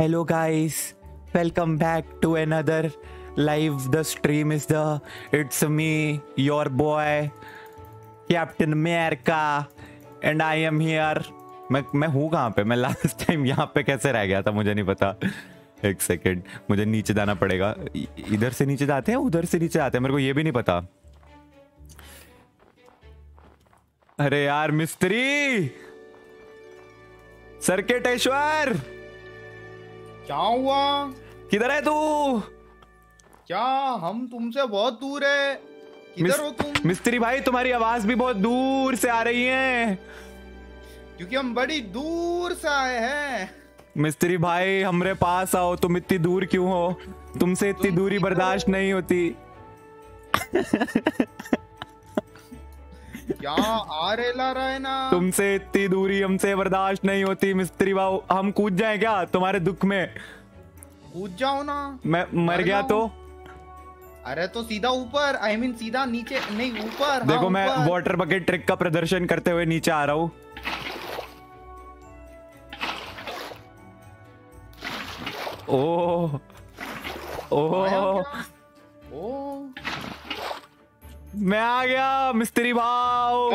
Hello, guys. Welcome back to another live. The stream is the. It's me, your boy, Captain America, and I am here. मैं मैं हूँ कहाँ पे? मैं last time यहाँ पे कैसे रह गया था? मुझे नहीं पता। एक सेकेंड मुझे नीचे जाना पड़ेगा। इधर से नीचे जाते हैं? उधर से नीचे जाते हैं? मेरे को ये भी नहीं पता। अरे यार मिस्त्री! सर्किटेश्वर क्या हुआ किधर है तू? क्या हम तुमसे बहुत दूर है? किधर मिस- हो तुम? मिस्त्री भाई तुम्हारी आवाज़ भी बहुत दूर से आ रही है। क्योंकि हम बड़ी दूर से आए हैं। मिस्त्री भाई हमरे पास आओ तुम इतनी दूर क्यों हो? तुमसे इतनी तुम दूरी बर्दाश्त नहीं होती। क्या आ रे ला रहा है ना तुमसे इतनी दूरी हमसे बर्दाश्त नहीं होती मिस्त्री भाई हम कूद जाए क्या तुम्हारे दुख में? कूद जाओ ना। मैं मर गया तो? अरे तो सीधा ऊपर आई I मीन mean, सीधा नीचे नहीं ऊपर देखो हाँ, मैं। वाटर बकेट ट्रिक का प्रदर्शन करते हुए नीचे आ रहा हूँ। ओह क्या? ओ मैं आ गया मिस्त्री भाव।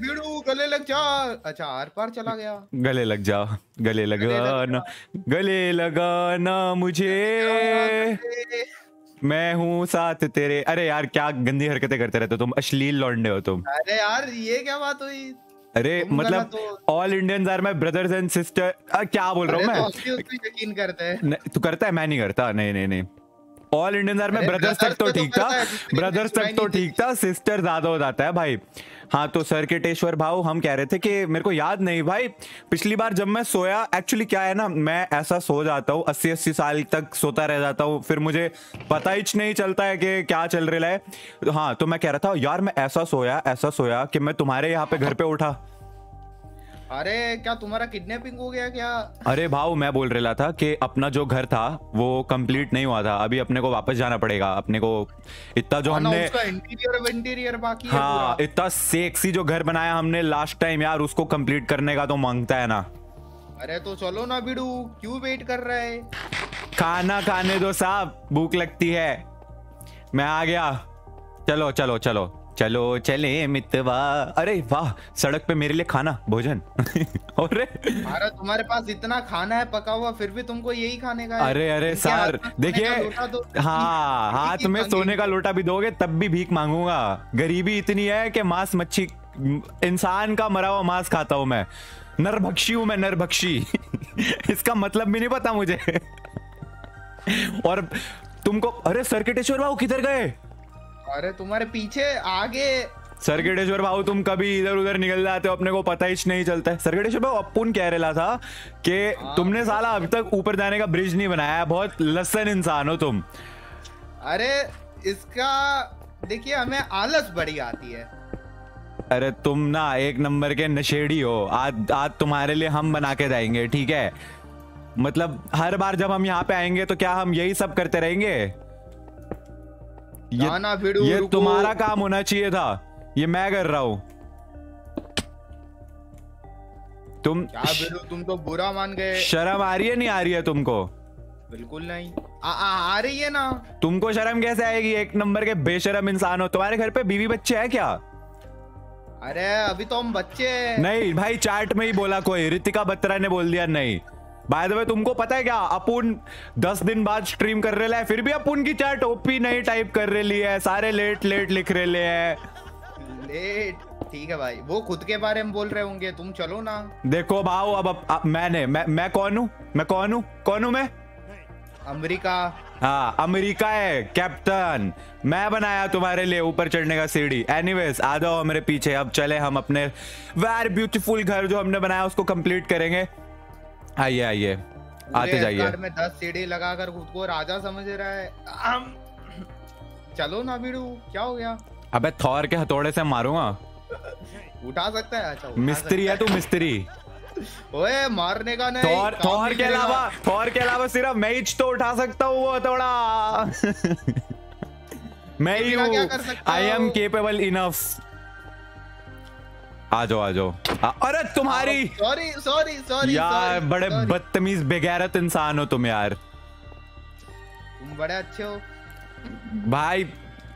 भिड़ू गले लग जा। अच्छा आर पार चला गया। गले लग जा गले लगाना गले लगाना मुझे। मैं हूँ साथ तेरे। अरे यार क्या गंदी हरकतें करते रहते हो तुम? अश्लील लौंडे हो तुम। अरे यार ये क्या बात हुई? अरे मतलब all Indians are my brothers and sister क्या बोल रहा हूँ तो मैं? पे यकीन करते हैं। तू करता है? मैं नहीं करता। नहीं नहीं नहीं। All Indian are my brothers तक तो तो ठीक था। ब्रदर्स तक तो ठीक था सिस्टर ज़्यादा हो जाता है भाई। हाँ तो सर्किटेश्वर भाव हम कह रहे थे कि मेरे को याद नहीं भाई पिछली बार जब मैं सोया एक्चुअली क्या है ना मैं ऐसा सो जाता हूँ अस्सी अस्सी साल तक सोता रह जाता हूँ फिर मुझे पता ही नहीं चलता है कि क्या चल रहा है। हाँ तो मैं कह रहा था यार मैं ऐसा सोया ऐसा सोया कि मैं तुम्हारे यहाँ पे घर पे उठा। अरे क्या तुम्हारा किडनैपिंग हो गया क्या? अरे भाव मैं बोल रहा था कि अपना जो घर था वो कंप्लीट नहीं हुआ था। अभी अपने को वापस जाना पड़ेगा। अपने को इतना जो हाँ हमने इंटीरियर इंटीरियर बाकी हाँ इतना सेक्सी जो घर बनाया हमने लास्ट टाइम यार उसको कंप्लीट करने का तो माँगता है ना। अरे तो चलो ना बिडू क्यों वेट कर रहे है? खाना खाने दो साहब भूख लगती है। मैं आ गया। चलो चलो चलो। चलो चले मितवा। अरे वाह सड़क पे मेरे लिए खाना भोजन। अरे अरे तुम्हारे पास इतना खाना है पका हुआ फिर भी तुमको यही खाने का है। अरे अरे सर देखिए हाँ हाथ में सोने का लोटा भी दोगे तब भी भीख मांगूँगा। गरीबी इतनी है कि मांस मच्छी इंसान का मरा हुआ मांस खाता हूँ मैं। नरभक्षी हूँ मैं नरभक्षी। इसका मतलब भी नहीं पता मुझे। और तुमको अरे सर्किटेश्वर बाबू किधर गए? अरे तुम्हारे पीछे आगे। सर्किटेश्वर बाबू तुम कभी इधर उधर निकल जाते हो अपने को पता ही नहीं चलता है। सर्किटेश्वर बाबू अपुन कह रहा था कि तुमने साला अभी तक ऊपर जाने का ब्रिज नहीं बनाया बहुत लसन इंसान हो तुम। अरे इसका देखिए हमें आलस बड़ी आती है। अरे तुम ना एक नंबर के नशेड़ी हो। आज आज तुम्हारे लिए हम बना के जाएँगे ठीक है? मतलब हर बार जब हम यहाँ पे आएँगे तो क्या हम यही सब करते रहेंगे? ये, ये तुम्हारा काम होना चाहिए था। ये मैं कर रहा हूँ। तुम तुम तो बुरा मान गए। शर्म आ रही है नहीं आ रही है तुमको? बिल्कुल नहीं। आ, आ, आ रही है ना। तुमको शर्म कैसे आएगी? एक नंबर के बेशरम इंसान हो। तुम्हारे घर पे बीवी बच्चे है क्या? अरे अभी तो हम बच्चे हैं। नहीं भाई चार्ट में ही बोला कोई। रितिका बत्रा ने बोल दिया नहीं। बाय द वे तुमको पता है क्या? अपुन दस दिन बाद स्ट्रीम कर रहे है। फिर भी अपुन की चैट ओपी नहीं टाइप कर रही है। सारे लेट लेट लिख रहे हैं। लेट ठीक है भाई। वो खुद के बारे में बोल रहे होंगे। तुम चलो ना। देखो भाव अब, अब, अब मैंने मैं मैं कौन हूँ? मैं कौन हूँ? कौन हूँ मैं? अमेरिका। हाँ अमेरिका है कैप्टन मैं बनाया तुम्हारे लिए ऊपर चढ़ने का सीढ़ी। एनीवेज आ जाओ मेरे पीछे। अब चले हम अपने वेरी ब्यूटीफुल घर जो हमने बनाया उसको कंप्लीट करेंगे। आइए आइए। आते जाइए। में दस सीढ़ी लगाकर खुद को राजा समझ रहा है। हम चलो ना बिडू क्या हो गया? अबे थौर के हथौड़े से मारूँगा। उठा सकता है? अच्छा मिस्त्री है तू मिस्त्री। ओए मारने का नहीं थौर थौर के अलावा थौर के अलावा सिर्फ़ मैं ही तो उठा सकता हूँ वो हथौड़ा। मैं ही हूँ। आई एम केपेबल इनफ आ जाओ आ जाओ अरे तुम्हारी सॉरी सॉरी सॉरी यार बड़े बदतमीज बेगैरत इंसान हो तुम यार। तुम बड़े अच्छे हो। भाई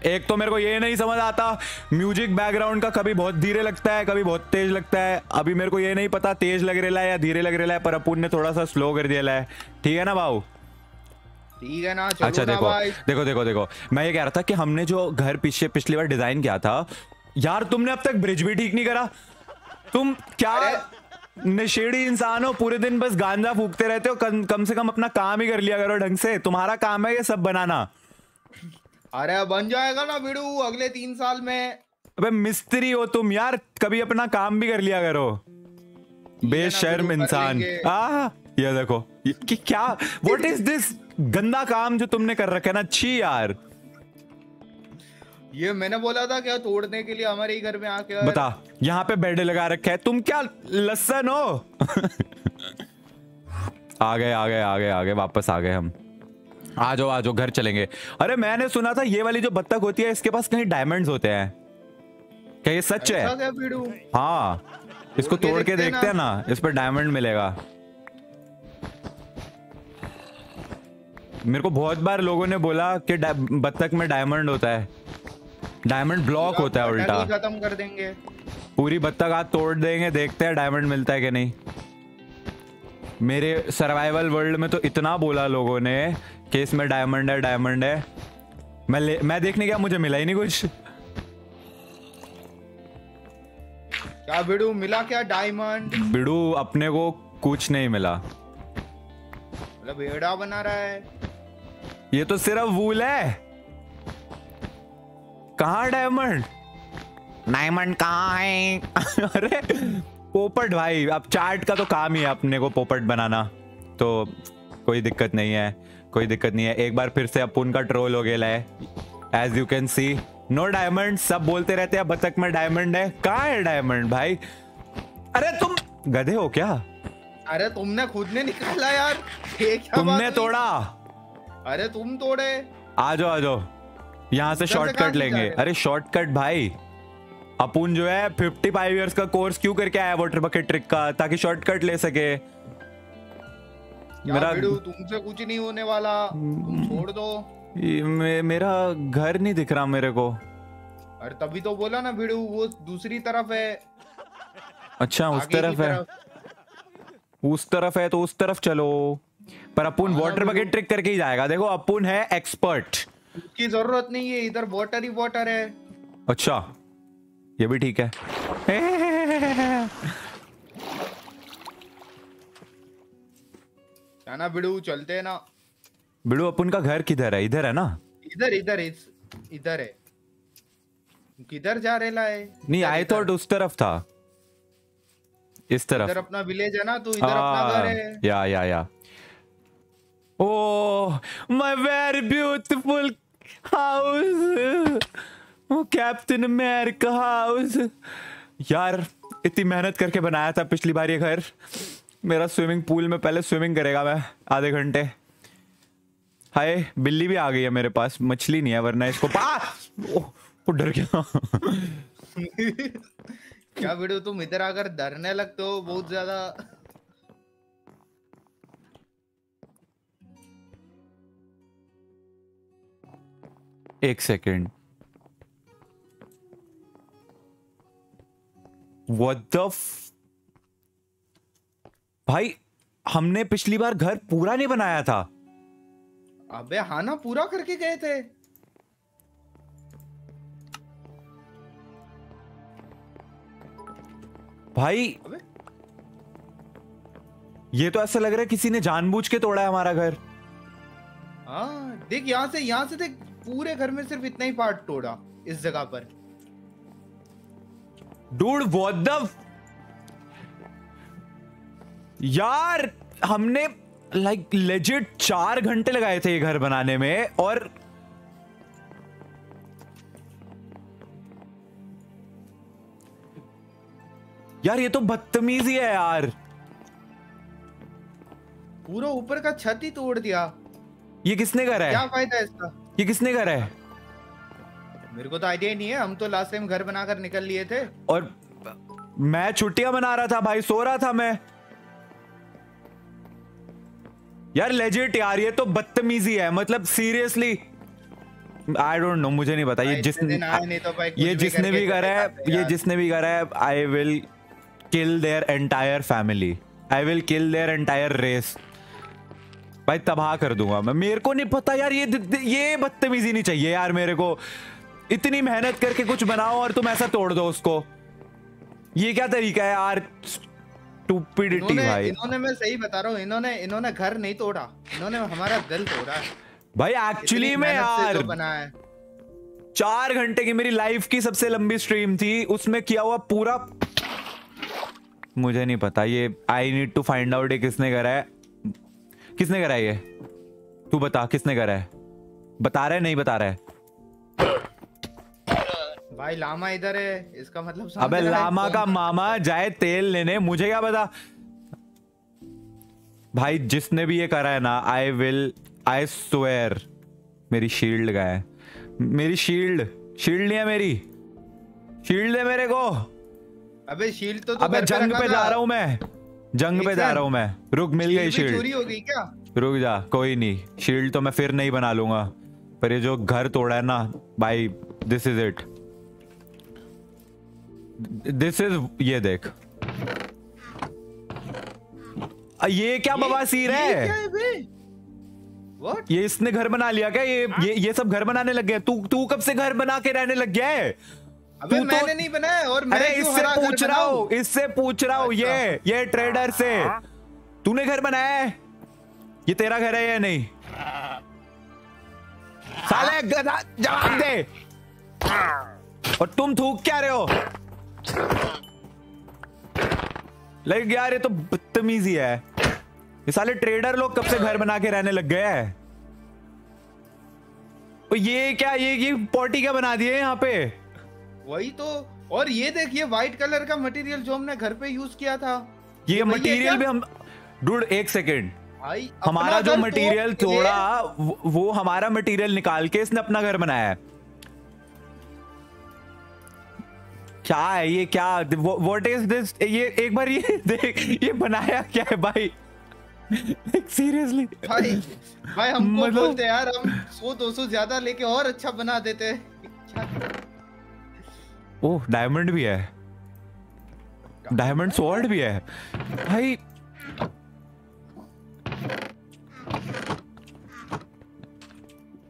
एक तो मेरे को ये नहीं समझ आता। म्यूज़िक बैकग्राउंड का कभी बहुत धीरे लगता है कभी बहुत तेज लगता है। अभी मेरे को ये नहीं पता तेज लग रहा है या धीरे लग रहा है पर अपुन ने थोड़ा सा स्लो कर दिया है। ठीक है ना भाऊ ठीक है ना अच्छा देखो देखो देखो देखो। मैं ये कह रहा था कि हमने जो घर पीछे पिछली बार डिज़ाइन किया था यार तुमने अब तक ब्रिज भी ठीक नहीं करा। तुम क्या नशेड़ी इंसान हो पूरे दिन बस गांजा फूकते रहते हो कम, कम से कम अपना काम ही कर लिया करो ढंग से। तुम्हारा काम है ये सब बनाना। अरे बन जाएगा ना बिड़ू अगले तीन साल में। अबे मिस्त्री हो तुम यार कभी अपना काम भी कर लिया करो। बेशर्म इंसान। आ ये देखो ये क्या व्हाट इज़ दिस गंदा काम जो तुमने कर रखा है ना? छी यार। ये मैंने बोला था क्या तोड़ने के लिए हमारे ही घर में आके बता यहाँ पे बेड लगा रखा है। तुम क्या लसन हो? आ गए आ गए आ गए आ गए वापस आ गए हम। आ जाओ आ जाओ घर चलेंगे। अरे मैंने सुना था ये वाली जो बत्तख होती है इसके पास कहीं डायमंड्स होते हैं। क्या ये सच है? हाँ इसको तोड़ के के देखते हैं ना। इस पर डायमंड मिलेगा। मेरे को बहुत बार लोगों ने बोला कि बत्तख में डायमंड होता है। डायमंड ब्लॉक होता है उल्टा। खत्म कर देंगे। पूरी बत्तख आज तोड़ देंगे देखते हैं डायमंड मिलता है कि नहीं। मेरे सर्वाइवल वर्ल्ड में तो इतना बोला लोगों ने कि इसमें डायमंड है डायमंड है। मैं ले, मैं देखने गया मुझे मिला ही नहीं कुछ। क्या बिड़ू मिला क्या डायमंड बिड़ू अपने को कुछ नहीं मिला। मतलब बना रहा है। ये तो सिर्फ़ वूल है। कहा डायमंड? डायमंड कहाँ है? अरे पोपट भाई अब चार्ट का तो काम ही है अपने को पोपट बनाना। तो कोई दिक्कत नहीं है कोई दिक्कत नहीं है। एक बार फिर से अपुन का ट्रोल हो गया है। As you can see no diamond सब बोलते रहते हैं बतख में डायमंड है। कहाँ है डायमंड भाई? अरे तुम गधे हो क्या? अरे तुमने खुद ने निकाला यार। तुमने तोड़ा। अरे तुम तोड़े। आ जाओ आ जाओ। यहाँ से शॉर्टकट लेंगे। अरे शॉर्टकट भाई। अपुन जो है 55 इयर्स का कोर्स क्यों करके आया वाटर बकेट ट्रिक का? ताकि शॉर्टकट ले सके। मेरा तुमसे कुछ नहीं होने वाला। तुम छोड़ दो। मे, मेरा घर नहीं दिख रहा मेरे को। अरे तभी तो बोला ना भिड़ू वो दूसरी तरफ़ है। अच्छा उस तरफ़ है। उस तरफ़ है तो उस तरफ़ चलो। पर अपुन वाटर बकेट ट्रिक करके ही जाएगा। देखो अपुन है एक्सपर्ट उसकी ज़रूरत नहीं है इधर वाटर ही वाटर है। अच्छा ये भी ठीक है। ना बिड़ू चलते हैं ना। बिड़ू अपन का घर किधर है? इधर है ना? इधर इधर इस इधर है। किधर जा रहे है? नहीं आई थॉट उस तरफ़ था। इस तरफ़। इधर अपना विलेज है ना तो इधर अपना घर है। yeah, yeah, yeah. Oh, my very beautiful house. Oh, Captain America house. यार इतनी मेहनत करके बनाया था पिछली बार ये घर। मेरा स्विमिंग पूल में पहले स्विमिंग करेगा मैं आधे घंटे। हाय बिल्ली भी आ गई है मेरे पास। मछली नहीं है वरना इसको पा वो डर गया। क्या बिड़ू तुम इधर आकर डरने लगते हो बहुत ज़्यादा। एक सेकेंड। What the f- भाई हमने पिछली बार घर पूरा नहीं बनाया था। अबे हाँ ना पूरा करके गए थे। भाई अबे। ये तो ऐसा लग रहा है किसी ने जानबूझ के तोड़ा है हमारा घर। हाँ देख यहाँ से यहाँ से देख पूरे घर में सिर्फ़ इतना ही पार्ट तोड़ा इस जगह पर। डूड the यार हमने लाइक लेजिट चार घंटे लगाए थे ये घर बनाने में और यार ये तो बदतमीजी है यार। पूरा ऊपर का छत ही तोड़ दिया। ये किसने करा है? क्या फ़ायदा इसका? ये किसने करा है? मेरे को तो आइडिया नहीं है। हम तो लास्ट टाइम घर बनाकर निकल लिए थे। और मैं छुट्टियाँ मना रहा था भाई सो रहा था मैं। यार लेजिट यार ये तो बदतमीजी है। मतलब सीरियसली आई डोंट नो मुझे नहीं पता। ये जिसने तो ये जिसने भी करा है ये जिसने भी करा है I will kill their entire family I will kill their entire race भाई तबाह कर दूँगा मैं। मेरे को नहीं पता यार ये ये बदतमीजी नहीं चाहिए यार मेरे को। इतनी मेहनत करके कुछ बनाओ और तुम ऐसा तोड़ दो उसको। ये क्या तरीका है यार? स्टूपिडिटी भाई। इन्होंने मैं सही बता रहा हूँ इन्होंने इन्होंने घर नहीं तोड़ा। इन्होंने हमारा दिल तोड़ा है। भाई एक्चुअली में यार चार घंटे की मेरी लाइफ की सबसे लंबी स्ट्रीम थी उसमें किया हुआ पूरा मुझे नहीं पता ये I need to find out ये किसने करा है। किसने करा है ये? तू बता किसने करा है? बता रहा है नहीं बता रहा है? भाई लामा इधर है। इसका मतलब अबे लामा का मामा जाए तेल लेने मुझे क्या पता? भाई जिसने भी ये करा है ना आई विल आई स्वेयर मेरी शील्ड का है। मेरी शील्ड शील्ड नहीं है मेरी। शील्ड है मेरे को। अबे शील्ड तो तू अबे जंग पे जा रहा हूँ मैं। जंग पे जा रहा हूँ मैं। रुक मिल गई शील्ड चोरी हो गई क्या? रुक जा कोई नहीं। शील्ड तो मैं फिर नहीं बना लूँगा। पर ये जो घर तोड़ा है ना भाई this is it this is ये देख। ये क्या बवासीर है? क्या है बे ये इसने घर बना लिया क्या? ये ये ये सब घर बनाने लग गया तू तू कब से घर बना के रहने लग गया है? अबे तू तो- मैंने नहीं बनाया और मैं इससे पूछ रहा हूँ इससे पूछ रहा हूँ ये ये ट्रेडर से। तूने घर बनाया है? ये तेरा घर है या नहीं? साले गधा जवाब दे। और तुम थूक क्या रहे हो? लाइक यार ये तो बदतमीजी है। ये साले ट्रेडर लोग कब से घर बना के रहने लग गए हैं? और ये क्या ये ये पॉटी क्या बना दिए यहाँ पे? वही तो। और ये देख ये व्हाइट कलर का मटेरियल जो हमने घर पे यूज़ किया था। ये मटेरियल भी हम डूड एक सेकेंड भाई हमारा जो मटेरियल के- तोड़ा वो, हमारा मटेरियल निकाल के इसने अपना घर बनाया है। क्या है ये क्या? व्हाट इज़ दिस ये एक बार ये देख ये बनाया क्या है भाई? सीरियसली भाई भाई हमको मतलब- बोलते यार हम 100 200 ज़्यादा लेके और अच्छा बना देते ओह डायमंड भी है। डायमंड स्वॉर्ड भी है। भाई।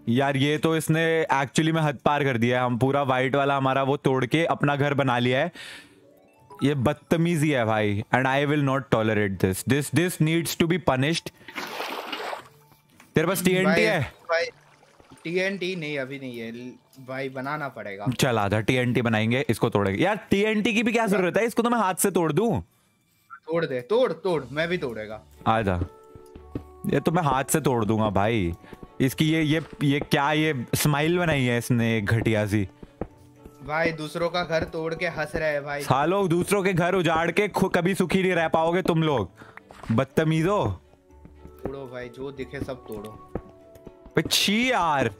यार ये तो इसने एक्चुअली में हद पार कर दिया है। हम पूरा वाइट वाला हमारा वो तोड़ के अपना घर बना लिया है। ये बदतमीजी है भाई and I will not tolerate this this this needs to be punished तेरे पास टीएनटी है? भाई टीएनटी नहीं अभी नहीं है। भाई बनाना पड़ेगा। चल आधा टीएनटी बनाएँगे इसको तोड़ेंगे। यार टीएनटी की भी क्या ज़रूरत है? इसको तो मैं हाथ से तोड़ दूँ। तोड़ दे तोड़ तोड़ मैं भी तोड़ेगा। आजा ये तो मैं हाथ से तोड़ दूँगा भाई। इसकी ये ये ये क्या ये स्माइल बनाई है इसने घटिया सी। भाई दूसरों का घर तोड़ के हंस रहे हैं भाई। सालों दूसरों के घर उजाड़ के कभी सुखी नहीं रह पाओगे तुम लोग। बदतमीजो। तोड़ो भाई जो दिखे सब तोड़ो। छी यार।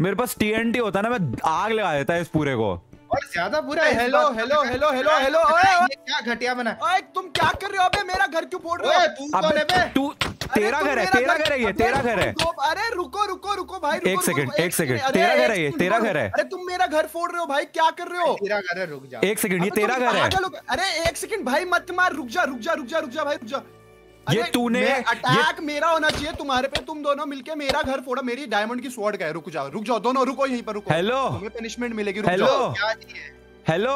मेरे पास टीएनटी होता ना मैं आग लगा देता इस पूरे को। और ज़्यादा बुरा है hello, hello, hello, hello, hello, ओए। क्या घटिया बना ओए तुम क्या कर रहे हो अबे? मेरा घर क्यों फोड़ रहे हो? तू कौन अबे है बे? तू अरे तेरा घर है तेरा घर है ये तेरा घर है। रुको, अरे रुको रुको रुको भाई रुको, एक सेकंड, एक सेकंड, तेरा घर है ये, तेरा घर है। अरे तुम मेरा घर फोड़ रहे हो भाई क्या कर रहे हो? तेरा घर है रुक जा। एक सेकंड ये तेरा घर है। अरे एक सेकंड भाई मत मार रुक जा रुक जा रुक जा रुक जा भाई रुक जा। ये तूने- मैं- ये- अटैक मेरा होना चाहिए तुम्हारे पे तुम दोनों मिलके मेरा घर फोड़ा मेरी डायमंड की स्वॉर्ड का है रुक जाओ रुक जाओ दोनों रुको यहीं पर रुको। हेलो। तुम्हें पनिशमेंट मिलेगी रुक हेलो। जाओ। क्या हेलो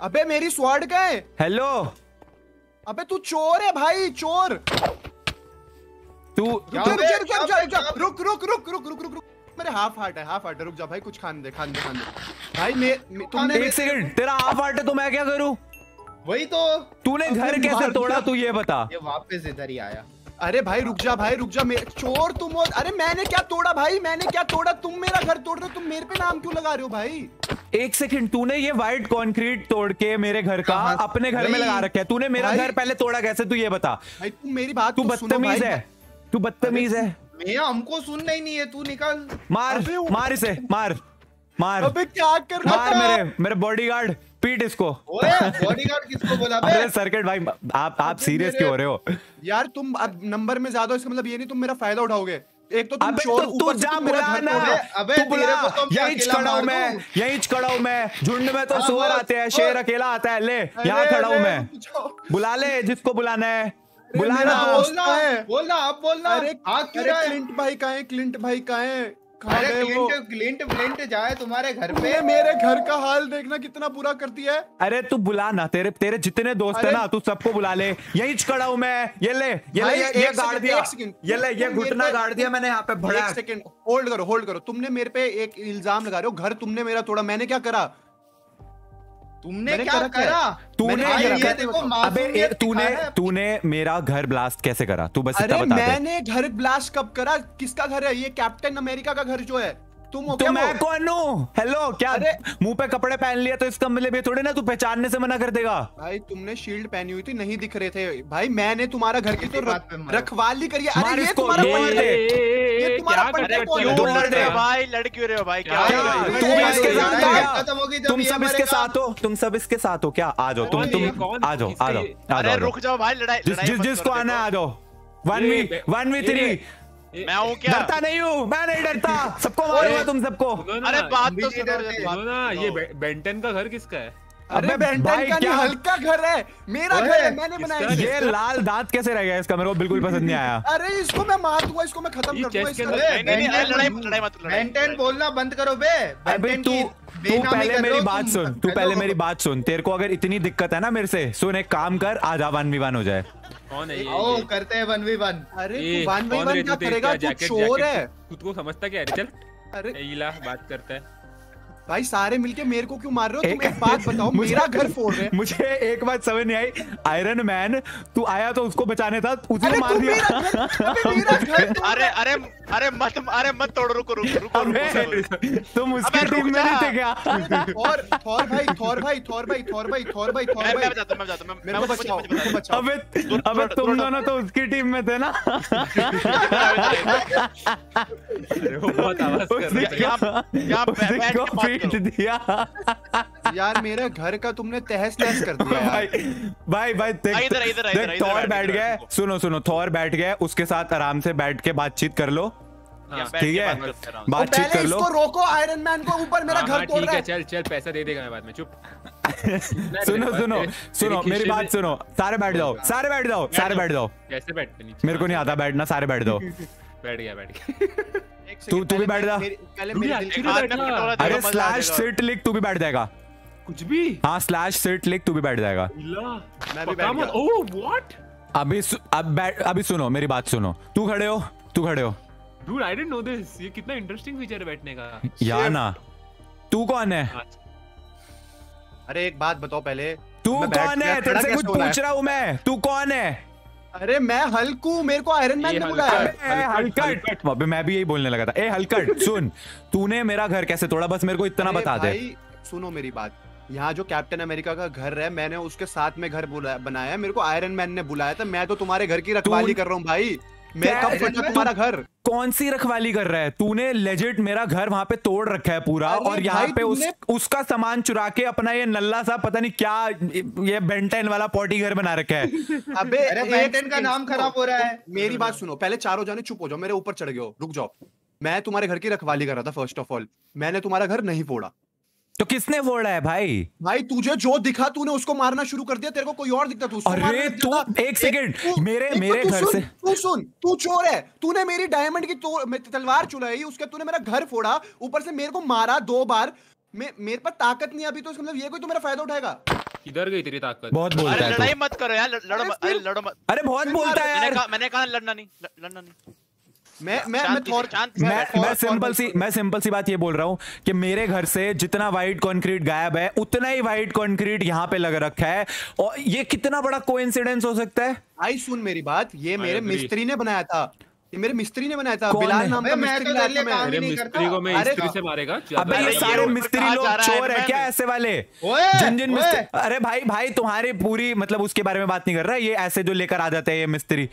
अबे मेरी स्वॉर्ड का है? हेलो अबे तू चोर है भाई चोर। तू रुक रुक रुक रुक रुक रुक रुक मेरे हाफ़ हार्ट है हाफ़ हार्ट है रुक जा भाई कुछ खाने दे खाने दे खाने दे। भाई मैं- तुमने एक सेकंड तेरा हाफ़ हार्ट है तो मैं क्या करूँ? वही तो। तूने घर कैसे तोड़ा तू ये बता। ये वापस इधर ही आया। अरे भाई रुक जा भाई रुक जा। मैं चोर तुम हो। अरे मैंने क्या तोड़ा भाई? मैंने क्या तोड़ा? तुम मेरा घर तोड़ रहे हो तुम मेरे पे नाम क्यों लगा रहे हो भाई? एक सेकंड तूने ये व्हाइट कंक्रीट तोड़ के मेरे घर का अपने घर में लगा रखा है। तूने मेरा घर पहले तोड़ा कैसे तू ये बता? भाई तुम मेरी बात तू तो बदतमीज है। तू बदतमीज है। मैं हमको सुनना ही नहीं है तू निकल। मार मार इसे मार मार। अबे क्या कर रहा मार मेरे मेरे बॉडीगार्ड पीट इसको। ओए बॉडीगार्ड किसको बोला अरे सर्किट भाई आप आप सीरियस क्यों हो रहे हो? यार तुम अब नंबर में ज़्यादा हो, इसका मतलब ये नहीं तुम मेरा फ़ायदा उठाओगे। एक तो तुम अबे चोर तो तू जा बुला ना। हो। अबे, तू बुला को तो यहीं खड़ा हूँ मैं। यहीं खड़ा हूँ मैं। झुंड में तो हाँ, सुअर आते हैं शेर अकेला आता है। ले यहाँ खड़ा हूँ मैं बुला ले जिसको बुलाना है। बुलाना बोलना है। बोलना अब बोलना। अरे है? क्लिंट भाई का है क्लिंट भाई कहाँ है? अरे क्लिंट क्लिंट जाए तुम्हारे घर पे। मेरे घर का हाल देखना कितना बुरा करती है। अरे तू बुला ना तेरे तेरे जितने दोस्त है ना तू सबको बुला ले। यही खड़ा हूँ मैं। ये ले ये ले ये, ये गाड़ दिया। ये ले ये घुटना गाड़ दिया मैंने यहाँ पे भड़ा सेकंड होल्ड करो होल्ड करो। तुमने मेरे पे एक इल्ज़ाम लगा रहे हो। घर तुमने मेरा तोड़ा मैंने क्या करा? तुमने क्या करा तूने अबे तूने तूने मेरा घर ब्लास्ट कैसे करा? तू बस इतना अरे बता दे। मैंने घर ब्लास्ट कब करा? किसका घर है? ये कैप्टन अमेरिका का घर जो है। तुम हो तो क्या मैं कौन हूँ? हेलो क्या अरे- मुँह पे कपड़े पहन लिया तो इसका मतलब ये थोड़ी ना तू पहचानने से मना कर देगा? भाई तुमने शील्ड पहनी हुई थी नहीं दिख रहे थे। भाई मैंने तुम्हारा घर की तो। रखवाली करी अरे ये तुम्हारा ये- पंडित है। ये- ये तुम्हारा क्या है? हो? लड़ रहे हो। भाई लड़ क्यों रहे हो भाई क्या? हो है? तू भी इसके साथ होगी जब तुम सब इसके साथ हो? तुम सब इसके साथ हो क्या? आ जाओ तुम तुम आ जाओ आ जाओ अरे रुक जाओ भाई लड़ाई जिस जिसको आना है आ जाओ। One v one v three मैं हूँ क्या? डरता नहीं हूँ मैं नहीं डरता। सबको मारूँगा तुम सबको। अरे बात तो सुनो ना ये बेंटन का घर किसका है? अबे बेंटन का नहीं हल्का घर है। मेरा घर है मैंने बनाया ये लाल दांत कैसे रह गया इसका? मेरे को बिल्कुल पसंद नहीं आया। अरे इसको मैं मार दूँगा इसको मैं खत्म कर दूँगा इसका नहीं, नहीं, नहीं, लड़ाई लड़ाई मत लड़ाई बेंटन बोलना बंद करो बे। अबे बेंटन तू तू पहले मेरी बात सुन तू पहले मेरी बात सुन। तेरे को अगर इतनी दिक्कत है ना मेरे से सुन एक काम कर आ जा वन वी वन हो जाए। कौन है ये? आओ करते हैं वन वी वन। अरे ये तू वन बाई कौन वन रे क्या करेगा? तू चोर है। खुद को समझता क्या है? चल। अरे। बात करता है। भाई सारे मिलके मेरे को क्यों मार रहे हो? तुम एक- बात बताओ मुझे- मेरा घर फोड़ रहे हैं। मुझे एक बात समझ नहीं आई। आयरन मैन तू आया तो उसको बचाने था उसी अरे मार दिया। मेरा तोड़ अरे अरे अरे मत अरे मत तोड़ो रुको रुको रुको तुम उसकी टीम में नहीं थे क्या? थौर थौर भाई थौर भाई थौर भाई थौर भाई थौर भाई थौर भाई। मैं बचाता हूँ मैं को मैं- बचाओ मुझे- मेरे को बचाओ। अबे अबे तुम दोनों तो उसकी टीम में थे ना? अरे वो बहुत आवाज़ कर रहा है। यहाँ बै- बैठ के पीट करो। दिया। यार मेरे घर का तुमने तहस नहस कर दिया भाई भाई भाई देख इधर, इधर, इधर, थॉर बैठ, गए सुनो सुनो थॉर बैठ गए उसके साथ आराम से बैठ के बातचीत कर लो। ठीक है? करते रहो। तो बातचीत कर लो। इसको रोको आयरन मैन को ऊपर मेरा हाँ, घर हाँ, तोड़ रहा है है। चल चल पैसा दे देगा मैं बाद में चुप। सुनो सुनो सुनो मेरी बात सुनो। सारे बैठ जाओ सारे बैठ जाओ सारे बैठ जाओ। कैसे बैठते मेरे को नहीं आता बैठना सारे बैठ जाओ। बैठ गया बैठ गया। तू- तू भी बैठ जा। अरे स्लैश सिट लिख तू भी बैठ जाएगा। कुछ भी? हाँ स्लैश सिट लिख तू भी बैठ जाएगा। मैं भी बैठ गया। ओह व्हाट अभी सु, अब बैठ अभी सुनो मेरी बात सुनो। तू खड़े हो तू खड़े हो। Dude I didn't know this ये कितना इंटरेस्टिंग फीचर है बैठने का। या ना। तू कौन है? अरे एक बात बताओ पहले। तू कौन है? तेरे से कुछ पूछ रहा हूँ मैं। तू कौन है? अरे मैं हल्कू हूँ मेरे को आयरन मैन ने बुलाया। हलकट अबे मैं भी यही बोलने लगा था। ए हल्कट सुन तूने मेरा घर कैसे तोड़ा? बस मेरे को इतना बता दे। सुनो मेरी बात। यहाँ जो कैप्टन अमेरिका का घर है मैंने उसके साथ में घर बुलाया बनाया मेरे को आयरन मैन ने बुलाया था। मैं तो तुम्हारे घर की रखवाली कर रहा हूँ भाई। मैं कब फटा तुम्हारा घर? कौन सी रखवाली कर रहा है? तूने लेजिट मेरा घर वहाँ पे तोड़ रखा है पूरा और यहाँ पे उस, उसका सामान चुरा के अपना ये नल्ला सा पता नहीं क्या ये बेंटेन वाला पॉटी घर बना रखा है। अबे अरे एक का नाम खराब हो रहा है। मेरी बात सुनो पहले चारों जाने चुप हो जाओ मेरे ऊपर चढ़ गए हो रुक जाओ। मैं तुम्हारे घर की रखवाली कर रहा था फ़र्स्ट ऑफ़ ऑल मैंने तुम्हारा घर नहीं फोड़ा। तो किसने फोड़ा है भाई? भाई तुझे जो दिखा तूने उसको मारना शुरू कर दिया। तेरे को कोई और दिखता तू उसको अरे तू- एक सेकंड, मेरे- एक मेरे घर से- तू सुन तू चोर है। तूने मेरी डायमंड की तो, तलवार चुराई उसके तूने मेरा घर फोड़ा ऊपर से मेरे को मारा दो बार। मे, मेरे पास ताकत नहीं अभी तो इसका मतलब ये कोई तो मेरा फ़ायदा उठाएगा? किधर गई तेरी ताकत? बहुत बोलता है लड़ाई मत करो यार लड़ो अरे मत अरे लड़ो मत। अरे बहुत बोलता है मैंने यार कहा मैंने कहा लड़ना नहीं लड़ना नहीं। मैं मैं मैं थॉर मैं बैठो। मैं सिंपल सी मैं सिंपल सी बात ये बोल रहा हूँ कि मेरे घर से जितना वाइट कंक्रीट गायब है उतना ही वाइट कंक्रीट यहाँ पे लग रखा है। और ये कितना बड़ा कोइंसिडेंस हो सकता है? आई सुन मेरी बात ये मेरे मिस्त्री ने बनाया था। ये मेरे मिस्त्री ने बनाया था। बिलाल नाम का मैं मिस्त्री तो लाया था मैं। काम नहीं मिस्त्री को मैं अरे इस्त्री से मारेगा? अबे ये सारे मिस्त्री लोग है? चोर है क्या ऐसे वाले? जिन जिन मिस्त्री अरे भाई भाई तुम्हारी पूरी मतलब उसके बारे में बात नहीं कर रहा है? ये ऐसे जो लेकर आ जाते हैं ये मिस्त्री।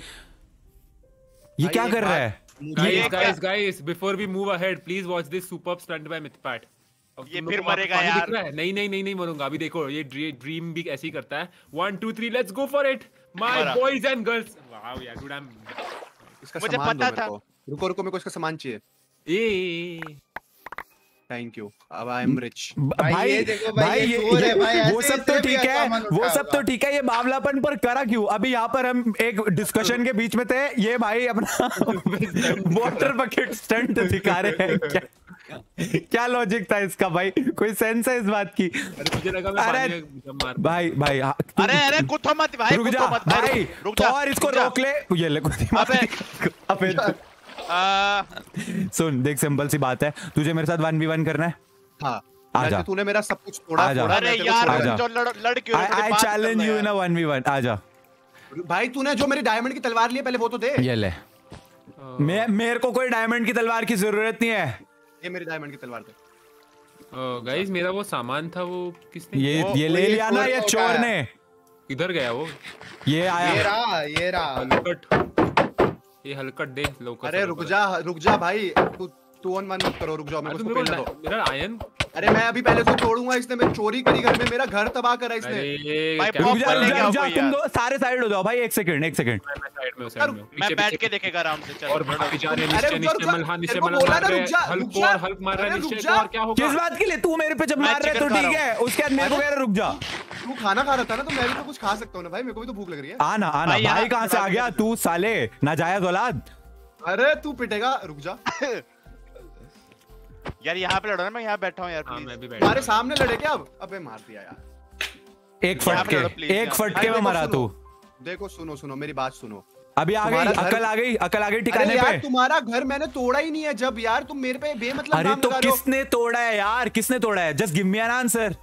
ये क्या कर रहा है? Guys ये guys guys before we move ahead please watch this superb stunt by Mithpat ये फिर मरेगा यार। नहीं नहीं नहीं नहीं मरूँगा। अभी देखो ये ड्रीम भी ऐसे ही करता है। One two three let's go for it my boys and girls wow यार डूड आई एम। इसका मुझे सामान दो पता मेरे था। को। रुको रुको मेरे को इसका सामान चाहिए। ए। थैंक यू अब आई एम रिच भाई, भाई ये देखो भाई, भाई ये ये, भाई, वो सब तो ठीक है वो सब तो ठीक है ये बावलापन पर करा क्यों? अभी यहाँ पर हम एक डिस्कशन के बीच में थे ये भाई अपना वाटर बकेट स्टंट दिखा रहे हैं क्या? क्या लॉजिक था इसका भाई? कोई सेंस है इस बात की? अरे भाई भाई हाँ, अरे अरे कुत्थो मत भाई रुक जा भाई रुक- रुक जा और इसको रोक ले। ये ले अबे। अबे सुन देख सिंपल सी बात है। तुझे मेरे साथ वन वी वन करना है? हाँ। आजा। तूने मेरा सब कुछ तोड़ा। अरे यार जो। लड़ लड़ क्यों I challenge you in a one v one आजा भाई तूने जो मेरी डायमंड की तलवार ली पहले वो तो दे। ये ले। मैं मेरे को कोई डायमंड की तलवार की ज़रूरत नहीं है। ये मेरी डायमंड की तलवार दे। गाइस मेरा वो सामान था वो किसने ये वो- ये ले लिया ना चोर ये चोर ने। किधर गया वो। ये आया। ये रहा ये रहा। ये हलकट दे लोकस अरे रुक जा रुक जा भाई तू टू ऑन वन मत करो रुक जाओ मेरे को तो पहले दो। मेरा आयन अरे मैं अभी पहले तो तोड़ूँगा इसने मेरी चोरी करी घर में मेरा घर तबाह करा इसने। भाई, रुक जा रुक तुम दो सारे साइड हो जाओ भाई एक सेकंड एक सेकंड मैं साइड में हूँ साइड में मैं बैठ के देखेगा आराम से चल। और निश्चय रुक जा। मल्हा को मल्हा बोला ना, रुक जा, हल्क और हल्क मार रहा है। को और क्या होगा? किस बात के लिए तू मेरे पे जब मार रहा है तो ठीक है उसके बाद मेरे को कह रहा रुक जा। तू खाना खा रहा था ना तो मैं भी तो कुछ खा सकता हूँ ना भाई मेरे को भी तो भूख लग रही है। आना आना भाई कहाँ से आ गया तू साले? नाजायज औलाद अरे तू पिटेगा रुक जा। यार यहाँ पे लड़ो ना मैं यहाँ बैठा हूँ यार हाँ प्लीज़ मैं भी बैठ तुम्हारे सामने लड़े क्या अब? अबे मार दिया यार। एक फटके please, एक यहाँ। फटके में मरा तू। देखो सुनो सुनो मेरी बात सुनो। अभी आ गई अकल आ गई अकल आ गई ठिकाने यार पे। तुम्हारा घर मैंने तोड़ा ही नहीं है जब यार तुम मेरे पे बेमतलब अरे तो किसने तोड़ा है यार? किसने तोड़ा है? Just give me an answer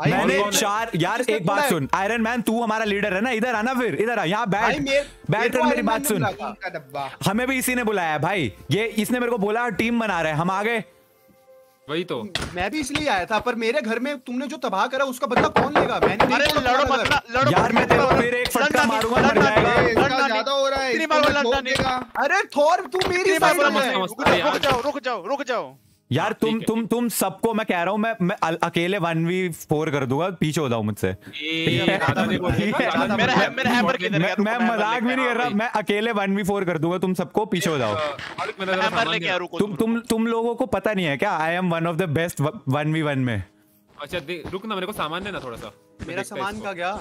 मैंने चार यार एक बात सुन। आयरन मैन तू हमारा लीडर है ना? इधर आना फिर इधर आ यहाँ बैठ। बैठ रहा मेरी बात सुन। का हमें भी इसी ने बुलाया भाई। ये इसने मेरे को बोला टीम बना रहे हैं हम आ गए वही तो। मैं भी इसलिए आया था पर मेरे घर में तुमने जो तबाह करा उसका बदला कौन लेगा? मैंने नहीं अरे लड़ो मत ना लड़ो यार, मैं तेरे मेरे फिर एक फटका मारूँगा, मर जाएगा। इसका लड़ना ज़्यादा हो रहा है इतनी बार लड़ना नहीं। अरे थोर तू मेरी साइड में। रुक जाओ रुक जाओ रुक जाओ। यार तुम तुम तुम सबको मैं कह रहा हूँ मैं मैं अकेले वन वी फोर कर दूँगा पीछे हो जाओ मुझसे। है। मैं मज़ाक भी नहीं कर रहा मैं अकेले वन वी फोर कर दूँगा तुम सबको पीछे हो जाओ। तुम तुम तुम लोगों को पता नहीं है क्या? I am one of the best one v one में। अच्छा रुक ना मेरे को सामान देना थोड़ा सा। मेरा सामान का गया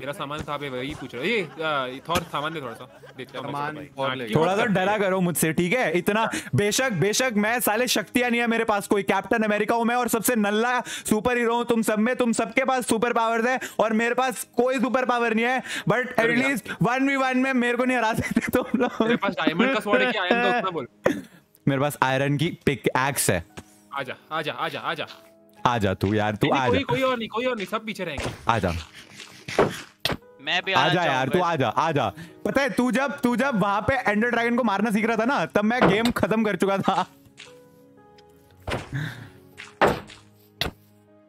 मेरा सामान कहाँ पे वही पूछ रहा है। ये थोड़ा सामान दे थोड़ा सा। हैं। थोड़ा सा डरा करो मुझसे ठीक है? इतना बेशक बेशक मैं साले शक्तियाँ नहीं है मेरे पास कोई। कैप्टन अमेरिका हूँ मैं और सबसे नल्ला सुपर हीरो हूँ। तुम सब में तुम सबके पास सुपर पावर्स है और मेरे पास कोई सुपर पावर नहीं है। But at least one v one में मेरे को नहीं हरा सकते तुम मेरे लोग पास डायमंड का स्वॉर्ड है कि आयरन का उतना बोल। मेरे पास आयरन की पिक एक्स है। आजा आजा आजा आजा। आजा तू यार तू नहीं, आ कोई जा कोई और नहीं कोई और नहीं सब पीछे रहेंगे। आजा। मैं भी आजा यार तू। आजा आजा। पता है तू जब तू जब वहाँ पे एंडर ड्रैगन को मारना सीख रहा था ना तब मैं गेम खत्म कर चुका था।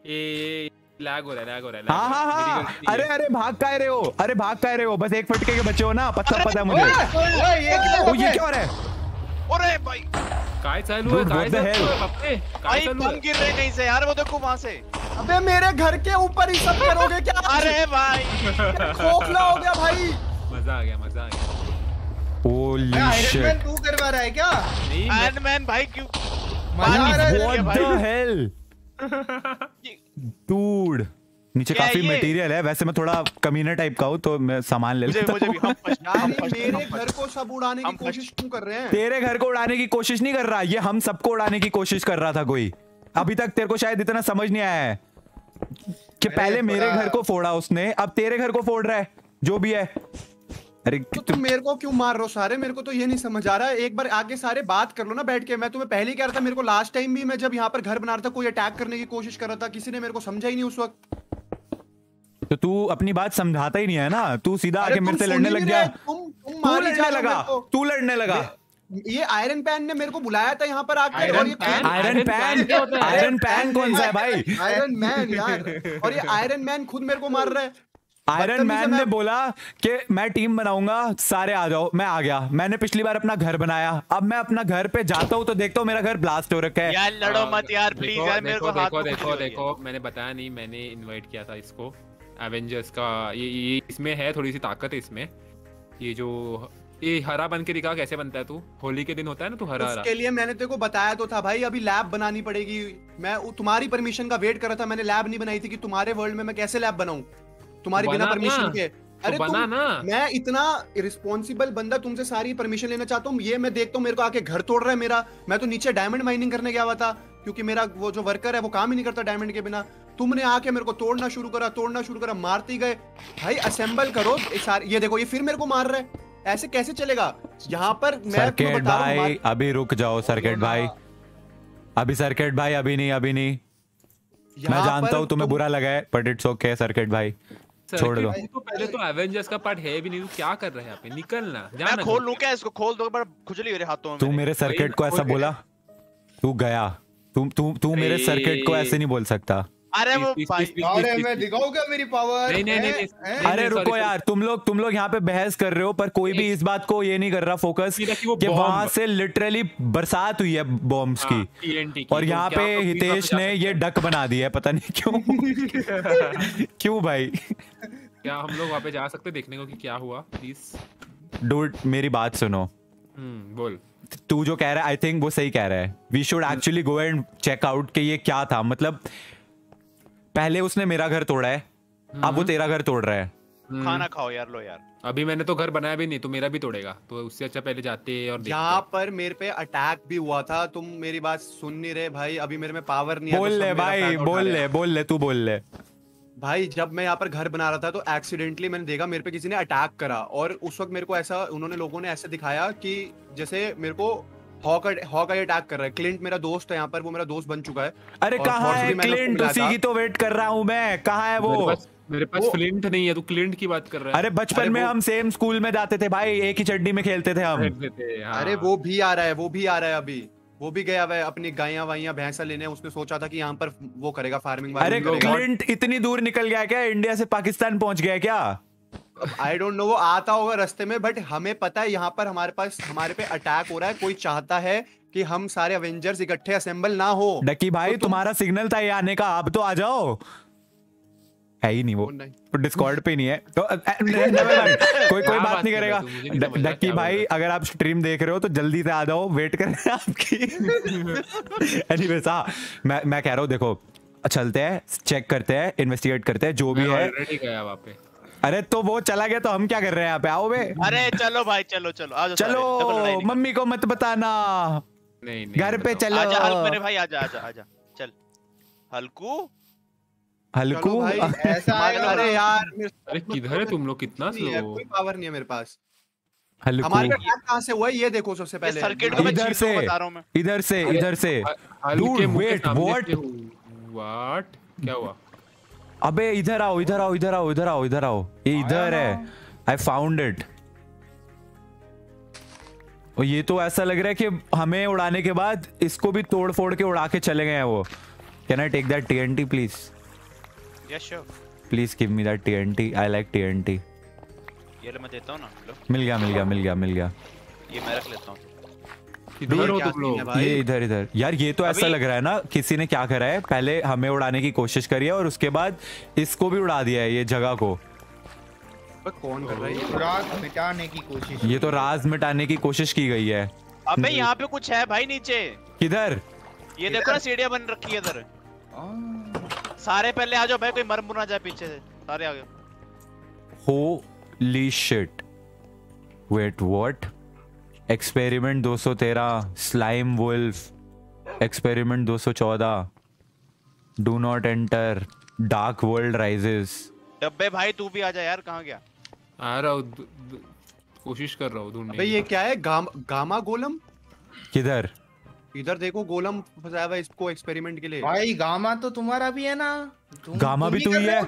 ये लैग हो रहा है लैग हो रहा है हाँ हाँ हाँ। अरे अरे भाग का रहे हो? अरे भाग का रहे हो? बस एक फटके के बच्चे हो ना पत्थर पता है मुझे। ये क्या हो रहा है? अरे भाई। काय चालू है काय चालू है भाई गिर रहे कहीं से? यार वो देखो वहाँ से। अबे मेरे घर के ऊपर ही सब करोगे क्या? अरे भाई। खोखला हो गया भाई। मज़ा आ गया मज़ा आ गया। होली आयरन मैन तू करवा रहा है क्या? नहीं आयरन मैन भाई क्यों? मज़ा आ रहा है व्हाट द हेल डूड नीचे काफ़ी? मटेरियल है वैसे मैं थोड़ा कमीना टाइप का हूँ तो मैं सामान ले लेता हूँ। मेरे घर को सब उड़ाने की कोशिश क्यों कर रहे हैं? तेरे घर को उड़ाने की कोशिश नहीं कर रहा ये हम सबको उड़ाने की कोशिश कर रहा था कोई। अभी तक तेरे को शायद इतना समझ नहीं आया है कि पहले मेरे घर को फोड़ा उसने अब तेरे घर को फोड़ रहा है जो भी है। अरे तो तुम मेरे को क्यों मार रहे हो सारे? मेरे को तो ये नहीं समझ आ रहा है। एक बार आगे सारे बात कर लो ना बैठ के। मैं तुम्हें पहले ही कह रहा था मेरे को लास्ट टाइम भी मैं जब यहाँ पर घर बना रहा था कोई अटैक करने की कोशिश कर रहा था किसी ने मेरे को समझा ही नहीं उस वक्त। तो तू अपनी बात समझाता ही नहीं है ना? तू सीधा आके मेरे से लड़ने लग गया। रहे, तुम तुम तू ही लड़ने लगा तू लड़ने लगा। ये आयरन पैन ने मेरे को बुलाया था यहाँ पर आके और ये Pan? आयरन पैन Pan क्या होता है? आयरन पैन कौन सा है भाई? आयरन मैन यार। और ये आयरन मैन खुद मेरे को मार रहा है। आयरन मैन ने बोला कि मैं टीम बनाऊँगा सारे आ जाओ मैं आ गया। मैंने पिछली बार अपना घर बनाया। अब मैं अपना घर पे जाता हूँ तो देखता हूँ मेरा घर ब्लास्ट हो रखा है। यार लड़ो मत यार प्लीज़ यार मेरे को देखो, हाथ देखो हो है। देखो। मैंने बताया नहीं मैंने इनवाइट किया था इसको। एवेंजर्स का ये ये इसमें है थोड़ी सी ताकत है इसमें। ये जो ये हरा बन के दिखा कैसे बनता है तू? होली के दिन होता है ना तू हरा हरा? उसके लिए मैंने तेरे को बताया तो था भाई अभी लैब बनानी पड़ेगी। मैं तुम्हारी परमिशन का वेट कर रहा था मैंने लैब नहीं बनाई थी कि तुम्हारे वर्ल्ड में मैं कैसे लैब बनाऊँ? तुम्हारी तो बिना परमिशन। के। तो बना ना। मैं इतना रिस्पॉन्सिबल बंदा तुमसे सारी परमिशन लेना चाहता हूँ ये मैं देखता हूँ मेरे को आके घर तोड़ रहा है मेरा। मैं तो नीचे डायमंड माइनिंग करने गया हुआ था। क्योंकि मेरा वो जो वर्कर है वो काम ही नहीं करता डायमंड के बिना। तुमने आके मेरे को तोड़ना शुरू करा तोड़ना शुरू करा मारती गए। भाई असेंबल करो ये देखो ये फिर मेरे को मार रहा है। ऐसे कैसे चलेगा? यहाँ पर मैं सर्किट बता रहा हूँ, भाई अभी रुक जाओ सर्किट भाई। अभी सर्किट भाई अभी नहीं अभी नहीं। मैं जानता हूँ तुम्हें बुरा लगा है बट इट्स ओके सर्किट भाई। छोड़ दो। तो पहले तो एवेंजर्स का पार्ट है भी नहीं तू क्या कर रहा है यहाँ पे निकल मैं खोल। लूँ क्या इसको? खोल दो पर खुजली हो रही हाथों में तू। मेरे। सर्किट को ऐसा बोला? तू गया। तू तू तू मेरे सर्किट को ऐसे नहीं बोल सकता। अरे वो अरे मैं please. दिखाऊँ क्या मेरी पावर नहीं, नहीं, नहीं, अरे रुको यार तुम लोग तुम लोग यहाँ पे बहस कर रहे हो पर कोई भी इस बात को ये नहीं कर रहा फोकस कि वहाँ से लिटरली बरसात हुई है बॉम्ब्स हाँ, की। और तो यहाँ पे हितेश ने ये डक बना दिया है पता नहीं क्यों। क्यों भाई? क्या हम लोग वहाँ पे जा सकते देखने को कि क्या हुआ प्लीज़ डूड मेरी बात सुनो। हम्म बोल। तू जो कह रहा है आई थिंक वो सही कह रहा है। We should actually go and check out कि ये क्या था। मतलब पहले उसने मेरा घर तोड़ा है अब वो तेरा घर तोड़ रहा है। खाना खाओ यार लो यार। अभी मैंने तो घर बनाया भी नहीं तो मेरा भी तोड़ेगा। तो उससे अच्छा पहले जाते और यहाँ पर मेरे पे अटैक भी हुआ था। तुम मेरी बात सुन नहीं रहे भाई। अभी मेरे में पावर नहीं है तो बोल ले भाई बोल ले बोल ले तू बोल ले। भाई जब मैं यहाँ पर घर बना रहा था तो एक्सीडेंटली मैंने देखा मेरे पे किसी ने अटैक करा और उस वक्त मेरे को ऐसा उन्होंने लोगों ने ऐसे दिखाया कि जैसे मेरे को हॉक हॉक अटैक कर रहा है। क्लिंट मेरा दोस्त है यहाँ पर वो मेरा दोस्त बन चुका है। अरे कहाँ है? क्लिंट उसी की तो वेट कर रहा हूँ मैं। कहाँ है वो? मेरे पास फ्लिंट नहीं है तू क्लिंट की बात कर रहा है। अरे बचपन में हम सेम स्कूल में जाते थे भाई एक ही चड्डी में खेलते थे हम। हाँ। अरे वो भी आ रहा है वो भी आ रहा है अभी। वो भी गया हुआ है अपनी गायें वाइया भैंसा लेने उसने सोचा था कि यहाँ पर वो करेगा फ़ार्मिंग अरे क्लिंट इतनी दूर निकल गया क्या? इंडिया से पाकिस्तान पहुँच गया क्या? आई डोंट नो वो आता होगा रस्ते में बट हमें पता है यहाँ पर हमारे पास हमारे पे अटैक हो रहा है कोई चाहता है कि हम सारे अवेंजर्स इकट्ठे असेंबल ना हो। डकी भाई तो तुम्हारा सिग्नल था ये आने का आप तो आ जाओ। है ही नहीं वो। डिस्कॉर्ड पे नहीं है। तो कोई कोई बात नहीं करेगा। डक्की भाई अगर आप स्ट्रीम देख रहे हो तो जल्दी से आ जाओ वेट कर रहे हैं आपकी। एनीवेज हाँ मैं मैं कह रहा हूँ देखो चलते हैं चेक करते हैं इन्वेस्टिगेट करते हैं जो भी है। ऑलरेडी गया वहाँ पे। अरे तो वो चला गया तो हम क्या कर रहे हैं यहाँ पे? आओ बे। अरे चलो भाई चलो चलो। आ चलो मम्मी को मत बताना। नहीं नहीं घर पे चलो। आजा हल्क मेरे भाई आजा आजा आजा। चल। हल्कू? हल्कू? ऐसा अरे यार अरे किधर है तुम लोग कितना स्लो कोई पावर नहीं है मेरे पास। हमारे कहाँ से हुआ ये देखो सबसे पहले। सर्किट को मैं इधर से बता रहा हूँ मैं। इधर से इधर से? से हूँ। What? क्या हुआ? अबे इधर आओ इधर आओ इधर आओ इधर आओ इधर आओ। ये इधर है। आई फाउंड इट और ये तो ऐसा लग रहा है कि हमें उड़ाने के बाद इसको भी तोड़ फोड़ के उड़ा के चले गए हैं वो। Can I take that TNT please yes sure please give me that TNT I like TNT ये ले मैं देता हूँ ना लो। मिल गया मिल गया मिल गया मिल गया। ये मैं रख लेता हूँ। हो तुम लोग। ये इधर इधर। यार ये तो ऐसा लग रहा है ना किसी ने क्या करा है? पहले हमें उड़ाने की कोशिश करी है और उसके बाद इसको भी उड़ा दिया है ये जगह को। पर कौन कर रहा है ये? रात मिटाने की कोशिश ये तो राज मिटाने की कोशिश की गई है। अबे यहाँ पे कुछ है भाई नीचे। किधर? ये देखो ना सीढ़ियाँ बन रखी है इधर। सारे पहले आ जाओ भाई कोई मर मुर ना जाए पीछे से। सारे आ गए। Holy shit wait what experiment 213 slime wolf experiment 214 do not enter dark world rises डब्बे भाई तू भी आ जा यार कहाँ गया? आ रहा हूँ कोशिश कर रहा हूँ ढूँढने अबे ये क्या है? गाम, गामा गोलम? किधर? इधर देखो गोलम फंसाया हुआ इसको एक्सपेरिमेंट के लिए। भाई गामा तो तुम्हारा भी है ना। तुम- गामा भी तो ही है।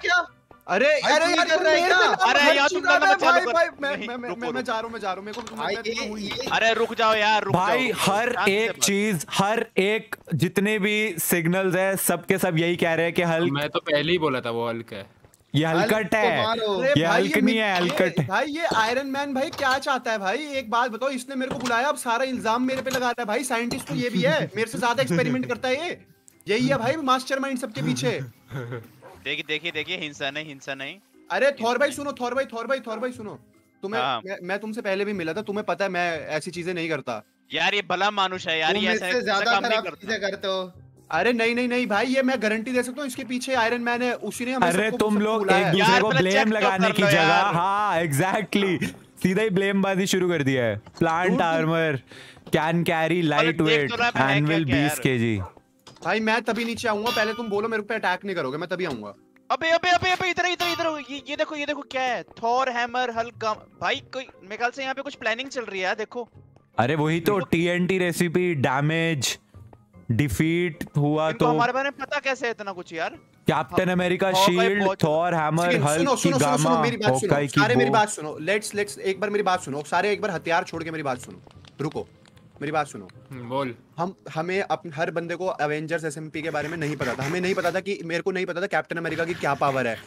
अरे अरे यार कर रहे हो क्या? अरे यार, तुम है, मत चालू कर। मैं मैं मैं रुको, मैं- मैं जा रहा हूँ मैं जा रहा हूँ मेरे को भाई अरे रुक जाओ यार रुक भाई हर एक चीज़ हर एक जितने भी सिग्नल्स है सबके सब यही कह रहे हैं कि हल्क मैं तो पहले ही बोला था वो हल्क है। ये हलकट है। ये हल्क नहीं है हलकट भाई ये आयरन मैन भाई क्या चाहता है भाई? एक बात बताओ इसने मेरे को बुलाया अब सारा इल्ज़ाम मेरे पे लगा रहा है भाई। साइंटिस्ट तो ये भी है मेरे से ज़्यादा एक्सपेरिमेंट करता है ये। यही है भाई मास्टरमाइंड सबके पीछे। देखिए देखिए देखिए हिंसा नहीं हिंसा नहीं। अरे थौर भाई सुनो थौर भाई थौर भाई थौर भाई सुनो। तुम्हें हाँ। मैं, मैं तुमसे पहले भी मिला था तुम्हें पता है मैं ऐसी चीज़ें नहीं करता। यार ये भला मानुष है यार ये ऐसा ज़्यादा खराब चीज़ें करते हो। अरे नहीं नहीं नहीं भाई ये मैं गारंटी दे सकता हूँ इसके पीछे आयरन मैन है उसी ने अरे तुम लोग एक दूसरे को ब्लेम तो लगाने की जगह। हाँ एग्जैक्टली सीधा ही ब्लेम बाजी शुरू कर दिया है। Plant armor can carry light weight रहा एंड क्या- विल क्या 20 यार? केजी भाई मैं तभी नीचे आऊँगा पहले तुम बोलो मेरे पे अटैक नहीं करोगे मैं तभी आऊँगा। अबे अबे अबे अबे इधर इधर इधर ये ये देखो ये देखो क्या है। थॉर हैमर हल्क भाई कोई मेरे ख्याल से यहाँ पे कुछ प्लानिंग चल रही है देखो। अरे वही तो टीएनटी रेसिपी डैमेज डिफीट हुआ तो हमारे बारे में पता कैसे है इतना कुछ यार? Captain America shield Thor hammer Hulk की गामा मेरी होकाई की सारे मेरी बात सुनो। लेट्स लेट्स एक बार मेरी बात सुनो। सारे एक बार हथियार छोड़ के मेरी बात सुनो। रुको। मेरी बात सुनो। बोल। हम हमें अप, हर बंदे को एवेंजर्स एसएमपी के बारे में नहीं पता था। हमें नहीं पता था कि मेरे को नहीं पता था कैप्टन अमेरिका की क्या पावर है।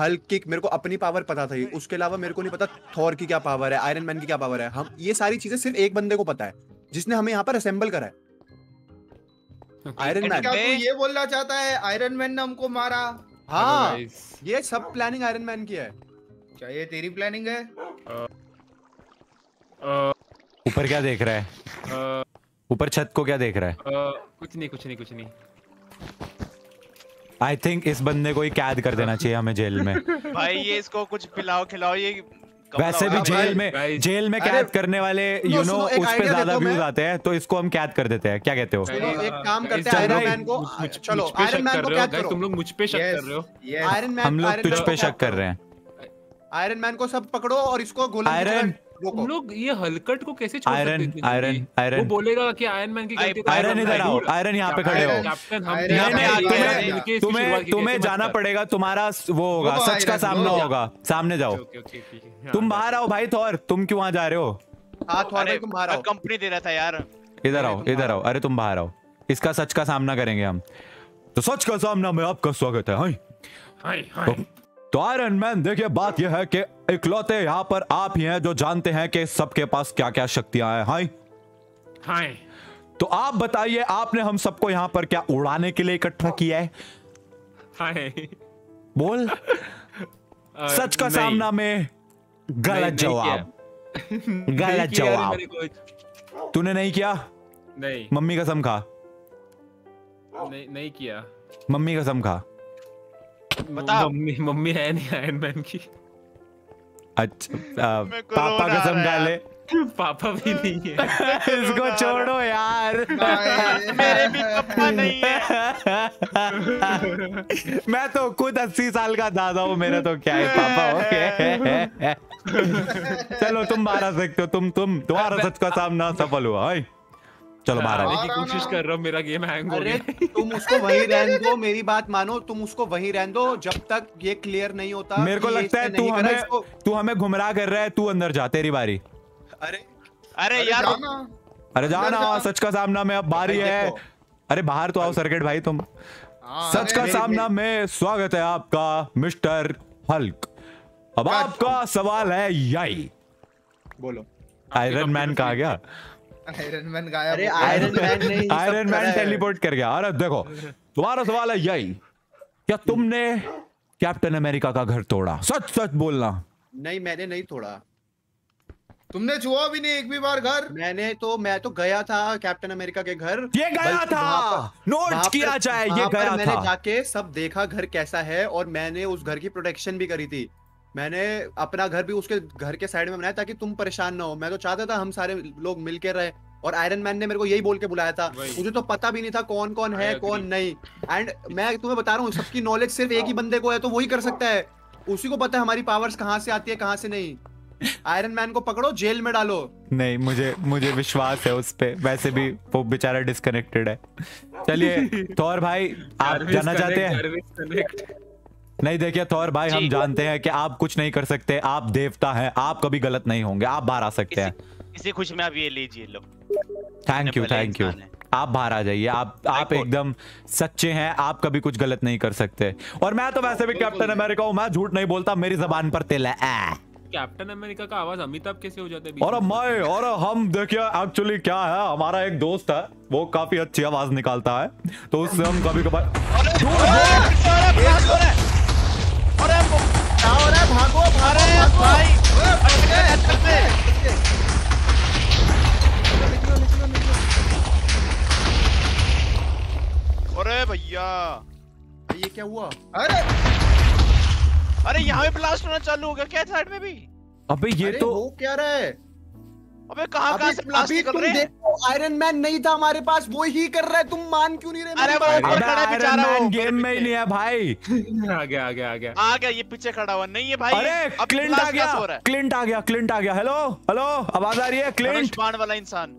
हल्क की मेरे को अपनी पावर पता था उसके अलावा मेरे को नहीं पता थॉर की क्या पावर है आयरन मैन की क्या पावर है। हम ये सारी चीज़ें सिर्फ़ एक बंदे को पता है जिसने हमें यहाँ पर असेंबल करा है। आयरन मैन क्या तू ये बोलना चाहता है? आयरन मैन ने हमको मारा। हाँ ये सब प्लानिंग आयरन मैन की है। क्या ये तेरी प्लानिंग है? ऊपर क्या देख रहा है? ऊपर छत को क्या देख रहा है? कुछ नहीं कुछ नहीं कुछ नहीं। आई थिंक इस बंदे को ही कैद कर देना चाहिए हमें जेल में। भाई ये इसको कुछ पिलाओ खिलाओ ये वैसे भी जेल में जेल में कैद करने वाले यू नो उस पे ज़्यादा व्यूज़ आते हैं तो इसको हम कैद कर देते हैं। क्या कहते हो? एक काम करते हैं, आयरन मैन को- चलो, आयरन मैन शक कर को रहे हो, कैद करो। तुम लोग मुझ पे शक कर रहे हो। आयरन मैन हम लोग तुझ पे शक कर। रहे हैं। आयरन मैन को सब पकड़ो और इसको गोला आयरन- तुम लोग ये हलकट को कैसे छोड़ आयरन- हो आयरन- आयरन- वो बोलेगा कि आयरन मैन की गलती तो आयरन आयरन इधर आओ। आयरन यहाँ पे खड़े हो नहीं नहीं तुम्हें तुम्हें तुम्हें जाना पड़ेगा तुम्हारा वो होगा सच का सामना होगा। सामने जाओ। ओके ओके ठीक है हाँ, तुम बाहर आओ भाई थौर। तुम क्यों वहाँ जा रहे हो? हाथ और भाई तुम बाहर आओ। कंपनी दे रहा था यार। इधर आओ इधर आओ। अरे तुम बाहर आओ। इसका सच का सामना करेंगे हम। तो सच का सामना में आपका स्वागत है हाय। हाय तो, हाय तो आयरन मैन देखिए बात यह है कि इकलौते यहाँ पर आप ही हैं जो जानते हैं कि सबके पास क्या क्या शक्तियाँ हैं हाय। हाय। तो आप बताइए आपने हम सबको यहाँ पर क्या उड़ाने के लिए इकट्ठा किया है? हाय। बोल। सच का सामना में गलत जवाब। गलत जवाब। तूने नहीं किया? नहीं। मम्मी कसम खा। नहीं नहीं किया। मम्मी कसम खा। बता। मम्मी मम्मी है नहीं आयरन मैन की। अच्छा पापा कसम खा ले। पापा भी नहीं है। इसको छोड़ो यार। मेरे भी पापा नहीं है। मैं तो खुद अस्सी साल का दादा हूँ मेरा तो क्या है पापा ओके चलो तुम बाहर सकते हो तुम तुम तुम्हारा सच का सामना सफल हुआ हाय चलो बाहर आने की कोशिश कर रहा हूँ मेरा गेम हैंग हो गया। तुम उसको वहीं रहने दो मेरी बात मानो तुम उसको वहीं रहने दो जब तक ये क्लियर नहीं होता मेरे को लगता है तू हमें तू हमें गुमराह कर रहा है तू अंदर जा तेरी बारी। अरे अरे अरे यार अरे जाना सच का सामना में अब बारी है। अरे बाहर तो आओ सर्किट भाई तुम। हाँ, सच का सामना में स्वागत है आपका मिस्टर हल्क। अब आपका सवाल है यही। बोलो। आयरन मैन कहा गया? आयरन मैन गायब अरे आयरन मैन ने ही सब आयरन मैन टेलीपोर्ट कर गया। अरे देखो तुम्हारा सवाल है यही। क्या तुमने कैप्टन अमेरिका का घर तोड़ा? सच सच बोलना। नहीं मैंने नहीं तोड़ा। तुमने छुआ भी नहीं एक भी बार घर? मैंने तो मैं तो गया था कैप्टन अमेरिका के घर। ये गया था! नोट किया जाए ये गया मैंने जाके सब देखा घर कैसा है और मैंने उस घर की प्रोटेक्शन भी करी थी। मैंने अपना घर भी उसके घर के साइड में बनाया ताकि तुम परेशान ना हो। मैं तो चाहता था हम सारे लोग मिलके रहे और आयरन मैन ने मेरे को यही बोल के बुलाया था। मुझे तो पता भी नहीं था कौन कौन है कौन नहीं। एंड मैं तुम्हें बता रहा हूँ सबकी नॉलेज सिर्फ़ एक ही बंदे को है तो वही कर सकता है। उसी को पता है हमारी पावर्स कहाँ से आती है कहाँ से नहीं। आयरन मैन को पकड़ो जेल में डालो। नहीं मुझे मुझे विश्वास है उस पे। वैसे भी वो बेचारा डिस्कनेक्टेड है। चलिए थौर भाई आप जाना चाहते हैं. नहीं देखिए थौर भाई हम जानते हैं कि आप कुछ नहीं कर सकते आप देवता हैं आप कभी गलत नहीं होंगे आप बाहर आ सकते हैं। इसी खुशी में आप ये लीजिए लो। थैंक यू थैंक यू आप बाहर आ जाइए आप आप एकदम सच्चे हैं आप कभी कुछ गलत नहीं कर सकते। और मैं तो वैसे भी कैप्टन अमेरिका हूँ मैं झूठ नहीं बोलता मेरी जबान पर तेल है। कैप्टन अमेरिका का आवाज़ अमिताभ कैसे हो जाता है और मैं? और हम देखिए एक्चुअली क्या है हमारा एक दोस्त है वो काफ़ी अच्छी आवाज़ निकालता है तो उससे हम कभी कभार क्या हो रहा है भागो। भागो अरे भाई। निकलो, निकलो, निकलो, भैया। ये क्या हुआ? अरे अरे यहाँ पे ब्लास्ट होना चालू हो गया क्या साइड में भी? अबे ये अरे तो वो क्या रहा है? अबे कहाँ कहाँ से प्लास्टिक ब्लास्ट अभी रहे हैं? आयरन मैन नहीं था हमारे पास वो ही कर रहा है तुम मान क्यों नहीं रहे? अरे वो ऊपर खड़ा है बेचारा वो, मैन गेम में ही नहीं है भाई। आ गया आ गया आ गया। आ गया ये पीछे खड़ा हुआ। नहीं है भाई अरे क्लिंट आ गया क्लिंट आ गया क्लिंट आ गया। हेलो हेलो आवाज़ आ रही है क्लिंट वाला इंसान।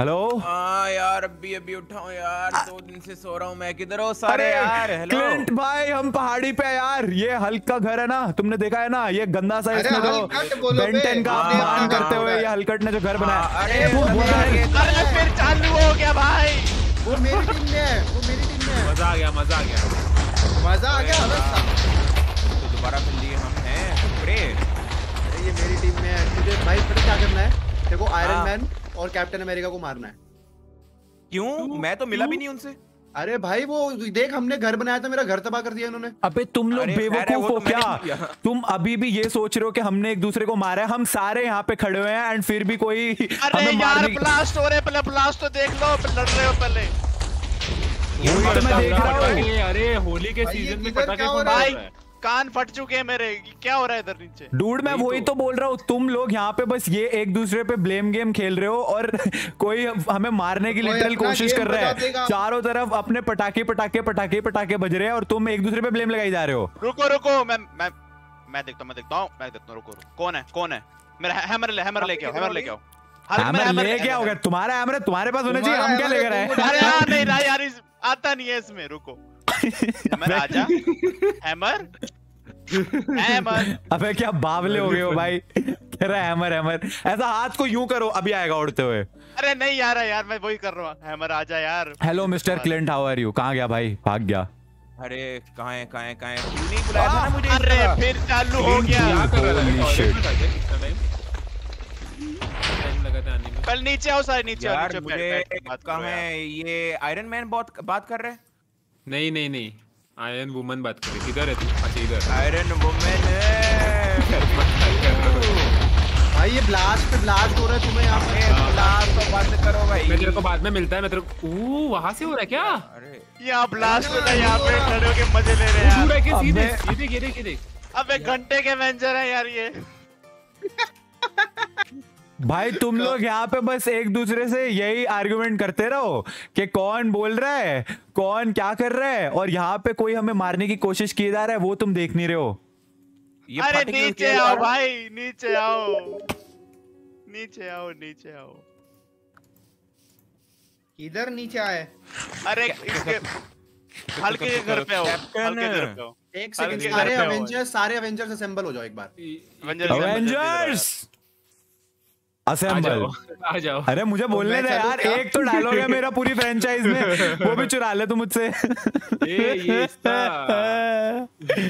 हेलो हाँ यार अभी अभी उठाओ यार आ, दो दिन से सो रहा हूँ मैं। किधर हो सारे यार? हेलो क्लिंट भाई हम पहाड़ी पे यार। ये हल्का घर है ना तुमने देखा है ना? ये गंदा सा इसमें जो बोलो बेंटेन का हाँ, अपमान हाँ, करते हाँ, हुए हाँ। ये हलकट ने जो घर बनाया। हाँ, अरे वो है अरे फिर चालू हो गया भाई। वो मेरी टीम में है वो मेरी टीम में है। मज़ा आ गया मज़ा आ गया। मज़ा आ गया तो दोबारा मिल लिए हम हैं अरे ये मेरी टीम में है। तुझे भाई पता क्या करना है? देखो आयरन हाँ। मैन और कैप्टन अमेरिका को मारना है। क्यों? मैं तो मिला भी नहीं उनसे। अरे भाई वो देख हमने घर बनाया था मेरा घर तबाह कर दिया इन्होंने। अबे तुम लोग बेवकूफ़ हो तो क्या? तुम अभी भी ये सोच रहे हो कि हमने एक दूसरे को मारा है? हम सारे यहाँ पे खड़े हुए हैं एंड फिर भी कोई अरे हमें यार ब्लास्ट हो रहे हैं, पहले ब्लास्ट तो देख लो लड़ रहे हो पहले। तो मैं देख रहा हूँ। अरे, अरे होली के सीज़न में पटाखे क्या हो? रहा है? कान फट चुके हैं मेरे क्या हो रहा है इधर नीचे? डूड मैं वही तो। तो बोल रहा हूँ तुम लोग यहाँ पे बस ये एक दूसरे पे ब्लेम गेम खेल रहे हो और कोई हमें मारने की लिटरल कोशिश कर रहा है। चारों तरफ़ अपने पटाखे पटाखे पटाखे पटाखे बज रहे हैं और तुम एक दूसरे पे ब्लेम लगाई जा रहे हो। रुको रुको मैं मैं मैं देखता हूँ मैं देखता हूँ मैं देखता हूँ रुको रुको। कौन है कौन है? मेरा हैमर ले हैमर लेके आओ हैमर लेके आओ। हैमर ले क्या हो गया? तुम्हारा हैमर है। तुम्हारे पास होना चाहिए हम क्या लेकर है, आए? अरे यार नहीं यार आता नहीं है इसमें रुको। हैमर आजा। हैमर हैमर अबे क्या बावले हो गए हो भाई? कह रहा है हैमर हैमर ऐसा हाथ को यूँ करो अभी आएगा उड़ते हुए। अरे नहीं यार यार मैं वही कर रहा हूँ। हैमर आजा यार। Hello mister Clint how are you कहाँ गया भाई? भाग गया। अरे कहाँ है कहाँ है कहाँ है? क्यों नहीं बुलाया था ना मुझे अरे फिर चालू हो गया। में नीचे आओ सारे नीचे आओ यार मुझे कहाँ है? ये आयरन मैन बहुत बात कर रहे हैं? नहीं नहीं नहीं। आयरन वुमन बात कर। रही किधर है तू? अच्छा इधर आयरन वुमेन भाई ये ब्लास्ट पे ब्लास्ट हो रहा है तुम्हें यहाँ पे। ब्लास्ट तो बंद करो भाई। मैं तेरे को बाद में मिलता है मैं तेरे को ओ वहाँ से हो रहा है क्या? अरे यहाँ ब्लास्ट होता है यहाँ पे खड़े होके मज़े ले रहे हैं दूर है यार। कि सीधे अबे। ये देख ये देख ये देख। अब एक घंटे के वेंजर है यार ये। भाई तुम लोग यहाँ पे बस एक दूसरे से यही आर्गुमेंट करते रहो कि कौन बोल रहा है कौन क्या कर रहा है और यहाँ पे कोई हमें मारने की कोशिश किए जा रहा है वो तुम देख नहीं रहे हो। ये अरे नीचे आओ भाई नीचे आओ। नीचे आओ नीचे आओ। इधर नीचे आए। अरे इसके हल्के के घर पे आओ हल्के घर पे आओ। एक सेकंड सारे। अवेंजर्स सारे अवेंजर्स असेंबल हो जाओ एक बार। आ असेंबल जाओ आ जाओ। अरे मुझे बोलने मैं दे यार एक तो डायलॉग है मेरा पूरी फ्रेंचाइज में वो भी चुरा ले तू मुझसे। ए ये इसका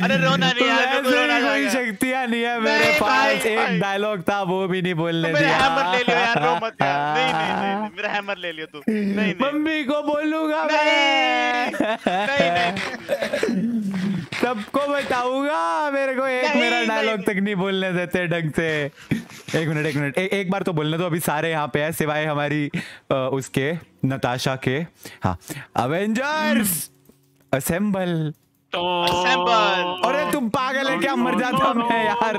अरे रोना नहीं यार मेरे को रोना कोई नहीं शक्तियाँ नहीं है मेरे पास। एक डायलॉग था वो भी नहीं बोलने मेरा दिया। हैमर ले लियो यार रो मत यार। नहीं नहीं नहीं नहीं, मेरा हैमर ले लियो तू। नहीं नहीं। मम्मी को बोलूँगा मैं। नहीं नहीं सबको बताऊँगा मेरे को एक मेरा डायलॉग तक नहीं बोलने देते ढंग से। एक मिनट एक मिनट एक बार तो बोलने दो अभी सारे यहाँ पे है सिवाय हमारी अ, उसके नताशा के। हाँ अवेंजर्स असेंबल Assemble. अरे तुम पागल है क्या? मर जाता मैं यार।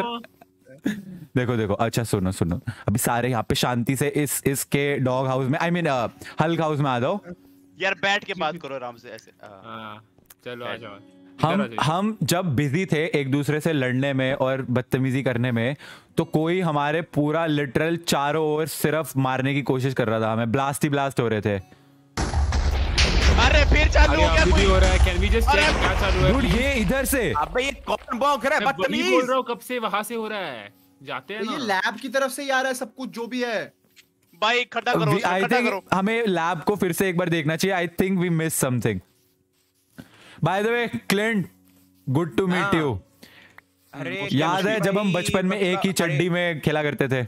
देखो देखो अच्छा सुनो सुनो। अभी सारे यहाँ पे शांति से इस इसके डॉग हाउस में आई मीन हल्क हाउस में आ जाओ। यार बैठ के बात करो आराम से ऐसे। हाँ। हाँ चलो आ जाओ। हम। हम जब बिज़ी थे एक दूसरे से लड़ने में और बदतमीजी करने में तो कोई हमारे पूरा लिटरल चारों ओर सिर्फ़ मारने की कोशिश कर रहा था। हमें ब्लास्ट ही ब्लास्ट हो रहे थे। अरे फिर चालू हो गया भी कोई? हो रहा है। कैन वी जस्ट चेक क्या चालू है ये इधर से। अबे ये कौन भौंक रहा है? वही बोल रहा हूँ कब से वहाँ से हो रहा है? जाते हैं ये लैब की तरफ़ से ही आ रहा है सब कुछ जो भी है। भाई खड्डा करो थिंक करो। हमें लैब को फिर से एक बार देखना चाहिए। I think we miss something by the way Clint good to meet. You याद है जब हम बचपन में एक ही चड्डी में खेला करते थे?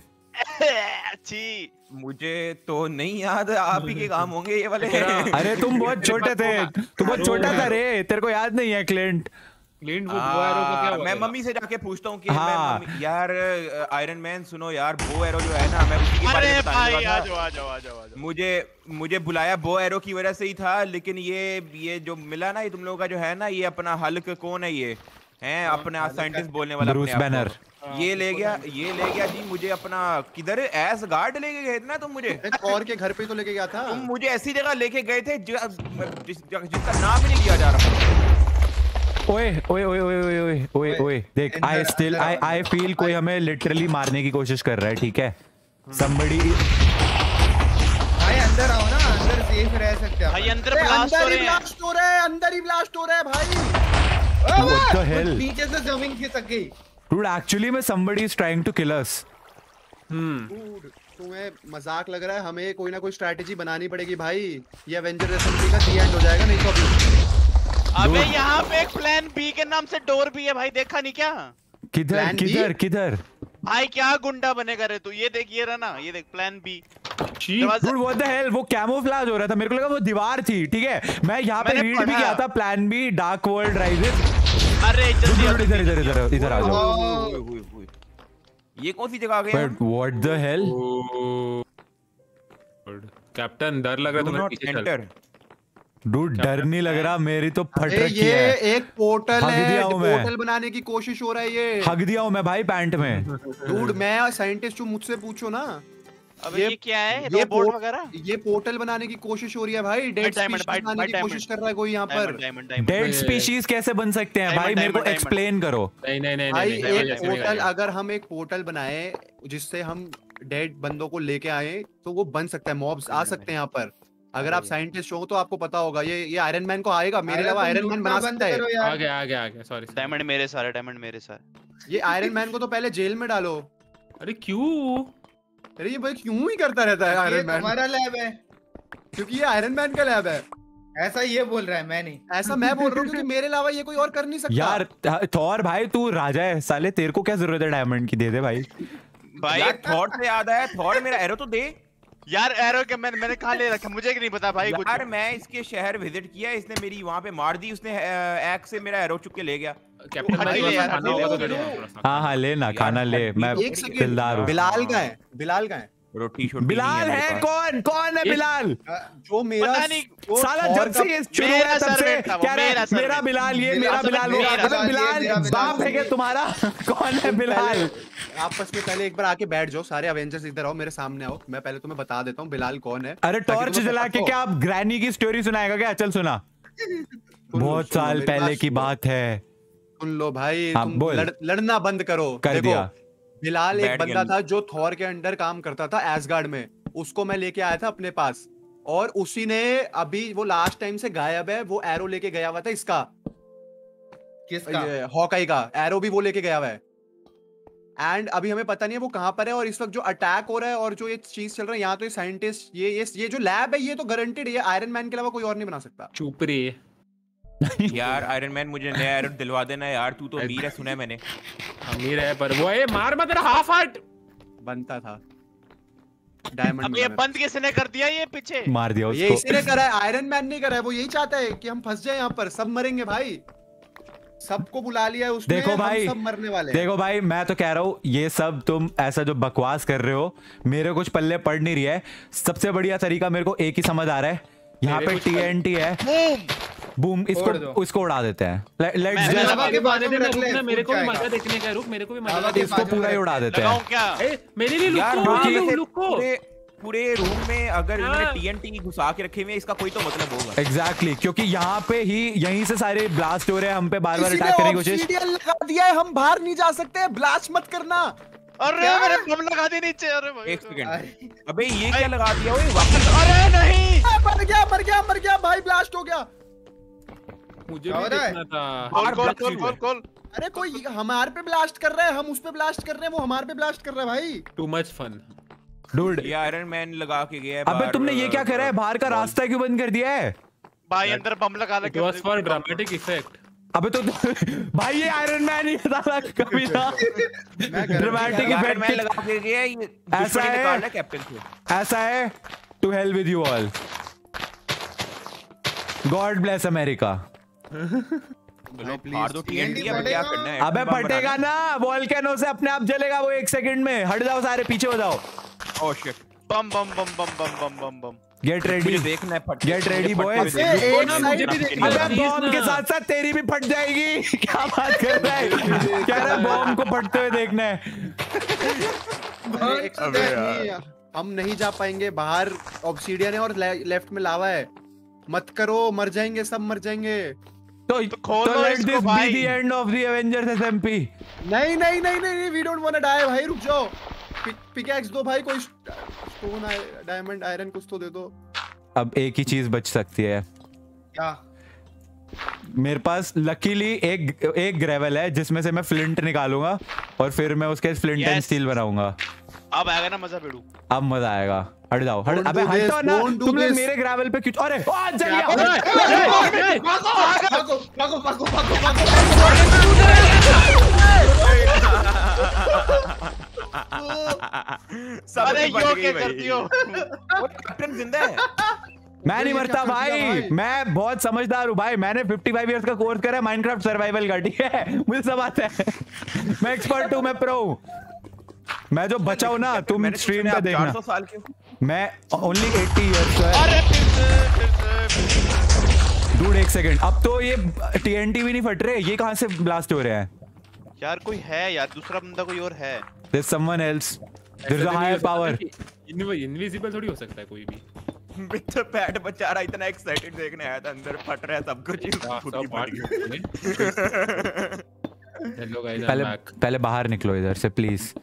अच्छी मुझे तो नहीं याद आप ही के काम होंगे ये वाले। अरे तुम बहुत छोटे थे तू बहुत छोटा था रे तेरे को याद नहीं है क्लिंट वो बो एरो का क्या हुआ मैं मम्मी से जाके पूछता हूँ कि हाँ। मैं मम्मी- यार आयरन मैन सुनो यार बो एरो जो है ना मैं उसी के बारे में बताने आ जाओ आ जाओ आ जाओ मुझे मुझे बुलाया बो एरो की वजह से ही था लेकिन ये ये जो मिला ना ये तुम लोगों का जो है ना ये अपना हल्क कौन है ये? हैं अपने साइंटिस्ट बोलने वाला ब्रूस बैनर। ये ले गया ये ले गया जी मुझे अपना किधर एस गार्ड लेके गए थे ना तुम मुझे? और के घर पे तो लेके गया था। तुम मुझे ऐसी जगह लेके गए थे जिसका नाम ही नहीं लिया जा रहा। ओए ओए ओए ओए ओए ओए ओए ओए देख I still I I feel कोई हमें लिटरली मारने की कोशिश कर रहा है ठीक है? Somebody भाई अंदर आओ ना अंदर सेफ़ रह सकते हैं भाई अंदर ब्लास्ट हो रहे हैं। ब्लास्ट हो रहा है अंदर ही ब्लास्ट हो रहा है भाई। ओ, What the वाह! hell? नीचे से ज़मीन खिसक गई dude actually में somebody is trying to kill us. Hmm. तुम्हें मज़ाक लग रहा है हमें कोई ना कोई स्ट्रैटेजी बनानी पड़ेगी भाई। ये एवेंजर असेंबली का दी एंड हो जाएगा नहीं तो अभी। अबे यहाँ पे एक प्लान बी के नाम से डोर भी है भाई देखा नहीं क्या? किधर किधर किधर? भाई क्या गुंडा बनेगा रे तू? ये देख ये रहा ना ये देख plan B she Dude, what the hell? वो कैमोफ्लेज हो रहा था। मेरे को लगा वो दीवार थी ठीक है? मैं यहाँ पे रीड भी किया था plan B dark world rises अरे जल्दी इधर इधर इधर इधर इधर आ जाओ। ये कौन सी जगह आ गए but what the hell captain डर लग रहा है तुम्हें पीछे चल। डूड डर नहीं लग रहा मेरी तो फट रखी ये है। एक पोर्टल है। पोर्टल बनाने की कोशिश हो रहा है ये। हग दिया हूँ मैं भाई पैंट में। डूड मैं साइंटिस्ट हूँ मुझसे पूछो ना। अब ये- ये क्या है? ये रोबोट वगैरह? ये पोर्टल बनाने की कोशिश हो रही है भाई। डेड स्पीशीज बनाने की कोशिश कर रहा है कोई यहाँ पर। डेड स्पीशीज कैसे बन सकते हैं? भाई मेरे को एक्सप्लेन करो। नहीं नहीं नहीं भाई एक पोर्टल अगर हम एक पोर्टल बनाए जिससे हम डेड बंदों को लेके आए तो वो बन सकता है मॉब्स आ सकते हैं यहाँ पर। अगर आप साइंटिस्ट हो तो आपको पता होगा ये ये आयरन मैन को आएगा मेरे अलावा आयरन मैन बना सकता है। आ गया आ गया आ गया सॉरी डायमंड मेरे सारे डायमंड मेरे सारे। ये आयरन मैन को तो पहले जेल में डालो। अरे क्यों? अरे ये भाई क्यों ही करता रहता है आयरन मैन तुम्हारा लैब है। क्योंकि ये आयरन मैन का लैब है। ऐसा ये बोल रहा है मैं नहीं। ऐसा मैं बोल रहा हूँ क्योंकि मेरे अलावा ये कोई और कर नहीं सकता। यार थॉर भाई तू राजा है साले तेरे को क्या ज़रूरत है डायमंड की? दे दे भाई। भाई थॉट से याद आया थॉट मेरा एरो तो दे। यार एरो के मैंने मैंने कहा ले रखा? मुझे नहीं पता भाई? कुछ यार मैं इसके शहर विज़िट किया इसने मेरी वहाँ पे मार दी उसने एक से मेरा एरो चुप के ले गया। कैप्टन मैं ले खाने ले तो हाँ हाँ लेना खाना ले मैं एक सेकंड दिलदार बिलाल का है बिलाल का है। रोटी शोटी बिलाल नहीं है? कौन? कौन है बिलाल? जो मेरा साला जब से ये शुरू हुआ तब से क्या रहा मेरा है? मेरा बिलाल ये मेरा बिलाल वो मेरा बिलाल। बाप है क्या तुम्हारा? कौन है बिलाल? आपस में पहले एक बार आके बैठ जाओ सारे अवेंजर्स इधर आओ मेरे सामने आओ। मैं पहले तुम्हें बता देता हूँ बिलाल कौन है। अरे टॉर्च जला के क्या आप ग्रैनी की स्टोरी सुनाएगा क्या? चल सुना। बहुत साल पहले की बात है। सुन लो भाई हाँ, तुम लड़, लड़ना बंद करो। कर देखो, दिया। बिलाल एक बंदा था जो थॉर के अंडर काम करता था एसगार्ड में। उसको मैं लेके आया था अपने पास। और उसी ने अभी वो लास्ट टाइम से गायब है वो एरो लेके गया हुआ था इसका। किसका? ये हॉकाई का। एरो भी वो लेके गया हुआ है। एंड अभी हमें पता नहीं है वो कहाँ पर है और इस वक्त जो अटैक हो रहा है और जो ये चीज़ चल रहा है यहाँ तो ये साइंटिस्ट ये ये ये जो लैब है ये तो गारंटेड है आयरन मैन के अलावा कोई और नहीं बना सकता। चुप रे यार आयरन मैन मुझे नया एरो दिलवा देना यार तू तो अमीर है सुना है मैंने। अमीर है पर वो ए मार मत रहा हाफ़ हार्ट बनता था। डायमंड अब ये बंद किसने कर दिया ये पीछे? मार दिया उसको। इसी ने करा है आयरन मैन ने करा है वो यही चाहता है कि हम फंस जाए यहाँ पर सब मरेंगे भाई। सबको बुला लिया है उसने देखो हम भाई, सब मरने वाले हैं। देखो भाई मैं तो कह रहा हूँ ये सब तुम ऐसा जो बकवास कर रहे हो मेरे कुछ पल्ले पड़ नहीं रही है। सबसे बढ़िया तरीका मेरे को एक ही समझ आ रहा है यहाँ पे टीएनटी है। बूम। इसको इसको उड़ा देते हैं। लेट्स जस्ट हवा के बाजू में रख ले, मेरे को भी मज़ा देखने का रुक मेरे को भी मज़ा देखने के इसको पूरा ही उड़ा देते हैं। क्या? का। ए, मेरे लिए यार लुको जैसे पूरे पूरे रूम में अगर इन्होंने हाँ। टीएनटी घुसा के रखे हुए हैं इसका कोई तो मतलब होगा। एग्जैक्टली exactly, क्योंकि यहाँ पे ही यहीं से सारे ब्लास्ट हो रहे हैं हम पे बार बार अटैक करने की कोशिश लगा दिया है हम बाहर नहीं जा सकते ब्लास्ट मत करना। अरे मेरे बम लगा दी नीचे अरे एक सेकंड अबे ये क्या लगा दिया? ओए वापस अरे नहीं! मर गया मर गया मर गया भाई ब्लास्ट हो गया। मुझे भी रहा? देखना था। blast खोल हुआ खोल खोल अरे कोई हमारे पे ब्लास्ट कर रहा है हम उस पे ब्लास्ट कर रहे हैं वो हमारे पे ब्लास्ट कर रहा है भाई। टू मच फन डूड ये आयरन मैन लगा के गया है अबे तुमने ये क्या करा है? बाहर का रास्ता क्यों बंद कर दिया है? भाई अंदर बम लगा इट लगे वाज फॉर ड्रामेटिक इफ़ेक्ट अबे तो भाई ये आयरन मैन ही था कभी ना ड्रामेटिक आयरन मैन लगा के गया है, ये ऐसा है? निकाल रहा कैप्टन से ऐसा है? To hell with you all God bless America अब क्या फटेगा। करना है? अबे फटेगा ना वॉल्केनो से अपने आप जलेगा वो एक सेकंड में। हट जाओ सारे पीछे हो जाओ। ओह shit bomb bomb bomb bomb bomb bomb bomb bomb get ready देखना है देखना अबे Please बॉम्ब के साथ साथ तेरी भी फट जाएगी। क्या बात कर रहा है? कह रहा है बॉम्ब को फटते हुए देखना है। हम नहीं जा पाएँगे बाहर। ऑब्सीडियन है और लेफ़्ट में लावा है। मत करो मर जाएँगे सब मर जाएँगे। तो तो खोलो लेट इसको दिस बी भाई। The end of the Avengers SMP नहीं नहीं नहीं नहीं we don't want to die भाई रुक जाओ। पिकैक्स दो भाई कोई स्टोन डायमंड आयरन कुछ तो दे दो। अब एक ही चीज़ बच सकती है। क्या? मेरे पास लकीली एक एक ग्रेवल है जिसमें से मैं फ्लिंट निकालूँगा और फिर मैं उसके फ्लिंट एंड स्टील बनाऊँगा। अब आएगा ना मज़ा बेड़ू अब मज़ा आएगा। हट जाओ हट अबे हटो ना। don't तुम लोग मेरे ग्रेवल पे क्यों अरे आ, जल गया। भागो भागो भागो भागो भागो सब अरे यो क्या करती हो? वो कैप्टन ज़िंदा है। मैं नहीं मरता भाई? मैं बहुत समझदार हूँ भाई। मैंने 55 इयर्स का कोर्स करा है माइनक्राफ्ट सर्वाइवल का ठीक है। मुझे सब आता है। मैं एक्सपर्ट हूँ मैं प्रो हूँ। मैं जो बचा हूँ ना तुम स्ट्रीम पे देखना। 400 साल के मैं ओनली 80 इयर्स का है। अरे फिर से फिर से डूड एक सेकंड अब तो ये टीएनटी भी नहीं फट रहे ये कहाँ से ब्लास्ट हो रहे हैं? यार कोई है यार दूसरा बंदा कोई और है। There's someone else. there's a higher power. Invisible थोड़ी हो सकता है कोई भी। द पैड बेचारा इतना एक्साइटेड देखने आया था अंदर फट रहा है सब कुछ हाँ, ही पहले पहले बाहर निकलो इधर से प्लीज़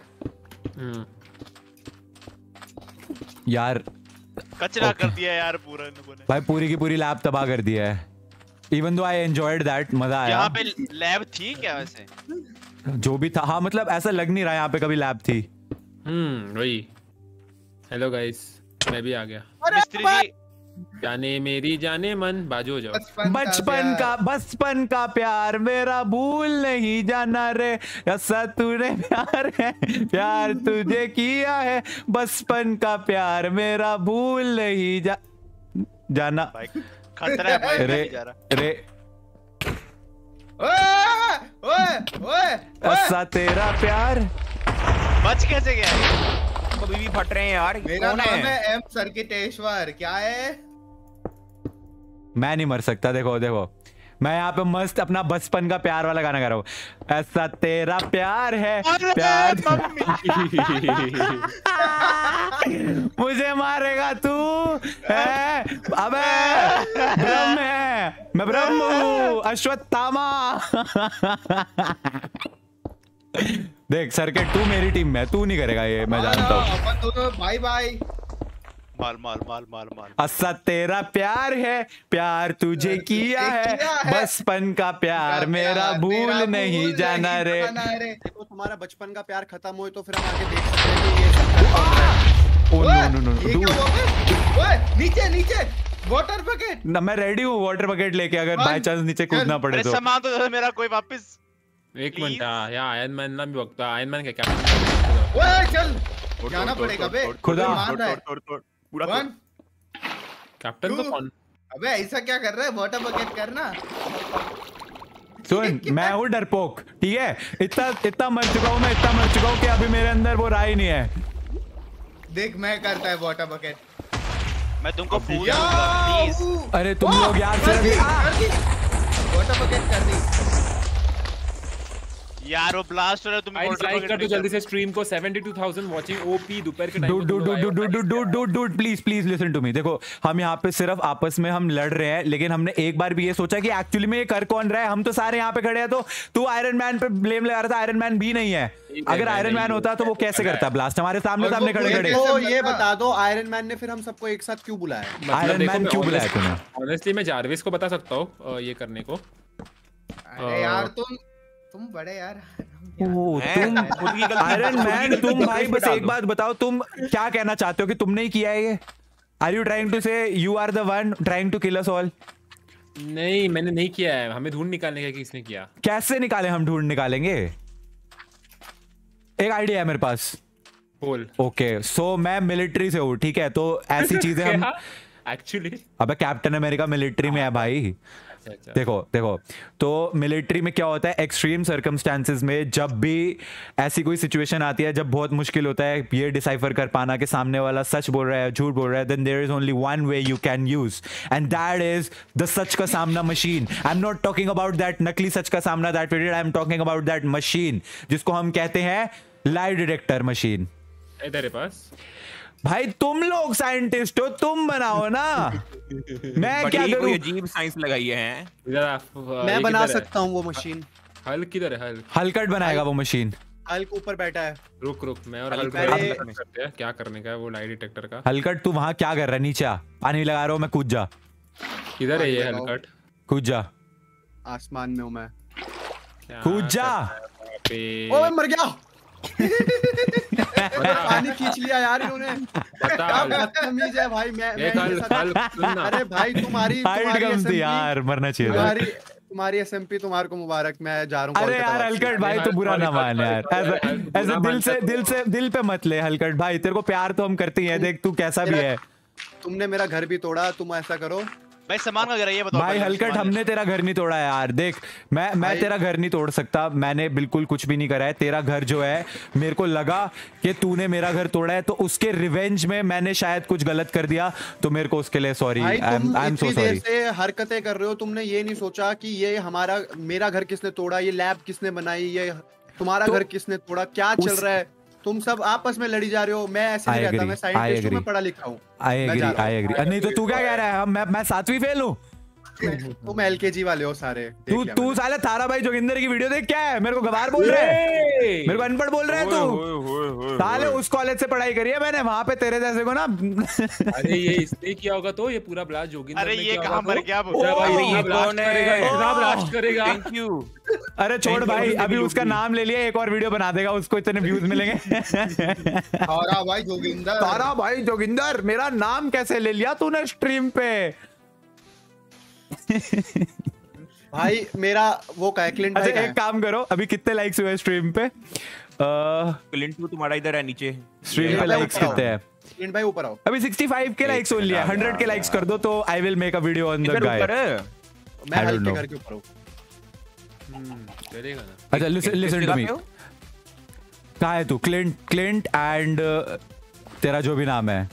यार कचरा कर दिया यार पूरा इन लोगों ने। भाई पूरी की पूरी लैब तबाह कर दिया है। इवन दो आई एंजॉयड दैट मज़ा आया। यहाँ पे लैब थी क्या वैसे? जो भी था हाँ मतलब ऐसा लग नहीं रहा यहाँ पे कभी लैब थी। हम्म वही। हेलो गाइस मैं भी आ गया। मिस्त्री जी जाने मेरी जाने मन। बाजू जाओ। बचपन का बचपन का प्यार। मेरा भूल नहीं जाना रे। ऐसा तूने प्यार है प्यार तुझे किया है। बचपन का प्यार मेरा भूल नहीं जा जाना। खतरा है रे रे। ओए ओए ओए ऐसा तेरा प्यार। बच कैसे गया? भी फट रहे हैं यार मेरा नाम है? है एम सर्किटेश्वर क्या है? मैं नहीं मर सकता देखो देखो। मैं यहाँ पे मस्त अपना बचपन का प्यार वाला गाना गा रहा हूँ। ऐसा तेरा प्यार है प्यार मुझे मारेगा तू है? अबे ब्रह्म है मैं ब्रह्म हूँ अश्वत्थामा। देख सर्किट तू मेरी टीम में तू नहीं करेगा ये मैं जानता हूँ। भाई भाई माल माल माल माल माल अस्सा तेरा प्यार है प्यार तुझे किया है किया है। बचपन का प्यार मेरा भूल नहीं जाना रे। देखो तुम्हारा बचपन का प्यार खत्म हो तो फिर हम आगे देख सकते हैं ये है। ये नीचे नीचे वाटर बकेट ना मैं रेडी हूँ वाटर बकेट लेके अगर बाय चांस नीचे कूदना। पड़े तो। सामान तो मेरा कोई वापस एक मिनट हाँ यहाँ आयरन मैन ना भी वक्त आयरन मैन क्या क्या? ओए चल जाना पड़ेगा बे। खुदा। है। तोड़, तोड़, तोड़, पूरा। वन कैप्टन तो कौन? अबे ऐसा क्या कर रहा है? वाटर बकेट करना? सुन मैं हूँ डरपोक ठीक है? इतना इतना मर चुका हूँ मैं इतना मर चुका हूँ कि अभी मेरे अंदर वो राय नहीं है। देख मैं करता है वाटर बकेट मैं तुमको फूल अरे तुम लोग यार सिर्फ़ वाटर बकेट कर दी। यार वो ब्लास्ट हो रहा है तुम गाइस लाइक कर दो जल्दी से स्ट्रीम को 72000 वाचिंग ओपी दोपहर के time dude dude dude dude dude dude dude dude please please listen to me देखो हम यहाँ पे सिर्फ़ आपस में हम लड़ रहे हैं लेकिन हमने एक बार भी ये सोचा कि एक्चुअली में ये कर कौन रहा है? हम तो सारे यहाँ पे खड़े हैं तो तू आयरन मैन पे ब्लेम लगा रहा था आयरन मैन भी नहीं है। अगर आयरन मैन होता तो वो कैसे करता? ब्लास्ट हमारे सामने सामने खड़े खड़े तो ये बता? बता दो आयरन मैन ने फिर हम सबको एक साथ क्यों बुलाया? आयरन मैन क्यों बुलाया तूने? ऑनेस्टली मैं जारविस को बता सकता हूँ ये करने को। अरे यार तुम तुम बड़े यार ओ, हैं? तुम आयरन मैन तुम भाई बस एक बात बताओ तुम क्या कहना चाहते हो कि तुमने ही किया है ये? Are you trying to say you are the one trying to kill us all नहीं मैंने नहीं किया है। हमें ढूंढ निकालने का किसने किया? कैसे निकाले हम ढूंढ निकालेंगे? एक आइडिया है मेरे पास। बोल। ओके सो मैं मिलिट्री से हूँ ठीक है? तो ऐसी चीज़ें हम एक्चुअली अबे कैप्टन अमेरिका मिलिट्री में है भाई। अच्छा। देखो देखो तो मिलिट्री में क्या होता है एक्सट्रीम सर्कमस्टांसेस में जब भी ऐसी कोई सिचुएशन आती है जब बहुत मुश्किल होता है ये डिसाइफर कर पाना कि सामने वाला सच बोल रहा है झूठ बोल रहा है then there is only one way you can use and that is the सच का सामना machine I am not talking about that नकली सच का सामना that period I am talking about that machine जिसको हम कहते हैं लाई डिटेक्टर मशीन है पास। भाई तुम लोग साइंटिस्ट हो तुम बनाओ ना। मैं क्या करूँ? अजीब साइंस लगाई है इधर मैं बना सकता हूँ वो मशीन हल किधर है हल? हलकट बनाएगा वो मशीन हल्क ऊपर बैठा है। रुक रुक मैं और हल हल करते हैं क्या करने का है वो लाइट डिटेक्टर का? हलकट तू वहाँ क्या कर रहा है? नीचे पानी लगा रहा हूँ मैं कूद जा। किधर है ये। हलकट? कूद जा। आसमान में हूँ मैं। कूद जा। करना है वहाँ पे? ओ मर गया। पानी खींच लिया यार इन्होंने। बदतमीज है भाई मैं अरे भाई तुम्हारी हाइट तुम्हारी कम थी यार मरना चाहिए था। तुम्हारी तुम्हारी एसएमपी तुम्हारे को मुबारक मैं जा रहा हूँ अरे यार हलकट भाई तो बुरा ना मान यार। ऐसे दिल से दिल से दिल पे मत ले हलकट भाई। तेरे को प्यार तो हम करते ही हैं देख तू कैसा भी है। तुमने मेरा घर भी तोड़ा तुम ऐसा करो। भाई सामान का ये बताओ भाई हलकट हमने तेरा घर नहीं तोड़ा यार देख मैं मैं तेरा घर नहीं तोड़ सकता मैंने बिल्कुल कुछ भी नहीं करा है तेरा घर जो है मेरे को लगा कि तूने मेरा घर तोड़ा है तो उसके रिवेंज में मैंने शायद कुछ गलत कर दिया तो मेरे को उसके लिए sorry I am so sorry हरकतें कर रहे हो तुमने ये नहीं सोचा कि ये हमारा मेरा घर किसने तोड़ा ये लैब किसने बनाई ये तुम्हारा तो घर किसने तोड़ा क्या चल रहा है? तुम सब आपस में लड़ी जा रहे हो मैं ऐसे नहीं कहता रहता मैं साइंटिस्ट हूँ मैं पढ़ा लिखा हूँ। आई एग्री आई एग्री नहीं तो तू क्या कह रहा है? हम मैं मैं सातवीं फेल हूँ? तुम एलकेजी वाले हो सारे। तू तू। साले तारा भाई जोगिंदर की वीडियो देख क्या है? मेरे को गवार बोल रहा है। मेरे को अनपढ़ बोल रहा है तू। साले उस कॉलेज से पढ़ाई करी है मैंने वहाँ पे तेरे जैसे को ना अरे ये इसने किया होगा तो ये पूरा ब्लास्ट जोगिंदर अरे ये कहाँ मर तो? गया भाई ये कौन है? ब्लास्ट करेगा? थैंक यू अरे छोड़ भाई अभी उसका नाम ले लिया एक और वीडियो बना देगा उसको इतने व्यूज़ मिलेंगे। तारा भाई जोगिंदर। तारा भाई जोगिंदर मेरा नाम कैसे ले लिया तूने स्ट्रीम पे? भाई मेरा वो का है क्लिंट अच्छा एक काम करो अभी कितने लाइक्स हुए स्ट्रीम पे? क्लिंटू तुम्हारा इधर है नीचे। स्ट्रीम पे लाइक्स कितने हैं? क्लिंट भाई ऊपर आओ। अभी 65 के लाइक्स ओनली है। 100 के लाइक्स कर दो तो I will make a video on the guy ऊपर है। मैं I don't हल्के know. घर के ऊपर हूँ। हम्म, करेगा ना। अच्छा लिसन लिसन टू मी? कहाँ है तू? क्लिंट क्लिंट एंड तेरा जो भी नाम है।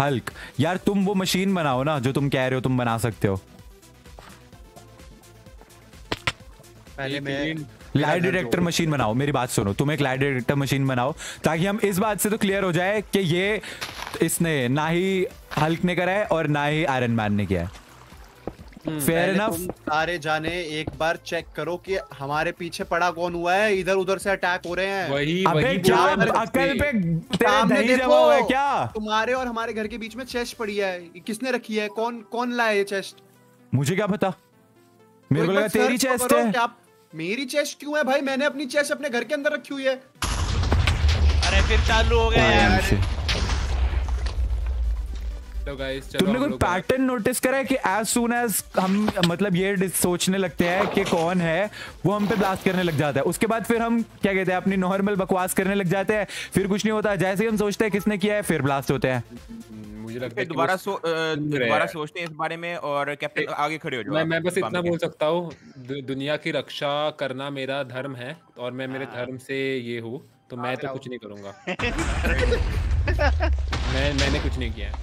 हल्क यार तुम वो मशीन बनाओ ना जो तुम कह रहे हो तुम बना सकते हो। पहले मैं लाइट डिटेक्टर मशीन बनाओ मेरी बात सुनो तुम एक लाइट डिटेक्टर मशीन बनाओ ताकि हम इस बात से तो क्लियर हो जाए कि ये इसने ना ही हल्क ने करा है और ना ही आयरन मैन ने किया है। फेयर इनफ सारे जाने एक बार चेक करो कि हमारे पीछे पड़ा कौन हुआ है इधर उधर से अटैक हो रहे हैं। वही अबे वही क्या अकल पे तेरे सामने देखो है क्या? तुम्हारे और हमारे घर के बीच में चेस्ट पड़ी है किसने रखी है कौन कौन लाया ये चेस्ट मुझे क्या पता? मेरे को लगा तेरी चेस्ट है। आप मेरी चेस्ट क्यों है भाई? मैंने अपनी चेस्ट अपने घर के अंदर रखी हुई है। अरे फिर चालू हो गया यार। तो तुमने कोई पैटर्न नोटिस करा है कि एज सुन एज हम मतलब ये सोचने लगते हैं कि कौन है वो हम पे ब्लास्ट करने लग जाता है। उसके बाद फिर हम क्या कहते हैं अपनी नॉर्मल बकवास करने लग जाते हैं। फिर कुछ नहीं होता। जैसे ही हम सोचते हैं किसने किया है फिर ब्लास्ट होते हैं। मुझे लगता है दोबारा सो दोबारा सोचते हैं इस बारे में और कैप्टन आगे खड़े हो जाओ मैं मैं बस इतना बोल सकता हूँ दु- दुनिया की रक्षा करना मेरा धर्म है और मैं मेरे धर्म से ये हूँ तो मैं तो कुछ नहीं करूँगा। मैं मैंने कुछ नहीं किया। है।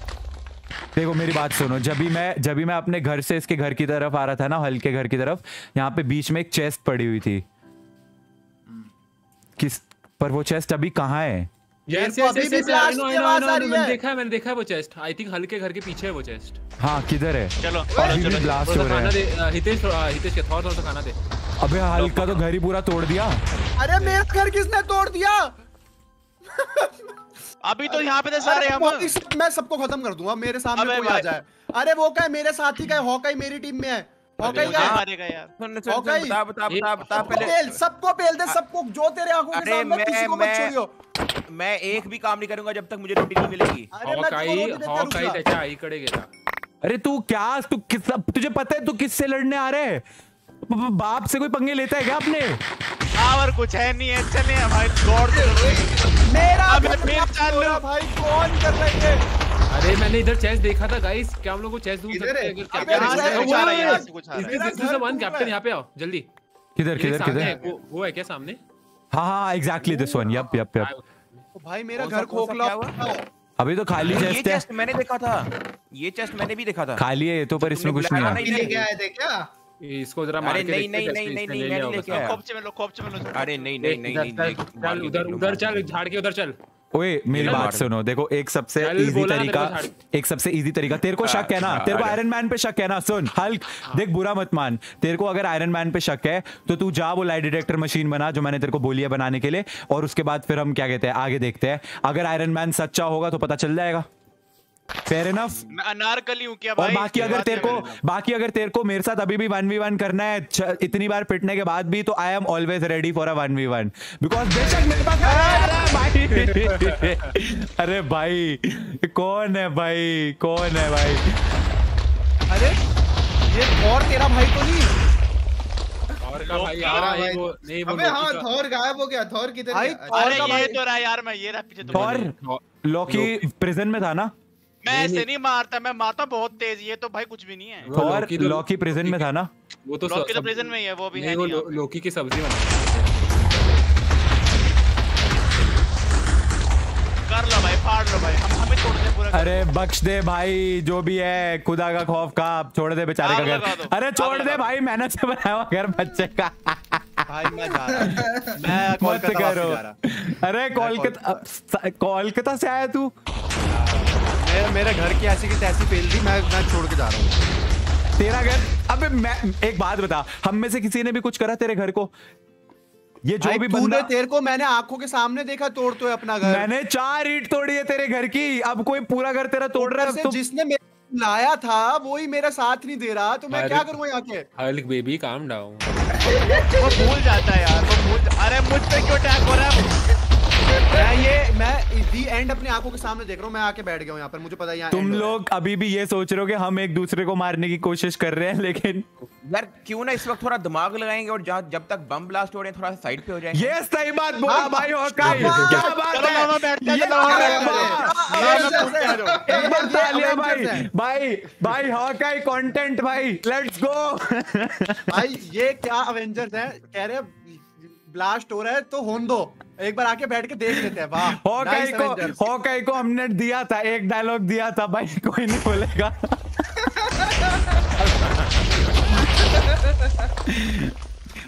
देखो मेरी बात सुनो जब भी मैं जब भी मैं अपने घर से इसके घर की तरफ़ आ रहा था ना हल्के घर की तरफ़ यहाँ पे बीच में एक चेस्ट पड़ी हुई थी। किस पर वो चेस्ट अभी कहाँ है? मेरे Yes, को yes, अभी yes, भी yes, I blast know, I know, I know, मैंने देखा है मैंने देखा है वो चेस्ट आई थिंक हल्के घर के पीछे है वो चेस्ट हाँ किधर है? चलो अभी चलो भी ब्लास्ट हो रहा है। हितेश हितेश के थोड़ा थोड़ा खाना दे। अबे हल्क तो घर ही पूरा तोड़ दिया। अरे मेरा घर किसने तोड़ दिया? अभी तो यहाँ पे थे सारे हम मैं सबको खत्म कर दूँगा मेरे सामने कोई आ जाए। अरे वो क्या है मेरे साथी का है हॉकाई मेरी टीम में है। हॉकाई का मारेगा यार। सुन सुन हॉकाई। बता बता बता बता सबको पहले। सबको पेल दे सबको जो तेरे आँखों के सामने किसी को मत छोड़ियो। मैं एक भी काम नहीं करूँगा जब तक मुझे रोटी नहीं मिलेगी। अरे हॉकाई हॉकाई त्याच्या आईकडे गेला अरे तू क्या तू किस तुझे पता है तू किससे लड़ने आ रहे है? बाप से कोई पंगे लेता है क्या अपने? पावर कुछ है नहीं है चले हमारे गॉड मेरा अब फिर चालू। भाई कौन कर रही है अरे मैंने इधर चेस देखा था गाइस क्या हम लोग को दूर इधर सकते हैं? अगर कैप्टन यहाँ पे- आओ जल्दी। किधर किधर सामने किधर? वो वो है क्या सामने? हाँ हाँ exactly this one yup yup yup ओ भाई मेरा घर खोखला हुआ? अभी तो खाली ये चेस्ट है। चेस्ट मैंने देखा था। ये चेस्ट मैंने भी देखा था। खाली है ये तो पर इसमें कुछ नहीं है। नहीं, लेके आए थे क्या? इसको जरा मार अरे के नहीं, नहीं नहीं, नहीं, नहीं, मैं नहीं लेके। आया। खोपचे में लो खोपचे में लो अरे नहीं नहीं नहीं नहीं उधर उधर चल झाड़ के उधर चल। ओए मेरी बात सुनो देखो एक सबसे इजी तरीका एक सबसे इजी तरीका तेरे को शक है ना? हाँ, तेरे को आयरन मैन पे शक है ना? सुन हल्क देख बुरा मत मान। तेरे को अगर आयरन मैन पे शक है तो तू जा वो लाइट डिटेक्टर मशीन बना जो मैंने तेरे को बोली है बनाने के लिए और उसके बाद फिर हम क्या कहते हैं आगे देखते हैं। अगर आयरन मैन सच्चा होगा तो पता चल जाएगा। फेयर इनफ अनारकली हूँ क्या भाई? और बाकी अगर तेरे को बाकी अगर तेरे को मेरे साथ अभी भी 1v1 करना है इतनी बार पिटने के बाद भी तो I am always ready for a 1v1 because बेशक मेरे पास भाई। अरे भाई कौन है भाई? कौन है भाई? अरे ये और तेरा भाई तो नहीं। तो भाई आ रहा है वो नहीं अबे हाँ थोर गायब हो गया थोर किधर है? अरे ये तो रहा यार मैं ये रहा पीछे तो थोर लॉकी प्रिजन में था ना? मैं ऐसे नहीं मारता मैं मारता बहुत तेज ये तो भाई कुछ भी नहीं है। वो और लॉकी तो- लॉकी प्रिजन में था ना? वो तो लॉकी तो सब- प्रिजन में ही है वो भी नहीं है वो नहीं लो- यहाँ। लौकी की सब्ज़ी बना कर लो भाई फाड़ लो भाई हम हमें तोड़ दे पूरा अरे बख्श दे भाई जो भी है खुदा का खौफ का अब छोड़ दे बेचारे का घर। अरे छोड़ दे भाई मेहनत से बनाया हुआ घर बच्चे का। भाई मैं जा रहा मैं कोलकाता करो। अरे कोलकाता कोलकाता से आया तू? मेरे मेरे घर की ऐसी की तैसी फेल दी मैं मैं छोड़ के जा रहा हूँ। तेरा घर अबे मैं एक बात बता हम में से किसी ने भी कुछ करा तेरे घर को? ये जो भी बंदा तेरे को मैंने आँखों के सामने देखा तोड़ तो है अपना घर। मैंने चार ईट तोड़ी है तेरे घर की अब कोई पूरा घर तेरा तोड़ रहा है तो जिसने मेरे लाया था वो ही मेरा साथ नहीं दे रहा तो मैं क्या करूँ यहाँ के? हल्क बेबी काम डाउन वो भूल जाता है यार वो भूल अरे मुझ पे क्यों अटैक हो रहा है? मैं ये मैं दी एंड अपनी आँखों के सामने देख रहा हूँ मैं आके बैठ गया हूँ यहाँ पर। मुझे पता है तुम। लोग अभी भी ये सोच रहे हो कि हम एक दूसरे को मारने की कोशिश कर रहे हैं लेकिन यार क्यों ना इस वक्त थोड़ा दिमाग लगाएँगे और जब तक बम ब्लास्ट हो रहे हैं थोड़ा साइड पे हो जाएँगे। ये सही बात बोला हाँ, भाई हॉकाई क्या बात है? भाई भाई भाई हॉकाई कंटेंट भाई? लेट्स गो भाई ये क्या अवेंजर्स है? कह रहे ब्लास्ट हो रहा है तो होन दो। एक बार आके बैठ के देख लेते हैं वाह हॉकाई को। हॉकाई को हमने दिया था एक डायलॉग दिया था भाई कोई नहीं बोलेगा।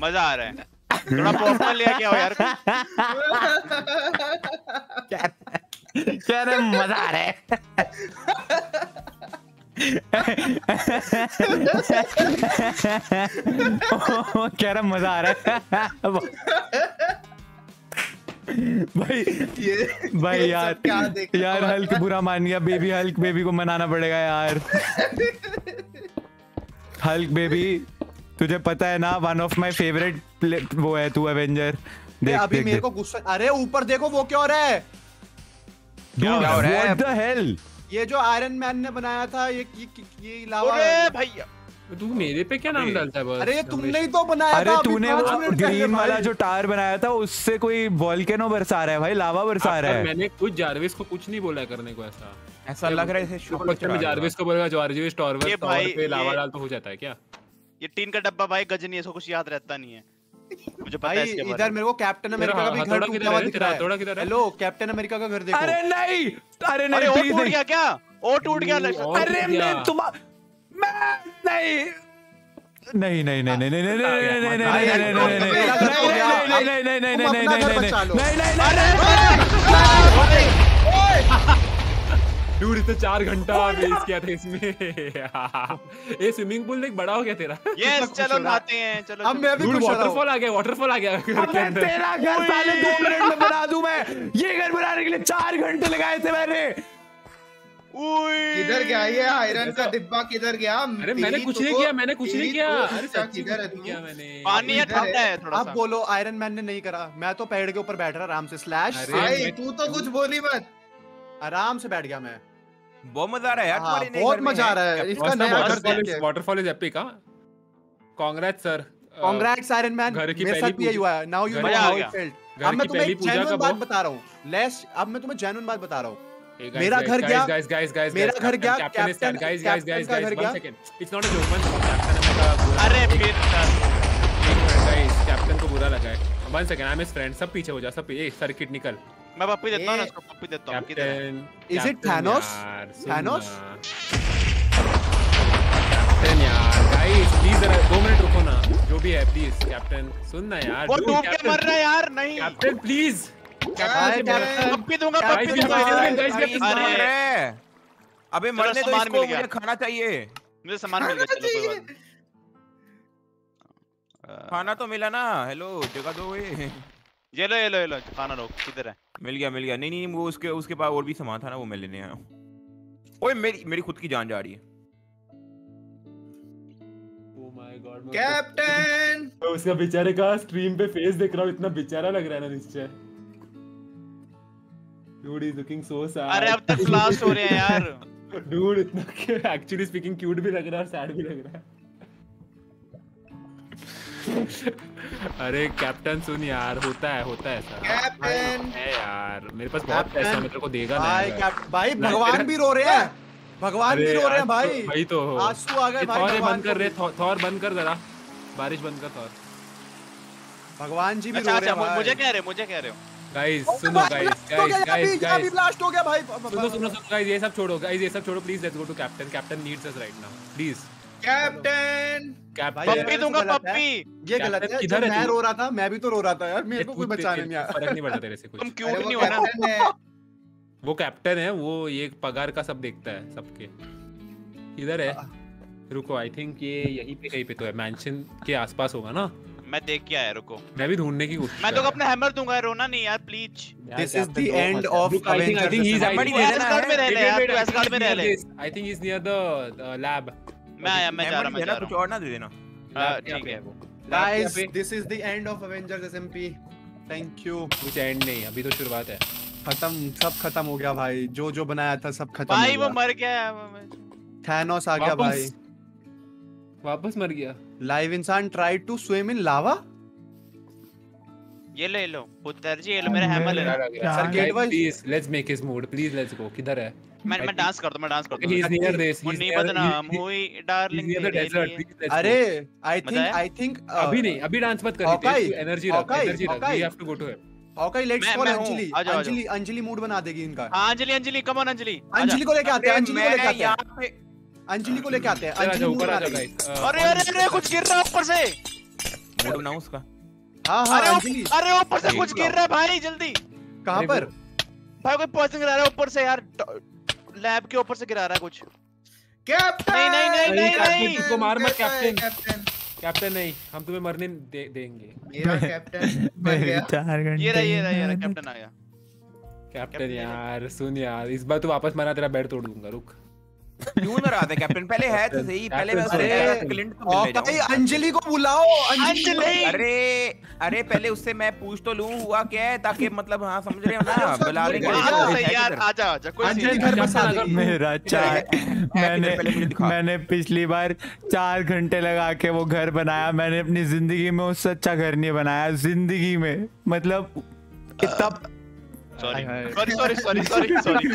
मज़ा आ रहा है। थोड़ा पॉपकॉर्न ले क्या हो यार। कह रहे मज़ा आ रहा है। कह रहा मज़ा आ रहा है। भाई ये भाई ये यार क्या यार हल्क बुरा मान गया बेबी हल्क बेबी को मनाना पड़ेगा यार। हल्क बेबी तुझे पता है ना वन ऑफ़ माय फेवरेट वो है तू एवेंजर देख अभी देख मेरे देख। को गुस्सा अरे ऊपर देखो वो क्या हो रहा है? Dude, हो रहा है? what the hell? ये जो आयरन मैन ने बनाया था ये ये, ये लावा अरे भैया। तू मेरे पे क्या नाम डालता है बस? अरे ये तुमने ही तो बनाया अरे तूने वो ग्रीन वाला जो टार बनाया था उससे कोई वॉल्केनो बरसा रहा है भाई लावा बरसा रहा है। मैंने कुछ जारविस को कुछ नहीं बोला करने को ऐसा। ऐसा लग रहा है जैसे शुक्र में जारविस को बोलेगा जारविस टॉरवर ये पे लावा डाल तो हो जाता है क्या? ये टीन का डब्बा भाई गजनी इसको कुछ याद रहता नहीं है। मुझे पता है भाई इसके बारे इधर मेरे को कैप्टन अमेरिका का भी घर टूटा हुआ दिख रहा है। किधर है? हेलो कैप्टन अमेरिका का घर देखो। अरे नहीं अरे अरे नहीं प्लीज़ टूट गया क्या? ओ टूट गया अरे मैं तुम मैं नहीं नहीं नहीं नहीं नहीं नहीं नहीं नहीं नहीं नहीं नहीं नहीं नहीं नहीं तो। नहीं नहीं नहीं नहीं नहीं नहीं नहीं डूड इतना चार घंटा वेस्ट किया था इसमें ये स्विमिंग पूल देख बड़ा हो गया तेरा यस चलो हो। नहाते हैं चलो अब मैं भी हो हूँ वाटरफॉल आ गया वाटरफॉल आ गया घर के तेरा घर साले दो मिनट में बना दूँ मैं ये घर बनाने के लिए चार घंटे लगाए थे मैंने किधर गया ये? आयरन का डिब्बा किधर गया? अरे मैंने कुछ तो नहीं किया मैंने कुछ नहीं किया। तो अरे सच्ची किधर है तू? किया मैंने। पानी है है। ठंडा है थोड़ा अब सा। बोलो आयरन मैन ने नहीं करा। मैं तो पेड़ के ऊपर बैठ रहा आराम से। स्लैश भाई तू तो कुछ बोली मत। आराम से बैठ गया मैं। बहुत मज़ा आ रहा है यार हाँ, तुम्हारे नए बहुत मज़ा आ रहा है। इसका नया all, घर देख waterfall के is- waterfall is epic, हाँ? Sir. Uh, congrats iron man मेरे साथ भी हुआ है। Now you know how it felt अब मैं तुम्हें जेन्युइन बात बता रहा हूँ। लेस अब मैं तुम्हें जेन्युइन बात बता रहा हूँ। मेरा घर गया- guys, guys, guys, मेरा घर captain- गया, captain is captain- dead. Guys, guys, captain guys, का guys, घर one गया। second. It's not a joke, one second. Captain हमें का बुरा- अरे फिर guys, captain को बुरा लगा है one second I am friend सब पीछे हो जा सब ए सर्किट निकल मैं पप्पी देता हूँ ना उसको पप्पी देता हूँ किधर है? Captain captain? यार, सुन Thanos? ना। कैप्टन यार गाइस प्लीज़ जरा दो मिनट रुको ना जो भी है प्लीज़ कैप्टन सुन ना यार वो डूब के मर रहा है यार नहीं कैप्टन प्लीज़ कैप्टन पप्पी दूँगा पप्पी दूँगा अरे अबे मरने दो इसको मुझे खाना चाहिए। मुझे सामान मिल गया चलो कोई बात खाना तो मिला ना। हेलो जगह दो ये। ये लो ये लो ये लो खाना रोक किधर है। मिल गया मिल गया। नहीं नहीं वो उसके उसके पास और भी सामान था ना वो मैं लेने आया हूँ। ओए मेरी मेरी खुद की जान जा रही है। ओ माय गॉड कैप्टन उसका बेचारे का स्ट्रीम पे फेस देख रहा हूँ इतना बेचारा लग रहा है ना निश्चय। Dude, he's looking so sad. अरे अब तक ब्लास्ट हो रहे हैं यार। Dude, इतना एक्चुअली स्पीकिंग क्यूट भी लग रहा है और सैड भी लग रहा है। अरे कैप्टन सुन यार होता है होता है ऐसा। कैप्टन है यार मेरे पास बहुत पैसा है मैं को देगा भाई ना कैप- भाई भगवान भी रो रहे हैं। भगवान भी रो रहे हैं आज भाई तो- भाई तो आँसू आ गए भाई थॉर बंद कर रहे। थॉर बंद कर जरा। बारिश बंद कर थॉर। भगवान जी भी अच्छा रो रहे अच्छा हैं मुझे कह रहे हो मुझे कह रहे हो। गाइस सुनो गाइस हो गाइस गाइस गाइस blast हो गया भाई। सुनो सुनो सुनो गाइस ये सब छोड़ो गाइस ये सब छोड़ो please let's go to captain captain needs us right now please captain पप्पी दूँगा पप्पी। ये गलत है। किधर है मैं रो रहा था मैं भी तो रो रहा था यार मेरे को कोई बचाने नहीं आया। फ़र्क नहीं पड़ता तेरे से तुम क्यूट नहीं वो हो? ना कैप्टन है। वो कैप्टन है वो ये पगार का सब देखता है सबके। इधर है? रुको आई थिंक ये यहीं पे कहीं पे तो है। मैंशन के आसपास होगा ना? मैं देख के आया रुको। मैं भी ढूँढने की कोशिश मैं तो अपना हैमर दूँगा रोना नहीं यार प्लीज़ हूँ। This यार, is कैप्टन the दो I Somebody think- दे तू देना एसगार्ड में रह ले यार। तू think में रह ले. I think he's near the uh, lab. मैं आया मैं जा रहा मैं देना जा कुछ और ना दे देना हूँ हाँ, ठीक है। Guys this is the end of Avengers SMP thank you कुछ एंड नहीं अभी तो शुरुआत है। खत्म सब खत्म हो गया भाई। जो जो बनाया था सब खत्म भाई वो मर गया। है थैनोस आ गया भाई। वापस मर गया? लाइव इंसान try to swim in lava? ये ले लो पुत्र जी ये लो मेरा हैमर ले लो। Sir, gate wise- please let's make his mood please let's go किधर है? मैं मैं डांस करता हूँ मैं डांस करता ही। इज़ नियर दिस ही मुन्नी बदनाम हुई डार्लिंग अरे आई थिंक आई थिंक अभी नहीं अभी डांस मत कर एनर्जी रख एनर्जी रख we have to go to him okay let's call Anjali Anjali Anjali mood बना देगी इनका। हाँ अंजलि अंजलि कम ऑन अंजलि अंजलि को लेके आते हैं अंजलि को लेके आते हैं। यहाँ पे अंजलि को लेके आते हैं। अंजलि ऊपर आ जाओ अरे अरे अरे कुछ गिर रहा है ऊपर से। मूड बनाऊँ उसका। हाँ हाँ अरे अंजलि। अरे ऊपर से कुछ गिर रहा है भाई जल्दी। कहाँ पर? भाई कोई पॉइजन गिरा रहा है ऊपर से यार। लैब के ऊपर से गिरा रहा है कुछ। कैप्टन नहीं, नहीं, नहीं, नहीं, नहीं, कैप्टन तुमको मार मत कैप्टन कैप्टन कैप्टन नहीं हम तुम्हें मरने दे, देंगे। मेरा कैप्टन मर गया घंटे ये रहा ये रहा ये रहा कैप्टन आ गया। कैप्टन कैप्टन यार सुन यार इस बार तू वापस मरा तेरा बेड तोड़ दूँगा रुक। क्यों ना रहा? था कैप्टन पहले है तो सही पहले मैं उससे अरे, क्लिंट को मिलने ओके जाऊँ। अंजलि को बुलाओ अंजलि अरे अरे पहले उससे मैं पूछ तो लूँ हुआ क्या है? ताकि मतलब हाँ समझ रहे हो ना बुला तो सही यार आजा आजा कोई अंजलि घर नहीं। बसा मेरा चार मैंने। मैंने पिछली बार चार घंटे लगा के वो घर बनाया। मैंने अपनी ज़िंदगी में उससे अच्छा घर नहीं बनाया ज़िंदगी में। मतलब इतना sorry. Sorry sorry sorry sorry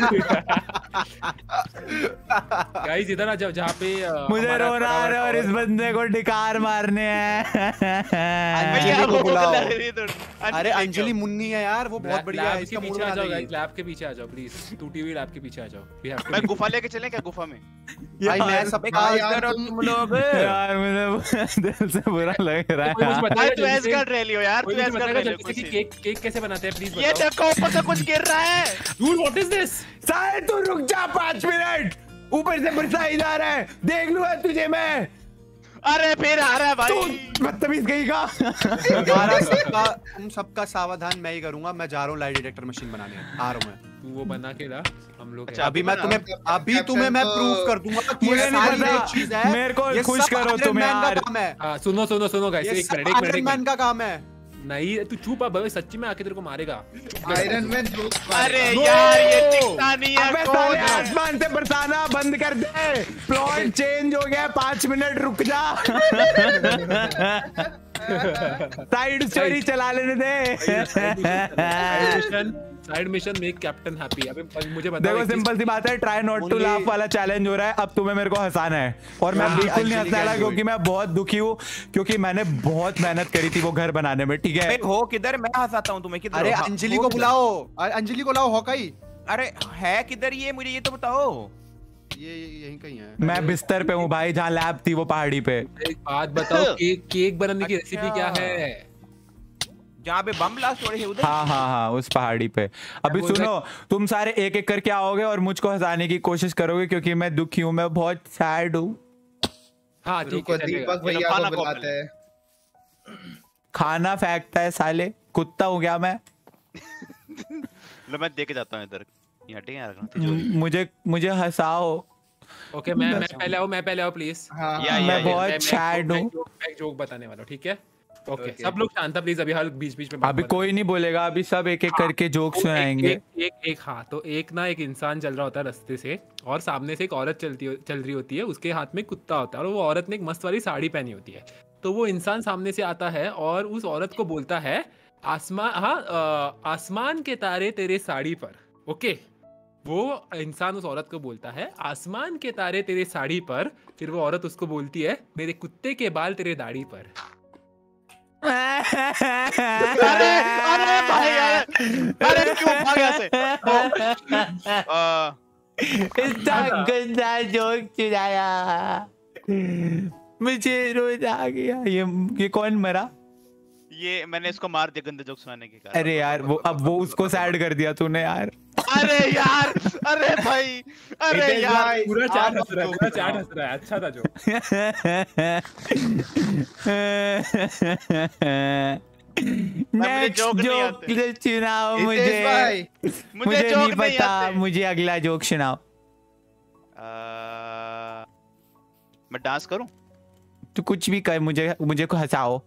guys इधर जहाँ पे मुझे रोना आ रहा है और इस बंदे को डिकार मारने हैं। है अरे अंजलि मुन्नी है यार वो बहुत बढ़िया है के इसका पीछे आ जाओ गाइस लैब के पीछे आ जाओ प्लीज़ टूटी हुई लैब के पीछे आ जाओ। वी मैं गुफा लेके चले क्या गुफा में? भाई मैं यार, सब यार, करो। तुम- तुम लोग। यार मुझे दिल से बुरा लग रहा है। यार। तू जल्दी एस से? कार्ड रह लियो यार तू मुझे एस कार्ड बताएगा रह लियो जल्दी कुछ से कि सीन। केक केक कैसे बनाते हैं प्लीज़ ये देखो ऊपर से कुछ गिर रहा है। डूड व्हाट इज़ दिस साले तू रुक जा पाँच मिनट। ऊपर से बरसाई जा रहा है। देख लूँगा तुझे मैं। अरे फिर आ रहा है तू भाई बदतमीज गई का? तुम्हारा सबका तुम सबका सावधान मैं ही करूँगा। मैं जा रहा हूँ लाई डिटेक्टर मशीन बनाने। आ रहा हूँ मैं। तू वो बना के ला हम लोग अच्छा, अभी मैं तुम्हें अभी तुम्हें मैं प्रूव कर दूँगा कि मुझे ये नहीं सारी पता। एक चीज़ है। मेरे को खुश करो Iron तुम यार। काम है। सुनो सुनो सुनो गाइस एक मिनट एक मिनट मैन मिनट। का काम है। नहीं तू चुप भाई सच्ची में आके तेरे को मारेगा। आयरन मैन अरे यार ये दिखता नहीं है अबे कौन है? आसमान से बरसाना बंद कर दे। प्लॉट चेंज हो गया पाँच मिनट रुक जा। साइड स्टोरी चला लेने दे। Side mission make captain happy अबे मुझे बताओ देखो सिंपल सी बात है ट्राई नॉट टू लाफ वाला चैलेंज हो रहा है। अब तुम्हें मेरे को हंसाना है। और मैं हाँ, बिल्कुल नहीं हंसने वाला क्योंकि मैं बहुत दुखी हूँ क्योंकि मैंने बहुत मेहनत करी थी वो घर बनाने में ठीक है? हो किधर मैं हंसाता हूँ तुम्हें किधर अरे हाँ, अंजलि को बुलाओ। अंजलि को लाओ हॉकाई। अरे है किधर ये? मुझे ये तो बताओ। ये यहीं कहीं है। मैं बिस्तर पे हूँ भाई जहाँ लैब थी वो पहाड़ी पे। एक बात बताओ केक केक बनाने की रेसिपी क्या अच्छा। है? जहाँ पे बम ब्लास्ट हो रहे उधर? हाँ हाँ हाँ उस पहाड़ी पे। अभी सुनो तुम सारे एक एक करके आओगे और मुझको हंसाने की कोशिश करोगे क्योंकि मैं दुखी हूँ मैं बहुत सैड हूँ। हाँ ठीक है दीपक भैया खाना को बुलाते हैं खाना फेंकता है साले कुत्ता हो गया मैं? लो मैं देके जाता हूँ इधर। ये हटे यहाँ रखना मुझे मुझे हंसाओ। ओके मैं मैं पहले आओ मैं पहले आओ प्लीज़ हाँ या- मैं बहुत सैड हूँ। मैं जोक बताने वाला ठीक है? Okay Okay. सब लोग शांत प्लीज़ अभी हर बीच बीच में अभी कोई नहीं बोलेगा अभी सब एक एक करके जोक तो एक- सुनाएँगे। एक, एक एक हाँ तो एक ना एक इंसान चल रहा होता है रास्ते से और सामने से एक औरत चलती चल रही होती है उसके हाथ में कुत्ता होता है और वो औरत ने एक मस्त वाली साड़ी पहनी होती है। तो वो इंसान सामने से आता है और उस औरत को बोलता है आसमान हाँ आसमान के तारे तेरे साड़ी पर ओके? वो इंसान उस औरत को बोलता है आसमान के तारे तेरे साड़ी पर। फिर वो औरत उसको बोलती है मेरे कुत्ते के बाल तेरे दाढ़ी पर। अरे अरे भाई अरे क्यों भाग ऐसे आ, इतना गंदा जोक चुराया मुझे रोज आ गया। ये ये कौन मरा? ये मैंने इसको मार दिया गंदे जोक सुनाने के कारण। अरे यार वो अब वो उसको सैड कर दिया तूने यार। अरे यार अरे भाई अरे यार। पूरा चाट हंस रहा है जोक पूरा। चाट हंस रहा है अच्छा था जो। नेक्स्ट जोक नहीं आते। सुनाओ मुझे। मुझे मुझे जोक नहीं नहीं पता आते। मुझे अगला जोक सुनाओ। मैं डांस करूँ? तू कुछ भी कर मुझे मुझे को हंसाओ।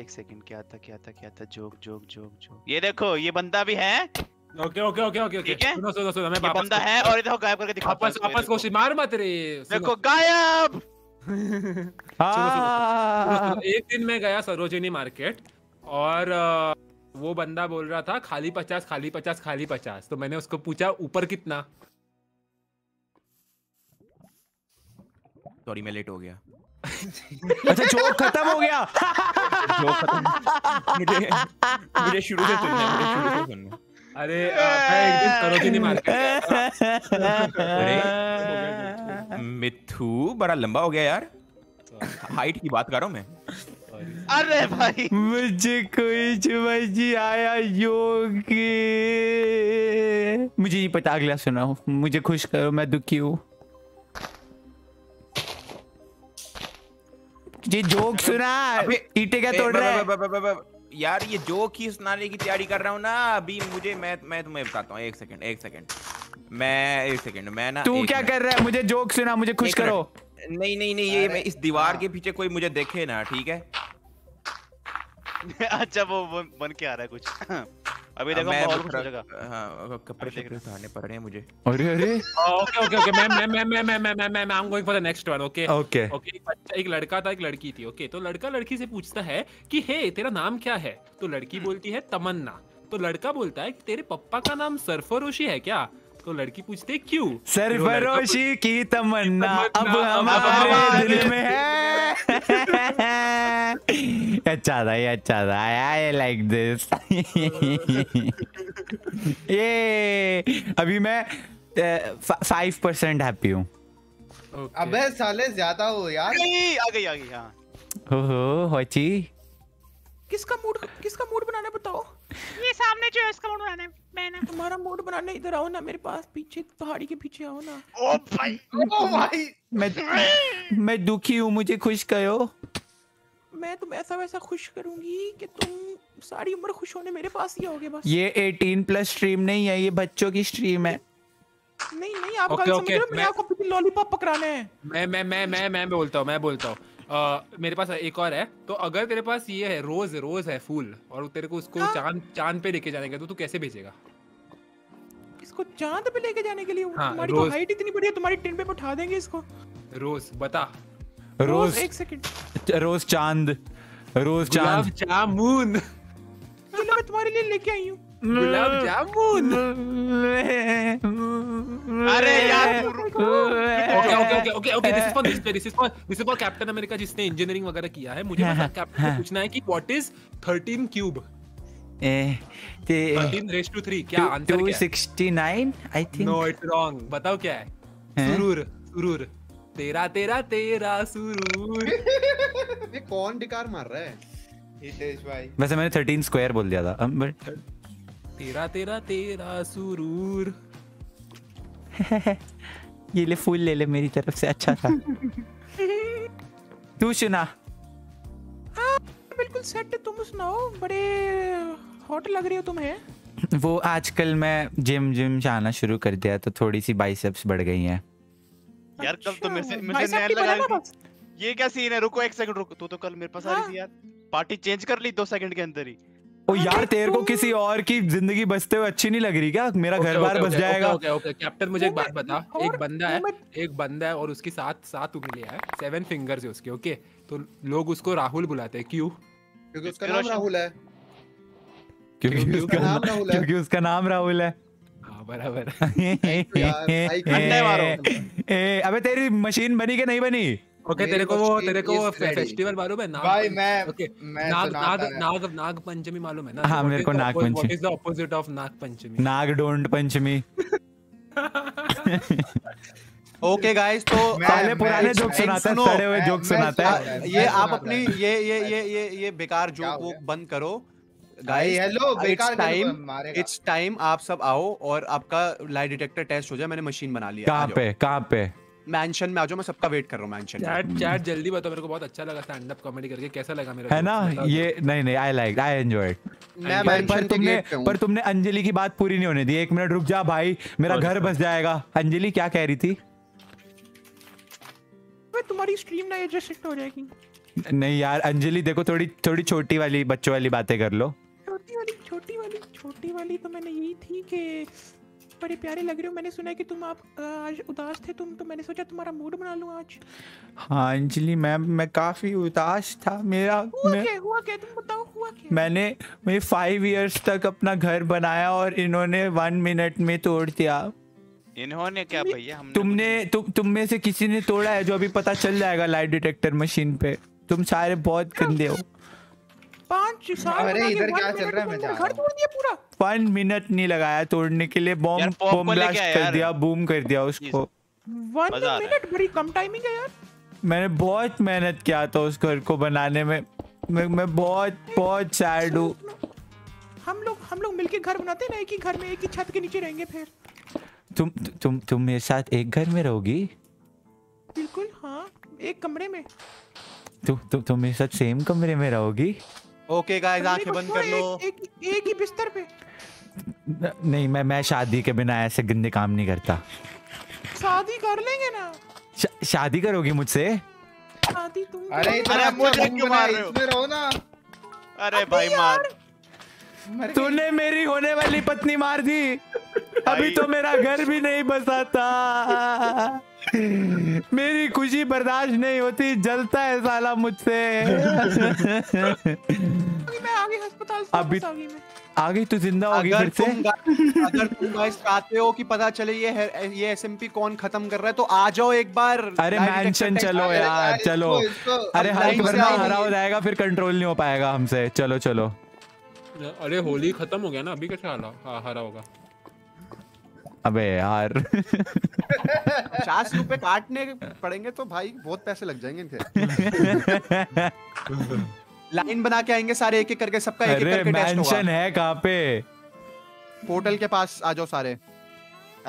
एक सेकंड क्या था क्या था क्या था? Joke joke joke joke. ये देखो ये बंदा भी है। Okay okay okay okay okay. ठीक है? सुनो सुनो सुनो मैं वापस बंदा है और ये देखो गायब करके दिखाता वापस वापस कोशिश मार मत रे देखो गायब! हाँ एक दिन मैं गया सरोजिनी मार्केट और वो बंदा बोल रहा था खाली पचास खाली पचास खाली पचास। तो मैंने उसको पूछा ऊपर कितना? सॉरी मैं लेट हो गया। अच्छा जोक खत्म हो गया। जो खत्म। मुझे मुझे शुरू से सुनना है मुझे शुरू से सुनना अरे मैं एक दिन सरोजिनी मार्केट अरे मिथु बड़ा लंबा हो गया यार। हाइट की बात कर रहा हूँ मैं? अरे भाई। मुझे कोई समझ आया योगी। मुझे नहीं पता अगला सुनाओ। मुझे खुश करो मैं दुखी हूँ। ये जोक सुना ईटे क्या तोड़ रहा है? यार ये जोक ही सुनाने की तैयारी कर रहा हूँ ना अभी मुझे मैं मैं तुम्हें बताता हूँ एक सेकंड एक सेकंड मैं एक सेकंड मैं ना तू क्या कर रहा है? मुझे जोक सुना मुझे खुश करो। नहीं नहीं नहीं ये मैं इस दीवार के पीछे कोई मुझे देखे ना ठीक है? अच्छा वो बन बन के आ रहा है कुछ। अभी देखो मैं और जगह हाँ कपड़े देख रहे उठाने पड़ रहे हैं मुझे। अरे अरे। Okay okay okay. मैं मैं मैं मैं मैं मैं मैं I am going for the next one okay okay एक लड़का था एक लड़की थी ओके तो लड़का लड़की से पूछता है कि हे तेरा नाम क्या है? तो लड़की हम्म। बोलती है तमन्ना। तो लड़का बोलता है कि तेरे पप्पा का नाम सरफरोशी है क्या? तो लड़की पूछती क्यों? फिर वो लड़का सरफरोशी की तमन्ना अब हमारे हमारे दिल में है। अच्छा था ये अच्छा था। आई लाइक दिस ये अभी मैं फाइव परसेंट हैप्पी हूँ। अबे साले ज़्यादा हो यार। आ गई आ गई हाँ। हो हो होची। किसका मूड किसका मूड बनाना बताओ? ये सामने जो है इसका मूड बनाना है मैंने तुम्हारा मूड बनाने इधर आओ ना मेरे पास पीछे पहाड़ी के पीछे आओ ना। ओ भाई ओ भाई। मैं मैं दुखी हूँ मुझे खुश करो। मैं तुम ऐसा वैसा खुश करूँगी कि तुम सारी उम्र खुश होने मेरे पास ही आओगे बस। ये 18 प्लस स्ट्रीम नहीं है ये बच्चों की स्ट्रीम है। नहीं नहीं आप Okay, गलत okay, समझ रहे हो मैं- आपको लॉलीपॉप पकड़ाने हैं। मैं मैं मैं मैं मैं बोलता हूँ मैं बोलता हूँ। अ, मेरे पास एक और है। तो अगर तेरे पास ये है रोज रोज है फूल और तेरे को उसको चाँद चाँद पे लेके जाने का तो तू कैसे भेजेगा? इसको चाँद पे लेके जाने के लिए? हाँ, तुम्हारी रोज- हाइट इतनी बड़ी है तुम्हारी टिन पे उठा देंगे इसको। रोज बता। रोज एक सेकंड रोज चाँद। रोज चाँद। जामुन। ये मैं तुम्हारे लिए लेके आई हूँ। गुलाब जामुन। अरे यार okay okay okay okay okay this is for this this is for this is for captain America जिसने इंजीनियरिंग वगैरह किया है। मुझे बस कैप्टन से पूछना है कि व्हाट इज़ 13 क्यूब ए, ते 13 टू 3 क्या आंसर क्या है? 269 I think no it's wrong बताओ क्या है? हैं? सुरूर सुरूर। तेरा तेरा तेरा सुरूर। ये कौन डिकार मार रहा है? हितेश भाई। वैसे मैंने 13 स्क्वायर बोल दिया था। बट तेरा तेरा तेरा सुरूर। ये ले फूल ले ले मेरी तरफ़ से अच्छा था। तू सुना। हाँ बिल्कुल सेट तुम सुनाओ बड़े हॉट लग रही हो तुम है वो आजकल मैं जिम जिम जाना शुरू कर दिया तो थोड़ी सी बाइसेप्स बढ़ गई हैं। यार कल तो मेरे से अच्छा, मुझे नैन की लगा ये क्या सीन है? रुको एक सेकंड रुको। तू तो कल मेरे पास आ रही थी यार। पार्टी चेंज कर ली दो सेकंड के अंदर ही। ओ यार तेरे को किसी और की ज़िंदगी बचते हुए अच्छी नहीं लग रही क्या? मेरा घर बार बस जाएगा। ओके ओके कैप्टन मुझे एक बात बता। एक बंदा है एक बंदा है और उसकी सात सात उंगलियाँ है सेवन फिंगर्स है उसके ओके? तो लोग उसको राहुल बुलाते हैं। क्यों? क्योंकि उसका नाम राहुल है। क्योंकि क्यों? उसका नाम राहुल है। क्योंकि उसका नाम राहुल है। हाँ बराबर। अबे तेरी मशीन बनी कि नहीं बनी? ओके तेरे को वो तेरे को ready. फेस्टिवल मालूम है नाग भाई, मैं- ओके नाग नाग नाग नाग पंचमी मालूम है ना? हाँ, मेरे को Nag Panchami. What is the opposite of Nag Panchami Nag don't Panchami. Okay guys तो पहले पुराने जोक सुनाता है सड़े हुए जोक सुनाता है। ये आप अपनी ये ये ये ये ये बेकार जोक वो बंद करो। गाइस हेलो बेकार इट्स टाइम इट्स टाइम आप सब आओ और आपका लाई डिटेक्टर टेस्ट हो जाए। मैंने मशीन बना लिया। कहाँ पे? कहाँ पे? मैंशन में आ जाओ मैं सबका वेट कर रहा हूँ मैंशन चैट चैट जल्दी बताओ मेरे को बहुत अच्छा लगा स्टैंड अप कॉमेडी करके। कैसा लगा मेरा? है ना? ये नहीं नहीं आई लाइक आई एंजॉय मैं पर, पर तुमने पर तुमने अंजलि की बात पूरी नहीं होने दी। एक मिनट रुक जा भाई मेरा घर बस जाएगा। अंजलि क्या कह रही थी? मैं तुम्हारी स्ट्रीम ना एडजस्ट हो जाएगी। नहीं यार अंजलि देखो थोड़ी थोड़ी छोटी वाली बच्चों वाली बातें कर लो। छोटी वाली छोटी वाली छोटी वाली तो मैंने यही थी कि बड़े प्यारे लग रहे हो। मैंने सुना है कि तुम आप आज उदास थे तुम तो मैंने सोचा तुम्हारा मूड बना लूँ आज। हाँ अंजलि मैम मैं काफ़ी उदास था। मेरा हुआ मैं, क्या हुआ क्या? तुम बताओ हुआ क्या? मैंने मैं फाइव इयर्स तक अपना घर बनाया और इन्होंने वन मिनट में तोड़ दिया। इन्होंने क्या भैया हमने तुमने तुम तुम में से किसी ने तोड़ा है जो अभी पता चल जाएगा लाइट डिटेक्टर मशीन पे? तुम सारे बहुत गंदे हो। पाँच साल अरे इधर क्या चल रहा है, मैं जा घर तोड़ दिया पूरा। वन मिनट नहीं लगाया तोड़ने के लिए बॉम्ब बॉम्ब ब्लास्ट कर दिया बूम कर दिया उसको। वन। मिनट बड़ी कम टाइमिंग है यार। मैंने बहुत मेहनत किया था उस घर को बनाने में। मैं, मैं बहुत बहुत सैड हूँ। हम लोग हम लोग मिलके घर बनाते हैं ना एक ही घर में एक ही छत के नीचे रहेंगे फिर। तुम तुम तुम मेरे साथ एक घर में रहोगी? बिल्कुल हाँ एक कमरे में। तुम तुम तुम मेरे साथ सेम कमरे में रहोगी? ओके गाइस आँखें बंद कर लो. एक, एक, ही बिस्तर पे। न- नहीं मैं मैं शादी के बिना ऐसे गंदे काम नहीं करता। शादी कर लेंगे ना। शा, शादी करोगी मुझसे? शादी तुम अरे अरे अच्छा मुझे क्यों मार रहे हो? इसमें रहो ना। अरे भाई मार। तूने मेरी होने वाली पत्नी मार दी। अभी तो मेरा घर भी नहीं बसा था मेरी खुशी बर्दाश्त नहीं होती जलता है साला मुझसे। मैं आगे अस्पताल से अभी- आ गई मैं। आ गई तू ज़िंदा होगी फिर से? अगर तुम गाइस चाहते हो कि पता चले ये है- ये एसएमपी कौन खत्म कर रहा है तो आ जाओ एक बार। अरे मैंशन चलो यार चलो। अरे हल्क वरना हरा हो जाएगा फिर कंट्रोल नहीं हो पाएगा हमसे। चलो चलो। अरे होली खत्म हो गया ना अभी कैसे हाँ, हरा होगा अबे यार। पचास रुपए काटने पड़ेंगे तो भाई बहुत पैसे लग जाएँगे इनके। लाइन बना के आएँगे सारे एक एक करके सबका एक एक करके टेस्ट होगा। है कहाँ पे? पोर्टल के पास आ जाओ सारे।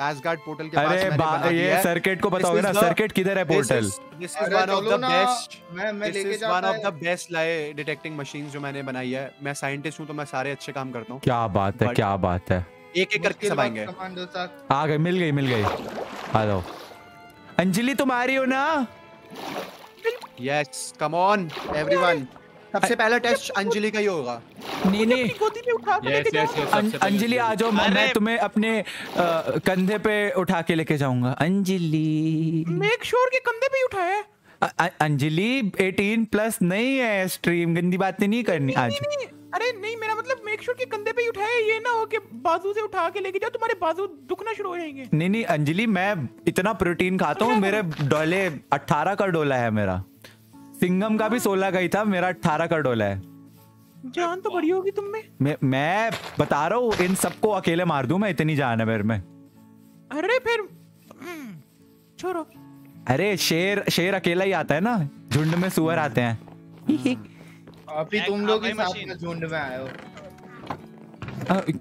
एसगार्ड पोर्टल के अरे पास अरे मैंने ये सर्किट को बताओगे ना सर्किट किधर है पोर्टल is- this is अरे one of चलो the ना, best मैं मैं लेके जाता of the best lie detecting machines जो मैंने बनाई है। मैं साइंटिस्ट हूँ तो मैं सारे अच्छे काम करता हूँ। क्या बात है क्या बात है। एक एक करके सब आएँगे। आ गए मिल गई मिल गई। आ जाओ। अंजलि तुम आ रही हो ना? यस कम ऑन एवरीवन सबसे पहला टेस्ट अंजलि का ही होगा। नहीं नहीं। गोदी में उठा के लेके यस जाओ। यस अंजलि आ जाओ मैं मैं तुम्हें अपने अ, कंधे पे उठा के लेके जाऊँगा। अंजलि। मेक श्योर के कंधे पे ही उठाया है। अ- अ- अंजलि 18 प्लस नहीं है स्ट्रीम गंदी बातें नहीं करनी आज। नहीं नहीं। अरे नहीं मेरा मतलब मेक श्योर के कंधे पे ही उठाया है, ये ना हो कि बाजू से उठा के लेके जाओ तुम्हारे बाजू दुखना शुरू हो जाएँगे। नहीं नहीं अंजलि मैं इतना प्रोटीन खाता हूँ मेरे डोले 18 का डोला है मेरा। सिंगम का भी 16 का ही था मेरा 18 का डोला है। जान तो बड़ी होगी तुम में। मैं मैं बता रहा हूँ इन सबको अकेले मार दू मैं इतनी जान है मेरे में। अरे फिर हम्म, छोड़ो। अरे शेर शेर अकेला ही आता है ना झुंड में सुअर आते हैं। अभी तुम लोग हाँ, साथ में झुंड में आए हो।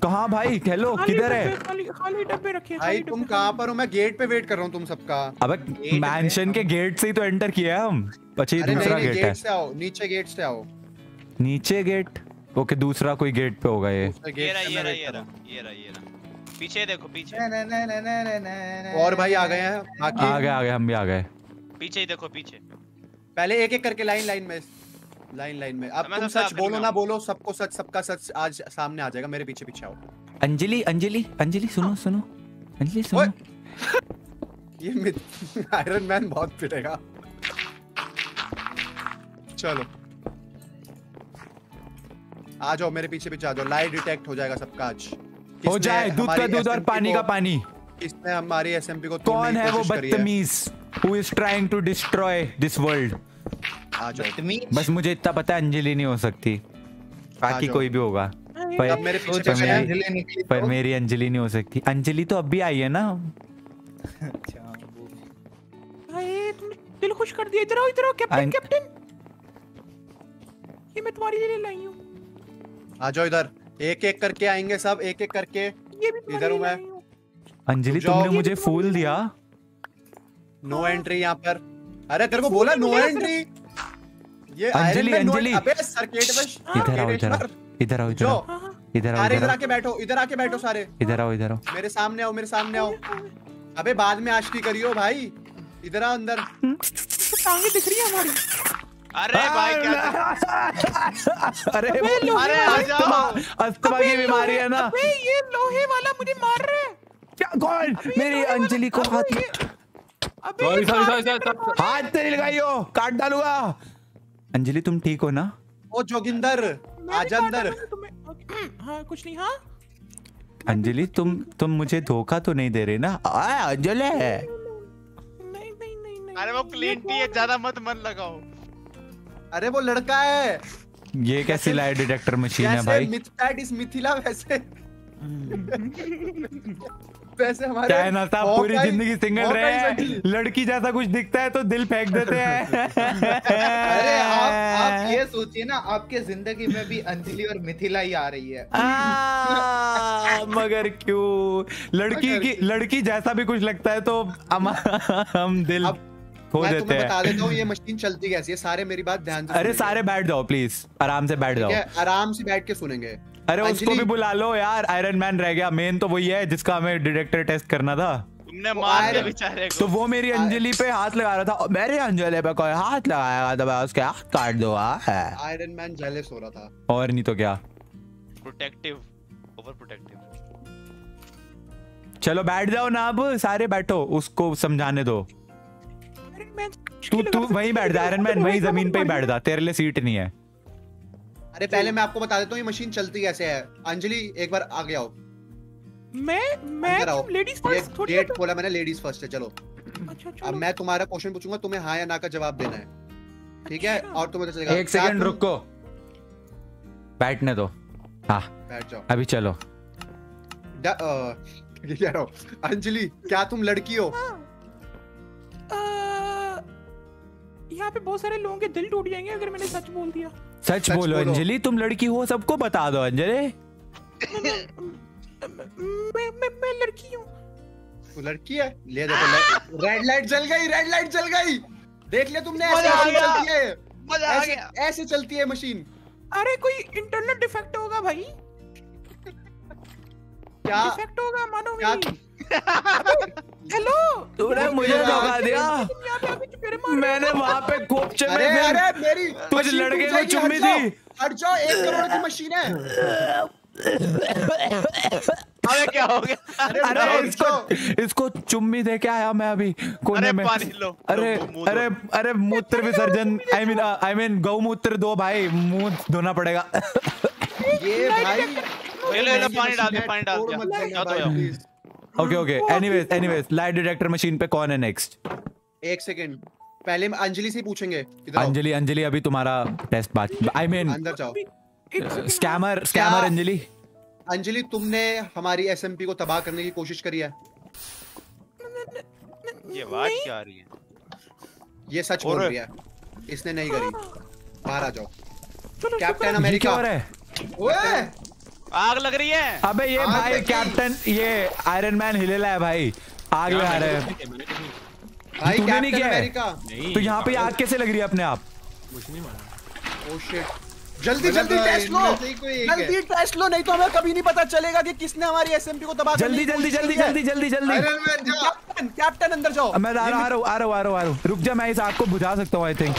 कहा भाई? हेलो किधर है? खाली खाली डब्बे रखे भाई तुम कहाँ पर हो? मैं गेट पे वेट कर रहा हूँ तुम सबका। अबे मैंशन के गेट से ही तो एंटर किया है हम। अरे दूसरा गेट है। से आओ नीचे गेट से आओ। नीचे गेट? ओके दूसरा कोई गेट पे होगा ये। ये रहा ये रहा ये रहा रहा ये रहा पीछे देखो पीछे। न, न, न, न, न, न, न, और भाई आ गए हैं? आ गए आ गए हम भी आ गए। पीछे ही देखो पीछे। पहले एक एक करके लाइन लाइन में। लाइन लाइन में। अब तुम सच बोलो ना बोलो सबको सच सबका सच आज सामने आ जाएगा मेरे पीछे पीछे आओ। अंजलि अंजलि अंजलि सुनो सुनो। अंजलि सुनो। ये आयरन मैन बहुत पिटेगा। चलो। आ जाओ मेरे पीछे पीछे आ जाओ। लाइट डिटेक्ट हो जाएगा सबका आज। हो जाए दूध का दूध और पानी का पानी। किसने हमारी एसएमपी को कौन है वो? बदतमीज who is trying to destroy this world. बस मुझे इतना पता है अंजलि नहीं हो सकती। बाकी कोई भी होगा। अब पर, मेरे पीछे पर मेरी- अंजलि पर तो- मेरी अंजलि नहीं हो सकती। अंजलि तो अब भी आई है ना। अच्छा, वो- भाई तुमने दिल खुश कर दिया। इधर आओ इधर आओ कैप्टन अं- कैप्टन ये मैं तुम्हारे लिए लाई हूँ। आ जाओ इधर। एक एक करके आएँगे सब एक एक करके। ये भी इधर हूँ मैं। अंजलि तुमने मुझे तो फूल दिया? नो एंट्री यहाँ पर। अरे तेरे को बोला नो एंट्री ये अंजलि, अंजलि। अबे सर्किट इधर आओ इधर आओ। इधर आओ इधर आओ। हाँ हाँ इधर आओ। इधर इधर आके बैठो इधर आके बैठो सारे। इधर आओ इधर आओ। मेरे सामने आओ मेरे सामने आओ। अबे बाद में आशकी करियो भाई। इधर आओ अंदर। टांगे दिख रही है हमारी। अरे भाई क्या अरे अरे आ जाओ। अस्थमा की बीमारी है ना। अबे ये लोहे वाला मुझे मार रहा है। क्या कौन मेरी अंजलि को हाथ अबे सॉरी सॉरी सॉरी हाथ तेरी लगाइयो काट डालूँगा। अंजलि तुम ठीक हो ना? ओ जोगिंदर मैं भी आजा काटा अंदर हाँ कुछ नहीं हाँ? अंजलि तुम तुम मुझे धोखा तो नहीं दे रहे ना? आ, अंजलि! नहीं नहीं नहीं नहीं अरे वो प्लेंटी है ज़्यादा मत मन लगाओ। अरे वो लड़का है। ये कैसी लाई डिटेक्टर मशीन है जैसे भाई? मिथिला वैसे। वैसे हमारे क्या ना साहब पूरी ज़िंदगी सिंगल रहे हैं? लड़की जैसा कुछ दिखता है तो दिल फेंक देते हैं। अरे आप आप ये सोचिए ना आपके ज़िंदगी में भी अंजलि और मिथिला ही आ रही है। आ, मगर क्यों? लड़की की लड़की जैसा भी कुछ लगता है तो हम हम दिल खो मैं देते तुम्हें बता हैं देता हूँ ये मशीन चलती कैसी है? सारे मेरी बात ध्यान से अरे सारे बैठ जाओ प्लीज़ आराम से बैठ जाओ। आराम से बैठ के सुनेंगे। अरे उसको भी बुला लो यार आयरन मैन रह गया। मेन तो वही है जिसका हमें डिटेक्टर टेस्ट करना था। तुमने मार दिया बेचारे तो वो मेरी अंजलि पे हाथ लगा रहा था। मेरे अंजलि पे कोई हाथ लगाएगा तो मैं उसके हाथ काट है। आयरन मैन जेलस हो रहा था। और नहीं तो क्या। प्रोटेक्टिव ओवर प्रोटेक्टिव चलो बैठ जाओ ना अब सारे बैठो उसको समझाने दो। तू तू वहीं बैठ जा आयरन मैन वहीं ज़मीन पे ही बैठ जा तेरे लिए सीट नहीं है। अरे पहले मैं आपको बता देता हूँ ये मशीन चलती कैसे है? अंजलि एक बार आगे आओ मैं मैं लेडीज़ फ़र्स्ट थोड़ी गेट खोला मैंने लेडीज़ फ़र्स्ट है चलो। अच्छा अब मैं तुम्हारा क्वेश्चन पूछूँगा तुम्हें हाँ या ना का जवाब देना है। ठीक है? अच्छा। और तुम्हें चलेगा। एक सेकंड रुको। बैठने दो। हाँ। बैठ जाओ। अभी चलो। हूँ। अंजलि क्या तुम लड़की हो? यहाँ पे बहुत सारे लोगों के दिल टूट जाएँगे अगर मैंने सच बोल दिया। सच सच बोलो। अंजलि तुम लड़की हो सबको बता दो अंजलि। मैं मैं मैं लड़की हूँ। लड़की है? ले देखो रेड लाइट जल गई रेड लाइट जल गई। देख लिया तुमने ऐसे। चलती है। मज़ा आ गया। ऐसे चलती है मशीन अरे कोई इंटरनल डिफेक्ट होगा भाई। क्या? डिफेक्ट होगा मानो क्या हेलो तूने मुझे धोखा दिया। मैंने वहाँ पे कोपचे में अरे मेरी मशीन लड़के को चुम्मी थी। हट जाओ एक करोड़ की मशीन है। अबे क्या हो गया? अरे अरे इसको। इसको चुम्मी दे के आया मैं अभी? कोने अरे में पानी लो। अरे लो, अरे अरे मूत्र विसर्जन आई मीन आई मीन गौमूत्र दो भाई मुँह धोना पड़ेगा। ये भाई ले ले पानी डाल दो, पानी डाल छोड़ okay okay anyways anyways light detector machine पे कौन है नेक्स्ट एक सेकंड पहले हम अंजलि से पूछेंगे। अंजलि अंजलि अभी तुम्हारा टेस्ट बात आई मीन अंदर जाओ। Scammer scammer Anjali. अंजलि तुमने हमारी एसएमपी को तबाह करने की कोशिश करी है। ये आवाज़ क्या आ रही है? ये सच बोल रही है। इसने नहीं करी। बाहर आ जाओ। कैप्टन अमेरिका क्या हो रहा है? ओए! आग लग रही है। अबे ये भाई कैप्टन ये आयरन मैन हिलेला है भाई। आग लगा रहे हैं। भाई तूने नहीं किया है? तो यहाँ पे आग कैसे लग रही है अपने आप? कुछ नहीं माना ओ शिट जल्दी मतलब जल्दी टेस्ट लो। जल्दी टेस्ट लो नहीं तो हमें कभी नहीं पता चलेगा कि किसने हमारी एसएमपी को तबाह जल्दी जल्दी जल्दी जल्दी जल्दी जल्दी। आयरन मैन कैप्टन कैप्टन अंदर जाओ। मैं आ रहा हूँ, आ रहा हूँ, आ रहा हूँ। रुक जा मैं इस आग को बुझा सकता हूँ आई थिंक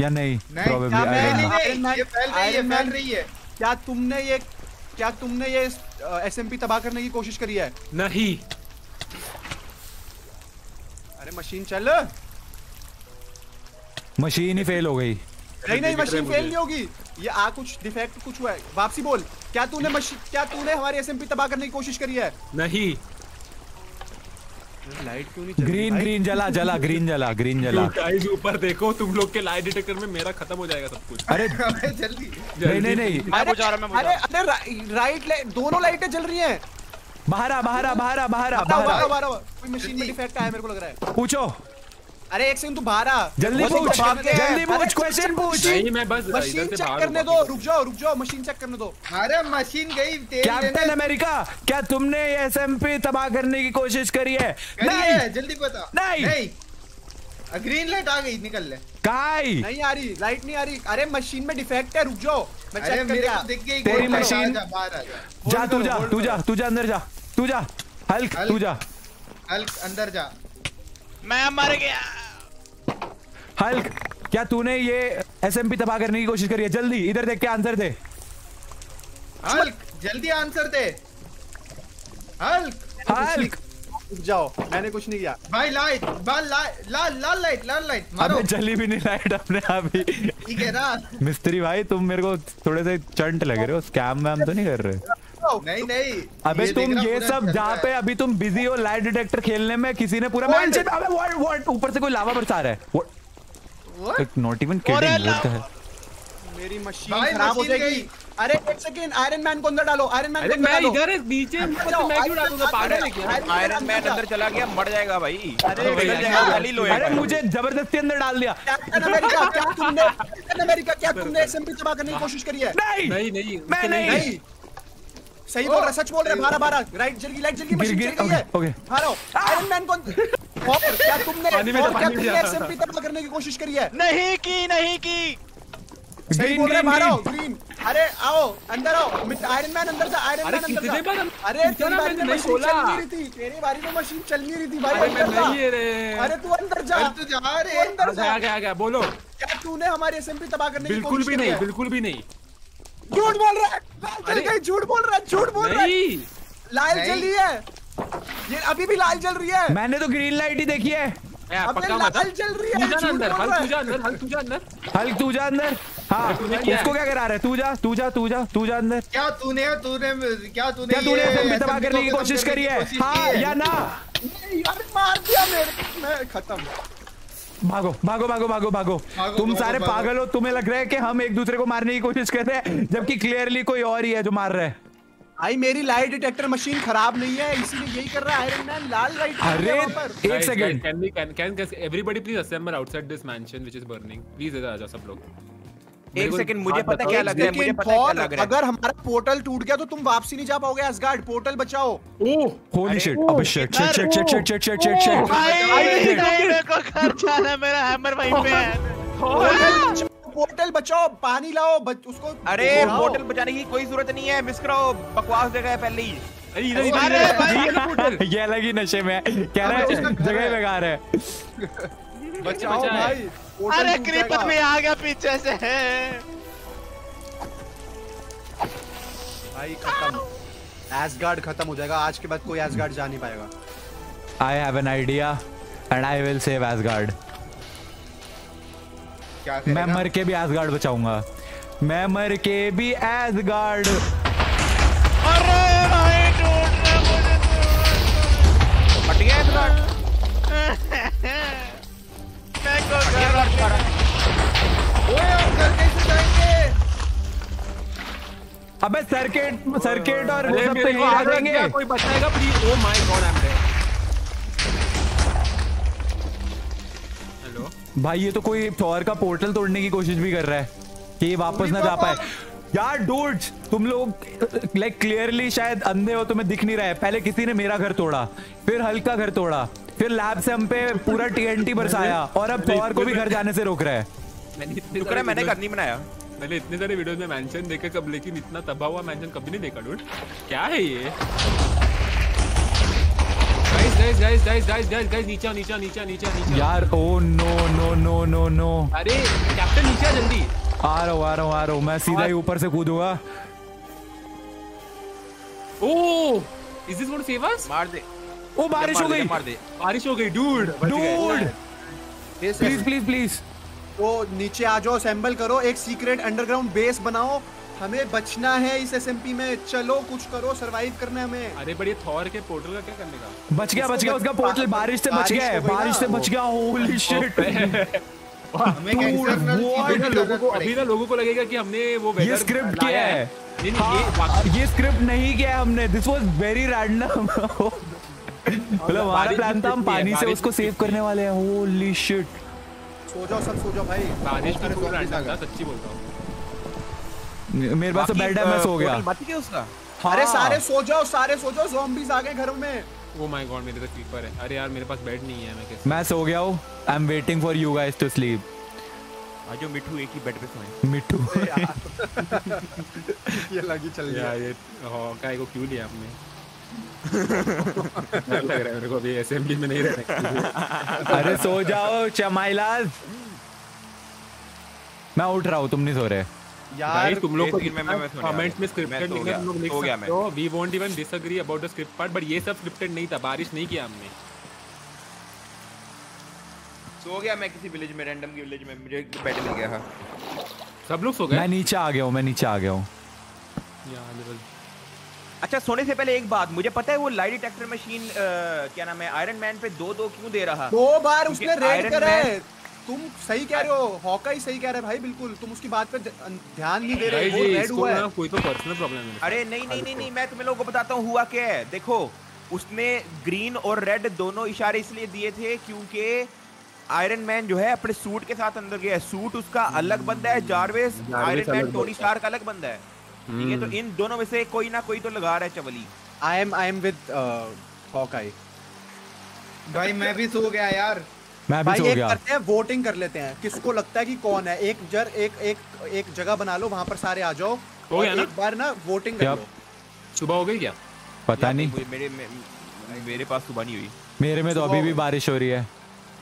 या नहीं? नहीं, Probably, क्या I मैं- don't know. नहीं Iron ये क्या तुमने ये एस एम पी एसएमपी तबाह करने की कोशिश करी है? नहीं। अरे मशीन चल। मशीन ही फेल हो गई। नहीं नहीं मशीन फेल नहीं होगी। ये आ कुछ डिफेक्ट कुछ हुआ है। वापसी बोल। क्या तूने मशीन क्या तूने हमारी एसएमपी तबाह करने की कोशिश करी है? नहीं। लाइट क्यों नहीं ग्रीन ग्रीन जला जला ग्रीन जला ग्रीन जला। गाइस ऊपर देखो तुम लोग के लाइट डिटेक्टर में मेरा खत्म हो जाएगा सब कुछ। अरे जल्दी। नहीं नहीं नहीं। मैं बुझा रहा मैं बुझा अरे अरे राइट लाइट दोनों लाइटें जल रही हैं। बाहर आ बाहर आ बाहर आ बाहर आ बताओ बाहर आ। कोई मशीन में डिफेक्ट आया मेरे को लग रहा है। पूछो। अरे एक सेकंड तू बाहर आ। जल्दी पूछ। जल्दी पूछ क्वेश्चन पूछ। नहीं मैं बस इधर मशीन से चेक करने दो रुक जाओ रुक जाओ मशीन चेक करने दो। अरे मशीन गई तेल कैप्टन अमेरिका क्या तुमने एसएमपी तबाह करने की कोशिश करी है? नहीं। जल्दी बता। नहीं। नहीं। ग्रीन लाइट आ गई निकल ले। काई। नहीं आ रही लाइट नहीं आ रही। अरे मशीन में डिफेक्ट है रुक जाओ मैं चेक कर मेरे को दिख गई तेरी मशीन- बाहर आ जा जा तू जा तू जा तू जा अंदर जा तू जा हल्क। तू जा। हल्क अंदर जा। मैं मर गया। हल्क क्या तूने ये एसएमपी तबाह करने की कोशिश करी है? जल्दी इधर देख के आंसर दे हल्क जल्दी आंसर दे। हल्क। हल्क। जाओ मैंने कुछ नहीं किया। भाई लाइट लाल लाल लाल लाइट लाल लाइट मारो। जली भी नहीं लाइट अपने आप ही ठीक है ना। मिस्त्री भाई तुम मेरे को थोड़े से चंट लग रहे हो स्कैम वैम तो नहीं कर रहे? नहीं नहीं अबे तुम ये सब जहाँ पे अभी तुम बिज़ी हो लाइट डिटेक्टर खेलने में किसी ने पूरा अबे व्हाट व्हाट ऊपर से कोई लावा बरसा रहा है। What? Not even kidding what the. मेरी मशीन खराब हो जाएगी। अरे एक सेकंड आयरन मैन को अंदर डालो आयरन मैन को मैं इधर है, नीचे मैं क्यों डालूँगा पागल है क्या? आयरन मैन अंदर चला गया मर जाएगा भाई। अरे खाली लोहे अरे मुझे ज़बरदस्ती अंदर डाल दिया। कैप्टन अमेरिका क्या तुमने कैप्टन अमेरिका क्या तुमने एसएमपी तबाह करने की कोशिश करी है? नहीं! नहीं नहीं मैं नहीं। सही बोल रहा सच बोल रहा है बारह बारह राइट जल गई लाइट जल गई मशीन चल गई है। ओके, आओ आयरन मैन को और क्या तुमने क्या तुमने एसएमपी तबाह करने की कोशिश करी है? नहीं की नहीं की। सही ग्रीन बोल रहे ग्रीन बाहर ग्रीन अरे आओ अंदर आओ। आयरन मैन अंदर जा आयरन अरे मैन अंदर कितने जा अरे तेरी बारी मैंने में नहीं मशीन बोला? चल नहीं रही थी। तेरी बारी में मशीन चल नहीं रही थी भाई। अरे मैं अंदर जा। है रे। अरे तू अंदर जा। अरे तू जा रे अंदर जा। आ गया आ गया बोलो। क्या तूने हमारी एसएमपी तबाह करने की कोशिश की बिल्कुल भी नहीं बिल्कुल भी नहीं। झूठ बोल रहा है। लाल जल गई झूठ बोल रहा है झूठ बोल रहा है। लाल जल रही है। ये अभी भी लाल जल रही है। मैंने तो ग्रीन लाइट ही देखी है। है तू हल तू जा अंदर हल तू जा अंदर। हल्क तू जा अंदर। हाँ उसको क्या करा रहे है? तू जा तू जा तू जा तू जा अंदर। क्या तूने तूने क्या तूने क्या तूने एसएमपी तबाह करने की कोशिश करी है? हाँ या ना? यार मार दिया मेरे मैं खत्म। भागो भागो भागो भागो भागो। तुम सारे। पागल हो तुम्हें लग रहा है कि हम एक दूसरे को मारने की कोशिश कर रहे हैं जबकि क्लियरली कोई और ही है जो मार रहा है। आई मेरी लाइट डिटेक्टर मशीन खराब नहीं है इसीलिए यही कर रहा है आयरन मैन लाल लाइट अरे एक second can we can can everybody please assemble outside this mansion which is burning please इधर आ जाओ सब लोग। एक सेकंड मुझे पता क्या लग रहा है मुझे पता क्या लग रहा है अगर हमारा पोर्टल टूट गया तो तुम वापसी नहीं जा पाओगे एसगार्ड पोर्टल बचाओ ओह होली शिट अबे shit shit shit shit shit shit shit shit shit भाई मेरे को घर जाना है, मेरा हैमर वहीं पे है पोर्टल बचाओ पानी लाओ बच, उसको अरे पोर्टल बचाने की कोई ज़रूरत नहीं है मिस करो बकवास जगह है पहले ही इधर इधर अरे इधर, भाई, ये अलग ही नशे में है कह रहा है जगह है। ही बेकार है बचाओ भाई अरे क्रीपर भी आ गया पीछे से। भाई खत्म। एसगार्ड खत्म हो जाएगा। आज के बाद कोई एसगार्ड जा नहीं पाएगा। I have an idea and I will save Asgard मैं मर के भी एसगार्ड बचाऊँगा। मैं मर के भी एसगार्ड अरे भाई टूट रहा मुझे हट गया है अबे सर्किट सर्किट और वो सब तो यही रह जाएँगे। कोई बचाएगा please oh my god I am dead hello भाई ये तो कोई थॉर का पोर्टल तोड़ने की कोशिश भी कर रहा है कि वापस ना जा पाए। यार डूड्स तुम लोग लाइक क्लियरली शायद अंधे हो तुम्हें दिख नहीं रहा है। पहले किसी ने मेरा घर तोड़ा फिर हल्का घर तोड़ा फिर लैब से हम पे पूरा टीएनटी बरसाया और अब थॉर को भी घर जाने से रोक रहा है। मैंने है मैंने घर नहीं बनाया। मैंने इतने सारे वीडियोस में मेंशन देखा कब लेकिन इतना तबाह हुआ मेंशन कभी नहीं देखा डूड क्या है ये? Guys guys guys guys guys guys guys नीचे नीचे नीचे नीचे नीचे. यार ओ no no no no no अरे कैप्टन नीचे जल्दी. आ रहा हूँ आ रहा हूँ आ रहा हूँ. मैं सीधा ही ऊपर से कूदूँगा। ओह is this going to save us मार दे। ओ बारिश हो गई। मार दे। बारिश हो गई dude dude please please please तो नीचे आ जाओ असेंबल करो एक सीक्रेट अंडरग्राउंड बेस बनाओ। हमें बचना है इस एसएमपी में। चलो कुछ करो सरवाइव करना है हमें। अरे ये थॉर के पोर्टल का क्या करने का? बच गया बच गया उसका पोर्टल बारिश से बच गया है हो बारिश से बच गया होली शिट लोगों को अभी ना लोगों को लगेगा कि हमने वो ये स्क्रिप्ट लाया किया है। ये हाँ, ये स्क्रिप्ट नहीं किया है हमने। दिस वाज वेरी रैंडम मतलब हमारा प्लान था हम पानी से उसको सेव करने वाले हैं। होली शिट सो जाओ सब सो जाओ भाई रैंडम था हूँ। मेरे पास तो बेड है मैं सो गया। बच गया उसका? अरे हाँ। सारे सो जाओ सारे सो जाओ zombies आ गए घरों में। ओ माय गॉड मेरे तो स्लीपर है। अरे यार मेरे पास बेड नहीं है मैं कैसे मैं सो गया हूँ। I am waiting for you guys to sleep आज जो मिठू एक ही बेड पे सोए। मिट्टू ये लगी चल गया। यार ये हॉकाई को क्यों लिया आपने? लग रहा है मेरे को अभी असेंबली में नहीं रहना अरे सो जाओ चमाइलाज मैं उठ रहा हूँ तुम नहीं सो रहे। यार तुम लोग को कमेंट्स में स्क्रिप्टेड लिखना तुम लोग लिख सकते हो। We won't even disagree about the script part but ये सब स्क्रिप्टेड नहीं था बारिश नहीं किया हमने। सो गया मैं किसी विलेज में रैंडम की विलेज में मुझे बेड मिल गया सब लोग सो मैं नीचे आ गया हूँ मैं नीचे आ गया हूँ। अच्छा सोने से पहले एक बात मुझे पता है वो लाई डिटेक्टर मशीन क्या नाम है आयरन मैन पे दो दो क्यों दे रहा? दो बार उसने रेड करा है। तुम सही कह रहे हो हॉकाई सही कह रहा है भाई बिल्कुल। तुम उसकी बात पे ध्यान नहीं दे रहे ये रेड हुआ है। कोई तो पर्सनल प्रॉब्लम है। अरे नहीं नहीं नहीं नहीं मैं तुम्हें लोगों को बताता हूँ हुआ क्या है? देखो उसने ग्रीन और रेड दोनों इशारे इसलिए दिए थे क्योंकि आयरन मैन जो है अपने सूट के साथ अंदर गया है। सूट उसका अलग बंदा है जारवेस आयरन मैन टोनी बंदा स्टार्क अलग बंदा है। ठीक है तो इन दोनों में से कोई ना कोई तो लगा रहा है Chavli. I am I am with Hawkeye भाई मैं भी सो गया यार। मैं भी भाई सो एक गया। करते हैं वोटिंग कर लेते हैं। किसको लगता है कि कौन है? एक जर एक एक एक जगह बना लो वहाँ पर सारे आ जाओ। हो गया ना? एक बार ना वोटिंग कर लो। सुबह हो गई क्या? पता नहीं। मेरे मेरे पास सुबह नहीं हुई। मेरे में तो अभी भी बारिश हो रही है।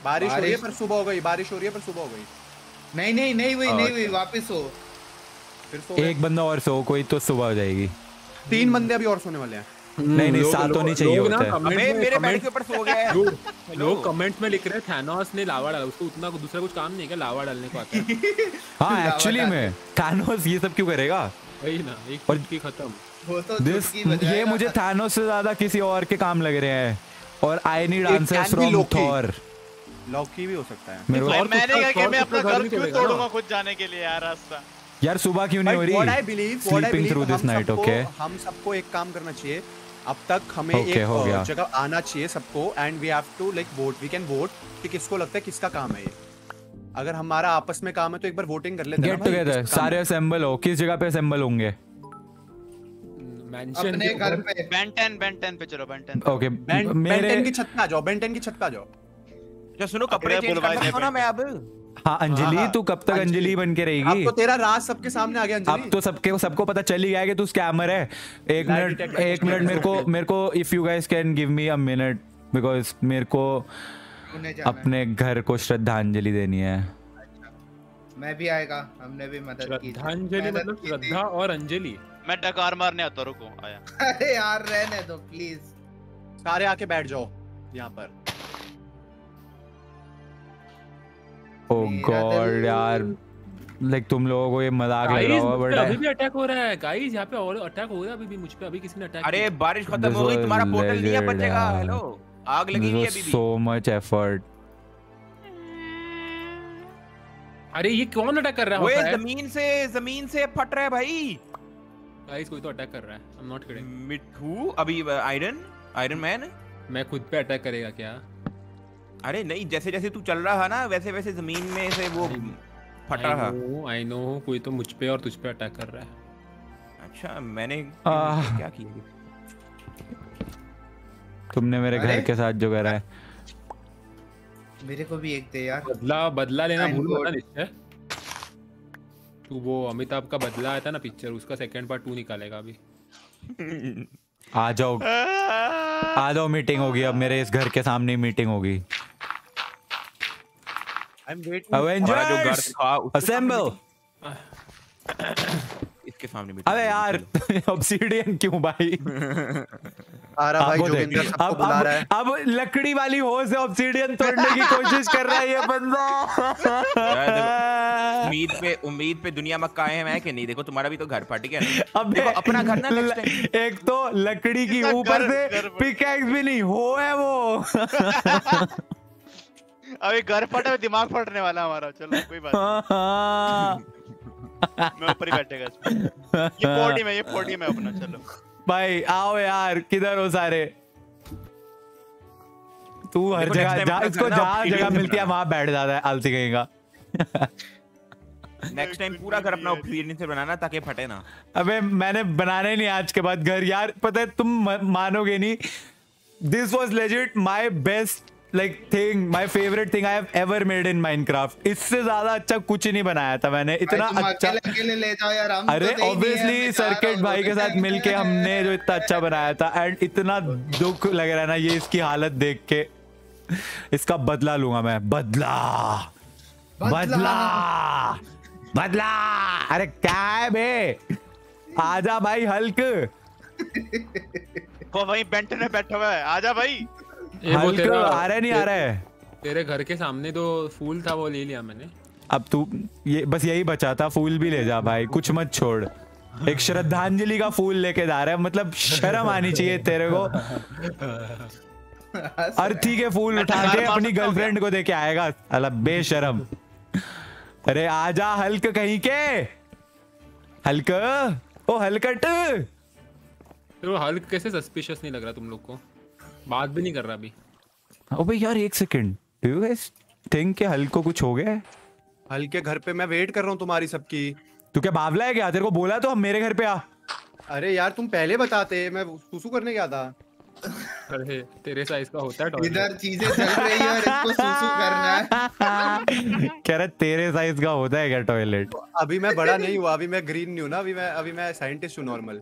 बारिश हो रही है पर सुबह हो गई बारिश हो रही है पर सुबह हो गई। नहीं नहीं नहीं हुई नहीं हुई अच्छा। वापस हो। एक बंदा और सो कोई तो सुबह हो जाएगी। तीन बंदे अभी और सोने वाले हैं। नहीं नहीं सात तो नहीं चाहिए होते अबे मेरे बेड के ऊपर सो गया है। लोग? कमेंट्स में लिख रहे हैं थैनोस ने लावा डाला उसको उतना दूसरा कुछ काम नहीं है लावा डालने को आता है। हाँ एक्चुअली में थानोस ये सब क्यों करेगा? वही ना एक और- चुटकी खत्म। वो तो दिस ये मुझे थानोस से ज़्यादा किसी और के काम लग रहे हैं। और I need answers from Thor Loki भी हो सकता है। को मैंने कहा कि मैं अपना तो घर क्यों तोड़ूँगा खुद जाने के लिए यार रास्ता। यार सुबह क्यों नहीं हो रही? believe, what I Sleeping believe, through this हम सबको- हम सबको एक काम करना चाहिए। अब तक हमें Okay, एक। जगह आना चाहिए सबको and we have to like vote we can vote कि किसको लगता है किसका काम है ये। अगर हमारा आपस में काम है तो एक बार वोटिंग कर लेते हैं गेट टुगेदर सारे असेंबल हो। किस जगह पे असेंबल होंगे? मेंशन अपने घर पे। बेंटन बेंटन पे चलो बेंटन ओके बेंटन की छत पे आ जाओ बेंटन की छत पे आ जाओ। जो सुनो कपड़े चेंज बुलवाए कर सकता हूँ ना मैं अब? हाँ अंजलि हाँ, तू कब तक अंजलि। अंजलि बन के अब रहेगी तो तेरा राज सबके सामने आ गया अब तो सबके सबको पता चल ही गया कि तू स्कैमर है। एक मिनट एक मिनट मेरे को मेरे को if you guys can give me a minute because मेरे को है। अपने घर को श्रद्धांजलि देनी है। मैं भी आएगा हमने भी मदद की। श्रद्धांजलि मतलब श्रद्धा और अंजलि। मैं डकार मारने आता रुको आया। अरे यार रहने दो प्लीज़ सारे आके बैठ जाओ यहाँ पर। ओ गॉड यार। लाइक तुम लोगों को ये मज़ाक लग रहा होगा पे अभी भी अटैक हो रहा है। गाइस यहाँ पे और अटैक हो रहा है अभी भी मुझ पे अभी किसी ने अटैक अरे बारिश खत्म हो गई तुम्हारा पोर्टल नहीं है बचेगा हेलो आग लगी हुई है अभी भी। सो मच एफर्ट अरे ये कौन अटैक कर रहा है? ये ज़मीन से ज़मीन से फट रहा है भाई। गाइस कोई तो अटैक कर रहा है। I am not kidding Mithu अभी आयरन आयरन मैन मैं खुद पे अटैक करेगा क्या? अरे नहीं जैसे जैसे तू चल रहा ना वैसे वैसे ज़मीन में से वो फट रहा आई नो कोई तो मुझ पे और तुझ पे अटैक कर रहा है। अच्छा मैंने आह। क्या किया? तुमने मेरे घर के साथ जो करा है। मेरे को भी एक दे यार। बदला बदला लेना भूल मत. निश्चय। तू वो अमिताभ का बदला आया था ना पिक्चर उसका सेकंड पार्ट टू निकालेगा अभी। आ जाओ। आ जाओ मीटिंग होगी अब मेरे इस घर के सामने मीटिंग होगी। Avengers assemble. इसके सामने अबे यार। ऑब्सीडियन क्यों भाई? आ रहा भाई जोगिंदर सबको अब बुला रहा है। अब लकड़ी वाली हो से ऑब्सीडियन तोड़ने की कोशिश कर रहा है ये बंदा। उम्मीद पे उम्मीद पे दुनिया में काहे हैं मैं कि नहीं? देखो तुम्हारा भी तो घर फट गया अब देखो अपना घर ना। एक तो लकड़ी की ऊपर से पिकैक्स भी नहीं हो है वो। अभी घर फटा है, दिमाग फटने वाला हमारा। चलो कोई बात नहीं, मैं ऊपर ही बैठेगा ये पोर्टी में ये पोर्टी में अपना चलो। भाई आओ यार किधर हो सारे? तू हर जगह जा इसको जहाँ जगह मिलती है वहाँ बैठ जाता है आलसी कहेगा। नेक्स्ट टाइम पूरा घर अपना ओब्सीडियन से बनाना ताकि फटे ना। अबे मैंने बनाना ही नहीं आज के बाद घर। यार पता है तुम मानोगे नहीं। This was legit my best like thing my favourite thing I have ever made in Minecraft इससे ज़्यादा अच्छा कुछ नहीं बनाया था मैंने। इतना अच्छा अकेले अकेले ले जाओ यार हम अरे तो ऑब्वियसली रहा सर्किट भाई के साथ मिलके हमने जो इतना अच्छा बनाया था एंड इतना दुख लग रहा है ना ये इसकी हालत देख के। इसका बदला लूँगा मैं। बदला। बदला। बदला। अरे क्या है बे? आजा भाई हल्क वो वहीं बेंटन में बैठा हुआ है। आजा भाई। आ रहा है नहीं आ रहा है? तेरे घर के सामने तो फूल था वो ले लिया मैंने। अब तू ये बस यही बचा था फूल भी ले जा भाई कुछ मत छोड़। एक श्रद्धांजलि का फूल लेके जा रहा है मतलब शर्म आनी चाहिए तेरे को। अर्थी के फूल उठा के अपनी गर्लफ्रेंड को देके आएगा अला बेशरम। अरे आजा हल्क कहीं के। हल्क? ओ हलकट। तो हल्क कैसे सस्पिशियस नहीं लग रहा तुम लोग को? बात भी नहीं कर रहा अभी। अबे यार एक second do you guys think कि हल्क को कुछ हो गया है? हल्के घर पे मैं वेट कर रहा हूँ तुम्हारी सबकी। तू क्या बावला है क्या? तेरे को बोला तो हम मेरे घर पे आ। अरे यार तुम पहले बताते। मैं सुसु करने गया था। अरे तेरे साइज़ का होता है इधर चीज़ें चल रही है और इसको सुसु करना है। कह रहा तेरे साइज़ का होता है क्या टॉयलेट अभी मैं बड़ा नहीं हुआ अभी मैं ग्रीन नहीं हूँ ना अभी मैं अभी मैं साइंटिस्ट हूँ नॉर्मल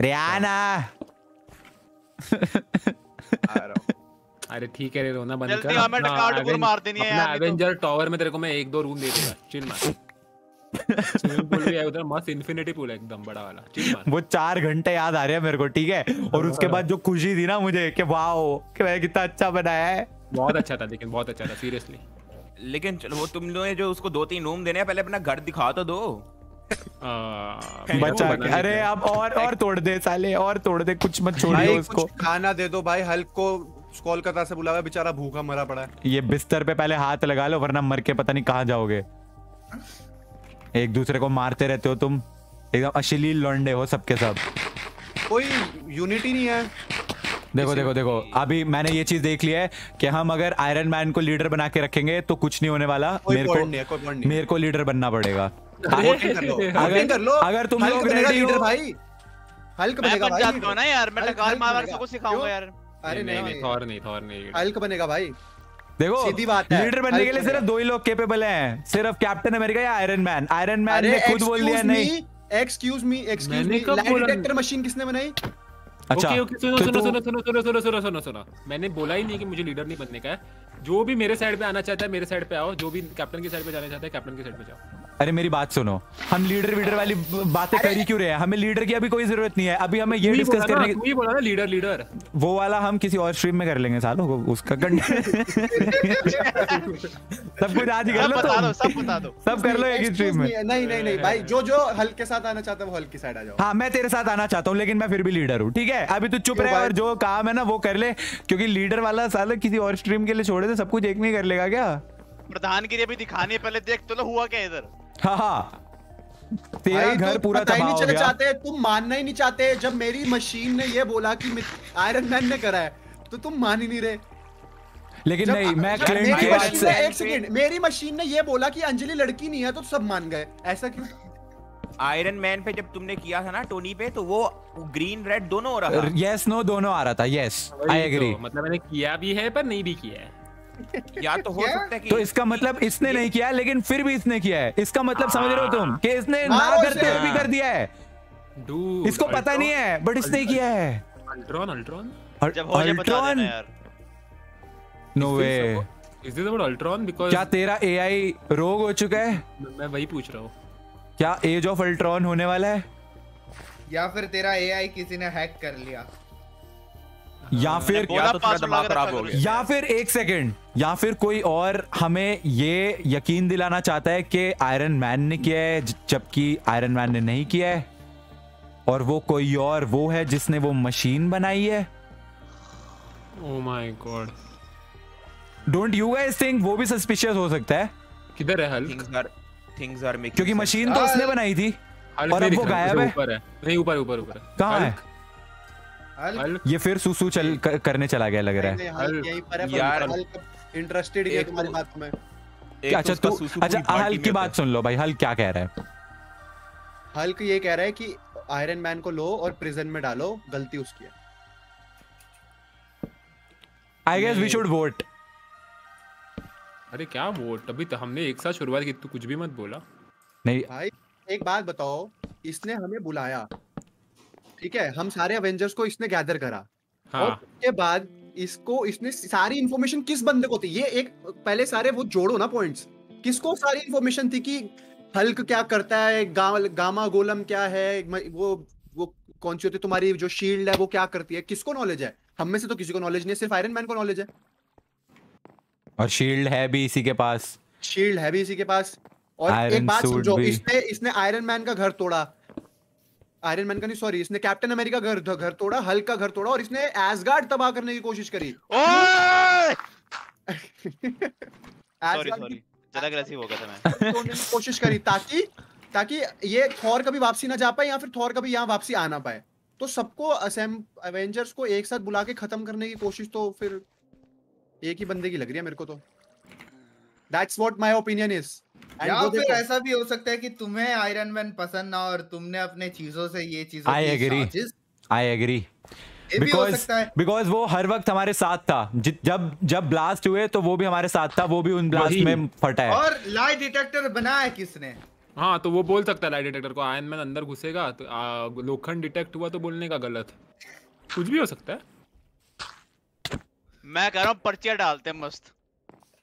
रियाना। आ रहा हूँ अरे ठीक है रोना बंद कर। अपना टकार टुकुर मार देनी है यार, एवेंजर टॉवर में तेरे को मैं एक दो रूम दे दूँगा। चिल मार स्विमिंग पूल भी है उधर मस्त इन्फिनिटी पूल एकदम बड़ा वाला। चिल मार वो चार घंटे याद आ रहे हैं मेरे को ठीक है? और उसके बाद जो खुशी थी ना मुझे कि वाओ कि मैं कितना अच्छा बनाया है। बहुत अच्छा था लेकिन बहुत अच्छा था सीरियसली लेकिन चलो वो तुम लोग जो उसको दो तीन रूम देने हैं पहले अपना घर दिखा तो दो। बचा के अरे अब और और तोड़ दे साले और तोड़ दे कुछ मत छोड़िए उसको। खाना दे दो भाई हल्क को कोलकाता से बुलावा बेचारा भूखा मरा पड़ा है। ये बिस्तर पे पहले हाथ लगा लो वरना मर के पता नहीं कहाँ जाओगे। एक दूसरे को मारते रहते हो तुम। एकदम अश्लील लौंडे हो सबके सब। कोई यूनिटी नहीं है। देखो देखो देखो अभी मैंने ये चीज़ देख लिया है कि हम अगर आयरन मैन को लीडर बना के रखेंगे तो कुछ नहीं होने वाला। मेरे को नहीं मेरे को लीडर बनना पड़ेगा। कर लो अगर- वोटिंग कर लो अगर तुम लोग बनेगा लीडर हो- भाई हल्क बनेगा भाई ना यार मैं टकार मार मार सबको सिखाऊँगा यार अरे नहीं नहीं थॉर नहीं थॉर नहीं हल्क बनेगा भाई देखो सीधी बात है, लीडर बनने के लिए सिर्फ़ दो ही लोग केपेबल हैं सिर्फ़ कैप्टन अमेरिका या आयरन मैन आयरन मैन ने खुद बोल दिया नहीं एक्सक्यूज me, कब lie बोला detector मशीन किसने बनाई अच्छा ओके ओके सुनो तो सुनो तू- सुनो सुनो सुनो सुनो सुनो सुनो सुनो मैंने बोला ही नहीं कि मुझे लीडर नहीं बनने का है जो भी मेरे साइड पे आना चाहता है मेरे साइड पे आओ। जो भी कैप्टन की साइड पे जाना चाहता है कैप्टन की साइड पे जाओ। अरे मेरी बात सुनो। हम लीडर वीडर वाली बातें कर ही क्यों रहे हैं? हमें लीडर की अभी कोई ज़रूरत नहीं है। अभी हमें ये डिस्कस करने तू ही बोला ना लीडर लीडर वो वाला हम किसी और स्ट्रीम में कर लेंगे सालों को उसका कंटेंट सब कुछ आज ही कर लो बता दो सब बता दो। सब कर लो एक ही स्ट्रीम में। नहीं नहीं नहीं भाई जो जो हल्क के साथ आना चाहता है वो हल्क की साइड आ जाओ। हाँ मैं तेरे साथ आना चाहता हूँ लेकिन मैं फिर भी लीडर हूँ ठीक है? अभी तू चुप रहे और जो काम है ना वो कर ले क्योंकि लीडर वाला साल किसी और स्ट्रीम के लिए छोड़े तो सब कुछ एक नहीं कर लेगा क्या? प्रधानगिरी अभी दिखानी है पहले देख तो लो हुआ क्या इधर? हाँ हाँ। तेरा घर पूरा पता ही नहीं हो चले चाहते तुम मानना ही नहीं चाहते जब मेरी मशीन ने ये बोला कि आयरन मैन ने करा है तो तुम मान ही नहीं रहे। लेकिन नहीं मैं क्लिंट की बात से एक सेकंड मेरी मशीन ने ये बोला कि अंजलि लड़की नहीं है तो सब मान गए। ऐसा क्यों? आयरन मैन पे जब तुमने किया था ना टोनी पे तो वो ग्रीन रेड दोनों हो रहा। था यस नो दोनों आ रहा था। यस आई एग्री मतलब मैंने किया भी है पर नहीं भी किया है। या तो हो क्या? सकता है कि तो इसका मतलब इसने नहीं किया लेकिन फिर भी इसने किया है। इसका मतलब समझ रहे हो तुम कि इसने ना करते हुए भी कर दिया है। Dude, इसको पता Ultron- नहीं है बट इसने किया है। अल्ट्रॉन अल्ट्रॉन जब हो जाए बता देना यार। No way is this about Ultron because क्या तेरा एआई रोग हो चुका है? मैं वही पूछ रहा हूँ। क्या एज ऑफ़ अल्ट्रॉन होने वाला है? या फिर तेरा एआई किसी ने हैक कर लिया? या फिर बोला तो थोड़ा दिमाग खराब हो गया। या फिर एक सेकंड या फिर कोई और हमें ये यकीन दिलाना चाहता है कि आयरन मैन ने किया है जबकि आयरन मैन ने नहीं किया है और वो कोई और वो है जिसने वो मशीन बनाई है? ओह my god don't you guys think वो भी सस्पिशियस हो सकता है? किधर है Hulk things are things are making क्योंकि मशीन तो उसने बनाई थी और अब वो गायब है। ऊपर है। नहीं ऊपर ऊपर ऊपर। कहाँ है? ये फिर सुसु चल करने चला गया लग रहा है। यार, इंटरेस्टेड ही तुम्हारी बात में। अच्छा तू अच्छा हल्क की बात सुन लो भाई हल्क क्या कह रहा है? हल्क ये कह रहा है कि आयरन मैन को लो और प्रिजन में डालो गलती उसकी है। I guess we should vote अरे क्या वोट अभी तो हमने एक साथ शुरुआत की तू कुछ भी मत बोला। नहीं। भाई एक बात बताओ इसने हमें बुलाया। ठीक है हम सारे अवेंजर्स को इसने गैदर करा। और हाँ उसके बाद इसको इसने सारी इंफॉर्मेशन किस बंदे को थी? ये एक पहले सारे वो जोड़ो ना पॉइंट्स किसको सारी इंफॉर्मेशन थी कि हल्क क्या करता है गा, गामा गोलम क्या है वो वो कौन सी होती है तुम्हारी जो शील्ड है वो क्या करती है? किसको नॉलेज है? हम में से तो किसी को नॉलेज नहीं है सिर्फ़ आयरन मैन को नॉलेज है। और शील्ड है भी इसी के पास। शील्ड है भी इसी के पास। और Iron एक बात समझो इसने इसने आयरन मैन का घर तोड़ा। आयरन मैन का नहीं सॉरी इसने कैप्टन अमेरिका घर घर तोड़ा हल्क का घर तोड़ा और इसने एसगार्ड तबाह करने की कोशिश करी। सॉरी सॉरी ज़्यादा अग्रेसिव हो गया था मैं। तोड़ने की कोशिश करी ताकि ताकि ये थॉर कभी वापसी ना जा पाए या फिर थॉर कभी यहाँ वापसी आ ना पाए। तो सबको एवेंजर्स को एक साथ बुला के खत्म करने की कोशिश तो फिर एक ही बंदे की लग रही है मेरे को तो। That's what my opinion is या फिर ऐसा भी हो सकता है कि तुम्हें आयरन मैन पसंद ना और तुमने अपने चीज़ों से ये चीज़ों आई एग्री ये भी बिकॉज़ बिकॉज़ वो हर वक्त हमारे साथ था। जब जब ब्लास्ट हुए तो वो भी हमारे साथ था वो भी उन ब्लास्ट में फटा है। और लाई डिटेक्टर बनाया किसने? हाँ तो वो बोल सकता है लाइट डिटेक्टर को आयन मैन अंदर घुसेगा तो लोखंड डिटेक्ट हुआ तो बोलने का गलत। कुछ भी हो सकता है। मैं कह रहा हूँ पर्चियाँ डालते हैं मस्त।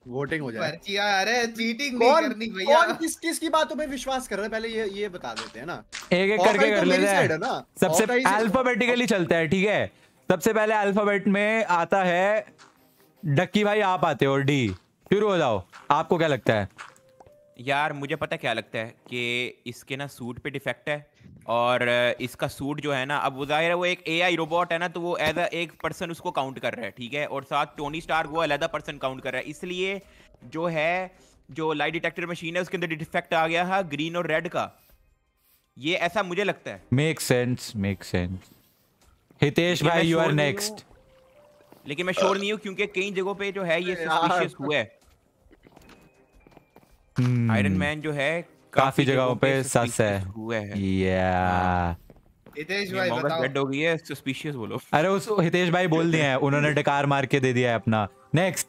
वोटिंग हो जाए। पर्चियाँ अरे चीटिंग नहीं कौन करनी भैया। कौन किस किस की बातों पे विश्वास कर रहे हैं? पहले ये ये बता देते हैं ना। एक एक करके तो कर लेते हैं। ना। सबसे अल्फाबेटिकली चलता है ठीक है? सबसे पहले अल्फ़ाबेट में आता है डक्की भाई आप आते हो डी। शुरू हो जाओ। आपको क्या लगता है? यार मुझे पता क्या लगता है कि इसके ना सूट पे डिफेक्ट है। और इसका सूट जो है ना अब वो ज़ाहिर है वो एक एआई रोबोट है ना तो वो एज अ एक पर्सन उसको काउंट कर रहा है ठीक है? और साथ टोनी स्टार वो अलग पर्सन काउंट कर रहा है। इसलिए जो है जो लाइट डिटेक्टर मशीन है उसके अंदर डिफेक्ट आ गया है ग्रीन और रेड का। ये ऐसा मुझे लगता है। Make sense make sense Hitesh भाई यू आर नेक्स्ट लेकिन मैं श्योर नहीं हूँ क्योंकि कई जगहों पे जो है ये सस्पिशियस हुआ है। आयरन मैन जो है काफ़ी जगहों पे सस है। है। या हितेश भाई बताओ। हो गई है सस्पिशियस बोलो। अरे उस हितेश भाई बोल दिए हैं उन्होंने डकार मार के दे दिया है अपना। नेक्स्ट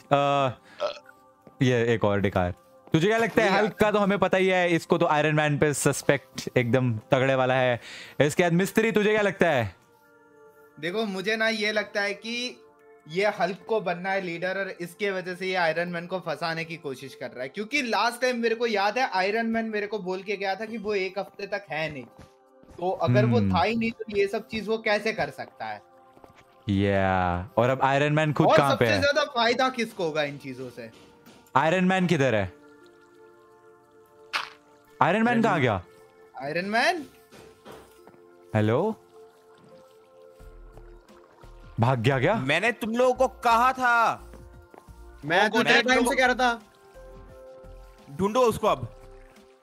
ये एक और डकार। तुझे क्या लगता है हल्क का तो हमें पता ही है इसको तो आयरन मैन पे सस्पेक्ट एकदम तगड़े वाला है। इसके बाद मिस्त्री तुझे क्या लगता है? देखो मुझे ना ये लगता है कि ये हल्क को बनना है लीडर और इसके वजह से ये आयरन मैन को फंसाने की कोशिश कर रहा है। क्योंकि लास्ट टाइम मेरे को याद है आयरन मैन मेरे को बोल के गया था कि वो एक हफ़्ते तक है नहीं। तो अगर वो हम्म। था ही नहीं तो ये सब चीज़ वो कैसे कर सकता है? या और अब आयरन मैन खुद कहाँ पे सबसे ज़्यादा फ़ायदा किसको होगा इन चीज़ों से? आयरन मैन किधर है? आयरन मैन कहाँ गया? आयरन मैन हेलो भाग गया क्या? मैंने तुम लोगों को कहा था। मैं तो मैं तेरे टाइम से कह रहा था। ढूंढो उसको अब।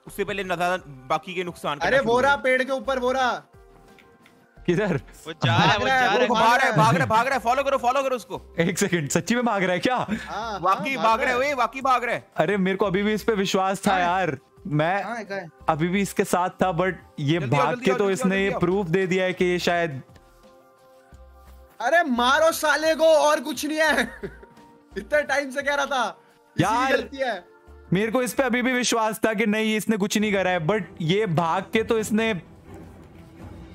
उससे पहले नज़ारा बाकी के नुकसान अरे शुरू बोरा पेड़ के ऊपर बोरा किधर? वो जा रहा है वो भाग रहा जा रहा है। भाग रहा है। भाग रहा है भाग रहा है। फॉलो करो फॉलो करो उसको। एक सेकंड सच्ची में भाग रहा है क्या? हाँ, वाकई हाँ, भाग रहा है ओए वाकई भाग रहा है। अरे मेरे को अभी भी इस पे विश्वास था यार। मैं हाँ क्या है? अभी भी इसके साथ था बट ये भाग के तो इसने ये प्रूफ दे दिया है कि ये शायद अरे मारो साले को और कुछ नहीं है। इतने टाइम से कह रहा था। यार। गलती है। मेरे को इस पे अभी भी विश्वास था कि नहीं इसने कुछ नहीं करा है बट ये भाग के तो इसने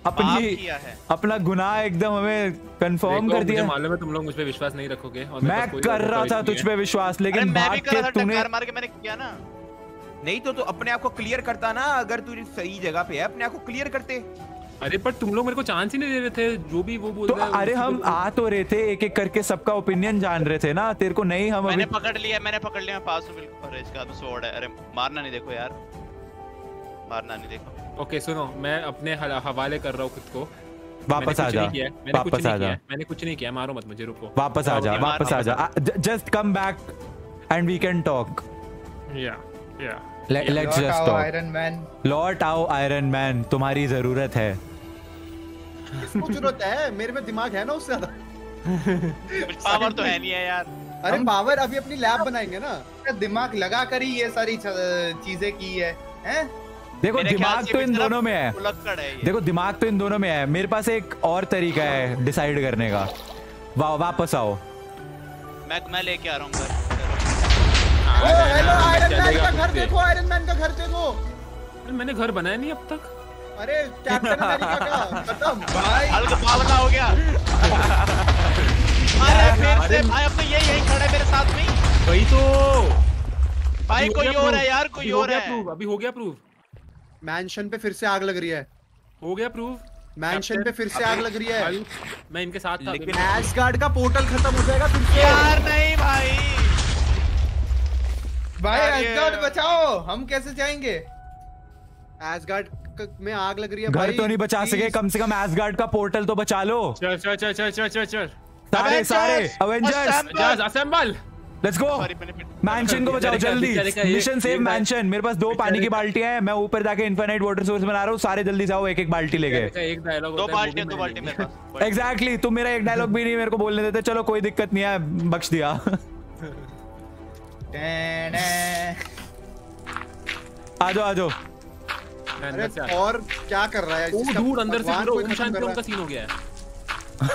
अपनी किया है। अपना गुनाह एकदम हमें कंफर्म कर दिया मालूम है तुम लोग मुझ पे विश्वास नहीं रखोगे और मैं पास कर रहा था तुझ पे विश्वास लेकिन भाग के तूने मार के मैंने किया ना। नहीं तो तू अपने आप को क्लियर करता ना अगर तू सही जगह पे है अपने आप को क्लियर करते। अरे पर तुम लोग मेरे को चांस ही नहीं दे रहे थे। जो भी वो बोल तो रहा अरे हम आ तो रहे थे एक एक करके सबका ओपिनियन जान रहे थे ना। तेरे को नहीं हम मैंने पकड़ लिया मैंने पकड़ लिया मैं पास हूँ बिल्कुल। अरे इसका तो स्वॉर्ड है। अरे मारना नहीं देखो यार। मारना नहीं देखो। ओके सुनो मैं अपने हवाले कर रहा हूँ खुद को। वापस आ जा। वापस नहीं आ किया जा मैंने कुछ नहीं किया मारो मत मुझे रुको। वापस आ जा वापस आ जा। Just come back and we can talk yeah yeah let's just आओ आयरन मैन लौट आओ आयरन मैन तुम्हारी ज़रूरत है। किसको ज़रूरत है? मेरे में दिमाग है ना उससे ज़्यादा? पावर तो है नहीं है यार। अरे पावर अभी अपनी लैब बनाएँगे ना। दिमाग लगा कर ही ये सारी चीज़ें की है हैं? देखो दिमाग तो इन दोनों में है। है देखो दिमाग तो इन दोनों में है। मेरे पास एक और तरीका है डिसाइड करने का। वा, वापस आओ। मैं मैं लेके आ रहा हूँ आयरन मैन का घर देखो आयरन मैन का घर देखो। मैंने घर बनाया नहीं अब तक। अरे कैप्टन अमेरिका का खत्म। भाई। हल्क भावना हो गया। अरे फिर से भाई। अब तो यही खड़ा है मेरे साथ में। वही तो। भाई कोई और है यार कोई और है। अभी हो गया प्रूफ मैंशन पे फिर से आग लग रही है। हो गया प्रूफ मैंशन पे फिर से आग लग रही है। मैं इनके साथ था लेकिन- एसगार्ड का पोर्टल खत्म हो जाएगा फिर से। यार नहीं भाई। भाई एसगार्ड बचाओ। हम कैसे जाएँगे? एसगार्ड में आग लग रही है घर तो नहीं बचा सके कम से कम एसगार्ड का पोर्टल तो बचा लो। चल चल चल चल चल चल चल। सारे सारे Avengers! Assemble let's go mansion को बचाओ जल्दी। मिशन सेव मैंशन मेरे पास दो पानी की बाल्टियाँ हैं मैं ऊपर जाके इन्फिनाइट वाटर सोर्स बना रहा हूँ सारे जल्दी जाओ एक एक बाल्टी लेके। एक डायलॉग दो बाल्टी दो बाल्टी मेरे पास। एग्जैक्टली तुम मेरा एक डायलॉग भी नहीं मेरे को बोलने देते चलो कोई दिक्कत नहीं है बख्श दिया। आ जाओ आ जाओ। अरे और क्या कर रहा है? ओ दूर अंदर से कोई ओम शांति कर ओम रहा का। सीन हो गया है।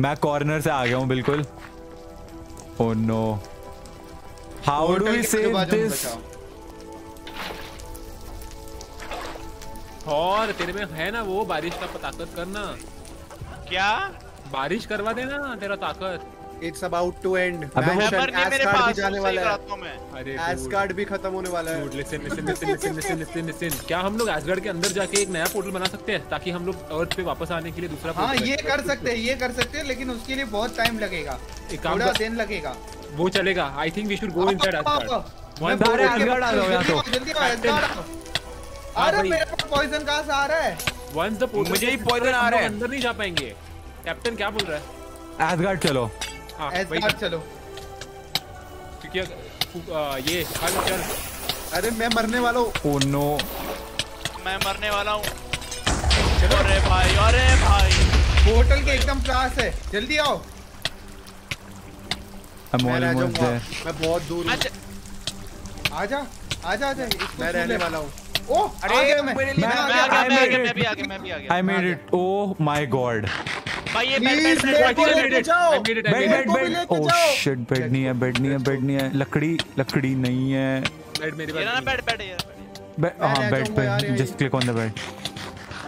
मैं कॉर्नर से आ गया हूँ बिल्कुल। ओह no how do we save this और तेरे में है ना वो बारिश का ताकत करना। क्या? बारिश करवा देना तेरा ताकत। इट्स अबाउट टू एंड अबे हैमर नहीं मेरे भी पास जाने वाला है। हूँ अरे एसगार्ड भी खत्म होने वाला है। Listen listen listen listen listen listen listen क्या हम लोग एसगार्ड के अंदर जाके एक नया पोर्टल बना सकते हैं ताकि हम लोग अर्थ पे वापस आने के लिए दूसरा हाँ ये कर सकते हैं ये कर सकते हैं लेकिन उसके लिए बहुत टाइम लगेगा। एक काम थोड़ा दिन लगेगा। वो चलेगा। I think we should go inside Asgard मैं बोल सारे के Asgard आ जाओ यहाँ तो। जल्दी आओ, Asgard हाँ अरे मेरे पास पॉइजन कहाँ से आ रहा है। वंस द पोर्टल मुझे ही poison आ रहा है। अंदर नहीं जा पाएँगे। कैप्टन क्या बोल रहा है? एसगार्ड चलो। हाँ एसगार्ड चलो। क्योंकि ये हल चल। अरे मैं मरने वाला हूँ। ओह नो मैं मरने वाला हूँ। अरे भाई अरे भाई। होटल के एकदम पास है। जल्दी आओ। I'm मैं. मैं बहुत दूर हूँ। अच्छा। आजा आजा आजा। इसको मैं रहने वाला हूँ। ओ अरे, मेरे लिए मैं मैं- आ गया मैं भी आ गया मैं भी आ गया I made it. Oh my god. भाई ये बेड बेड भी बेड शिट बेड नहीं है बेड नहीं है बेड नहीं है. लकड़ी लकड़ी नहीं है. Bed मेरे ये ना पास बैट बैट यार बे- मैं हाँ रह बेड पे just click on the bed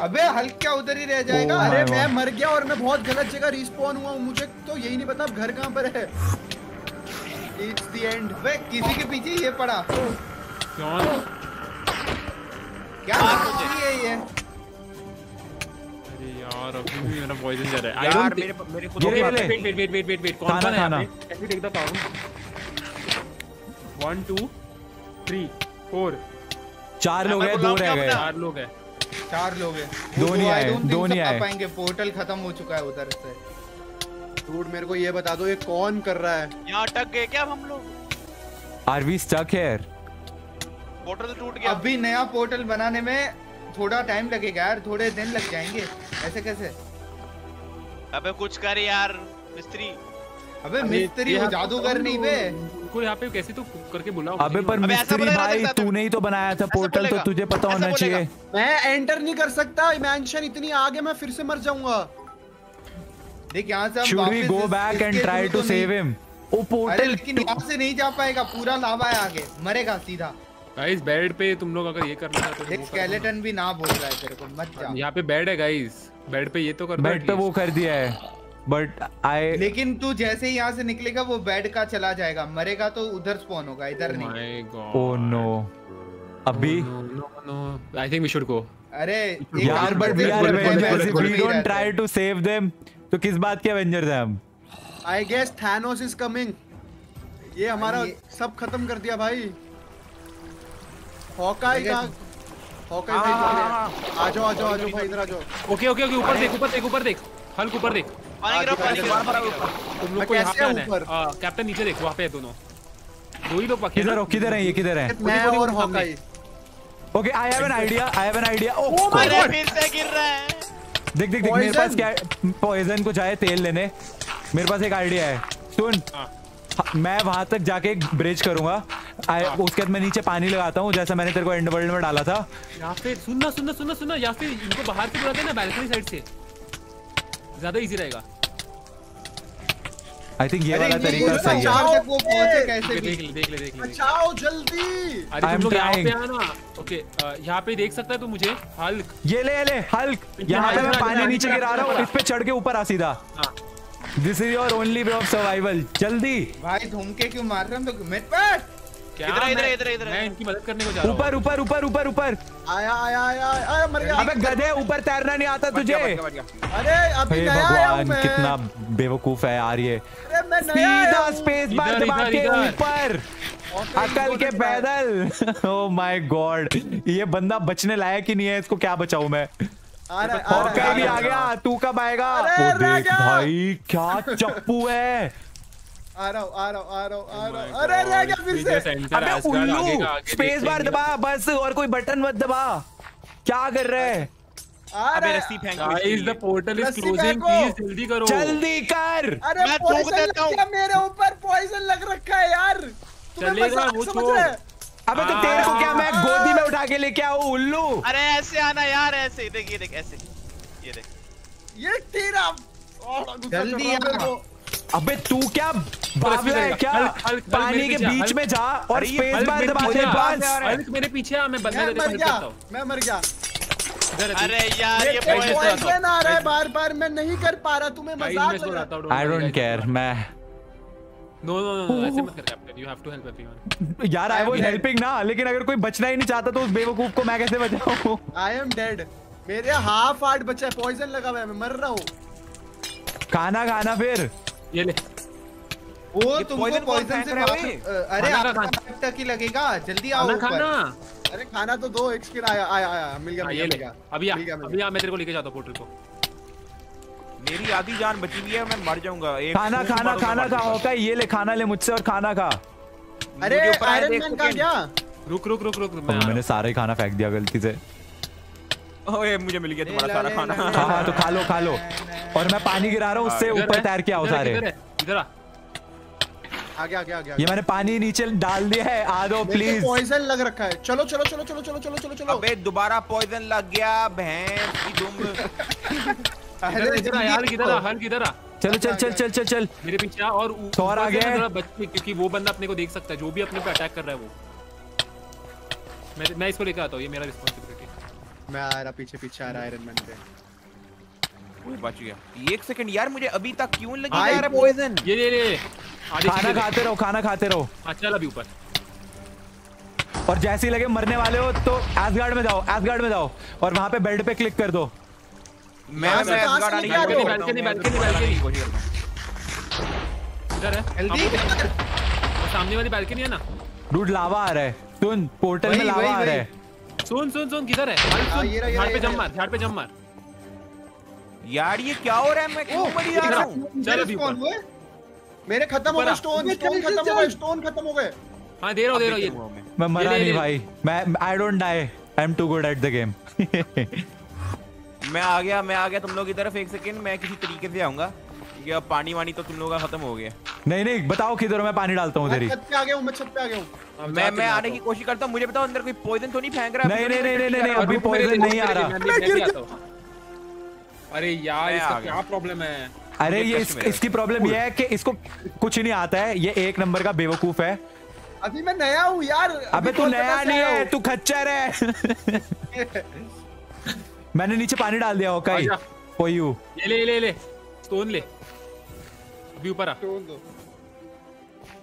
अबे हल्क क्या उधर ही रह जाएगा। Oh अरे मैं मर गया और मैं बहुत गलत जगह रिस्पॉन हुआ हूँ। मुझे तो यही नहीं पता अब घर कहाँ पर है। इट्स द एंड अबे किसी के पीछे ये पड़ा। कौन क्या है ये अरे यार अभी भी मेरा पॉइजन जा रहा है यार मेरे मेरे को ये तो ले, मार- ले। Wait wait wait wait wait wait कौन खाना, है खाना। यहाँ पे? Let me take the count. One, two, three, four. चार लोग हैं दो रह गए चार लोग हैं चार लोग हैं दो नहीं आए, दो नहीं आए। पाएँगे पोर्टल खत्म हो चुका है उधर से डूड मेरे को ये बता दो ये कौन कर रहा है यहाँ अटक गए क्या हम लोग are we stuck here portal टूट गया। अभी नया पोर्टल बनाने में थोड़ा टाइम लगेगा यार थोड़े दिन लग जाएँगे। ऐसे कैसे? अबे कुछ कर यार मिस्त्री। अबे मिस्त्री हो आप जादूगर नहीं बे। उनको यहाँ पे कैसे तो करके बुलाओ? अबे पर अबे मिस्त्री भाई तूने ही तो बनाया था पोर्टल तो तुझे पता होना चाहिए। मैं एंटर नहीं कर सकता मैंशन इतनी आगे मैं फिर से मर जाऊँगा। देख यहाँ से हम शुड वी वापस go back and try to save him oh portal लेकिन यहाँ से नहीं जा पाएगा पूरा लावा है आगे मरेगा सीधा। गाइस बेड पे तुम लोग अगर ये करना चाहते हो एक स्केलेटन भी ना बोल रहा है तेरे को मत जा। यहाँ पे बेड है गाइस बेड पे ये तो कर दो बेड पे वो कर दिया है बट आई I... लेकिन तू जैसे ही यहाँ से निकलेगा वो बेड का चला जाएगा। मरेगा तो उधर स्पॉन होगा इधर नहीं। माय गॉड ओ नो अभी no no I think we should go अरे यार बट वी आर बोल- we don't try to save them तो किस बात के अवेंजर्स हैं हम? I guess Thanos is coming ये हमारा सब खत्म कर दिया भाई। हॉकाई का हॉकाई भाई हाँ, हाँ, है। आ जाओ आ जाओ आ जाओ भाई इधर आ जाओ। ओके ओके ओके ऊपर देख ऊपर देख ऊपर देख। हल्क ऊपर देख। पानी गिरो पानी गिरो। तुम लोग को यहाँ कैसे पे आना है। हाँ, कैप्टन नीचे देख वहाँ पे है दोनों। दो ही लोग बाकी किधर? हो किधर है ये किधर है? मैं और Hawkeye. Okay I have an idea I have an idea oh अरे फिर से गिर रहा है। देख देख देख मेरे पास क्या पॉइजन को चाहे तेल लेने। मेरे पास एक आइडिया है। सुन। मैं वहाँ तक जाके एक ब्रिज करूँगा। I- उसके बाद मैं नीचे पानी लगाता हूँ जैसा मैंने तेरे को एंड वर्ल्ड में डाला था। या फिर सुनना सुनना सुनना सुनना। या फिर इनको बाहर से बुलाते हैं ना बैल्कनी साइड से। ज़्यादा इजी रहेगा। आई थिंक ये वाला तरीका सही है। चार तक वो पहुँचे कैसे भी। देख ले देख ले देख ले। बचाओ जल्दी। अरे तुम लोग यहाँ. पे आना। ओके यहाँ पे देख सकता है तू मुझे? हल्क ये ले ले हल्क यहाँ पे मैं पानी नीचे गिरा रहा हूँ इस पे चढ़ के ऊपर आ सीधा। हाँ। This is your only way of survival जल्दी। भाई धूमके क्यों मार रहे हम तो मेरे पे क्या इधर, इधर, इधर, इधर। मैं इनकी मदद करने को जा रहा हूँ। ऊपर ऊपर ऊपर ऊपर ऊपर। आया आया आया आया मर गया। अबे गधे ऊपर तैरना नहीं आता तुझे। अरे अभी नया आया हूँ भगवान मैं। कितना बेवकूफ़ है यार ये। अरे मैं नया आया सीधा स्पेस बार दबा के ऊपर। अकल के इधर, इधर। पैदल। ओ माय गॉड ये बंदा बचने लायक ही नहीं है इसको क्या बचाऊं मैं? आ रहा है, आ रहा है, हॉकाई भी आ। गया तू कब आएगा? वो देख भाई क्या चप्पू है। आ रहा हूँ आ रहा हूँ आ रहा हूँ आ रहा हूँ। Oh अरे रह गया फिर से। अबे उल्लू स्पेस बार दबा बस और कोई बटन मत दबा। क्या कर रहे हैं? अबे रस्सी फेंक guys the portal is closing please जल्दी करो। जल्दी कर। अरे मैं पॉइजन देता हूँ। मेरे ऊपर पॉइजन लग रखा है यार। तुम्हें चलेगा, मज़ाक वो छोड़। अबे तो तेरे को क्या मैं गोदी में उठा के लेके आऊँ उल्लू? अरे ऐसे आना यार ऐसे। देख ये देख ऐसे। ये देख। ये तेरा जल्दी आ। अबे तू क्या बावला है क्या? हल्क- हल्क- पानी के बीच में जा और स्पेस बार दबा पीछे दे बस हल्क मेरे पीछे आ मैं बंदा तेरे को मर गया करता हूँ। मैं मर गया। अरे यार ये पॉइजन आ रहा है बार बार मैं नहीं कर पा रहा तुम्हें मज़ाक लग। रहा आई डोंट केयर मैं नो नो नो ऐसे मत कर captain you have to help everyone यार आई वाज हेल्पिंग ना लेकिन अगर कोई बचना ही नहीं चाहता तो उस बेवकूफ़ को मैं कैसे बचाऊं? आई एम डेड मेरे हाफ़ हार्ट बचा है पॉइजन लगा हुआ है मैं मर रहा हूँ। खाना खाना फिर। ये ले। वो तुमको पॉइजन से अरे खाना आपका तक ही लगेगा जल्दी आओ खाना अरे खाना तो दो एक स्किन आया आया आया मिल गया हाँ, मिल गया अभी आ मिल गया, मिल अभी आ मैं तेरे को लेके जाता हूँ पोर्टल को। मेरी आधी जान बची हुई है मैं मर जाऊँगा। एक खाना खाना खाना खा होता है ये ले खाना ले मुझसे और खाना खा। अरे ऊपर आयरन मैन का क्या? रुक रुक रुक रुक मैं मैंने सारा ही। खाना फेंक दिया गलती से। ओए मुझे मिल गया तुम्हारा सारा खाना। हाँ हाँ तो खा लो खा लो। और मैं पानी गिरा रहा हूँ उससे ऊपर है, तैर के आओ सारे। इधर है, इधर आ। आगे आगे आगे ये मैंने पानी नीचे डाल दिया है आ दो प्लीज़ पॉइजन लग रखा है। चलो चलो चलो चलो चलो चलो चलो चलो। अबे दोबारा पॉइजन लग गया भैंस की दुम। इधर इधर आ यार किधर आ हल किधर आ चलो चल चल चल चल चल। मेरे पीछे आ और थोर आ गया है। थोड़ा बच के, क्योंकि वो बंदा अपने को देख सकता है जो भी अपने पे अटैक कर रहा है वो। मैं मैं इसको लेकर आता हूँ ये मेरा रिस्पांसिबिलिटी मैं आ रहा पीछे पीछे आ रहा आयरन मैन पे। ओए बच गया। एक सेकंड यार मुझे अभी तक क्यों लगी जा रहा पॉइजन ये ले ले खाना खाते रहो खाना खाते रहो। हाँ चल अभी ऊपर। और जैसे ही लगे मरने वाले हो तो एसगार्ड में जाओ एसगार्ड में जाओ। और वहाँ पे बेल्ट पे क्लिक कर दो। मैं से मैं लेके आ रहे हो? Balcony, balcony, balcony. इधर है। वो सामने वाली बैल्कनी है ना? डूड लावा आ रहा है। सुन पोर्टल में लावा आ रहा है। सुन सुन सुन किधर है? हाँ, ये रहा, ये सुन झाड़ पे जम मार झाड़ पे जम मार। यार ये क्या हो रहा है? मैं क्यों मरी जा रहा हूँ? चल अभी कौन ऊपर। हुए? मेरे खत्म हो गए स्टोन स्टोन खत्म हो गए स्टोन खत्म हो गए। हाँ दे रहा हूँ दे रहा हूँ ये। मैं मरा नहीं भाई। मैं I don't die I am too good at the game मैं आ गया मैं आ गया तुम लोग की तरफ़ एक सेकंड मैं किसी तरीके से आऊँगा। क्योंकि अब पानी वानी तो तुम लोगों का खत्म हो गया। नहीं नहीं बताओ किधर मैं पानी डालता हूँ मैं तेरी छत पे आ गया हूँ मैं छत पे आ गया हूँ। मैं मैं आने की कोशिश करता हूँ मुझे बताओ अंदर कोई पॉइजन तो नहीं फेंक रहा नहीं नहीं नहीं नहीं अभी पॉइजन नहीं आ रहा। अरे यार इसका क्या प्रॉब्लम है? अरे ये इस, है। इसकी प्रॉब्लम ये है कि इसको कुछ नहीं आता है ये एक नंबर का बेवकूफ़ है। अभी मैं नया हूँ यार अबे तू नया नहीं है? तू खच्चर है। मैंने नीचे पानी डाल दिया ओके आजा। फॉर यू ये ले ले ले। स्टोन ले। अभी ऊपर आ। स्टोन दो।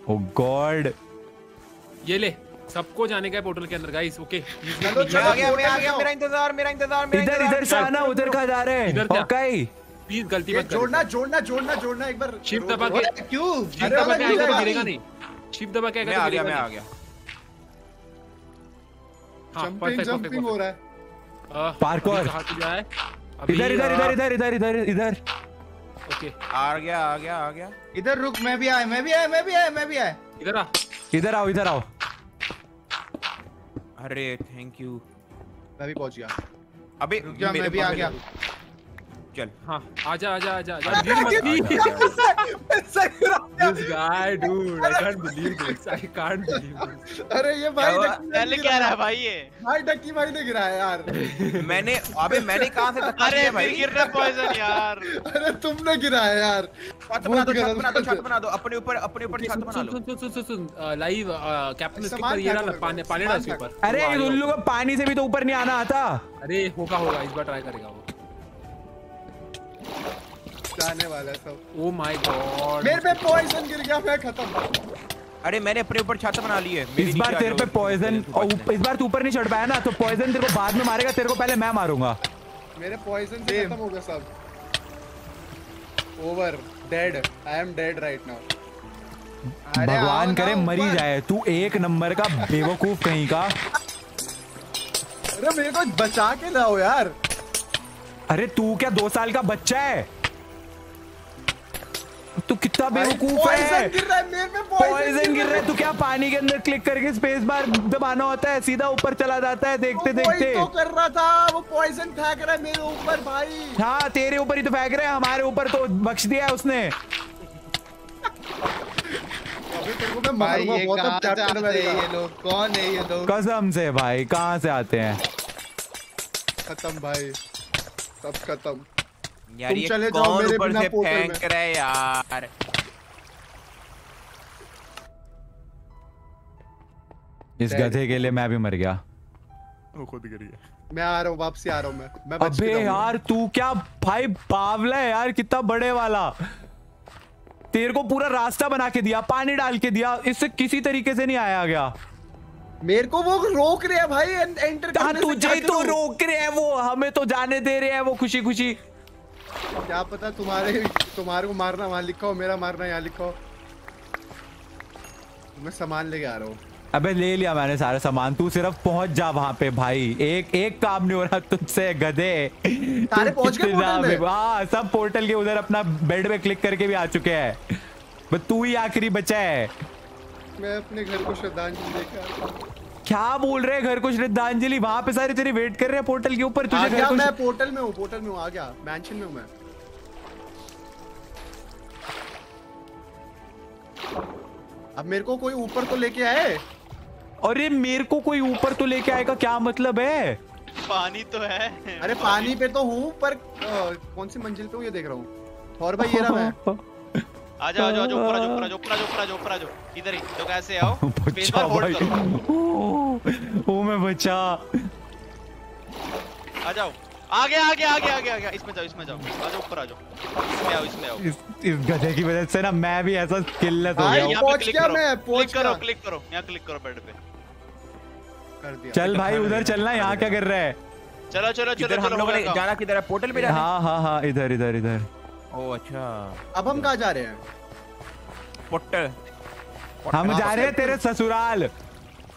ओ गॉड ये ले। सबको जाने का है पोर्टल के अंदर गाइस ओके चलो, मैं आ गया मैं आ गया मेरा इंतज़ार मेरा इंतज़ार मेरा इधर इधर से आना उधर का जा रहे इधर हैं जा। ओके प्लीज़ गलती मत जोड़ना जोड़ना जोड़ना जोड़ना एक बार। शिफ्ट दबा के। क्यों? शिफ्ट दबा के आएगा तो गिरेगा नहीं। शिफ्ट दबा के मैं आएगा आ तो गया गिरेगा मैं आ गया। हाँ जंपिंग परफेक्ट जंपिंग हो रहा है। जाए अभी, इधर इधर इधर इधर इधर इधर इधर। ओके। आ गया आ गया आ गया। इधर रुक मैं भी आया मैं भी आया मैं भी आया मैं भी आया। इधर आ। इधर आओ इधर आओ। अरे थैंक यू मैं भी पहुँच गया। अबे रुक जा मैं भी आ गया। चल हाँ आजा आजा आजा आजा। गिर मत This guy, dude, I can't believe this. I can't believe अरे ये भाई पहले क्या रहा है भाई ये? भाई डक्की भाई ने गिराया यार। मैंने अबे मैंने कहाँ से धक्का दिया भाई? गिर रहा पॉइजन यार। अरे तुमने गिराया यार। छत बना दो छत बना दो छत बना दो। अपने ऊपर अपने ऊपर छत बना लो सुन सुन सुन सुन लाइव कैप्टन इसके ऊपर ये डाल पानी पानी डाल इसके ऊपर। अरे उल्लू। को पानी से भी तो ऊपर नहीं आना आता। अरे होगा होगा इस बार ट्राई करेगा वो। जाने वाला सब। ओ माय गॉड मेरे पे पॉइजन गिर गया मैं खत्म। अरे मैंने अपने ऊपर छत बना ली है। इस बार तेरे पे पॉइजन ले। इस बार तू ऊपर नहीं चढ़ पाया ना तो पॉइजन तेरे को बाद में मारेगा तेरे को पहले मैं मारूँगा। मेरे पॉइजन से खत्म हो गया सब। Over dead I am dead right now भगवान करे मरी जाए। तू एक नंबर का बेवकूफ़ कहीं का। अरे मेरे को बचा के लाओ यार। अरे तू क्या दो साल का बच्चा है? तू कितना बेवकूफ़ पॉइजन है गिर रहा है मेरे पे पॉइजन गिर रहा है। तू क्या पानी के अंदर क्लिक करके स्पेस बार दबाना होता है? सीधा ऊपर चला जाता है देखते देखते। तो कर रहा था वो पॉइजन फेंक रहा है मेरे ऊपर भाई। हाँ तेरे ऊपर ही तो फेंक रहे हैं हमारे ऊपर तो बख्श दिया है उसने। भाई हैं ये लोग? कौन है ये लोग? कसम से भाई कहाँ से आते हैं? खत्म भाई। सब खत्म। यार तुम ये चले जाओ मेरे ऊपर बिना से पोर्टल में। फेंक रहा है यार? इस गधे के लिए मैं भी मर गया। मैं आ रहा हूँ वापसी आ रहा हूँ मैं। मैं अबे यार तू क्या भाई बावला है यार कितना बड़े वाला। तेरे को पूरा रास्ता बना के दिया पानी डाल के दिया इससे किसी तरीके से नहीं आया गया मेरे को वो रोक रहे हैं भाई एंटर करने तुझे तो रोक रहे हैं वो हमें तो जाने दे रहे हैं वो खुशी खुशी क्या पता तुम्हारे तुम्हारे को मारना वहाँ लिखा हो मेरा मारना यहाँ लिखा हो। मैं सामान लेके आ रहा हूँ। अबे ले लिया मैंने सारा सामान तू सिर्फ़ पहुँच जा वहाँ पे भाई। एक एक काम नहीं हो रहा तुझसे गधे। सारे पहुँच गए पोर्टल में? हाँ सब पोर्टल के उधर अपना बेड पे क्लिक करके भी आ चुके हैं। तू ही आखिरी बचा है। मैं अपने घर को श्रद्धांजलि देकर क्या बोल रहे हैं? घर को श्रद्धांजलि? वहाँ पे सारे तेरे वेट कर रहे हैं पोर्टल के ऊपर? तुझे घर को मैं पोर्टल में हूँ पोर्टल में हूँ आ गया। मैंशन में हूँ मैं। अब मेरे को कोई ऊपर तो लेके आए? अरे मेरे को कोई ऊपर तो लेके आएगा क्या मतलब है? पानी तो है। अरे पानी पानी पे तो हूँ पर अ, कौन सी मंजिल पे हूँ ये देख रहा हूँ। और भाई ये रहा मैं। आ जाओ आ जाओ आ जाओ ऊपर आ जाओ ऊपर आ जाओ ऊपर आ जाओ ऊपर आ जाओ ऊपर आ जाओ इधर ही तो कैसे आओ। स्पेस बच्चा बार होल्ड भाई। करो। ओ, मैं बच्चा। आ जाओ। आगे आगे आगे आगे आगे। इसमें जाओ इसमें जाओ। आ जाओ ऊपर आ जाओ इसमें आओ इसमें आओ। इस इस गधे की वजह से ना मैं भी ऐसा स्किललेस हो गया हूँ। पहुँच गया करो। मैं, क्लिक पहुँच करो क्लिक करो। यहाँ क्लिक करो बेड पे। कर दिया। चल भाई उधर चलना यहाँ क्या कर रहा है? चलो चलो चलो हम लोगों ने जाना किधर है? पोर्टल पे जाना हाँ हाँ हाँ इधर इधर इधर। ओ अच्छा। अब हम कहा जा रहे हैं? पोर्टल हम जा रहे हैं तेरे ससुराल।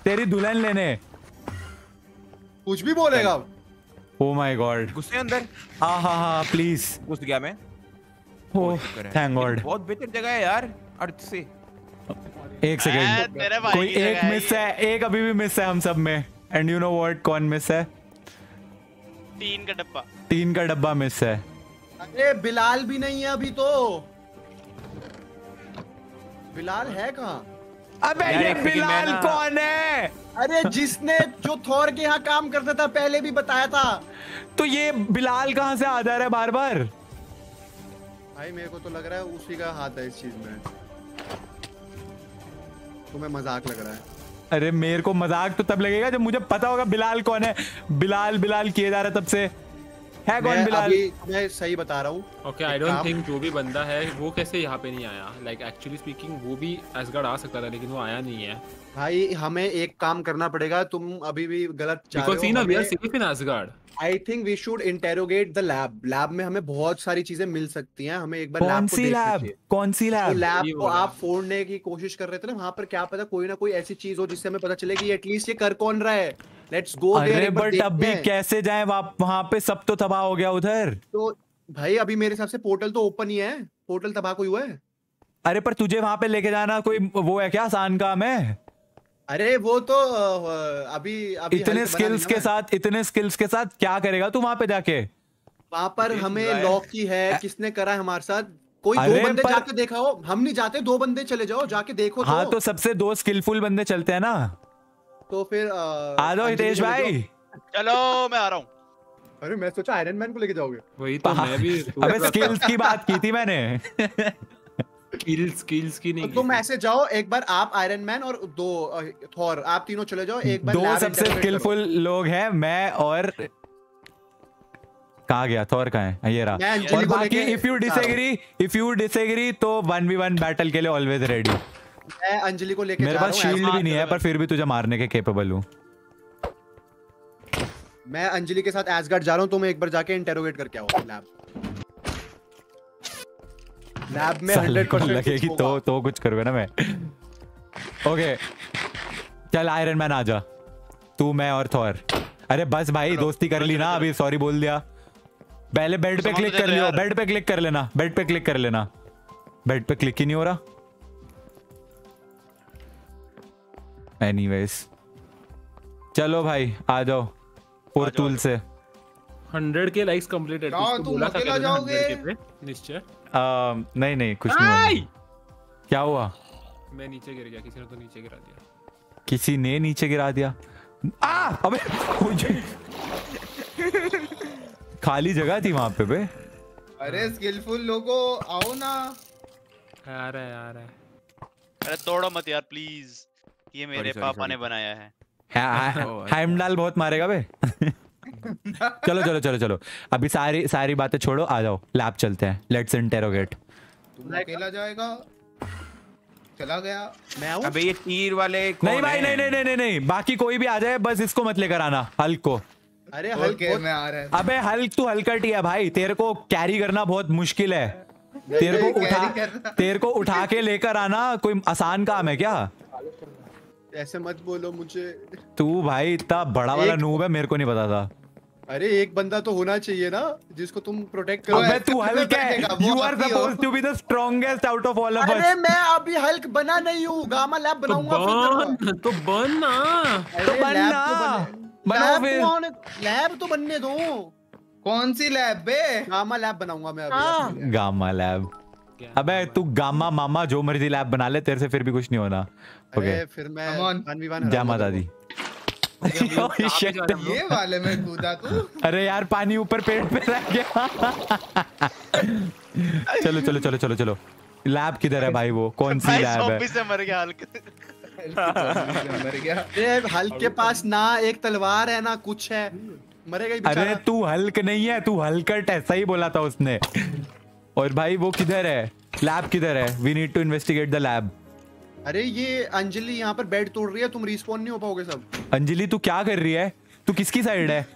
तेरी दुल्हन लेने। कुछ भी बोलेगा। ओ माय गॉड घुसे अंदर? हाँ हाँ हाँ प्लीज़ घुस गया मैं। ओ थैंक गॉड बहुत बेहतर जगह है यार अर्थ से। एक सेकेंड कोई एक मिस है एक अभी भी मिस है हम सब में। एंड यू नो व्हाट कौन मिस है? तीन का डब्बा। तीन का डब्बा मिस है। अरे बिलाल भी नहीं है अभी तो। बिलाल है कहाँ? अबे ये बिलाल कौन है? अरे जिसने जो थॉर के यहाँ काम करता था पहले भी बताया था। तो ये बिलाल कहाँ से आ जा रहा है बार बार? भाई मेरे को तो लग रहा है उसी का हाथ है इस चीज़ में। तुम्हें मज़ाक लग रहा है। अरे मेरे को मज़ाक तो तब लगेगा जब मुझे पता होगा बिलाल कौन है। बिलाल बिलाल किए जा रहा है तब से। है कौन बिलाल? अभी मैं सही बता रहा हूँ। ओके आई डोंट थिंक जो भी बंदा है वो कैसे यहाँ पे नहीं आया? लाइक एक्चुअली स्पीकिंग वो भी एसगार्ड आ सकता था लेकिन वो आया नहीं है। भाई हमें एक काम करना पड़ेगा तुम अभी भी गलत जा बिकॉज़ सी ना वी आर रहे हो safe in Asgard I think we should interrogate the lab lab में हमें बहुत सारी चीज़ें मिल सकती हैं। हमें एक बार कौन लैब को सी देखना लैब चाहिए। कौन सी तो लैब लैब को आप फोड़ने की कोशिश कर रहे थे ना वहाँ पर क्या पता कोई ना कोई ऐसी चीज़ हो जिससे हमें पता चले कि एटलीस्ट ये कर कौन रहा है। लेट्स गो अरे बट अब भी कैसे जाए? वहाँ पे सब तो तबाह हो गया उधर। तो भाई अभी मेरे हिसाब से पोर्टल तो ओपन ही है। पोर्टल तबाह कोई हुआ है? अरे पर तुझे वहाँ पे लेके जाना कोई वो है क्या? आसान काम है? अरे वो तो अभी अभी इतने स्किल्स के साथ इतने स्किल्स के साथ क्या करेगा तू वहाँ पे जाके? वहाँ पर हमें लॉक की है किसने करा है हमारे साथ? कोई दो बंदे पर- जाके देखा हो हम नहीं जाते दो बंदे चले जाओ जाके देखो हाँ तो, तो सबसे दो स्किलफुल बंदे चलते हैं ना। तो फिर आ जाओ हितेश को। भाई। चलो मैं आ रहा हूँ। अरे मैं सोचा आयरन मैन को लेके जाओगे। वही तो मैं भी अबे स्किल्स की बात की थी मैंने। स्किल्स स्किल्स की तो नहीं तुम ऐसे जाओ एक बार आप आयरन मैन और दो थॉर आप तीनों चले जाओ एक बार दो सबसे स्किलफुल लोग हैं मैं और कहा गया? थॉर कहाँ है? ये रहा। और बाकी if you. Disagree if you disagree तो वन वी वन बैटल के लिए ऑलवेज रेडी। मैं अंजलि को लेके मेरे जा पास रहा हूँ शील्ड भी नहीं है पर फिर भी तुझे मारने के केपेबल हूँ। मैं अंजलि के साथ एसगार्ड जा रहा हूँ तुम एक बार जाके इंटेरोगेट करके आओ लैब लैब में को 100% लगेगी तो तो कुछ करोगे ना मैं। ओके चल आयरन मैन आ जा। तू मैं और थॉर अरे बस भाई दोस्ती कर ली ना अभी सॉरी बोल दिया। पहले बेड पे क्लिक कर लियो बेड पे क्लिक कर लेना बेड पे क्लिक कर लेना। बेड पे क्लिक ही नहीं हो रहा। एनीवेज चलो भाई आ जाओ फोर्टूल से। 100 के लाइक्स कंप्लीटेड जाओ, उसको बोला था 100 जाओगे? के पे निश्चय। आ, नहीं नहीं कुछ नहीं हुआ। क्या हुआ? मैं नीचे गिर गया किसी ने तो नीचे गिरा दिया। किसी ने नीचे गिरा दिया? आ अबे मुझे खाली जगह थी वहाँ पे बे। अरे स्किलफुल लोगो आओ ना। आ रहा है आ रहा है। अरे तोड़ो मत यार प्लीज़ ये मेरे sorry, पापा sorry. ने बनाया है। हाइमडाल बहुत मारेगा बे। चलो चलो चलो चलो। अभी सारी सारी बातें छोड़ो आ जाओ लैब चलते हैं। लेट्स इंटेरोगेट तुम अकेला जाएगा। चला गया। मैं आऊँ अबे ये तीर वाले कौन नहीं भाई नहीं नहीं नहीं नहीं नहीं। बाकी कोई भी आ जाए बस इसको मत लेकर आना हल्क को। अरे हल्क मैं आ रहा है। अबे हल्क तू हल्कट ही है भाई। तेरे को कैरी करना बहुत मुश्किल है। तेरे को उठा तेरे को उठा के लेकर आना कोई आसान काम है क्या? ऐसे मत बोलो मुझे। तू भाई इतना बड़ा वाला नूब है मेरे को नहीं पता था। अरे एक बंदा तो होना चाहिए ना जिसको तुम प्रोटेक्ट करो। अबे अबे तू हल्क है। यू आर अभी हो। Suppose to be the strongest out of all of us अरे मैं अभी हल्क बना नहीं हूँ गामा लैब तो बनाऊँगा फिर बन तो बन ना। तो बनना। लैब तो बनाओ फिर। तो लैब तो बनने दो। कौन सी लैब बे? गामा लैब बनाऊँगा मैं हाँ। अभी गामा लैब अबे तू गामा मामा जो मर्ज़ी लैब बना ले तेरे से फिर भी कुछ नहीं होना। ओके फिर मैं Come on. 1v1 जय माता दी। ये वाले में कूदा तू। अरे यार पानी ऊपर पेट पे रह गया। चलो चलो चलो चलो चलो। लैब किधर है भाई वो? कौन सी लैब है? से मर गया हल्क। मर गया हल्क के पास ना एक तलवार है ना कुछ है। मरेगा अरे तू हल्क नहीं है तू हलकट है सही बोला था उसने। और भाई वो किधर है? लैब किधर है? We need to investigate the lab अरे ये अंजलि यहाँ पर बेड तोड़ रही है तुम रिस्पॉन नहीं हो पाओगे सब। अंजलि तू क्या कर रही है? तू किसकी साइड है?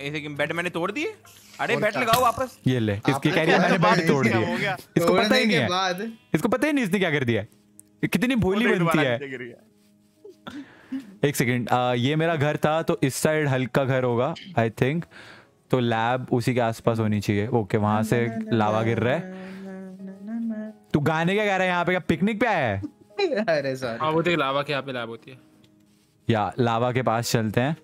ऐसे कि बेड मैंने तोड़ दिए? अरे बेड लगाओ वापस। ये ले इसकी कह रही है मैंने बात बेड तोड़ हो गया। इसको पता ही नहीं है। इसको पता ही नहीं इसने क्या कर दिया कितनी भोली बनती है। एक सेकंड ये मेरा घर था तो इस साइड हल्का घर होगा आई थिंक तो लैब उसी के आसपास होनी चाहिए। ओके वहाँ से लावा गिर रहा है। तू गाने क्या गा रहा है? यहाँ पे क्या पिकनिक पे आया है? अरे सॉरी हाँ वो देख लावा के यहाँ पे लैब होती है। या लावा के पास चलते हैं।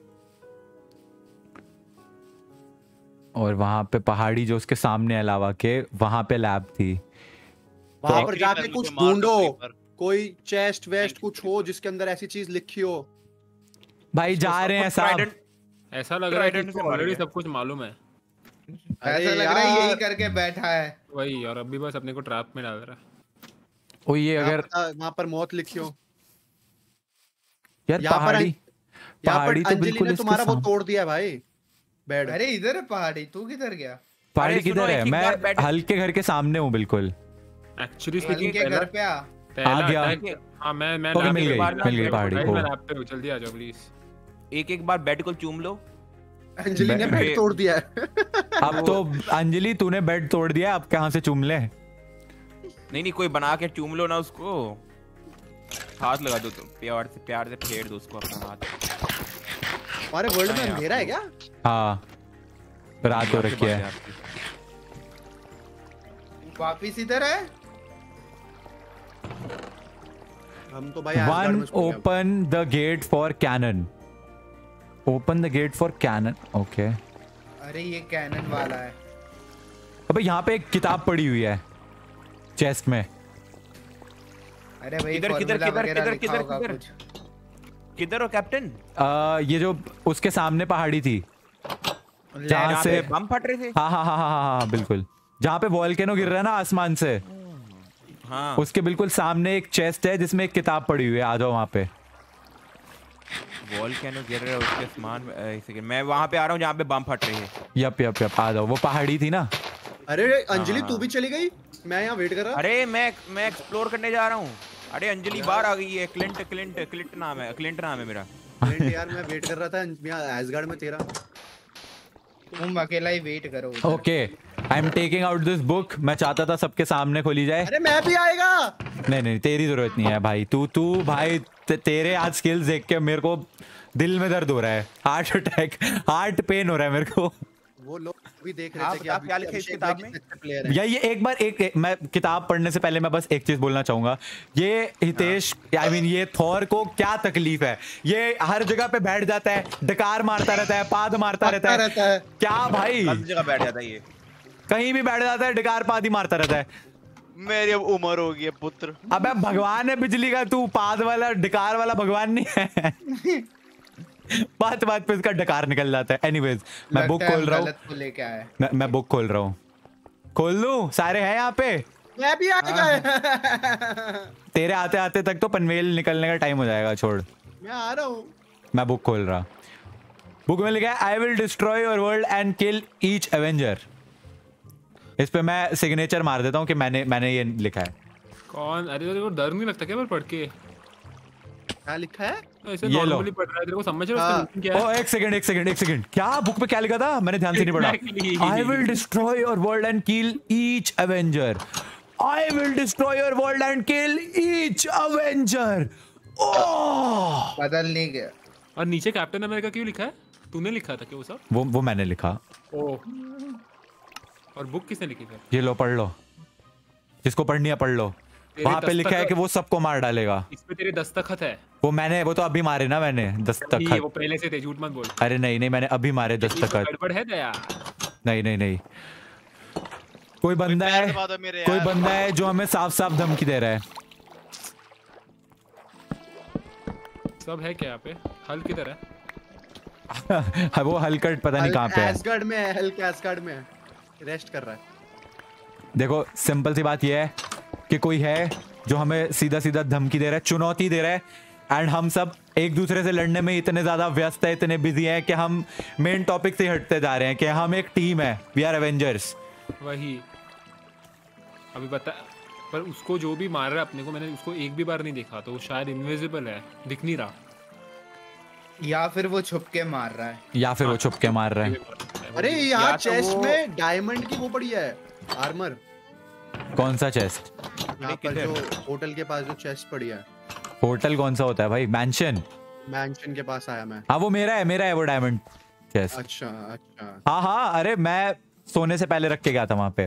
और वहाँ पे पहाड़ी जो उसके सामने है लावा के वहाँ पे लैब थी। वहाँ तो- पर जाके कुछ ढूंढो। कोई चेस्ट वेस्ट कुछ हो जिसके अंदर ऐसी चीज़ लिखी हो। भाई जा रहे हैं साहब। ऐसा लग रहा है कि ऑलरेडी सब कुछ मालूम है। ऐसा लग रहा है यही करके बैठा है। वही और अभी बस अपने को ट्रैप में डाल रहा है। ओ ये अगर वहाँ पर मौत लिखी हो। यार पहाड़ी। पहाड़ी तो बिल्कुल ने तुम्हारा वो तोड़ दिया भाई। बेड अरे इधर है पहाड़ी तू किधर गया? पहाड़ी किधर है? मैं हल्क के घर के सामने हूँ बिल्कुल। एक्चुअली स्पीकिंग घर पे आ। आ गया। हाँ मैं मैं ओके, मिल गई, मिल गई पहाड़ी को। मैं लैब पे जल्दी आ जाओ प्लीज़ एक एक बार बेड को चूम लो। अंजलि ने बेड तोड़ दिया है। अब तो अंजलि तूने बेड तोड़ दिया अब कहाँ से चूम ले? नहीं नहीं कोई बना के चूम लो ना उसको। हाथ लगा दो तुम। प्यार से प्यार से फेर दो उसको अपना हाथ। हमारे वर्ल्ड में हाँ, अंधेरा है क्या? हाँ रात हो रखी है। वापिस इधर है? हम तो भाई won. Open the gate for cannon open the gate for cannon okay अरे ये कैनन वाला है। अबे यहाँ पे एक किताब पड़ी हुई है। चेस्ट में। अरे भाई किधर, किधर, किधर, किधर, किधर, किधर? किधर हो कैप्टन आ, ये जो उसके सामने पहाड़ी थी। जहाँ से बम फट रहे थे? हाँ हाँ हाँ हाँ हाँ हाँ बिल्कुल। जहाँ पे वॉल्केनो गिर रहा है ना आसमान से। हाँ। उसके बिल्कुल सामने एक चेस्ट है जिसमें एक किताब पड़ी हुई है। आ जाओ वहाँ पे। वॉल कैनो गिर रहा है उसके आसमान में एक सेकंड मैं वहाँ पे आ रहा हूँ जहाँ पे बम फट रही है। यप यप यप आ जाओ। वो पहाड़ी थी ना। अरे अंजलि हाँ। तू भी चली गई? मैं यहाँ वेट कर रहा। अरे मैं मैं एक्सप्लोर करने जा रहा हूँ। अरे अंजलि बाहर आ गई है। क्लिंट क्लिंट क्लिंट नाम है क्लिंट नाम है मेरा। यार मैं वेट कर रहा था। यहाँ एसगार्ड में तेरा। तुम अकेला ही वेट करो okay I am taking out this book मैं चाहता था सबके सामने खोली जाए। अरे मैं भी आएगा। नहीं नहीं तेरी ज़रूरत नहीं है भाई। तू तू भाई ते, तेरे आज स्किल्स देख के मेरे को दिल में दर्द हो रहा है। हार्ट अटैक हार्ट पेन हो रहा है मेरे को। वो लोग भी देख रहे हाँ, थे कि अभी- क्या लिखा है इस किताब में? प्लेयर हैं। या ये एक बार एक, एक मैं किताब पढ़ने से पहले मैं बस एक चीज़ बोलना चाहूँगा। ये हितेश आई मीन ये थॉर को क्या तकलीफ़ है? ये हर जगह पे बैठ जाता है डकार मारता रहता है पाद मारता रहता है। क्या भाई? जगह बैठ जाता है ये। कहीं भी बैठ जाता है डकार पाद ही मारता रहता है। मेरी अब उम्र हो गई है पुत्र। अबे भगवान है बिजली का तू पाद वाला डकार वाला भगवान नहीं है। बात बात पे इसका डकार निकल जाता है। एनीवेज मैं बुक खोल रहा हूँ। लेके मैं, मैं बुक खोल रहा हूँ। खोल लूँ? सारे हैं यहाँ पे? मैं भी हाँ। आएगा तेरे आते आते तक तो पनवेल निकलने का टाइम हो जाएगा छोड़। मैं आ रहा हूँ। मैं बुक खोल रहा। बुक में लिखा है I will destroy your world and kill each avenger इस पे मैं सिग्नेचर मार देता हूँ कि मैंने मैंने ये लिखा है। कौन? अरे तेरे को डर नहीं लगता क्या? पर पढ़ के। क्या लिखा है? ऐसे नॉर्मली पढ़ रहा है तेरे को समझ रहा। उसका meaning क्या है? ओ एक सेकंड एक सेकंड एक सेकंड क्या बुक पे क्या लिखा था? मैंने ध्यान से नहीं पढ़ा। I will destroy your world and kill each avenger I will destroy your world and kill each avenger oh बदल नहीं गया। और नीचे कैप्टन अमेरिका क्यों लिखा है? तूने लिखा था क्या वो सब? वो वो मैंने लिखा। ओ। और बुक किसने लिखी थी? ये लो पढ़ लो। जिसको पढ़नी है पढ़ लो। वहाँ पे लिखा है कि वो सबको मार डालेगा। इसमें तेरे दस्तखत है। वो मैंने वो तो अभी मारे ना मैंने दस्तक वो पहले से थे झूठ मत बोल। अरे नहीं नहीं मैंने अभी मारे ये तो गड़बड़ है दया नहीं नहीं नहीं। कोई बंदा है कोई बंदा है जो हमें साफ़ साफ़ धमकी दे रहा है। सब है क्या यहाँ पे? हल किधर है? हाँ, वो हलकट पता नहीं कहाँ पे है। एसगार्ड में है हेल्थ एसगार्ड में है। रेस्ट कर रहा है। देखो सिंपल सी बात यह है कि कोई है जो हमें सीधा सीधा धमकी दे रहा है चुनौती दे रहा है एंड हम सब एक दूसरे से लड़ने में इतने ज़्यादा व्यस्त है इतने बिज़ी हैं कि हम मेन टॉपिक से हटते जा रहे हैं कि हम एक टीम है वी आर एवेंजर्स वही। अभी बता पर उसको जो भी मार रहा है अपने को मैंने उसको एक भी बार नहीं देखा तो वो शायद इनविजिबल है दिख नहीं रहा। या फिर वो छुप के मार रहा है। या फिर वो छुप के मार रहा है। अरे यहाँ तो चेस्ट वो- में डायमंड की वो पड़ी है आर्मर कौन सा चेस्ट यहाँ पर जो होटल के पास जो चेस्ट पड़ी है। होटल कौन सा होता है भाई? मैंशन मैंशन के पास आया मैं। हाँ वो मेरा है मेरा है वो डायमंड चेस्ट अच्छा अच्छा। हाँ हाँ अरे मैं सोने से पहले रख के गया था वहाँ पे।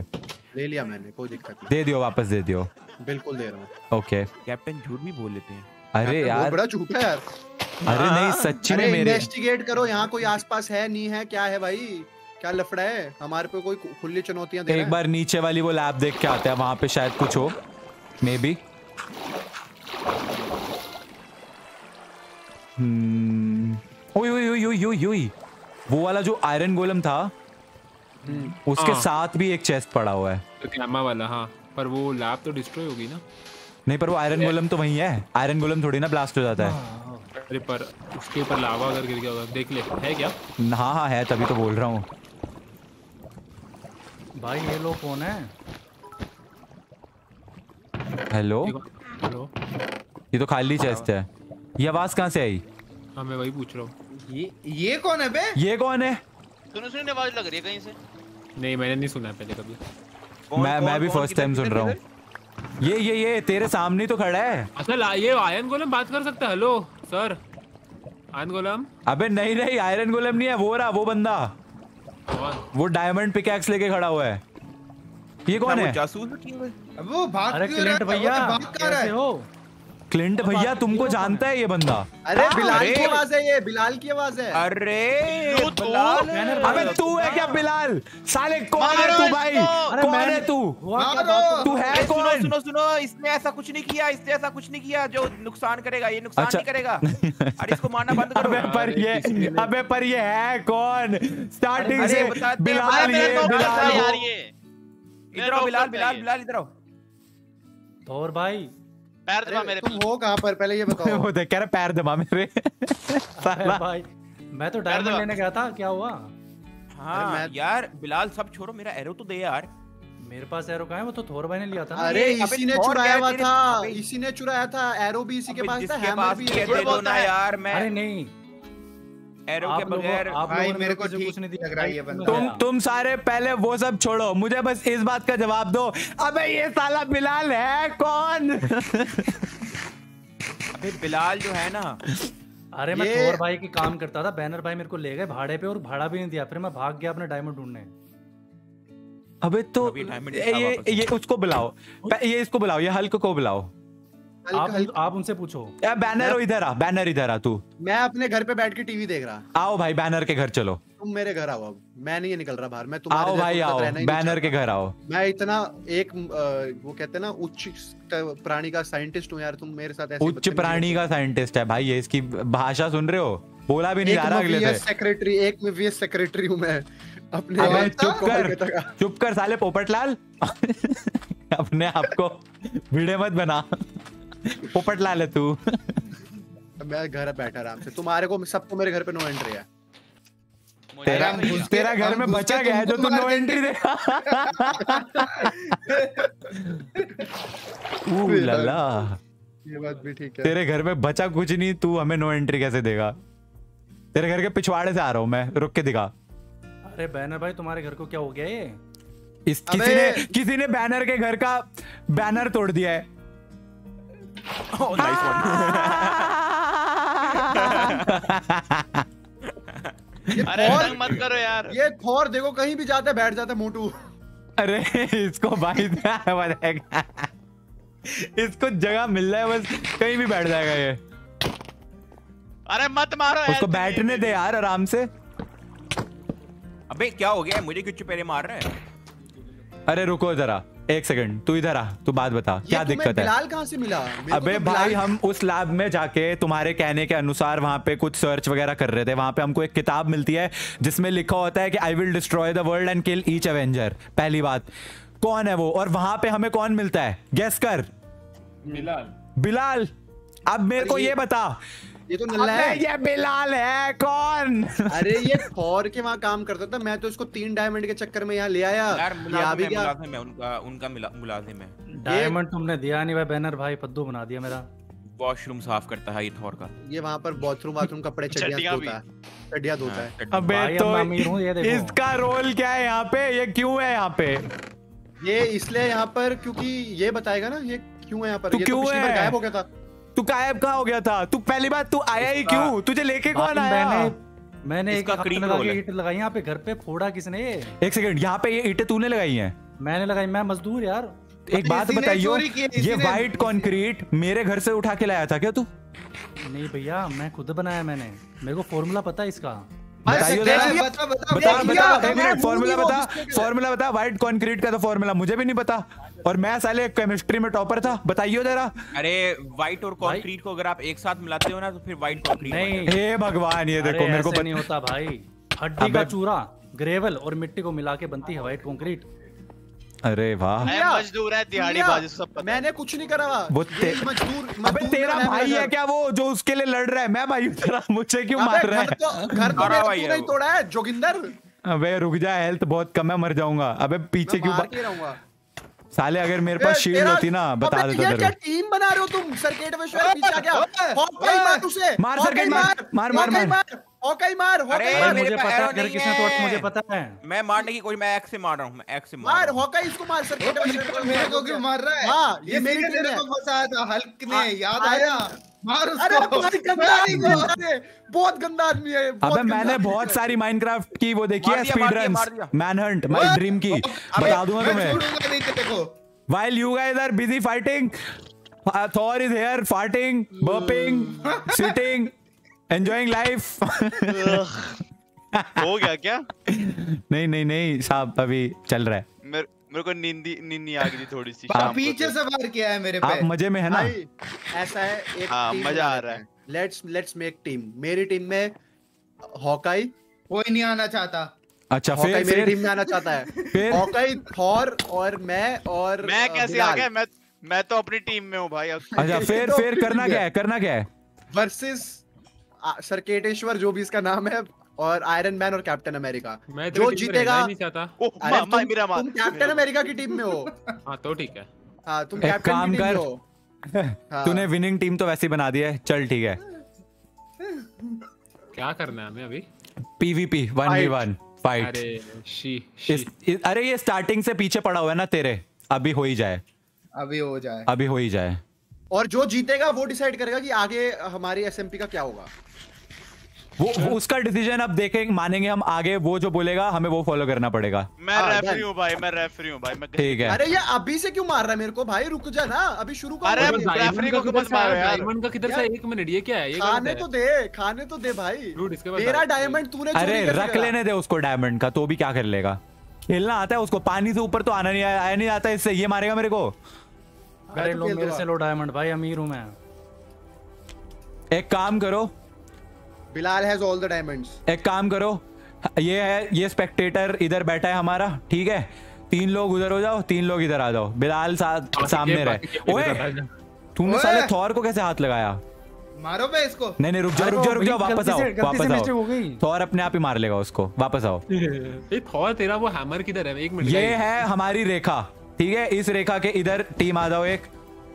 ले लिया मैंने कोई दिक्कत दे दियो वापस दे दियो। बिल्कुल दे रहा हूँ। ओके कैप्टन झूठ भी बोल लेते हैं। अरे यार। बड़ा झूठ है यार। अरे नहीं सच्ची में मेरे इन्वेस्टिगेट करो यहाँ कोई आसपास है नहीं है क्या है भाई? क्या लफड़ा है? हमारे पे कोई खुली चुनौतियाँ एक बार नीचे वाली वो लैब देख के आते हैं वहाँ पे शायद कुछ हो मे बी ओए ओए ओए ओए ओए ओए। वो वाला जो आयरन गोलम था उसके हाँ। साथ भी एक चेस्ट पड़ा हुआ है। तो कैमा वाला हाँ। पर वो लैब तो डिस्ट्रॉय होगी ना? नहीं पर वो आयरन गोलम तो वही है। आयरन गोलम थोड़ी ना ब्लास्ट हो जाता है। अरे पर उसके ऊपर लावा अगर गिर गया होगा देख ले। है क्या? हाँ हाँ है तभी तो बोल रहा हूँ। भाई ये लोग कौन है? Hello hello. ये तो खाली चेस्ट है। ये आवाज़ कहाँ से आई? हाँ मैं वही पूछ रहा हूँ। ये ये कौन है बे? ये कौन है? सुनो सुनो आवाज़ लग रही है कहीं से? नहीं मैंने नहीं सुना है पहले कभी। कौन- मैं कौन- मैं भी फ़र्स्ट टाइम सुन रहा हूँ। ये ये ये तेरे सामने तो खड़ा है। अच्छा ला- ये आयन गोलम बात कर सकता है? Hello sir. आयन गोलम अबे नहीं नहीं आयरन गोलम नहीं है वो रहा वो बंदा। कौन? वो डायमंड पिकैक्स लेके खड़ा हुआ है। ये कौन है? जासूस है कि वो- भाग अरे क्लिंट भैया तो भाग कहाँ रहा कैसे हो? क्लिंट भैया तुमको जानता है ये बंदा। अरे बिलाल की आवाज़ है ये बिलाल की आवाज़ है। अरे तू- तू- बिलाल। अबे तू है क्या बिलाल? साले कौन है तू भाई? कौन है तू? हो- तू है कौन? सुनो सुनो इसने ऐसा कुछ नहीं किया इसने ऐसा कुछ नहीं किया जो नुकसान करेगा ये नुकसान अच्छा। नहीं करेगा। अरे इसको मारना बंद करो। अबे पर ये अबे पर ये है कौन? स्टार्टिंग से बिलाल ये बिलाल यार ये। इधर आओ बिलाल बिलाल बिलाल इधर आओ। थोर भाई। पैर दबा मेरे तुम हो कहाँ पर? पहले ये बताओ। वो देख कह रहा पैर दबा मेरे। साला। भाई मैं तो डायमंड लेने गया था क्या हुआ? हाँ यार बिलाल सब छोड़ो मेरा एरो तो दे यार। मेरे पास एरो कहाँ है? वो तो थोर भाई ने लिया था अरे इसी ने चुराया हुआ था इसी ने चुराया था। एरो भी इसी के पास था हैमर भी भी है है दो ना यार मैं अरे नहीं एरो के बगैर भाई, मेरे को ठीक नहीं लग रहा है ये बंदा। तुम तुम सारे पहले वो सब छोड़ो मुझे बस इस बात का जवाब दो। अबे ये साला बिलाल है कौन? अबे बिलाल जो है ना अरे मैं थोर भाई की काम करता था बैनर भाई मेरे को ले गए भाड़े पे और भाड़ा भी नहीं दिया फिर मैं भाग गया अपने डायमंड ढूँढने। अबे तो अभी ये ये, ये उसको बुलाओ ये इसको बुलाओ ये हल्क को बुलाओ। आप आप उनसे पूछो। ए, बैनर हो इधर आ बैनर इधर आ तू। मैं अपने घर पे बैठ के टीवी देख रहा। आओ भाई बैनर के घर चलो। तुम मेरे घर आओ अब। मैं नहीं निकल रहा बाहर मैं तुम्हारे आओ भाई आओ। ही बैनर के घर आओ। मैं इतना एक वो कहते हैं ना उच्च प्राणी का साइंटिस्ट हूँ यार तुम मेरे साथ ऐसे उच्च प्राणी का साइंटिस्ट है भाई ये इसकी भाषा सुन रहे हो? बोला भी नहीं जा रहा अगले से। सेक्रेटरी एक में वीएस सेक्रेटरी हूँ मैं। अपने चुप कर। चुप कर साले पोपटलाल। अपने आप को भिड़े मत बना। पोपटलाल ले तू। मैं घर बैठा आराम से। तुम्हारे को सबको मेरे घर पे नो एंट्री है। तेरा तेरा घर में बचा गया है जो तू नो एंट्री दे। लला ये बात भी ठीक है। तेरे घर में बचा कुछ नहीं तू हमें नो एंट्री कैसे देगा? तेरे घर के पिछवाड़े से आ रहा हूँ मैं रुक के दिखा। अरे बैनर भाई तुम्हारे घर को क्या हो गया ये? इस किसी ने किसी ने बैनर के घर का बैनर तोड़ दिया है। Oh, nice one. अरे तंग मत करो यार। ये थॉर देखो कहीं भी जाता है बैठ जाता है मोटू अरे इसको भाई बताएगा इसको जगह मिल रहा है बस कहीं भी बैठ जाएगा ये। अरे मत मारो उसको बैठने दे यार आराम से। अबे क्या हो गया? मुझे क्यों चुपेरे मार रहे है? अरे रुको जरा। एक सेकंड तू इधर आ तू बात बता क्या दिक्कत है? बिलाल कहाँ से मिला? अबे तो भाई हम उस लैब में जाके तुम्हारे कहने के अनुसार वहाँ पे कुछ सर्च वगैरह कर रहे थे। वहाँ पे हमको एक किताब मिलती है जिसमें लिखा होता है कि I will destroy the world and kill each avenger पहली बात। कौन है वो? और वहाँ पे हमें कौन मिलता है? गेस कर। बिलाल। बिलाल अब मेरे को ये बता। ये तो नल्ला है। ये बिलाल है कौन? अरे ये थॉर के वहाँ काम करता था मैं तो इसको तीन डायमंड के चक्कर में यहाँ ले आया। यार मुलाजिम भी है मुलाजिम है उनका उनका मुलाजिम है। डायमंड तुमने दिया नहीं भाई बैनर भाई पद्दू बना दिया मेरा। वॉशरूम साफ़ करता है ये थॉर का। ये वहाँ पर बाथरूम बाथरूम कपड़े चड्डियाँ धोता है। चड्डियाँ धोता है हाँ, अबे तो अब मैं अमीर हूँ, ये देखो। इसका रोल क्या है यहाँ पे? ये क्यों है यहाँ पे? ये इसलिए यहाँ पर क्योंकि ये बताएगा ना ये क्यों है यहाँ पर? ये क्यों तो पिछली बार है? गायब हो गया था। तू गायब कहाँ हो गया था? तू पहली बात तू आया ही क्यों? तुझे लेके कौन आया? मैंने मैंने एक क्रीम लगा। ईंट लगाई यहाँ पे घर पे फोड़ा किसने? एक सेकंड यहाँ पे ये ईंटें तूने लगाई हैं? मैंने लगाई मैं मजदूर यार। एक बात बताइयो ये व्हाइट कंक्रीट मेरे घर से उठा के लाया था क्या तू? नहीं भैया मैं खुद बनाया मैंने। मेरे को फॉर्मूला पता है इसका। बताइयो बता बता फॉर्मूला बता फॉर्मूला बता व्हाइट कंक्रीट का तो फॉर्मूला मुझे भी नहीं पता। और मैं साले केमिस्ट्री में टॉपर था। बताइयो जरा। अरे व्हाइट और कंक्रीट को अगर आप एक साथ मिलाते हो ना तो फिर व्हाइट कंक्रीट नहीं। हे भगवान ये देखो मेरे को बत... नहीं होता भाई। हड्डी का चूरा ग्रेवल और मिट्टी को मिला के बनती है व्हाइट कंक्रीट अरे वाह। मजदूर है दिहाड़ी। बाजी सब पता मैंने कुछ नहीं करा। वो ते- मजदूर अबे तेरा भाई है क्या वो जो उसके लिए लड़ रहा है? मैं भाई हूँ तेरा मुझे क्यों मार रहा घर है? घर तो ही तू है नहीं तोड़ा है जोगिंदर। अबे रुक जा हेल्थ बहुत कम है मर जाऊँगा। अबे पीछे क्यों मार के रहूँगा। साले अगर मेरे पास शील्ड होती ना बता देता तेरे टीम बना रहे हो तुम सर्किट में पीछे ओए, मार सर्किट मार, मार, मार, मार। हॉकाई मार हॉकाई मार। मुझे पता है घर किसने तोड़ा। मुझे पता है। मैं मारने की कोशिश मैं एक्स से मार रहा हूँ मैं एक्स से मार मार हॉकाई इसको मार को मेरे को क्यों मार रहा है? हाँ, ये मेरी टीम को फंसाया था हल्क ने हाँ, याद आया? मार अरे उसको। गंदा आदमी बहुत गंदा आदमी है अबे मैंने बहुत। सारी माइनक्राफ्ट की वो देखी है स्पीड रन मार दिया। मैनहंट माय ड्रीम की। बता दूँगा तुम्हें। while you guys are busy fighting uh, Thor is here farting burping sitting enjoying life हो गया क्या? नहीं नहीं नहीं साहब अभी चल रहा है। मेरे मेरे को नींदी नींदी आ गई थोड़ी सी आप शाम को पीछे तो। से वार किया है मेरे पे। आप मज़े में है ना? ऐसा है एक हाँ, मज़ा आ रहा है। लेट्स लेट्स मेक टीम मेरी टीम में हॉकाई कोई नहीं आना चाहता। अच्छा फिर मेरी टीम में आना चाहता है। फिर? हॉकाई थॉर और मैं और मैं कैसे आ गया मैं मैं तो अपनी टीम में हूँ भाई अच्छा फिर फिर करना क्या। है करना क्या है? वर्सेस सरकेटेश्वर जो भी इसका नाम है और आयरन मैन और कैप्टन अमेरिका मैं जो जीतेगा जीतेगा नहीं चाहता। अरे मा, मा, तुम, तुम कैप्टन अमेरिका की टीम में हो। हाँ तो ठीक है। हाँ तुम एक कैप्टन काम की टीम कर। हो। हाँ। तूने विनिंग टीम तो वैसे ही बना दी है। चल ठीक है। क्या करना है हमें अभी? PVP one v one fight अरे शी शी। इस, इस, अरे ये स्टार्टिंग से पीछे पड़ा हुआ है ना तेरे। अभी हो ही जाए। अभी हो जाए। अभी हो ही जाए। और जो जीतेगा वो डिसाइड करेगा कि आगे हमारी एसएमपी का क्या होगा। वो, वो उसका डिसीज़न अब देखेंगे मानेंगे हम आगे वो जो बोलेगा हमें वो फॉलो करना पड़ेगा। मैं हाँ, रेफरी done. हूँ भाई मैं रेफरी हूँ भाई मैं ठीक है। अरे ये अभी से क्यों मार रहा है मेरे को भाई? रुक जा ना अभी शुरू कर। अरे, रेफरी को किधर मत से मारो आया? यार। डायमंड का किधर से एक मिनट ये क्या है? ये खाने तो है दे खाने तो दे भाई। मेरा डायमंड- तूने अरे रख लेने दे उसको डायमंड का तो भी क्या कर लेगा? खेलना आता है उसको पानी से ऊपर तो आना नहीं आया आया नहीं आता इससे ये मारेगा मेरे को? अरे तो लो मेरे से लो डायमंड भाई अमीर हूँ मैं। एक काम करो Bilal has all the diamonds एक काम करो ये है ये स्पेक्टेटर इधर बैठा है हमारा ठीक है? तीन लोग उधर हो जाओ तीन लोग इधर आ जाओ। बिलाल सा, सामने रहे। ओए! तूने साले थॉर को कैसे हाथ लगाया? मारो बे इसको। नहीं नहीं रुक जाओ रुक जाओ रुक जाओ वापस आओ वापस आओ। थॉर अपने आप ही मार लेगा उसको वापस आओ। ये थॉर तेरा वो हैमर किधर है? एक मिनट ये है हमारी रेखा ठीक है? इस रेखा के इधर टीम आ जाओ एक।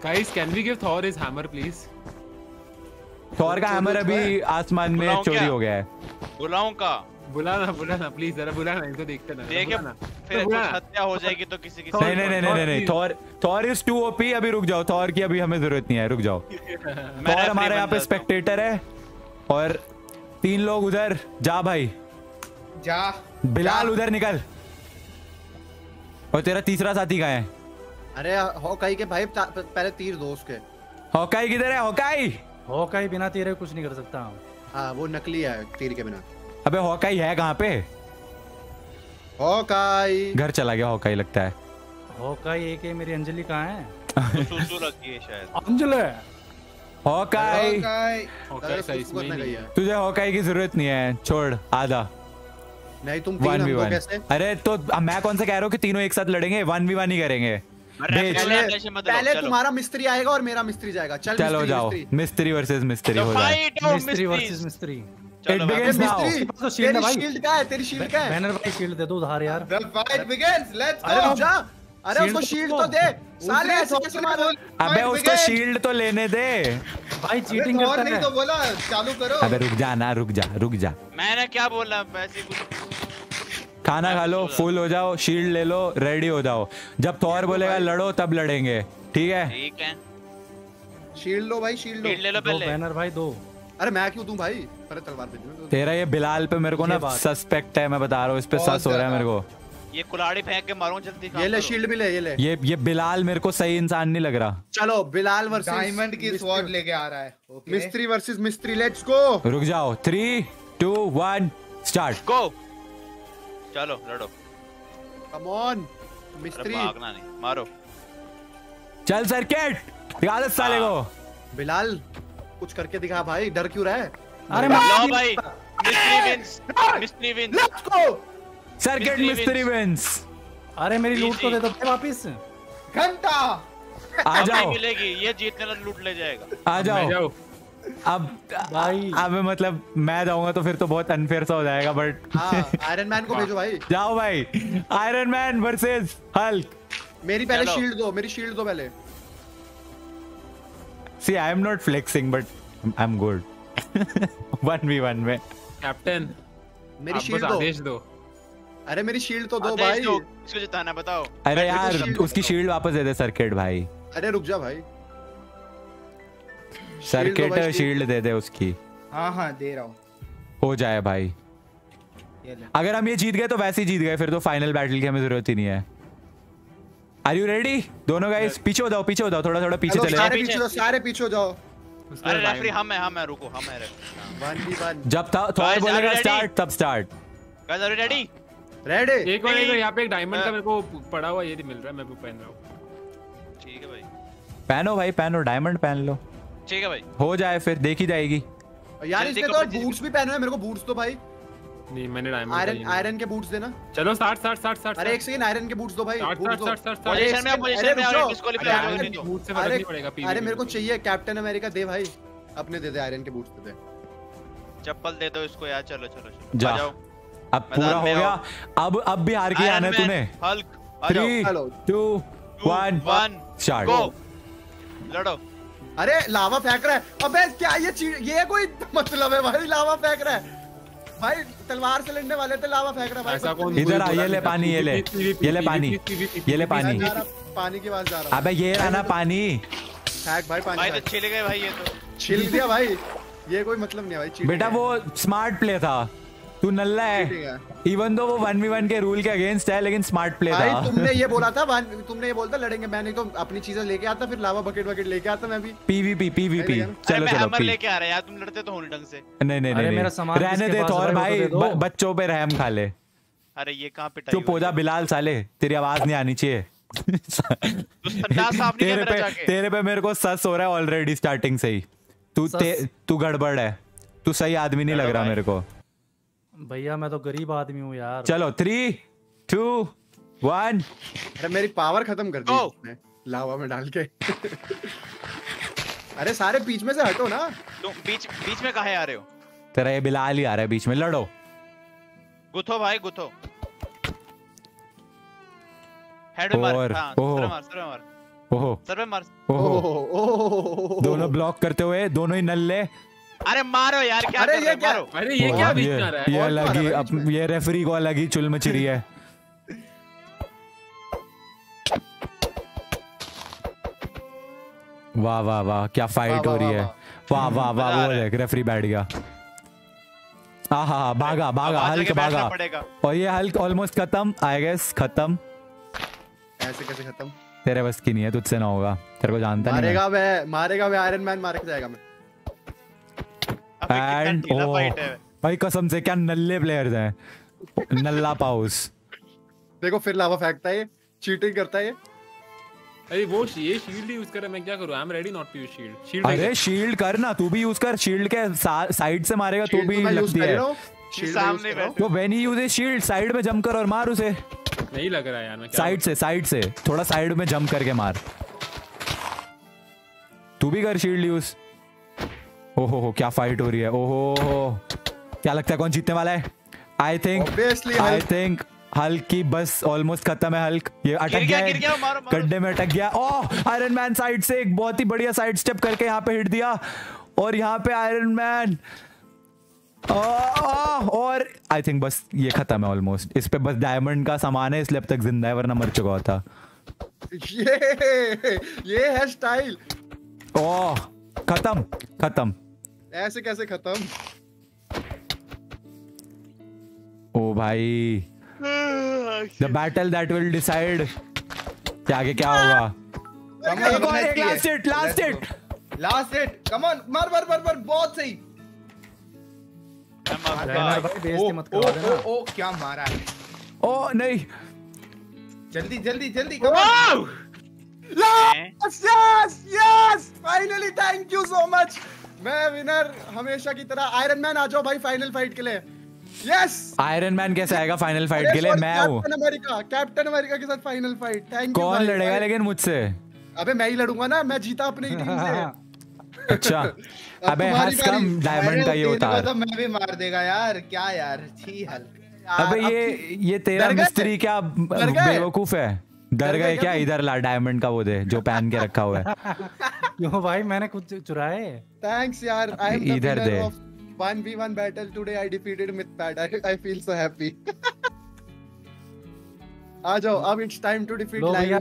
Guys can we give Thor his hammer please Thor का हैमर अभी आसमान में चोरी हो गया है। बुलाऊं का? बुलाना बुलाना प्लीज़ जरा बुलाना इनको देखते ना देखे फिर कुछ हत्या हो जाएगी तो किसी की नहीं नहीं नहीं नहीं नहीं Thor Thor is too OP अभी रुक जाओ थॉर की अभी हमें ज़रूरत नहीं है रुक जाओ। मैं थॉर हमारे यहाँ पे स्पेक्टेटर है और तीन लोग उधर जा भाई। जा। बिलाल उधर निकल। और तेरा तीसरा साथी कहाँ है? अरे हो कहीं के भाई पहले तीर दो उसके। होकाई किधर है? होकाई! हो का ही बिना तेरे कुछ नहीं कर सकता हूँ। हाँ वो नकली है तीर के बिना। अबे होकाई है कहाँ पे? होकाई। घर चला गया होकाई लगता है। हो का ही एक है मेरी अंजलि कहाँ है? तो सुसु लग गई शायद। अंजलि! होकाई। है तुझे होकाई की ज़रूरत नहीं है छोड़ आधा। नहीं तुम तीन वन वी हमको वन। कैसे? अरे तो मैं कौन सा कह रहा हूँ कि तीनों एक साथ लड़ेंगे? वन वी वन ही करेंगे। पहले तुम्हारा मिस्त्री आएगा और मेरा मिस्त्री जाएगा। चल चलो मिस्त्री, जाओ। मिस्त्री। वर्सेस मिस्त्री हो जाए। मिस्त्री वर्सेस मिस्त्री। It begins now. तो शील्ड तेरी। शील्ड का है तेरी शील्ड का है। बैनर भाई शील्ड दे दो उधार यार। द फाइट बिगिंस लेट्स अरे गो जा। अरे उसको तो शील्ड तो दे। साले ऐसे कैसे मारो अबे उसको शील्ड तो लेने दे। भाई चीटिंग और नहीं तो बोला चालू करो। अबे रुक जा ना रुक जा रुक जा। मैंने क्या बोला? वैसे कुछ खाना खा लो फुल हो जाओ शील्ड ले लो रेडी हो जाओ। जब थॉर बोलेगा लड़ो तब लड़ेंगे। ठीक है? ठीक है। शील्ड लो भाई शील्ड शील्ड लो ले लो पहले। बैनर भाई दो। अरे मैं क्यों दूँ भाई? अरे तलवार दे। तेरा ये बिलाल पे मेरे को ना सस्पेक्ट है मैं बता रहा हूँ इस पे सस हो रहा है मेरे को। ये कुल्हाड़ी फेंक के मारूं जल्दी ये ले शील्ड भी ले ये ले। ये ये बिलाल मेरे को सही इंसान नहीं लग रहा। चलो बिलाल वर्सेस डायमंड की स्वॉर्ड लेके आ रहा है। ओके मिस्त्री वर्सेस मिस्त्री लेट्स गो रुक जाओ। Three two one start go चलो लड़ो। कम ऑन मिस्त्री। भागना नहीं मारो। चल सर्किट दिखा दे साले को। बिलाल कुछ करके दिखा भाई डर क्यों रहा है? अरे लो भाई mystery wins mystery wins let's go circuit Mystery mystery wins अरे मेरी लूट तो दे दो वापिस। घंटा! आ जाओ। मिलेगी ये जीतने वाला लूट ले जाएगा। आ मैं जाओ। जाऊँ। अब भाई। अब मतलब मैं जाऊँगा तो फिर तो बहुत अनफेयर सा हो जाएगा बट हाँ आयरन मैन को भेजो भाई। जाओ भाई। आयरन मैन वर्सेस हल्क मेरी पहले शील्ड दो मेरी शील्ड दो पहले। See I am not flexing but I am good one v one में। कैप्टन मेरी शील्ड दो। आदेश दो। अरे मेरी शील्ड तो दो भाई दो किसको जिताना बताओ। अरे यार उसकी शील्ड वापस दे दे सर्किट भाई। अरे रुक जा भाई। सर्किट शील्ड दे दे उसकी। हाँ हाँ दे रहा हूँ। हो जाए भाई। अगर हम ये जीत गए तो वैसे ही जीत गए फिर तो फाइनल बैटल की हमें ज़रूरत ही नहीं है। आर यू रेडी दोनों गाइस पीछे हो जाओ पीछे हो जाओ थोड़ा थोड़ा पीछे चले सारे जाओ। पीछे हो सारे पीछे हो जाओ। अरे रेफरी हम है हम है रुको हम है वन वी वन। जब था थॉर बोलेगा स्टार्ट तब start guys are you ready ready एक और एक और यहाँ पे एक डायमंड का हाँ। मेरे को पड़ा हुआ ये मिल रहा है मैं वो पहन रहा हूँ। ठीक है भाई। पहनो भाई पहनो डायमंड पहन लो। ठीक है भाई। हो जाए फिर देखी जाएगी। यार इसने तो बूट्स भी पहने हुए मेरे को बूट्स तो भाई। नहीं मैंने डायमंड आयरन आयरन के बूट्स देना। चलो साठ साठ साठ साठ अरे एक सेकंड आयरन के बूट्स दो भाई। साठ बूट्स साठ दो। साठ साठ साठ अरे पोजीशन में पोजीशन में और जाओ। डिस्क्वालीफाई अरे, होने बूट से फ़र्क नहीं पड़ेगा PvP अरे मेरे को चाहिए कैप्टन अमेरिका दे भाई। अपने दे दे आयरन के बूट्स दे दे। चप्पल दे दो इसको यार चलो चलो चलो। जा। आ जाओ। अब पूरा हो गया। अब अब भी हार के आना है तूने। हल्क आ जाओ। Hello. Two one one start go लड़ो। अरे लावा फेंक रहा है। अबे क्या ये चीज़ ये कोई मतलब है भाई? लावा फेंक रहा है। भाई तलवार से लड़ने वाले थे लावा फेंक रहा है ऐसा कौन इधर आ ये ले पानी ये ले। ये ले पानी। ये ले पानी। पानी की आवाज़ जा रहा। अबे ये रहा ना पानी। फेंक भाई पानी भाई तो छिल गए भाई ये तो। छिल दिया भाई। ये कोई मतलब नहीं है भाई बेटा वो स्मार्ट प्ले था। तू नल्ला है। इवन दो वो वन वी वन के रूल के अगेंस्ट है लेकिन स्मार्ट प्ले था। तुमने ये बोला था तुमने ये बोलता लड़ेंगे। मैंने तो अपनी चीज़ें लेके आता फिर लावा बकेट बकेट लेके आता मैं भी। पीवीपी पीवीपी चलो मैं चलो हैमर लेके आ रहा है यार तुम लड़ते तो हो ढंग से। नहीं नहीं नहीं मेरा सामान रहने दे भाई, भाई तो दो। ब- बच्चों पे रहम खा ले। अरे ये कहाँ पिटाई चुप हो? जा बिलाल साले तेरी आवाज़ नहीं आनी चाहिए। तू तेरे पे तेरे पे मेरे को सस हो रहा है ऑलरेडी स्टार्टिंग से ही। तू तू गड़बड़ है। तू सही आदमी नहीं लग रहा मेरे को। भैया मैं तो गरीब आदमी हूँ यार। चलो थ्री टू वन अरे मेरी पावर खत्म कर दी इसने, लावा में डाल के। अरे सारे बीच में से हटो ना। तुम बीच बीच में कहाँ आ रहे हो? तेरा ये बिलाल ही आ रहा है बीच में लड़ो। गुथो भाई गुथो। हेड मार हाँ ओह। सर मार सर मार। ओहो। सर मार। ओहो। ओह, ओह, दोनों ब्लॉक करते हुए दोनों ही नल्ले। अरे मारो यार क्या अरे ये क्या- अरे ये क्या और बीच ये में रहा है? और अलग ही ये रेफरी को अलग ही चुल मच रही है। वाह वाह वाह क्या फाइट हो रही है। वाह। वाह वाह वो देख रेफरी बैठ गया। हाँ हाँ हाँ, भागा भागा हल्क भागा। और ये हल्क ऑलमोस्ट खत्म आई गेस खत्म। ऐसे कैसे खत्म? तेरे बस की नहीं है तुझसे ना होगा। तेरे को जानता नहीं मारेगा मैं। मारेगा मैं आयरन मैन मार के जाएगा मैं। एंड भाई कसम से क्या नल्ले प्लेयर्स हैं। नल्ला पाउस। देखो फिर लावा फेंकता है चीटिंग करता है। अरे वो ये शील्ड यूज़ कर मैं क्या करूँ? I am ready not to use shield shield अरे शील्ड कर ना तू भी यूज़ कर शील्ड के साइड से मारेगा तो भी लगती है। हूँ, सामने हूँ। तो when he uses shield side में जंप कर और मार उसे। नहीं लग रहा यार मैं साइड से साइड से थोड़ा साइड में जंप करके मार। तू भी कर शील्ड यूज़ ओहो हो क्या फाइट हो रही है? ओहो हो क्या लगता है कौन जीतने वाला है? I think I think Hulk की बस ऑलमोस्ट खत्म है हल्क ये अटक गया गया गड्ढे में अटक गया। ओह आयरन मैन साइड से एक बहुत ही बढ़िया साइड स्टेप करके यहाँ पे हिट दिया। और यहाँ पे आयरन मैन और आई थिंक बस ये खत्म है ऑलमोस्ट इस पे बस डायमंड का सामान है इसलिए अब तक ज़िंदा है वरना मर चुका होता। ये ये है स्टाइल ओह खत्म खत्म। ऐसे कैसे खत्म? ओ भाई। The battle that will decide कि आगे क्या होगा। Last it. Last go. Last hit. Come on, मार मार मार मार बहुत सही। बेइज्जती ओ, मत ओ, ओ, ओ, क्या मारा है। ओ नहीं। जल्दी जल्दी जल्दी on. Yes yes yes finally thank you so much मैं विनर हमेशा की तरह आयरन मैन आ जाओ भाई फाइनल फाइट के लिए। यस आयरन मैन कैसे आएगा फाइनल फाइट के लिए? मैं हूँ। कैप्टन अमेरिका कैप्टन अमेरिका के साथ फाइनल फाइट थैंक यू कौन लड़ेगा लेकिन मुझसे? अबे मैं ही लड़ूँगा ना मैं जीता अपनी टीम से। अच्छा। अब हंस कम डायमंड का ये उतार। तो मैं भी मार देगा यार। क्या यार छी हल्क। अबे ये ये तेरा मिस्त्री क्या बेवकूफ़ है? डर गए क्या? इधर ला डायमंड का वो दे जो पहन के रखा हुआ है। यो भाई मैंने कुछ चुराए। थैंक्स यार आई एम द इधर winner they. Of 1v1 battle today. I defeated Mythpad I, I feel so happy. आ जाओ अब it's time to defeat live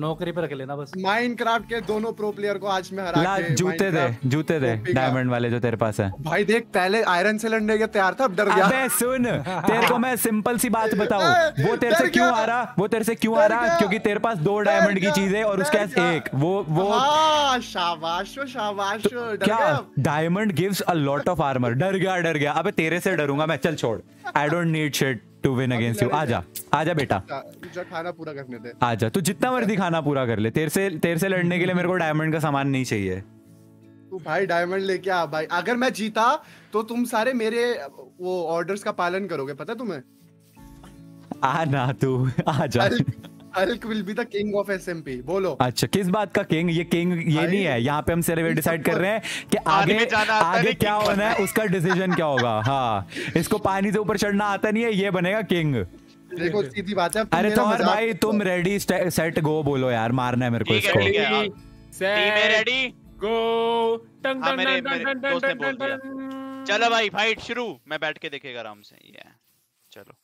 नौकरी पे रख लेना बस। माइनक्राफ्ट के दोनों प्रो प्लेयर को आज मैं हरा के जूते दे जूते दे डायमंड वाले जो तेरे पास है। भाई देख पहले आयरन से लड़ने के तैयार था अब डर गया। अबे सुन तेरे को मैं सिंपल सी बात बताऊँ। वो तेरे से क्यों आ रहा? वो तेरे से क्यों आ रहा। क्योंकि तेरे पास दो डायमंड की। चीज़ है और उसके पास एक। वो वो हाँ शाबाश शाबाश डर क्या? गया। Diamond gives a lot of armour डर गया डर गया। अबे तेरे से डरूँगा मैं। चल छोड़। I don't need shit to win against you आजा आजा बेटा। खाना पूरा करने दे। आजा तू जितना मर्ज़ी खाना पूरा कर ले। तेरे से तेरे से लड़ने के लिए मेरे को डायमंड का सामान नहीं चाहिए। तू भाई डायमंड लेके आ भाई। अगर मैं जीता तो तुम सारे मेरे वो ऑर्डर्स का पालन करोगे पता तुम्हें? आ ना तू आजा। Hulk will be the king of SMP बोलो। अच्छा किस बात का किंग ये किंग ये नहीं है। यहाँ पे हम सिर्फ़ डिसाइड कर रहे हैं कि आगे आगे क्या होना है उसका डिसीज़न क्या होगा? हाँ इसको पानी से ऊपर चढ़ना आता नहीं है ये बनेगा किंग देखो सीधी बात है तुम अरे तो मज़ाक भाई तुम रेडी सेट गो बोलो यार मारना है मेरे को ठीक है इसको। ठीक टीम रेडी गो टंग टंग टंग टंग टंग। टंग। चलो भाई फाइट शुरू। मैं बैठ के देखेगा आराम से। ये चलो।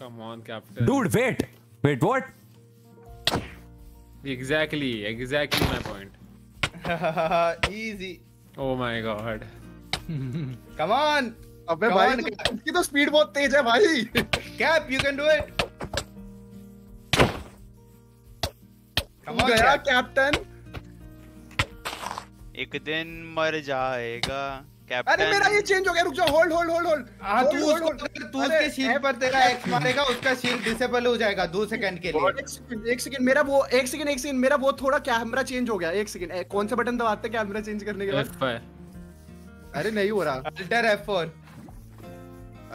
Come on, Captain. Dude wait wait what Exactly, exactly my point. easy Oh my god. come on अबे Come भाई on, तो- इसकी तो स्पीड बहुत तेज है भाई cap you can do it come on गया कैप्टन एक दिन मर जाएगा अरे मेरा ये चेंज हो गया रुक जाओ होल्ड होल्ड होल्ड होल्ड हाँ तू उसको तू उसके शील्ड पर तेरा एक्स मारेगा उसका शील्ड डिसेबल हो जाएगा दो सेकंड के लिए। एक सेकंड मेरा वो एक सेकंड एक सेकंड मेरा वो थोड़ा कैमरा चेंज हो गया एक सेकंड कौन सा बटन दबाते कैमरा चेंज करने के बाद? अरे नहीं हो रहा। अल्टर F4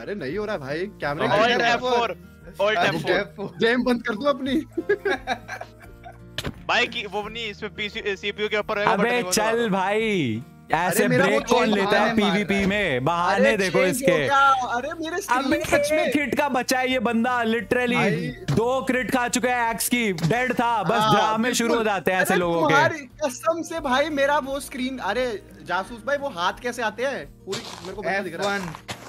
अरे नहीं हो रहा भाई कैमरे Alt alt F4. F4 alt F4 F4 game बंद कर दूँ अपनी। भाई की वो नहीं इसमें पीसी सीपीयू के ऊपर रहेगा अबे चल भाई। ऐसे ब्रेक कौन लेता है पीवीपी में? बहाने देखो इसके। अरे मेरे अब सच में क्रिट का बचा है ये बंदा लिटरली दो क्रिट खा चुका है एक्स की। डेड था। बस हाँ, ड्रामे शुरू हो जाते हैं ऐसे लोगों के। कसम से भाई मेरा वो स्क्रीन अरे जासूस भाई वो हाथ कैसे आते हैं? पूरी मेरे को दिख रहा है।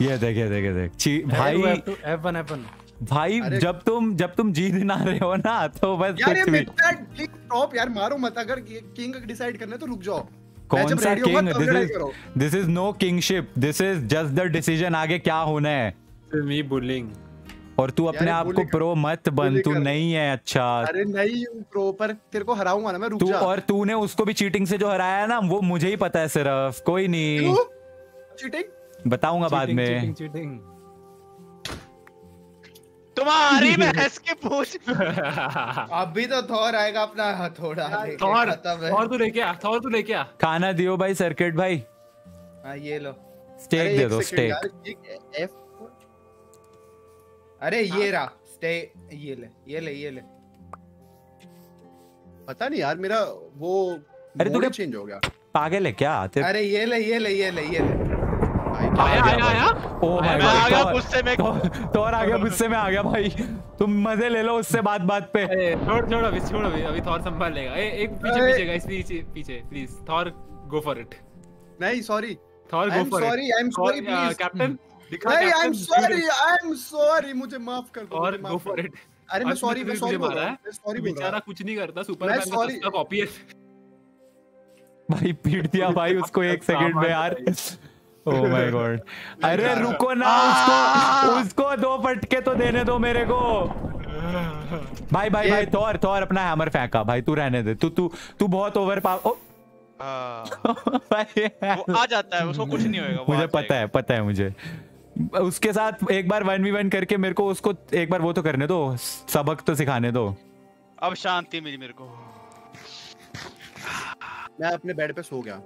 ये देख देख देख। ची- भाई भाई F1 F1 भाई जब तुम जब तुम जीत ना रहे हो ना तो बस यार ये मिड स्टॉप यार मारो मत। अगर किंग डिसाइड करना है तो रुक जाओ। कौन सा king this is this is no kingship this is just the decision आगे क्या होना है। मी बुलिंग और तू अपने आप को प्रो मत बन तू नहीं है अच्छा। अरे नहीं प्रो पर तेरे को हराऊँगा ना मैं रुक तू जा। और तूने उसको भी चीटिंग से जो हराया ना वो मुझे ही पता है सिर्फ़ कोई नहीं। चीटिंग बताऊँगा बाद में। चीटिंग चीटिंग तुम्हारी बहस की पूछ। अभी तो थोर आएगा अपना हथौड़ा थॉर खत्म है। थॉर तू लेके आ थॉर तू लेके आ। खाना दियो भाई सर्किट भाई। हाँ ये लो। स्टेक दे दो स्टेक। अरे ये रहा स्टे ये ले ये ले ये ले। पता नहीं यार मेरा वो अरे तू क्या- चेंज हो गया। पागल है क्या? अरे ये ले ये ले ये ले ये ले। आया आया आया? ओ माय मैं आ गया गुस्से में। तोर आ गया गुस्से में आ गया भाई। तुम मज़े ले लो उससे बात बात पे। छोड़ छोड़ अभी छोड़ अभी अभी थॉर संभाल लेगा। ए, एक पीछे पीछे गाइस पीछे पीछे please Thor go for it नहीं sorry Thor go for sorry I am sorry please captain दिखा नहीं I am sorry I am sorry मुझे माफ़ कर दो और गो फॉर इट अरे मैं सॉरी मैं सॉरी बोल रहा हूँ मैं सॉरी बेचारा कुछ नहीं करता सुपरमैन का कॉपी है। भाई पीट दिया भाई उसको एक सेकंड में यार। ओ माय गॉड अरे रुको ना उसको उसको दो फटके तो देने दो मेरे को। भाई भाई भाई तोर तोर अपना हैमर फेंका। भाई तू रहने दे। तू तू तू बहुत ओवर पावर ओ। भाई वो आ जाता है उसको कुछ नहीं होएगा मुझे पता है पता है मुझे। उसके साथ एक बार वन वी वन करके मेरे को उसको एक बार वो तो करने दो। सबक तो सिखाने दो। अब शांति मिली मेरे को। मैं अपने बेड पे सो गया।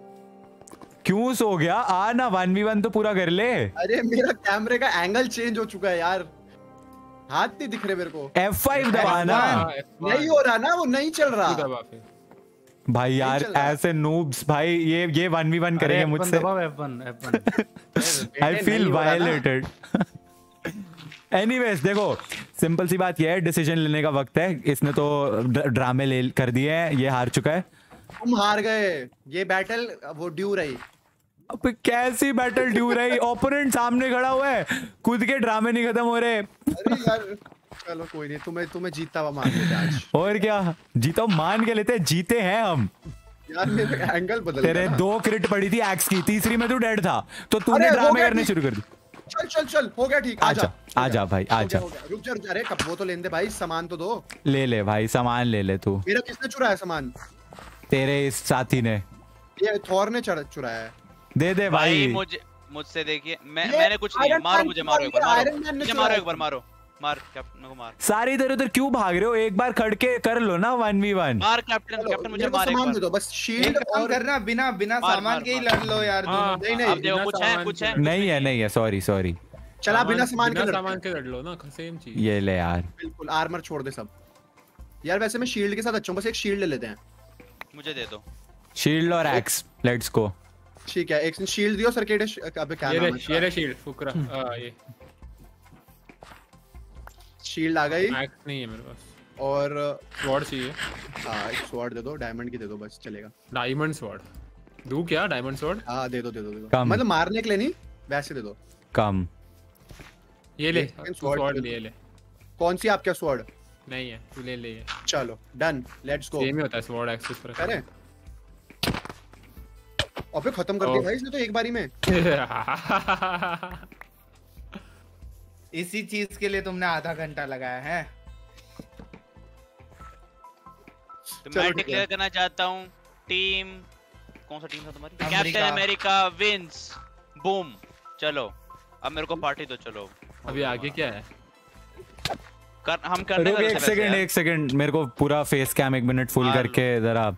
क्यों सो गया? आ ना वन वी वन तो पूरा कर ले। अरे मेरा कैमरे का एंगल चेंज हो चुका है यार। हाथ नहीं दिख रहे मेरे को। F5 दबाना हाँ, F1, नहीं हो रहा ना वो नहीं चल रहा। भाई यार। ऐसे नूब्स भाई ये ये वन वी वन करेंगे मुझसे। F1 F1 I feel. Violated anyways देखो सिंपल सी बात ये है डिसीज़न लेने का वक्त है। इसने तो ड्रामे ले कर दिए हैं ये हार चुका है। तुम हार गए। ये बैटल वो ड्यू रही। अब कैसी बैटल ड्यू रही ओपोनेंट सामने खड़ा हुआ है। खुद के ड्रामे नहीं खत्म हो रहे अरे यार चलो कोई नहीं तुम्हें तुम्हें जीता हुआ मान लेते आज। और क्या? जीतो मान के लेते जीते हैं हम। यार मेरे एंगल बदल तेरे दो क्रिट पड़ी थी एक्स की तीसरी में तू डेड था। तो तूने ड्रामे करने। शुरू कर दी। चल चल चल हो गया ठीक आजा, आजा भाई, आजा। रुक जा रुक जा अरे कब वो तो लेने दे भाई सामान तो दो। ले ले भाई सामान ले ले तू। मेरा किसने चुराया सामान? तेरे इस साथी ने। ये थॉर ने चुराया है। दे दे भाई भाई। मुझे मुझसे देखिए मैं मैंने कुछ नहीं मारो मुझे मारो एक बार मारो। मुझे मारो एक बार मारो। मार कैप्टन को मार। सारे इधर उधर क्यों भाग रहे हो? एक बार खड़ के कर लो ना वन वी वन मार कैप्टन कैप्टन मुझे मार एक बार। दो बस शील्ड काम और करना बिना बिना सामान के ही लड़ लो यार हाँ, दोनों। नहीं नहीं अब देखो कुछ है कुछ है। नहीं है नहीं है सॉरी सॉरी चला बिना सामान के बिना सामान के लड़ लो ना सेम चीज़। ये ले यार। बिल्कुल आर्मर छोड़ दे सब। यार वैसे मैं शील्ड के साथ अच्छा हूँ बस एक शील्ड ले लेते हैं। मुझे दे दो। शील्ड और एक्स लेट्स गो ठीक है एक शील्ड दियो सर्किट अबे क्या ये नाम है ये इसका? शील्ड फुकरा। आ, ये। शील्ड आ गई। मैक्स नहीं है मेरे पास। और स्वॉर्ड चाहिए। हाँ एक स्वॉर्ड दे दो डायमंड की दे दो बस चलेगा। डायमंड स्वॉर्ड दूँ क्या? डायमंड स्वॉर्ड हाँ दे दो दे दो दे दो। मतलब मारने के लिए नहीं वैसे दे दो। कम। ये ले स्वॉर्ड ले ले। कौन सी आपका स्वॉर्ड नहीं है तू ले ले चलो डन लेट्स गो सेम ही होता है स्वॉर्ड एक्स कुछ फ़र्क अरे अबे खत्म कर दिया भाई इसने तो एक बारी में। इसी चीज़ के लिए तुमने आधा घंटा लगाया है। तो मैं डिक्लेयर करना चाहता हूँ टीम कौन सा टीम था तुम्हारी? कैप्टन अमेरिका विंस बूम चलो अब मेरे को पार्टी दो चलो। अभी आगे क्या है? कर हम करने एक सेकंड एक सेकंड मेरे को पूरा फेस कैम एक मिनट फुल हाँ, करके जरा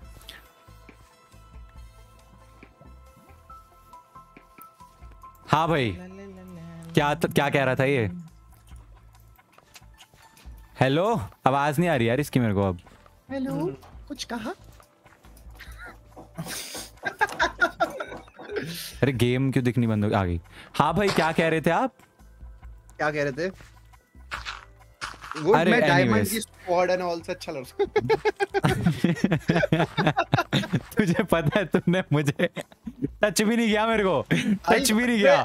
हाँ भाई। क्या क्या कह रहा था ये? हेलो आवाज़ नहीं आ रही यार इसकी मेरे को अब। हेलो कुछ कहा? अरे गेम क्यों दिखनी बंद हो आ गई। हाँ भाई क्या कह रहे थे आप? क्या कह रहे थे? वो मैं डायमंड की स्क्वाड एंड ऑल से अच्छा लग तुझे पता है तुमने मुझे टच भी नहीं किया मेरे को। टच भी नहीं किया।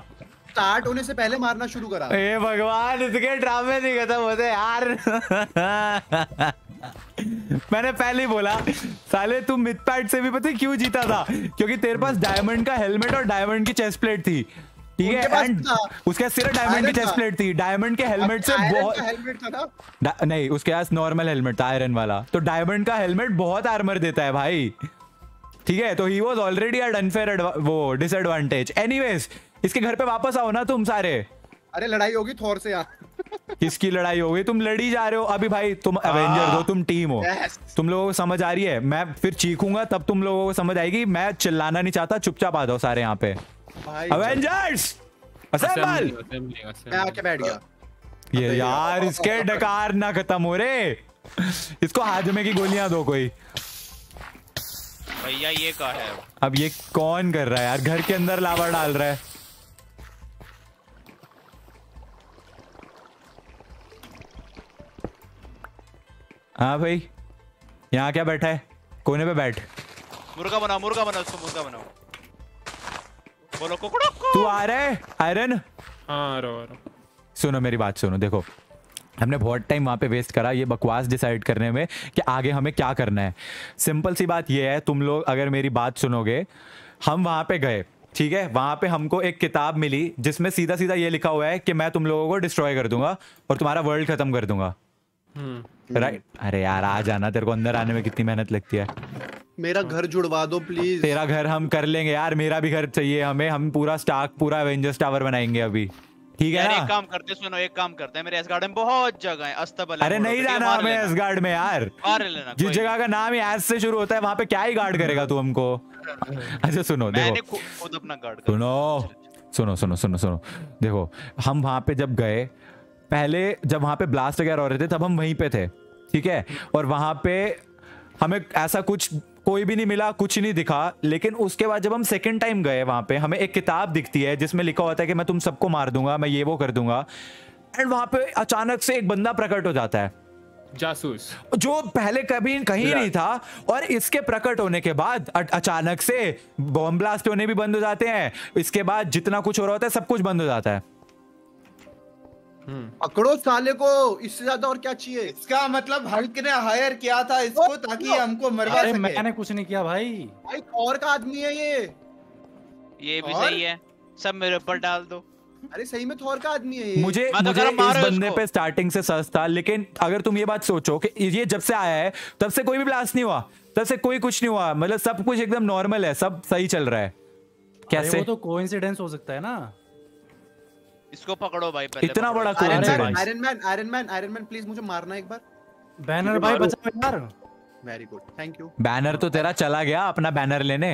स्टार्ट होने से पहले मारना शुरू करा। हे भगवान इसके ड्रामे नहीं खत्म होते यार। मैंने पहले ही बोला साले तू मिथ पैट से भी पता है क्यों जीता था? क्योंकि तेरे पास डायमंड का हेलमेट और डायमंड की चेस्ट प्लेट थी। ठीक है एंड उसके सिर्फ़ डायमंड की चेस्ट प्लेट थी। डायमंड के हेलमेट से बहुत हेलमेट था ना? नहीं उसके पास नॉर्मल हेलमेट था आयरन वाला। तो डायमंड का हेलमेट बहुत आर्मर देता है भाई। ठीक है तो he was already at unfair वो डिसएडवांटेज एनीवेज इसके घर पे वापस आओ ना तुम सारे। अरे लड़ाई होगी थोर से यहाँ किसकी लड़ाई हो गई? तुम लड़ी जा रहे हो। अभी भाई तुम एवेंजर हो। तुम टीम हो। Yes. तुम लोगों को समझ आ रही है। मैं फिर चीखूँगा तब तुम लोगों को समझ आएगी। मैं चिल्लाना नहीं चाहता चुपचाप आ जाओ सारे यहाँ पे। अवेंजर्स असेंबल मैं आके बैठ गया। ये यार इसके डकार ना खत्म हो रे। इसको हाजमे की गोलियाँ दो कोई। भैया ये का है? अब ये कौन कर रहा है यार? घर के अंदर लावा डाल रहा है। हाँ भाई। यहाँ क्या बैठा है? कोने पे बैठ। मुर्गा बनाओ मुर्गा बनाओ उसको मुर्गा बनाओ। बोलो कुकड़ो तू आ रहा है? आयरन? हाँ रो रो सुनो मेरी बात सुनो। देखो हमने बहुत टाइम वहाँ पे वेस्ट करा ये बकवास डिसाइड करने में कि आगे हमें क्या करना है। सिंपल सी बात ये है तुम लोग अगर मेरी बात सुनोगे हम वहाँ पे गए ठीक है? वहाँ पे हमको एक किताब मिली जिसमें सीधा सीधा ये लिखा हुआ है कि मैं तुम लोगों को डिस्ट्रॉय कर दूँगा और तुम्हारा वर्ल्ड खत्म कर दूँगा। राइट अरे यार आ जाना तेरे को अंदर आने में कितनी मेहनत लगती है। मेरा घर जुड़वा दो प्लीज़ तेरा घर हम कर लेंगे यार मेरा भी घर चाहिए हमें हम पूरा स्टाक पूरा एवेंजर्स टावर बनाएँगे अभी। ठीक है यार एक काम करते सुनो एक काम करते हैं मेरे एस गार्डन में बहुत जगह है अस्तबल अरे नहीं जाना हमें। इस गार्ड में यार। मार लेना जिस जगह का नाम ही एस से शुरू होता है वहाँ पे क्या ही गार्ड करेगा तू हमको? अच्छा सुनो देखो। खुद अपना गार्ड सुनो सुनो सुनो सुनो सुनो। देखो हम वहाँ पे जब गए पहले जब वहाँ पे ब्लास्ट वगैरह हो रहे थे तब हम वहीं पे थे ठीक है? और वहाँ पे हमें ऐसा कुछ कोई भी नहीं मिला कुछ नहीं दिखा लेकिन उसके बाद जब हम सेकेंड टाइम गए वहाँ पे हमें एक किताब दिखती है जिसमें लिखा होता है कि मैं तुम सबको मार दूँगा मैं ये वो कर दूँगा एंड वहाँ पे अचानक से एक बंदा प्रकट हो जाता है। जासूस। जो पहले कभी कहीं नहीं था और इसके प्रकट होने के बाद अचानक से बॉम्ब ब्लास्ट होने भी बंद हो जाते हैं इसके बाद जितना कुछ हो रहा होता है सब कुछ बंद हो जाता है। पकड़ो साले को इससे ज़्यादा और क्या चाहिए? इसका मतलब हल्क ने हायर किया था इसको ताकि हमको मरवा सके। मैंने कुछ नहीं किया भाई। भाई थोर का आदमी है ये? ये भी और? सही है। सब मेरे ऊपर डाल दो। अरे सही में थोर का आदमी है ये। मुझे तो मुझे इस बंदे पे स्टार्टिंग से सस था लेकिन अगर तुम ये बात सोचो कि ये जब से आया है तब से कोई भी ब्लास्ट नहीं हुआ। तब से कोई कुछ नहीं हुआ। मतलब सब कुछ एकदम नॉर्मल है सब सही चल रहा है। कैसे वो तो कोइंसिडेंस हो सकता है ना। इसको पकड़ो भाई पहले इतना बड़ा कौन है भाई Iron Man Iron Man Iron Man please मुझे मारना एक बार। बैनर भाई बचाओ यार। Very good thank you Banner तो तेरा चला गया अपना बैनर लेने।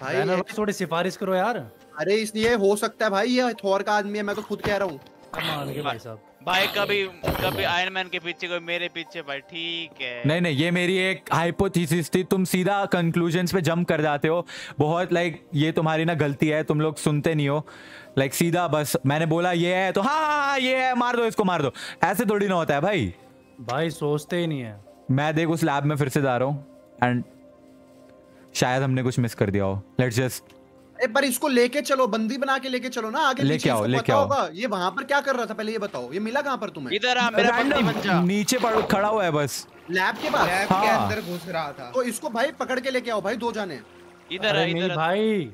भाई बैनर भाई थोड़ी सिफारिश करो यार। अरे इसलिए हो सकता है भाई ये थोर का आदमी है मैं तो खुद कह रहा हूँ। कमाल के भाई साहब। भाई कभी कभी आयरन मैन के पीछे कोई मेरे पीछे भाई ठीक है। नहीं नहीं ये मेरी एक हाइपोथेसिस थी। तुम सीधा कंक्लूजन्स पे जंप कर जाते हो। बहुत लाइक ये तुम्हारी ना गलती है तुम लोग सुनते नहीं हो। लाइक सीधा बस मैंने बोला ये है तो हाँ हाँ हाँ, ये है मार दो इसको मार दो। ऐसे थोड़ी ना होता है भाई। भाई सोचते ही नहीं है। मैं देख उस लैब में फिर से जा रहा हूँ एंड शायद हमने कुछ मिस कर दिया हो। लेट्स जस्ट पर इसको लेके चलो बंदी बना के लेके चलो ना आगे लेके आओ, लेके आओ। होगा। ये वहाँ पर क्या कर रहा था पहले ये बताओ ये मिला कहाँ पर तुम्हें? इधर आ मेरा बंदी बन जा। नीचे पड़ खड़ा हुआ है बस। लैब के पास? लैब के हाँ। अंदर घुस रहा था। तो इसको भाई पकड़ के लेके आओ भाई दो जाने। इधर आ इधर भाई।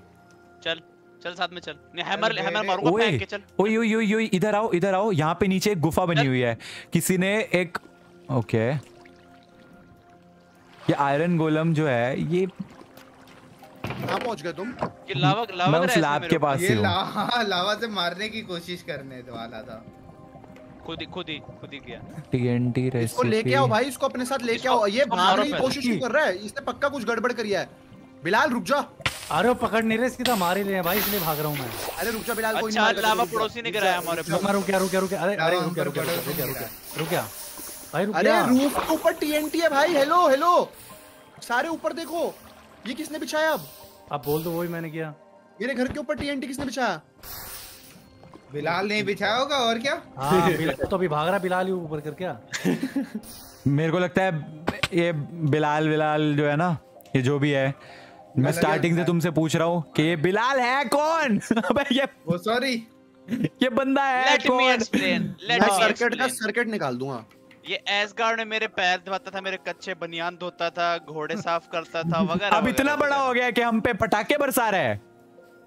चल चल साथ में चल। नहीं हैमर हैमर मारूँगा फेंक के चल। ओए ओए ओए ओए इधर आओ इधर आओ। यहाँ पे नीचे एक गुफा बनी हुई है। किसी ने एक ओके। ये आयरन गोलम जो है ये कहाँ पहुँच गए तुम? ये लावा लावा मैं उस लैब के पास ये ही। हूँ लावा लावा से मारने की कोशिश करने वाला था। खुद ही खुद ही खुद ही किया। टीएनटी इसको लेके आओ भाई इसको अपने साथ लेके आओ। ये इसको भागने की कोशिश क्यों कर रहा है इसने पक्का कुछ गड़बड़ करी है। बिलाल रुक जा। अरे वो पकड़ नहीं रहे सीधा मार ही रहे हैं भाई इसलिए भाग रहा हूँ मैं। अरे रुक जा बिलाल कोई नहीं अच्छा लावा पड़ोसी ने गिराया हमारे रुक ऊपर। रुक गया रुक गया रुक गया अरे अरे रुक गया रुक गया रुक गया रुक गया रुक गया भाई रुक अरे रूफ के ऊपर टीएनटी है भाई हेलो हेलो सारे ऊपर देखो ये किसने बिछाया अब? अब बोल दो वही मैंने किया। मेरे घर के ऊपर टीएनटी किसने बिछाया? बिलाल नहीं बिछाया होगा और क्या? हाँ बिलाल तो अभी भाग रहा बिलाल ही ऊपर कर क्या? मेरे को लगता है ये बिलाल बिलाल जो है ना ये जो भी है मैं स्टार्टिंग से तुमसे पूछ रहा हूँ कि ये बिलाल है कौन? अबे ये वो सॉरी ये बंदा है लेट मी कौन? एक्सप्लेन लेट मैं मी सर्किट का एक्सप्लेन सर्किट निकाल दूँगा। ये एसगार्ड में मेरे पैर धोता था मेरे कच्चे बनियान धोता था घोड़े साफ़ करता था वगैरह अब इतना बड़ा हो गया कि हम पे पटाखे बरसा रहे हैं।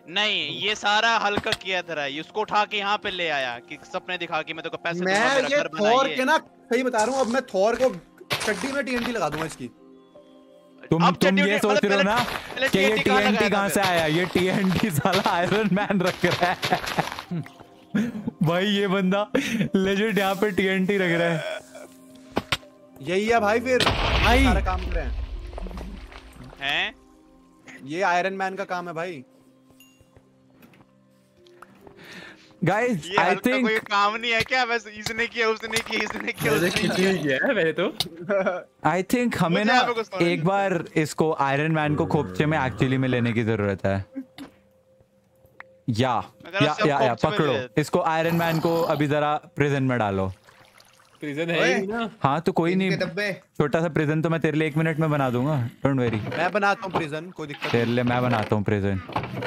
नहीं ये सारा हल्का किया था ये उसको उठा के यहाँ पे ले आया कि सपने दिखा के मैं तेरे को पैसे मैं ये थॉर के ना सही बता रहा हूँ अब मैं थॉर को चड्डी में टीएनटी लगा दूँगा इसकी। तुम अब तुम ये सोच मतलब रहे हो ना कि ये टीएनटी कहाँ से आया? ये टीएनटी साला आयरन मैन रख रहा है। भाई ये बंदा लेजेंड यहाँ पे टीएनटी रख रहा है। यही है भाई फिर। भाई। सारा काम कर रहे हैं। हैं? ये आयरन मैन का काम है भाई। गाइस आई थिंक कोई काम नहीं है क्या? वैसे इसने किया उसने किया इसने किया उसने किया। किया है मैंने तो। आई थिंक हमें ना एक बार इसको आयरन मैन को खोपचे में एक्चुअली में लेने की ज़रूरत है। या या या, या पकड़ो। इसको आयरन मैन को अभी जरा प्रिजन में डालो। प्रिजन है ही ना। हाँ तो कोई नहीं। छोटा सा प्रिजन तो मैं तेरे लिए एक मिनट में बना दूँगा। डोंट वेरी मैं बनाता हूँ प्रिजन कोई दिक्कत तेरे लिए मैं बनाता हूँ प्रिजन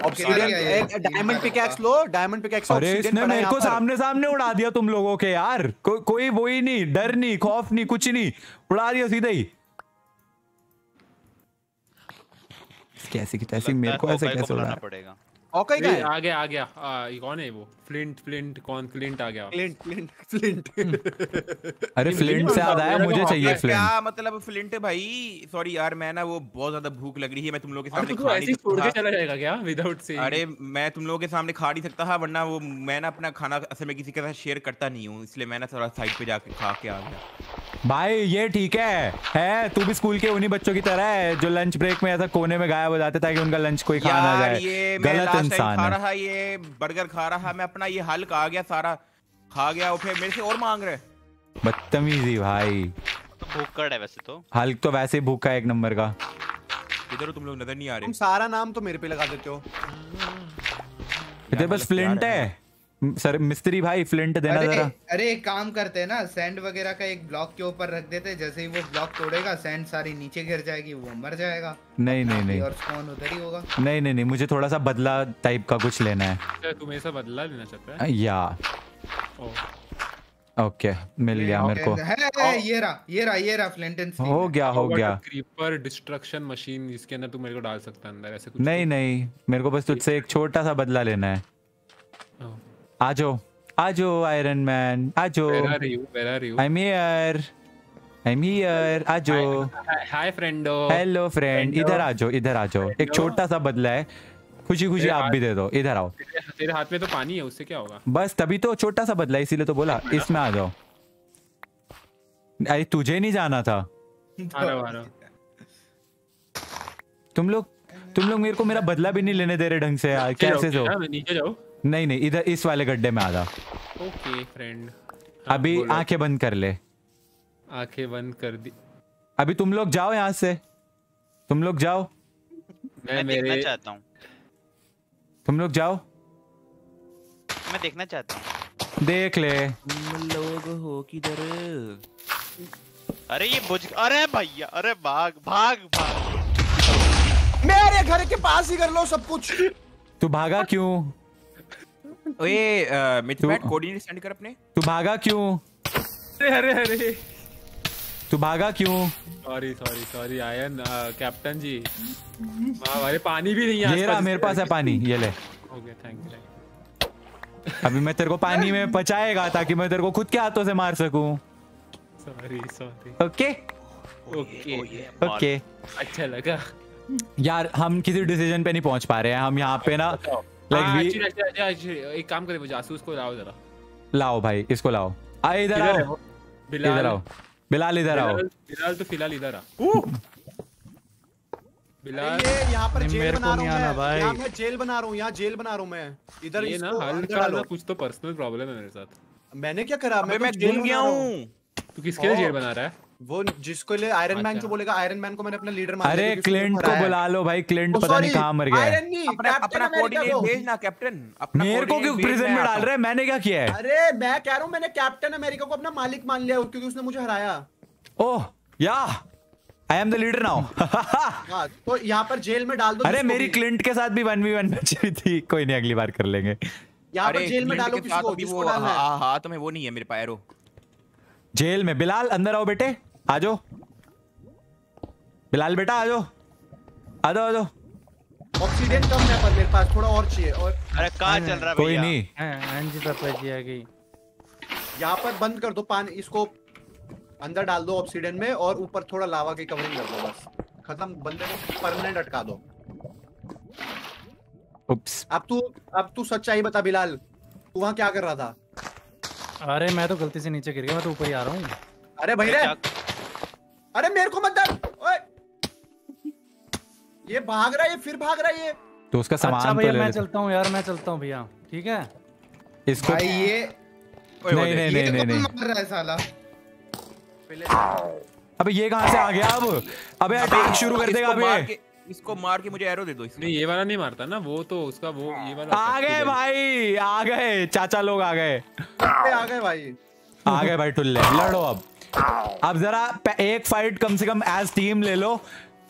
ऑब्सीडियन डायमंड पिकैक्स लो डायमंड पिकैक्स अरे इसने मेरे को सामने सामने उड़ा दिया तुम लोगों के यार। को, कोई वो ही नहीं डर नहीं खौफ नहीं कुछ नहीं। उड़ा दिया सीधे ही। कैसे की तैसी मेरे को ऐसे कैसे उड़ा बुलाना पड़ेगा। ओके का आ गया आ गया। आ, ये कौन है वो? फ्लिंट फ्लिंट कौन? फ्लिंट आ गया। फ्लिंट फ्लिंट फ्लिंट अरे फ्लिंट से याद आया मुझे चाहिए फ्लिंट क्या मतलब फ्लिंट भाई सॉरी यार मैं ना वो बहुत ज़्यादा भूख लग रही है मैं तुम लोगों के सामने तो खा नहीं ही छोड़ के सकता चला जाएगा क्या विदाउट से अरे मैं तुम लोगों के सामने खा नहीं सकता था वरना वो मैं ना अपना खाना असल में किसी के साथ शेयर करता नहीं हूँ इसलिए मैं ना थोड़ा साइड पे जाके खा के आ गया। भाई ये ठीक है। है तू भी स्कूल के उन्हीं बच्चों की तरह है जो लंच ब्रेक में ऐसा कोने में गायब हो जाते ताकि उनका लंच कोई खा ना जाए। गलत इंसान खा रहा ये बर्गर खा रहा मैं अपना ये हल्क आ गया सारा। खा गया उठे मेरे से और मांग रहे। बदतमीजी भाई। तो भूखड़ है वैसे तो। हल्क तो वैसे भूखा है एक नंबर का। इधर तुम लोग नज़र नहीं आ रहे। तुम सारा नाम तो मेरे पे लगा देते हो। इधर बस फ्लिंट है। सर मिस्त्री भाई फ्लिंट देना अरे जरा। अरे एक काम करते हैं ना सैंड वगैरह का एक ब्लॉक के ऊपर रख देते हैं जैसे ही वो ब्लॉक तोड़ेगा सैंड सारी नीचे गिर जाएगी वो मर जाएगा। नहीं नहीं नहीं। और स्पॉन उधर ही होगा। नहीं नहीं नहीं मुझे थोड़ा सा बदला टाइप का कुछ लेना है। अच्छा, तू मेरे बदला लेना चाहता है? या। ओके मिल गया मेरे को। है, है, ये रहा ये रहा ये रहा फ्लिंट एंड हो गया हो गया। क्रीपर डिस्ट्रक्शन मशीन जिसके अंदर तू मेरे को डाल सकता है अंदर ऐसे कुछ नहीं नहीं मेरे को बस तुझसे एक छोटा सा बदला लेना है। तो- आ जाओ आ जाओ आयरन मैन आ जाओ Where are you? Where are you? I am here I am here आ जाओ Hi, hi friendo. Hello friend इधर आ जाओ इधर आ जाओ एक छोटा सा बदला है। खुशी खुशी आप भी दे दो इधर आओ। तेरे, हाथ में तो पानी है उससे क्या होगा? बस तभी तो छोटा सा बदला इसीलिए तो बोला इसमें आ जाओ। अरे तुझे नहीं जाना था। आ रहा आ रहा तुम लोग तुम लोग मेरे को मेरा बदला भी नहीं लेने दे रहे ढंग से यार। कैसे जाओ, हो नीचे जाओ। नहीं नहीं इधर इस वाले गड्ढे में आ जा। ओके फ्रेंड अभी आँखें बंद कर ले। आँखें बंद कर दी। अभी तुम लोग जाओ यहाँ से। तुम लोग जाओ। मैं मैं देखना मेरे चाहता हूँ। तुम लोग जाओ। मैं देखना चाहता हूँ। देख ले। तुम लोग हो किधर? अरे ये बुझ अरे भैया अरे भाग भाग भाग। मेरे घर के पास ही कर लो सब कुछ। तू भागा क्यों? ओए कोऑर्डिनेट सेंड कर अपने। तू भागा क्यों? अरे अरे अरे। तू भागा क्यों? Sorry sorry sorry iron captain ji. वाह अरे पानी भी नहीं है ये रहा मेरे पास है पानी ये ले। ओके थैंक यू अभी मैं तेरे को पानी में पचाएगा ताकि मैं तेरे को खुद के हाथों से मार सकूँ। Sorry sorry okay? Okay okay. अच्छा लगा। यार हम किसी डिसीज़न पे नहीं पहुँच पा रहे हैं। हम यहाँ पे ना हाँ, लाइक वी actually, actually, एक काम करे वो जासूस को लाओ जरा। लाओ भाई इसको लाओ। आ इधर आओ। बिलाल। इधर आओ। बिलाल इधर आओ। बिलाल तो फ़िलहाल इधर आ। बिलाल ये यहाँ पर जेल बना रहा नहीं हूँ भाई। यहाँ मैं जेल बना रहा हूँ यहाँ जेल बना रहा हूँ मैं। इधर ये ना इसको अंदर हल्का ना कुछ तो पर्सनल प्रॉब्लम है मेरे साथ। मैंने क्या करा? तो मैं जेल गया हूँ। तू किसके लिए जेल बना रहा है? वो जिसको ले आयरन मैन अच्छा। जो बोलेगा आयरन मैन को मैंने अपना लीडर मान अरे क्लिंट को बुला लो भाई क्लिंट पता नहीं कहाँ मर गया आयरन नहीं अपना अपना कोऑर्डिनेट को। भेजना कैप्टन अपना मेरे को क्यों प्रिजन में डाल। रहे हैं? मैंने क्या किया है? अरे मैं कह रहा हूँ मैंने कैप्टन अमेरिका को अपना मालिक मान लिया क्योंकि उसने मुझे हराया। ओह yeah I am the leader now हाँ तो यहाँ पर जेल में डाल दो अरे मेरी क्लिंट के साथ भी वन वी वन मैच हुई थी। कोई नहीं अगली बार कर लेंगे। यहाँ पर जेल में डालो के किसी साथ को अभी जिसको वो डालना है। हाँ- हाथ में वो नहीं है मेरे पायरो। जेल में बिलाल अंदर आओ बेटे। आ जाओ बिलाल बेटा आ जाओ आ जाओ आ जाओ ऑक्सीजन कम है पर मेरे पास थोड़ा और चाहिए और अरे कहाँ चल रहा है कोई भैया? नहीं। एनजी पापा जी आ गई। यहाँ पर बंद कर दो पानी इसको अंदर डाल दो ऑक्सीजन में और ऊपर थोड़ा लावा की कवरिंग कर दो बस। खत्म बंदे को परमानेंट अटका दो। उप्स अब तू अब तू सच्चाई बता बिलाल तू वहाँ क्या कर रहा था? अरे मैं तो गलती से नीचे गिर गया मैं तो ऊपर ही आ रहा हूँ। अरे भाई रे अरे मेरे को मत डर। ये भाग रहा है ये फिर भाग रहा है ये। तो उसका अच्छा सामान तो भैया ले मैं चलता हूँ यार मैं चलता हूँ भैया ठीक है? इसको भाई ये नहीं नहीं नहीं नहीं कौन नहीं। मार रहा है साला। अबे ये कहाँ से आ गया अब? अबे अटैक शुरू कर देगा अबे। इसको मार के मुझे एरो दे दो इसमें। नहीं ये वाला नहीं मारता ना वो तो उसका वो ये वाला आ गए भाई आ गए चाचा लोग आ गए। आ गए भाई। आ गए भाई टुल्ले लड़ो अब। अब जरा एक फाइट कम से कम एज टीम ले लो।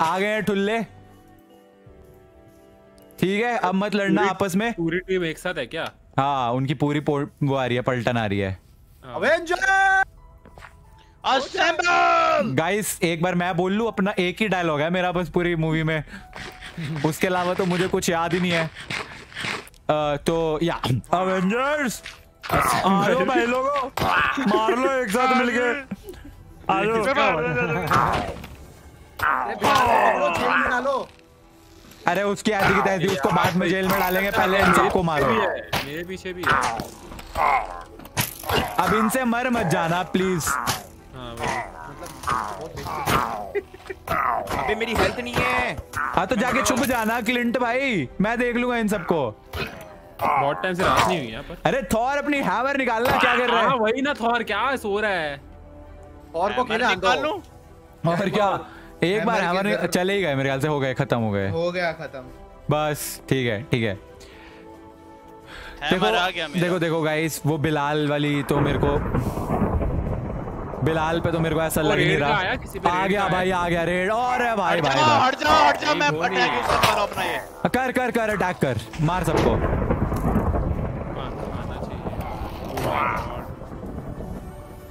आ गए हैं टुल्ले ठीक है अब मत लड़ना आपस में। पूरी टीम एक साथ है क्या? हाँ उनकी पूरी वो आ रही है पलटन आ रही है। गाइस एक बार मैं बोल लू अपना एक ही डायलॉग है मेरा बस पूरी मूवी में। उसके अलावा तो मुझे कुछ याद ही नहीं है। अ, तो या। अवेंजर्स आ जाओ भाई लोगों। मार लो एक साथ मिलके। आ अरे अरे उसकी ऐसी की तैसी उसको बाद में जेल में डालेंगे पहले इन सबको मारो। मेरे पीछे भी है। अब इनसे मर मत जाना प्लीज़ हाँ अबे मेरी हेल्थ नहीं है। हाँ तो जाके छुप जाना क्लिंट भाई। मैं देख लूँगा इन सबको। बहुत टाइम से रात नहीं हुई यहाँ पर। अरे थॉर अपनी हैमर निकालना क्या कर रहा हाँ? है वही ना थॉर क्या सो रहा है? और को खेले निकाल लूँ? और क्या? एक बार हैमर चले ही गए मेरे ख्याल से हो गए खत्म हो गए। हो गया खत्म। बस ठीक है ठीक है। देखो आ गया मेरा। देखो देखो गाइस वो बिलाल वाली तो मेरे को बिलाल पे तो मेरे को ऐसा लग नहीं रहा। आया? किसी पे आ गया भाई आ गया रेड। और है भाई भाई हट जाओ हट जाओ मैं अटैक यूज़ कर रहा हूँ अपना ये। कर कर कर अटैक कर। मार सबको.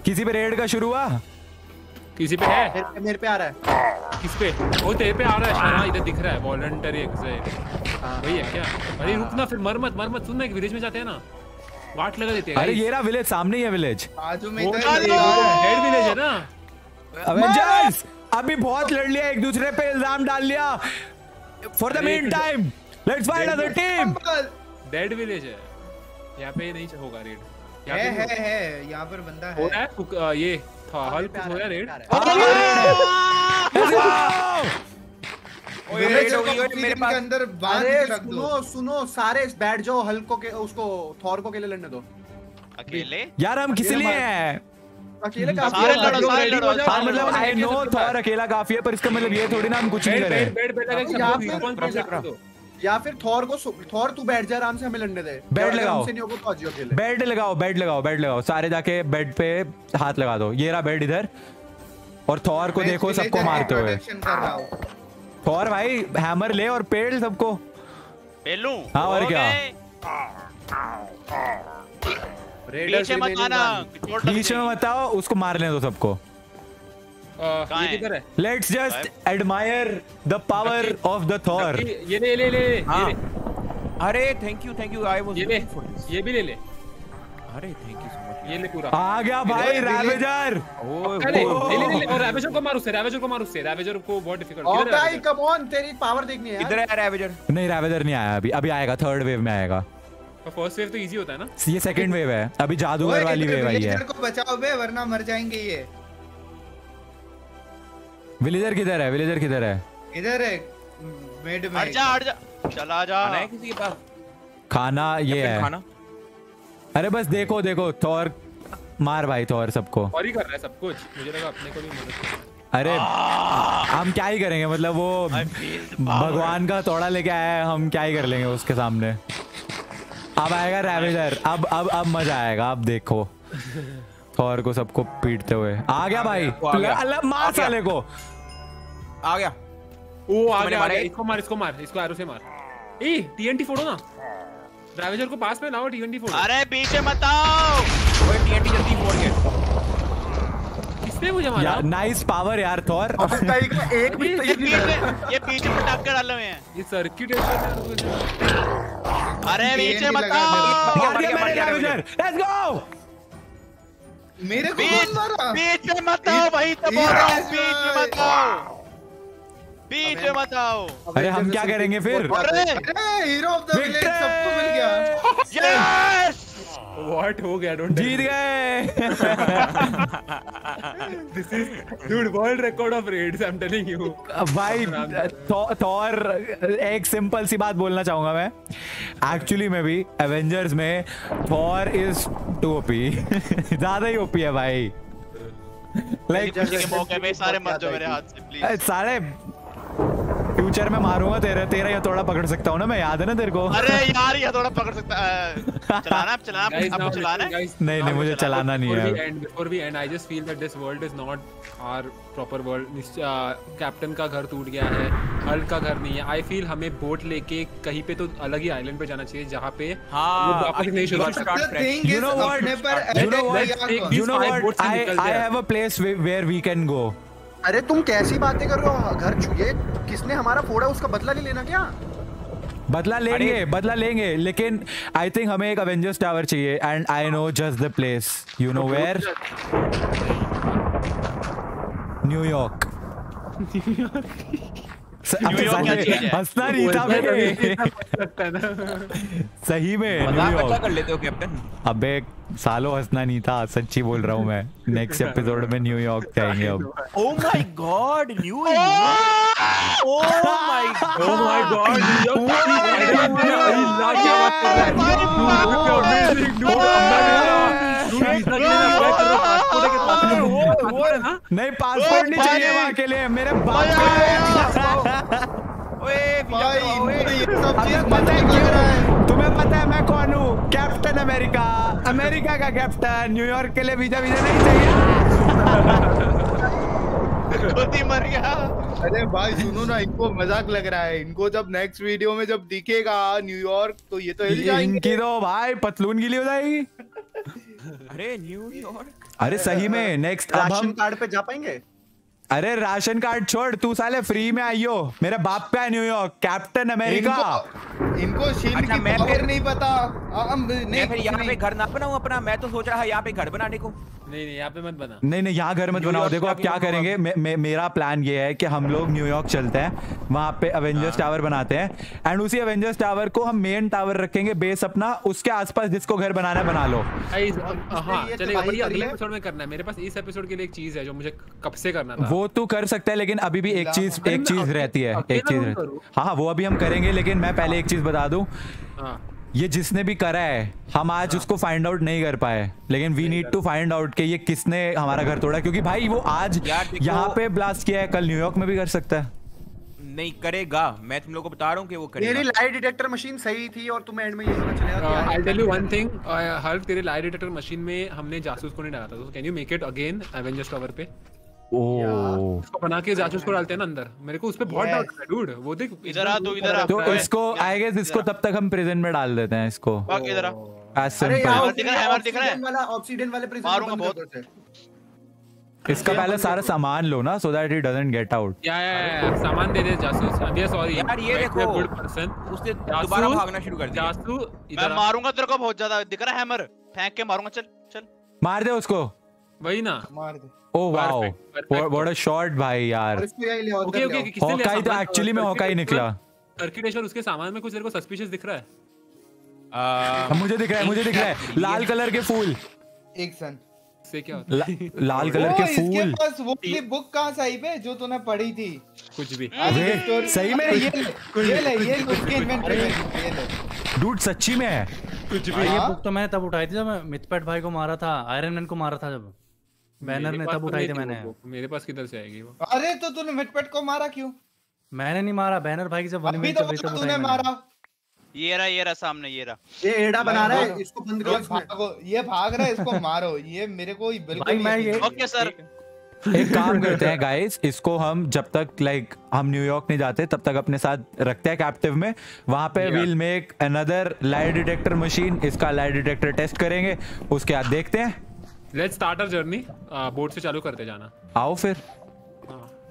किसी पे रेड का शुरू हुआ? किसी पे है? मेरे पे मेरे पे आ रहा है। किस पे? वो तेरे पे आ रहा है हाँ। इधर दिख रहा है वॉलंटरी एग्जिट वही है क्या? अरे रुक ना फिर मर मत मर मत। सुन ना एक विलेज में जाते हैं ना। वाट लगा देते हैं अरे ये रहा विलेज सामने ही है विलेज बाजू में है। हेड विलेज है ना। अवेंजर्स अभी बहुत लड़ लिया एक दूसरे पे इल्ज़ाम डाल लिया। For the mean time let's fight other team dead village है। यहाँ पे नहीं होगा रेड यहाँ है है है। यहाँ पर बंदा है। है ये था हल कुछ हो रहा है रेड ओए रेड हो गई मेरे पास के अंदर बाँध के रख दो सुनो सुनो सारे बैठ जाओ हल्को के उसको थॉर को अकेले लड़ने दो अकेले यार हम किस लिए हैं अकेले काफ़ी सारे लड़ो, सारे लड़ो, हाँ मतलब आई नो थॉर अकेला काफ़ी है पर इसका मतलब ये थोड़ी ना हम कुछ नहीं करें सकते हो या फिर थॉर को थॉर तू बैठ जा आराम से हमें लड़ने दे। अगर लगाओ। हमसे नहीं होगा तो बेड लगाओ बेड लगाओ बेड लगाओ। सारे जाके बेड पे हाथ लगा दो। ये रहा बेड इधर। और थॉर को देखो सबको मारते हुए। प्रोटेक्शन कर रहा हूँ। थॉर भाई हैमर ले और पेड़ सबको। पेलू हाँ, और क्या? पीछे मत बताओ उसको मार लें। दो सबको। है? Let's just admire the power of the Thor ये ले ले हाँ। ले। अरे thank you thank you I was ये ये भी ले ले। अरे थैंक यू सो मच ये ले पूरा। आ गया भाई रैवेजर ओए ले ले ले और रैवेजर को मार उससे रैवेजर को मार उससे। रैवेजर को बहुत डिफ़िकल्ट है भाई कम ऑन तेरी पावर देखनी है इधर है रैवेजर नहीं रैवेजर नहीं आया अभी। अभी आएगा थर्ड वेव में आएगा। तो फ़र्स्ट वेव तो इजी होता है ना? ये सेकंड वेव है। अभी जादूगर वाली वेव आई है। विलेजर को बचाओ बे वरना मर जाएँगे ये। विलेजर किधर है? विलेजर किधर है? इधर है मिड में। हट जा हट जा। चला जा। खाना है किसी के पास? खाना ये है। खाना? अरे बस देखो देखो थॉर। मार भाई थॉर सबको। और ही कर रहा है सब कुछ। मुझे लगा अपने को भी मदद अरे हम क्या ही करेंगे? मतलब वो भगवान का तोड़ा लेके आया है हम क्या ही कर लेंगे उसके सामने? अब आएगा रैवेजर अब अब अब मज़ा आएगा। अब देखो। थॉर को सबको पीटते हुए। आ गया भाई। अल्लाह मार साले को। आ गया। ओ आ गया मारा। इसको मार इसको मार इसको एरो से मार। ए टीएनटी फोड़ो ना। रैवेजर को पास में लाओ टीएनटी फोड़ो। अरे पीछे मत आओ। ओए टीएनटी जल्दी फोड़ के इसने मुझे मारा? यार नाइस पावर यार थॉर। भाई का एक भी ये सही नहीं लगा पीछे ये पीछे पटाख कर डाले हुए हैं ये सर्किट है अरे पीछे मत आओ। मार दिया मेरे को बीच कौन मारा। बीच में मत आओ भाई तो बोल रहा हूँ बीच में मत आओ। बीच में मत आओ। अरे हम क्या करेंगे फिर? अरे अरे हीरो ऑफ़ द विलेज सबको मिल गया। यस व्हाट हो गया डोंट जीत गए। This is dude world record of raids I am telling you भाई थॉर एक सिंपल सी बात बोलना चाहूँगा मैं। एक्चुअली में भी एवेंजर्स में थॉर इज़ टू ओपी ज़्यादा ही ओपी है भाई। लाइक खुशी के मौके पे सारे मर जाओ मेरे हाथ से प्लीज़ साले फ्यूचर में मारूँगा तेरे तेरा ये थोड़ा पकड़ सकता हूँ ना मैं याद है ना तेरे को? अरे यार ये थोड़ा पकड़ सकता है चलाना अब चलाना guys अब now चलाना है? नहीं नहीं मुझे चलाना। नहीं है। end before we end i just feel that this world is not our proper captain का घर टूट गया है हल्क का घर नहीं है। आई फील हमें बोट लेके कहीं पे तो अलग ही आइलैंड पे जाना चाहिए जहाँ पे हाँ, वो वापस I नहीं think शुरू we कर should सकते start The thing अरे तुम कैसी बातें कर रहे हो? घर छुए? किसने हमारा फोड़ा? उसका बदला नहीं लेना क्या? बदला लेंगे बदला लेंगे लेकिन आई थिंक हमें एक अवेंजर्स टावर चाहिए and I know just the place you know where New York New York? हंसना नहीं था मेरे। सही में मज़ाक न्यूयॉर्क कर लेते हो कैप्टन। अबे सालों हंसना नहीं था सच्ची बोल रहा हूँ मैं। नेक्स्ट एपिसोड में न्यूयॉर्क जाएँगे अब। ओ my God new oh my Oh my god, New नहीं पासपोर्ट नहीं चाहिए वहाँ के लिए। मेरे बाप तुम्हें पता है मैं कौन हूँ? Captain America. अमेरिका का कैप्टन। न्यूयॉर्क के लिए वीज़ा वीज़ा नहीं चाहिए। मर गया। अरे भाई सुनो ना इनको मज़ाक लग रहा है। इनको जब नेक्स्ट वीडियो में जब दिखेगा न्यूयॉर्क तो ये तो हिल जाएँगे। इनकी तो भाई पतलून गिली हो जाएगी। अरे न्यूयॉर्क अरे सही में नेक्स्ट अब राशन हम कार्ड पे जा पाएँगे? अरे राशन कार्ड छोड़ तू साले फ्री में आइयो मेरे बाप का है न्यूयॉर्क कैप्टन अमेरिका इनको इनको शील्ड अच्छा, की मैं फिर- नहीं पता। हम मैं नहीं फिर यहाँ पे घर ना बनाऊँ अपना? मैं तो सोच रहा है यहाँ पे घर बनाने को। नहीं नहीं यहाँ पे मत बना। नहीं नहीं यहाँ घर मत बनाओ। देखो अब क्या करेंगे? मे, मे, मेरा प्लान ये है कि हम लोग न्यूयॉर्क चलते हैं। वहाँ पे अवेंजर्स टावर बनाते हैं। एंड उसी अवेंजर्स टावर को हम मेन टावर रखेंगे बेस अपना। उसके आसपास जिसको घर बनाना है बना लो। हाँ ये चलेगा तबाही पर ये करी अगले है। एपिसोड में करना है। मेरे पास इस एपिसोड के लिए एक चीज़ है जो मुझे कब से करना था। वो तू कर सकता है लेकिन अभी भी एक चीज़ एक चीज़ रहती है एक चीज़ रहती करूँ? हाँ। हाँ वो अभी हम करेंगे लेकिन मैं पहले एक चीज़ बता दूँ। हाँ। ये जिसने भी करा है हम आज उसको फाइंड आउट नहीं कर पाए लेकिन we need to find out कि ये किसने हमारा घर तोड़ा क्योंकि भाई वो आज यहाँ पे ब्लास्ट किया है कल न्यूयॉर्क में भी कर सकता है। नहीं करेगा। मैं तुम लोग को बता रहा हूँ कि वो मेरी करेगा लाई डिटेक्टर मशीन सही थी और तुम्हें एंड में ये पता चलेगा I tell you one thing Hulk तेरे लाई डिटेक्टर मशीन में हमने जासूस को नहीं डाला था तो can you make it again Avengers cover पे? उसको बना के जासूस को डालते हैं ना अंदर। मेरे को उस पे बहुत डाउट है डूड। वो देख इधर आ तू इधर आ। तो इसको आई गेस इसको तब तक हम प्रेजेंट में डाल देते हैं इसको। भाग इधर आ। अरे यार दिख रहा है, हमारा दिख रहा है। वाला ऑक्सीजन वाले प्रिजन मारूँगा बहुत। इसका पहले सारा सामान लो ना so that he doesn't get out yeah yeah सामान दे दे जासूस। सॉरी यार, ये देखो। गुड पर्सन उसने दोबारा भागना शुरू कर दिया। जासू मैं। मारूँगा तेरे को बहुत ज़्यादा। दिख रहा है हैमर फेंक के मारूँगा। चल चल। मार दे उसको। वही ना। मार दे। Oh wow. What a shot भाई यार. इसको ओके ओके हॉकाई तो? एक्चुअली में हॉकाई निकला. सर्किटेशन उसके सामान में कुछ तेरे को सस्पिशियस दिख रहा है? आ, मुझे दिख रहा है मुझे दिख रहा है। लाल कलर के फूल। एक सन। से क्या होता ला, लाल कलर के इसके फूल। पास वो वाली बुक कहाँ से आई बे जो तूने पढ़ी थी? कुछ भी। अरे सही में ये ले ये ले ये उसके इन्वेंटरी में ये ले। डूड सच्ची में है। कुछ ये हाँ? बुक तो मैंने तब उठाई थी जब मैं मिथपेट भाई को मारा था आयरन मैन को मारा था जब। बैनर ने तब तो उठाई थी मैंने। मेरे पास किधर से आएगी वो? अरे तो तूने मिटपट को मारा क्यों? मैंने नहीं मारा बैनर भाई जब वन अभी में तो तब तूने मारा। ये रहा ये रहा सामने ये रहा। ये एड़ा बना रहा है इसको बंद करो भागो ये भाग रहा है इसको मारो ये मेरे को ही बिल्कुल भाई, मैं ये- ओके सर। एक काम करते हैं गाइस इसको हम जब तक लाइक हम न्यूयॉर्क नहीं जाते तब तक अपने साथ रखते हैं कैप्टिव में। वहाँ पे will make another lie detector machine इसका लाइट डिटेक्टर टेस्ट करेंगे उसके बाद देखते हैं। लेट्स स्टार्ट जर्नी बोट से चालू करते जाना। आओ फिर।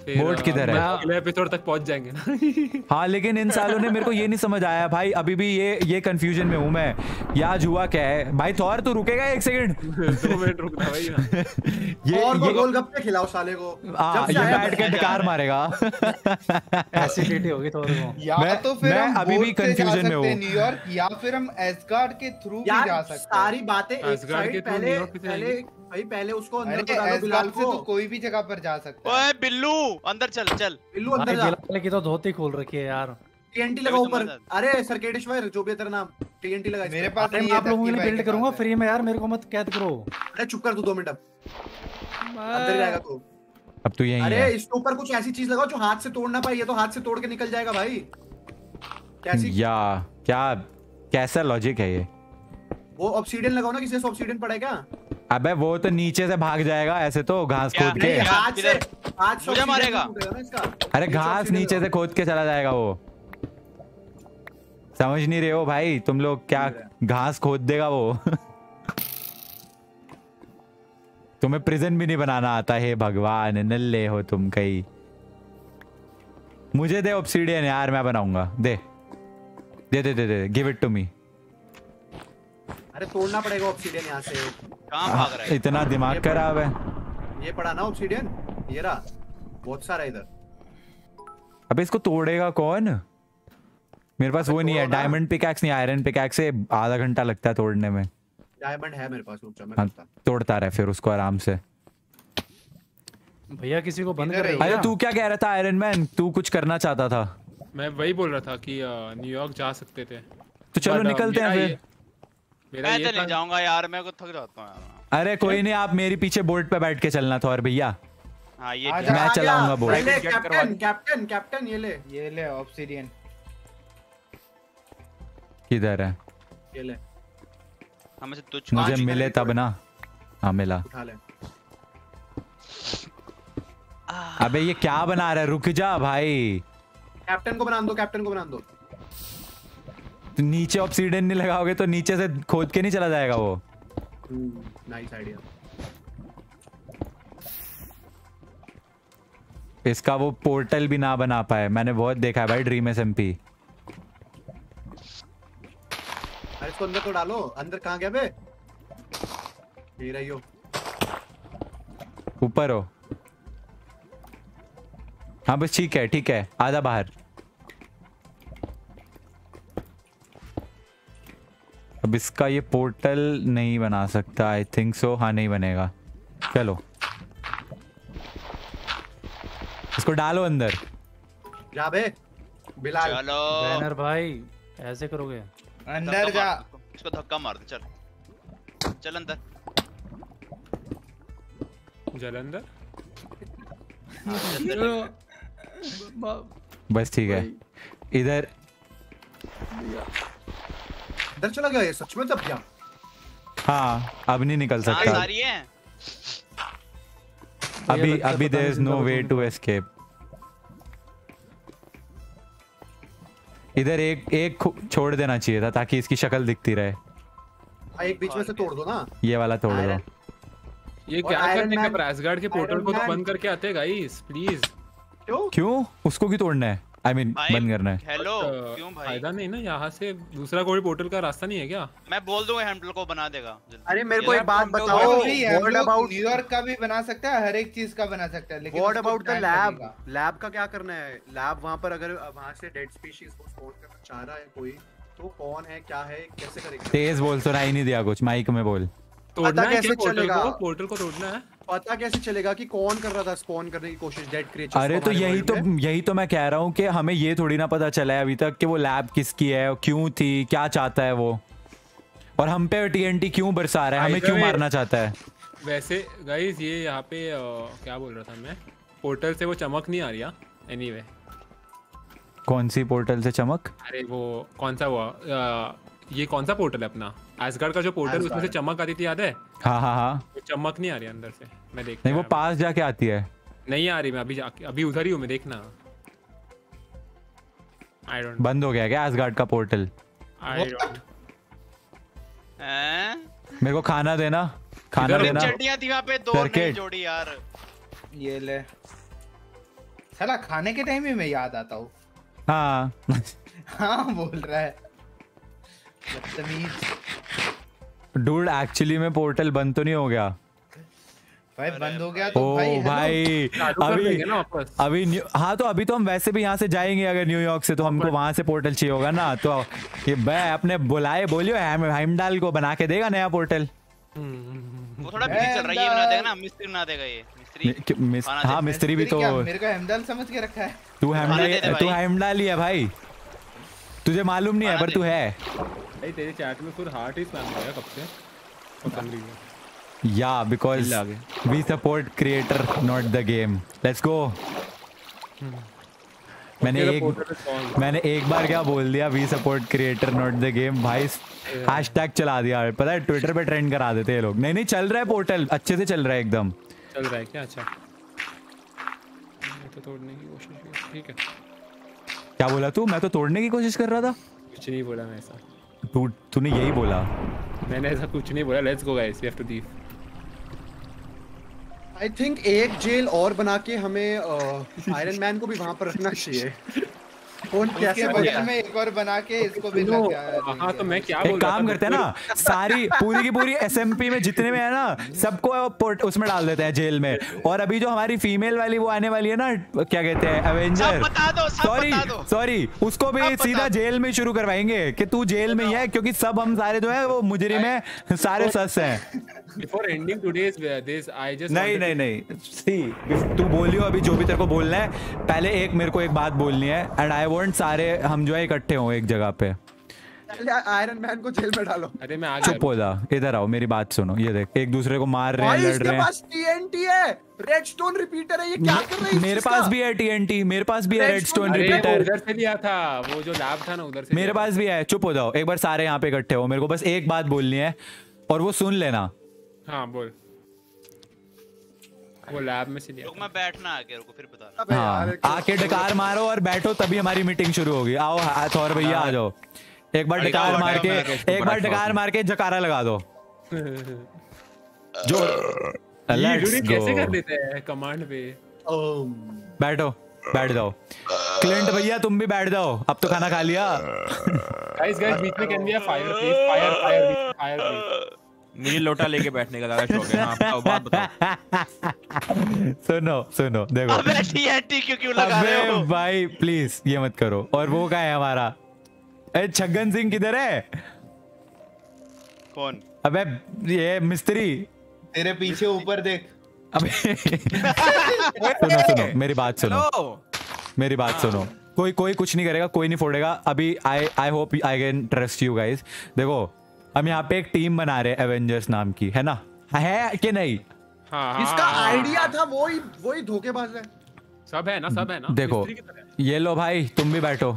हाँ, अ, किधर है? अगले एपिसोड तक पहुँच जाएँगे ना। हाँ लेकिन इन सालों ने मेरे को ये नहीं समझ आया। भाई अभी भी ये ये कंफ्यूजन में हूँ मैं। याज हुआ क्या है? भाई थौर तू रुकेगा एक सेकंड दो मिनट रुकना भाई ये और को ये गोलगप्पे खिलाओ साले को। हाँ ये बैठ के डकार मारेगा। एसिडिटी होगी को। या तो फिर मैं अभी भी confusion में हूँ। न्यूयॉर्क या फिर हम एसगार्ड के थ्रू भी जा सकते हैं। सारी बातें एक के साइड थ्रू पहले न्यूयॉर्क पहले भाई पहले उसको अंदर तो डालो बिलाल से को। तो कोई भी जगह पर जा सकता है। ओए बिल्लू अंदर चल चल। बिल्लू अंदर जा। बिलाल की तो धोती खोल रखी है यार। टीएनटी लगा तो ऊपर। अरे सरकेटेश्वर जो भी तेरा नाम टीएनटी लगा मेरे पास नहीं आप लोगों के लिए बिल्ड करूँगा फ्री में यार मेरे को मत कैद करो। अरे चुप कर तू दो मिनट अब। अंदर ही जाएगा तू। अब तो यही अरे इसके ऊपर कुछ ऐसी चीज़ लगाओ जो हाथ से तोड़ ना पाए ये तो हाथ से तोड़ के निकल जाएगा भाई। कैसी या क्या कैसा लॉजिक है ये? वो ऑब्सीडियन लगाओ ना किसी से ऑब्सीडियन पड़ा है क्या? अबे वो तो नीचे से भाग जाएगा ऐसे तो घास खोद के। हाथ से किधर? हाथ से मुझे मारेगा। टूटेगा ना इसका। अरे घास नीचे से खोद के चला जाएगा वो। समझ नहीं रहे हो भाई तुम लोग क्या घास खोद देगा वो? तुम्हें प्रिजन भी नहीं बनाना आता है भगवान नल्ले हो तुम कहीं। मुझे दे ऑब्सीडियन यार मैं बनाऊँगा। दे। दे दे दे दे गिव इट टू मी अरे तोड़ना पड़ेगा ऑब्सीडियन यहाँ से। कहाँ भाग रहा है? इतना दिमाग खराब है। ये पड़ा ना ऑब्सीडियन ये रहा। बहुत सारा इधर। अबे इसको तोड़ेगा कौन? मेरे पास वो नहीं है डायमंड पिकैक्स नहीं आयरन पिकैक्स से आधा घंटा लगता है तोड़ने में। डायमंड है मेरे पास रुक जा मैं हाँ, तोड़ता रहे फिर उसको आराम से। भैया किसी को बंद कर रहे अरे तू क्या कह रहा था आयरन मैन तू कुछ करना चाहता था। मैं वही बोल रहा था कि न्यूयॉर्क जा सकते थे। तो चलो निकलते हैं फिर। मैं ये तो नहीं जाऊँगा यार मैं को थक जाता हूँ यार। अरे कोई नहीं आप मेरे पीछे बोर्ड पे बैठ के चलना था और भैया। हाँ ये। मैं चलाऊँगा बोर्ड। कैप्टन कैप्टन कैप्टन ये ले। ये ले ऑब्सीडियन किधर है? ये ले। हमें से तुझ मुझे मिले तब ना। हाँ मिला। उठा ले। अबे ये क्या बना रहा है? रुक जा भाई। कैप्टन को बना दो कैप्टन को बना दो। तो नीचे ऑब्सीडियन नहीं लगाओगे तो नीचे से खोद के नहीं चला जाएगा वो? नाइस आइडिया इसका वो पोर्टल भी ना बना पाए। मैंने बहुत देखा है भाई ड्रीम एस अरे इसको अंदर तो डालो। अंदर कहाँ गया बे? ये रही हो। ऊपर हो। हाँ बस ठीक है ठीक है। आधा बाहर। अब इसका ये पोर्टल नहीं बना सकता आई थिंक सो हाँ नहीं बनेगा। चलो। इसको डालो अंदर। जा बे बिलाल। चलो। बैनर भाई ऐसे करोगे? अंदर जा। इसको धक्का मार दे चल। चल अंदर। जलंधर हाँ, बस ठीक है। इधर। अंदर चला गया ये सच में तब क्या? हाँ अब नहीं निकल सांस सकता। आ रही है अभी अभी there is no way to escape इधर एक एक छोड़ देना चाहिए था ताकि इसकी शक्ल दिखती रहे। हाँ, एक बीच में से तोड़ दो ना। ये वाला तोड़ दो। ये क्या करने का Man- ब्रासगार्ड के पोर्टल को तो बंद करके आते गाइस प्लीज़ क्यों? क्यों? उसको क्यों तोड़ना है? आई मीन भाई, बंद करना है। हेलो क्यों भाई? फ़ायदा नहीं ना यहाँ से दूसरा कोई पोर्टल का रास्ता नहीं है क्या? मैं बोल दूँगा हैंडल को बना देगा अरे मेरे को एक बात बताओ व्हाट अबाउट न्यूयॉर्क का भी बना सकता है हर एक चीज़ का बना सकता है लेकिन what about the lab lab का क्या करना है? लैब वहाँ पर अगर वहाँ से डेड स्पीशीज को स्पॉन करना चाह रहा है कोई तो कौन है क्या है कैसे करेगा? तेज बोल सुना ही नहीं दिया कुछ माइक में बोल। तोड़ना है कैसे चलेगा? को पोर्टल को तोड़ना है। पता कैसे चलेगा कि कौन कर रहा था स्पॉन करने की कोशिश डेड क्रिएचर्स अरे तो यही तो यही तो मैं कह रहा हूँ कि हमें ये थोड़ी ना पता चला है अभी तक कि वो लैब किसकी है और क्यों थी क्या चाहता है वो। और हम पे टीएनटी क्यों बरसा रहा है? हमें क्यों मारना चाहता है? वैसे गाइस ये यहाँ पे क्या बोल रहा था मैं? पोर्टल से वो चमक नहीं आ रही एनी एनीवे कौन सी पोर्टल से चमक? अरे वो कौन सा हुआ अ, ये कौन सा पोर्टल है अपना? एसगार्ड का जो पोर्टल उसमें से चमक आती थी याद है? हाँ हाँ हाँ। वो चमक नहीं आ रही अंदर से। मैं देख नहीं वो पास जाके आती है। नहीं आ रही मैं अभी जाके अभी उधर ही हूँ मैं देखना। आई डोंट बंद हो गया क्या एसगार्ड का पोर्टल आई डोंट हैं? मेरे को खाना देना खाना देना। चटनियाँ थी वहाँ पे दो नहीं जोड़ी यार। ये ले। साला खाने के टाइम ही मैं याद आता हूँ। हाँ। हाँ बोल रहा है। बदतमीज। डूड एक्चुअली में पोर्टल बंद तो नहीं हो गया? भाई बंद हो गया तो ओ भाई hello। भाई अभी ना वापस। अभी न्यू- हाँ तो अभी तो हम वैसे भी यहाँ से जाएँगे अगर न्यूयॉर्क से तो हमको वहाँ से पोर्टल चाहिए होगा ना? तो ये मैं अपने बुलाए बोलियो हेमडाल को बना के देगा नया पोर्टल वो थोड़ा बिज़ी चल रहा है ये बना देगा ना मिस्त्री बना देगा ये मिस्त्री। मिस- हाँ मिस्त्री भी तो मेरे को हेमदाल समझ के रखा है? तू हेमडाल तू हेमडाल ही है भाई। तुझे मालूम नहीं है पर तू है। भाई तेरे चैट में फुल हार्ट ही स्पैम हो गया कब से. या बिकॉज़ मिल आ गए। We support creator not the game let's go मैंने एक. मैंने एक बार क्या बोल दिया we support creator not the game भाई हैशटैग चला दिया। पता है ट्विटर पे ट्रेंड करा देते हैं लोग। नहीं नहीं चल रहा है पोर्टल अच्छे से चल रहा है एकदम। चल रहा है क्या? अच्छा। तो तोड़ने की कोशिश ठीक है। क्या बोला तू? मैं तो तोड़ने की कोशिश कर रहा था। कुछ नहीं बोला मैं ऐसा। तू तूने यही बोला। मैंने ऐसा कुछ नहीं बोला। Let's go guys we have to leave I think एक जेल और बना के हमें आयरन मैन को भी वहाँ पर रखना चाहिए। कौन कैसे बनेगा में एक और बना के इसको भी लग गया हाँ तो मैं क्या बोल रहा काम करते हैं ना सारी पूरी की पूरी एसएमपी में जितने में है ना सबको उसमें डाल देते हैं जेल में। और अभी जो हमारी फीमेल वाली वो आने वाली है ना क्या कहते हैं एवेंजर सब बता दो, सॉरी सॉरी उसको भी सीधा जेल में शुरू करवाएँगे कि तू जेल में ही है क्योंकि सब हम सारे जो है वो मुजरिम है सारे सस हैं। Before ending today's this I just नहीं नहीं नहीं। सी तू बोलियो अभी जो भी तेरे को बोलना है पहले एक मेरे को एक बात बोलनी है एंड आई वांट सारे हम जो है इकट्ठे हों एक जगह पे। आयरन मैन को जेल में डालो। अरे मैं आ गया। चुप हो जा इधर आओ मेरी बात सुनो ये देख एक दूसरे को मार रहे हैं लड़ रहे हैं। टीएनटी है रेडस्टोन रिपीटर है ये क्या कर रहा है मेरे पास भी है टीएनटी मेरे पास भी है रेडस्टोन रिपीटर उधर से लिया था वो जो लैब था ना उधर से मेरे पास भी है चुप हो जाओ एक बार सारे यहाँ पे इकट्ठे हो मेरे को बस एक बात बोलनी है और वो सुन लेना। हाँ बोल। वो लैब में से लिया रुक मैं बैठना आगे रुको फिर बता अबे यार, हाँ आके डकार मारो और बैठो तभी हमारी मीटिंग शुरू होगी। आओ हाथ और भैया आ जाओ। एक बार डकार मार के एक बार डकार मार के जकारा लगा दो। जो ये Let's वीडियो कैसे कर देते हैं कमांड पे? Um, बैठो बैठ जाओ। क्लिंट भैया तुम भी बैठ जाओ। अब तो खाना खा लिया। गाइस गाइस बीच में can be a fire please fire fire fire please मुझे लोटा लेके बैठने का ज़्यादा शौक है। हाँ बताओ बात बताओ। सुनो सुनो देखो। अबे टीएनटी क्यों क्यों लगा रहे हो? भाई प्लीज़ ये मत करो। और वो क्या है हमारा? ए छगन सिंह किधर है? कौन? अबे ये मिस्त्री। तेरे पीछे ऊपर देख। अबे। सुनो सुनो मेरी बात सुनो। मेरी बात सुनो। कोई कोई कुछ नहीं करेगा कोई नहीं फोड़ेगा। अभी I I hope I can trust you guys देखो हम यहाँ पे एक टीम बना रहे हैं एवेंजर्स नाम की है ना? है कि नहीं? हाँ हाँ, इसका हाँ, आइडिया था वही वही धोखेबाज है। सब है ना सब है ना? देखो। ये लो भाई तुम भी बैठो।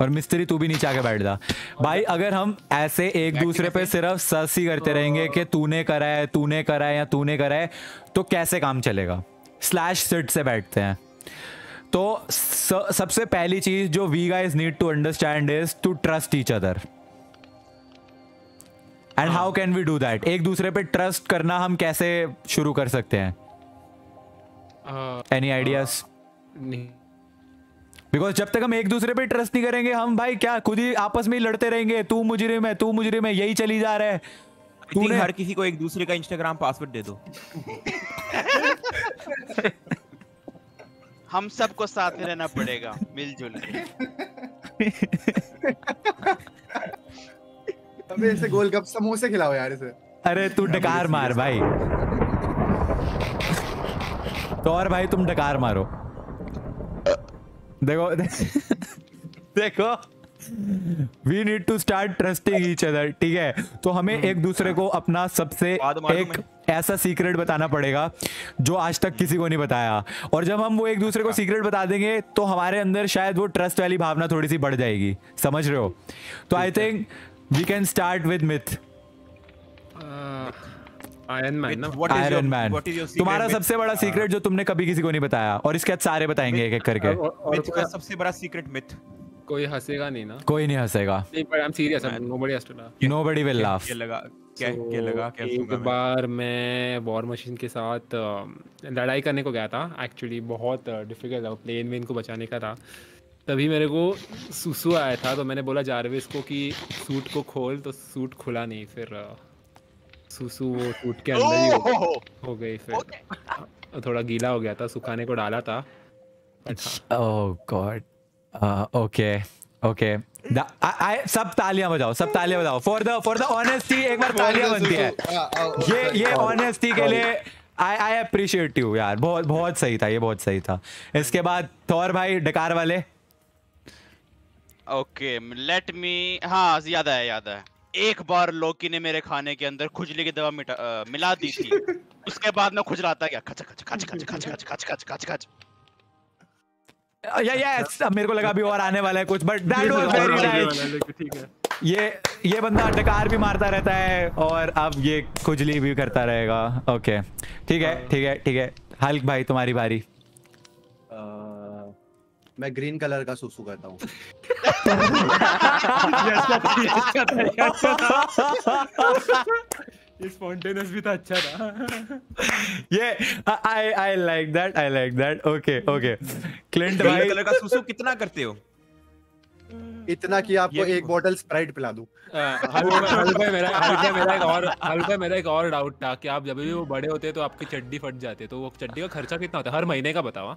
और मिस्त्री तू भी नीचे आके बैठ जा। भाई अगर हम ऐसे एक दूसरे पे सिर्फ़ सस ही करते रहेंगे कि तूने करा है तूने करा है या तूने करा है तो कैसे काम चलेगा? स्लैश सिट से बैठते हैं। तो स, सबसे पहली चीज़ जो we guys need to understand is to trust each other and how can we do that एक दूसरे पे ट्रस्ट करना हम कैसे शुरू कर सकते हैं? एनी आइडियाज़ बिकॉज़ जब तक हम एक दूसरे पे ट्रस्ट नहीं करेंगे हम भाई क्या खुद ही आपस में ही लड़ते रहेंगे। तू मुजरिम है तू मुजरिम है यही चली जा रहा है। तूने हर किसी को एक दूसरे का इंस्टाग्राम पासवर्ड दे दो। हम सबको साथ में रहना पड़ेगा मिलजुल के। अबे इसे गोलगप समोसे खिलाओ यार इसे। अरे तू डकार मार भाई। तो और भाई तुम डकार मारो। देखो देखो। We need to start trusting each other ठीक है? तो हमें एक दूसरे को अपना सबसे एक ऐसा सीक्रेट बताना पड़ेगा जो आज तक किसी को नहीं बताया। और जब हम वो एक दूसरे को सीक्रेट बता देंगे तो हमारे अंदर शायद वो ट्रस्ट वाली भावना थोड़ी सी बढ़ जाएगी। समझ रहे हो? तो I think we can start with myth Iron Man ना What is your- Iron Man what is your तुम्हारा सबसे बड़ा सीक्रेट जो तुमने कभी किसी को नहीं बताया और इसके बाद सारे बताएँगे एक एक करके। और मिथ का कोई, सबसे बड़ा सीक्रेट मिथ कोई हंसेगा नहीं ना। कोई नहीं हंसेगा। नहीं पर I am serious nobody has to laugh nobody will laugh ये लगा क्या So, क्या लगा क्या एक सुना मैं? बार मैं वॉर मशीन के साथ लड़ाई करने को गया था एक्चुअली बहुत डिफ़िकल्ट था प्लेन वेन को बचाने का था। तभी मेरे को सुसु आया था तो मैंने बोला जारविस को कि सूट को खोल तो सूट खुला नहीं फिर सुसु वो सूट के अंदर ही हो, हो गई फिर। थोड़ा गीला हो गया था सुखाने को डाला था हाँ। ओह गॉड ओके ओके सब तालियाँ बजाओ सब तालियाँ बजाओ। For the for the honesty एक बार तालियाँ बनती है। ये ये ऑनेस्टी के लिए आई आई अप्रिशिएट यू यार। बहुत बहुत सही था ये बहुत सही था। इसके बाद थौर भाई डकार वाले। ओके लेट मी हाँ याद आया याद आया। एक बार लोकी ने मेरे खाने के अंदर खुजली की दवा मिटा अ, मिला दी थी। उसके बाद मैं खुजलाता गया खच खच खच खच खच खच खच खच खच खच। या यस अब मेरे को लगा अभी और आने वाला है कुछ but that was very nice है, ठीक है। ये ये बंदा डकार भी मारता रहता है और अब ये खुजली भी करता रहेगा। ओके ठीक है। ठीक है ठीक है। हल्क भाई तुम्हारी बारी। मैं ग्रीन कलर का सुसु करता हूँ। स्पॉन्टेनियस भी था अच्छा था। ये I I like that I like that okay okay Clint भाई कलर का सुसु कितना करते हो? इतना कि आपको एक बॉटल स्प्राइट पिला दूँ। हल्का मेरा हल्का मेरा एक और हल्का मेरा एक और डाउट था कि आप जब भी वो बड़े होते हैं तो आपकी चड्डी फट जाती है तो वो चड्डी का खर्चा कितना होता है? हर महीने का बताओ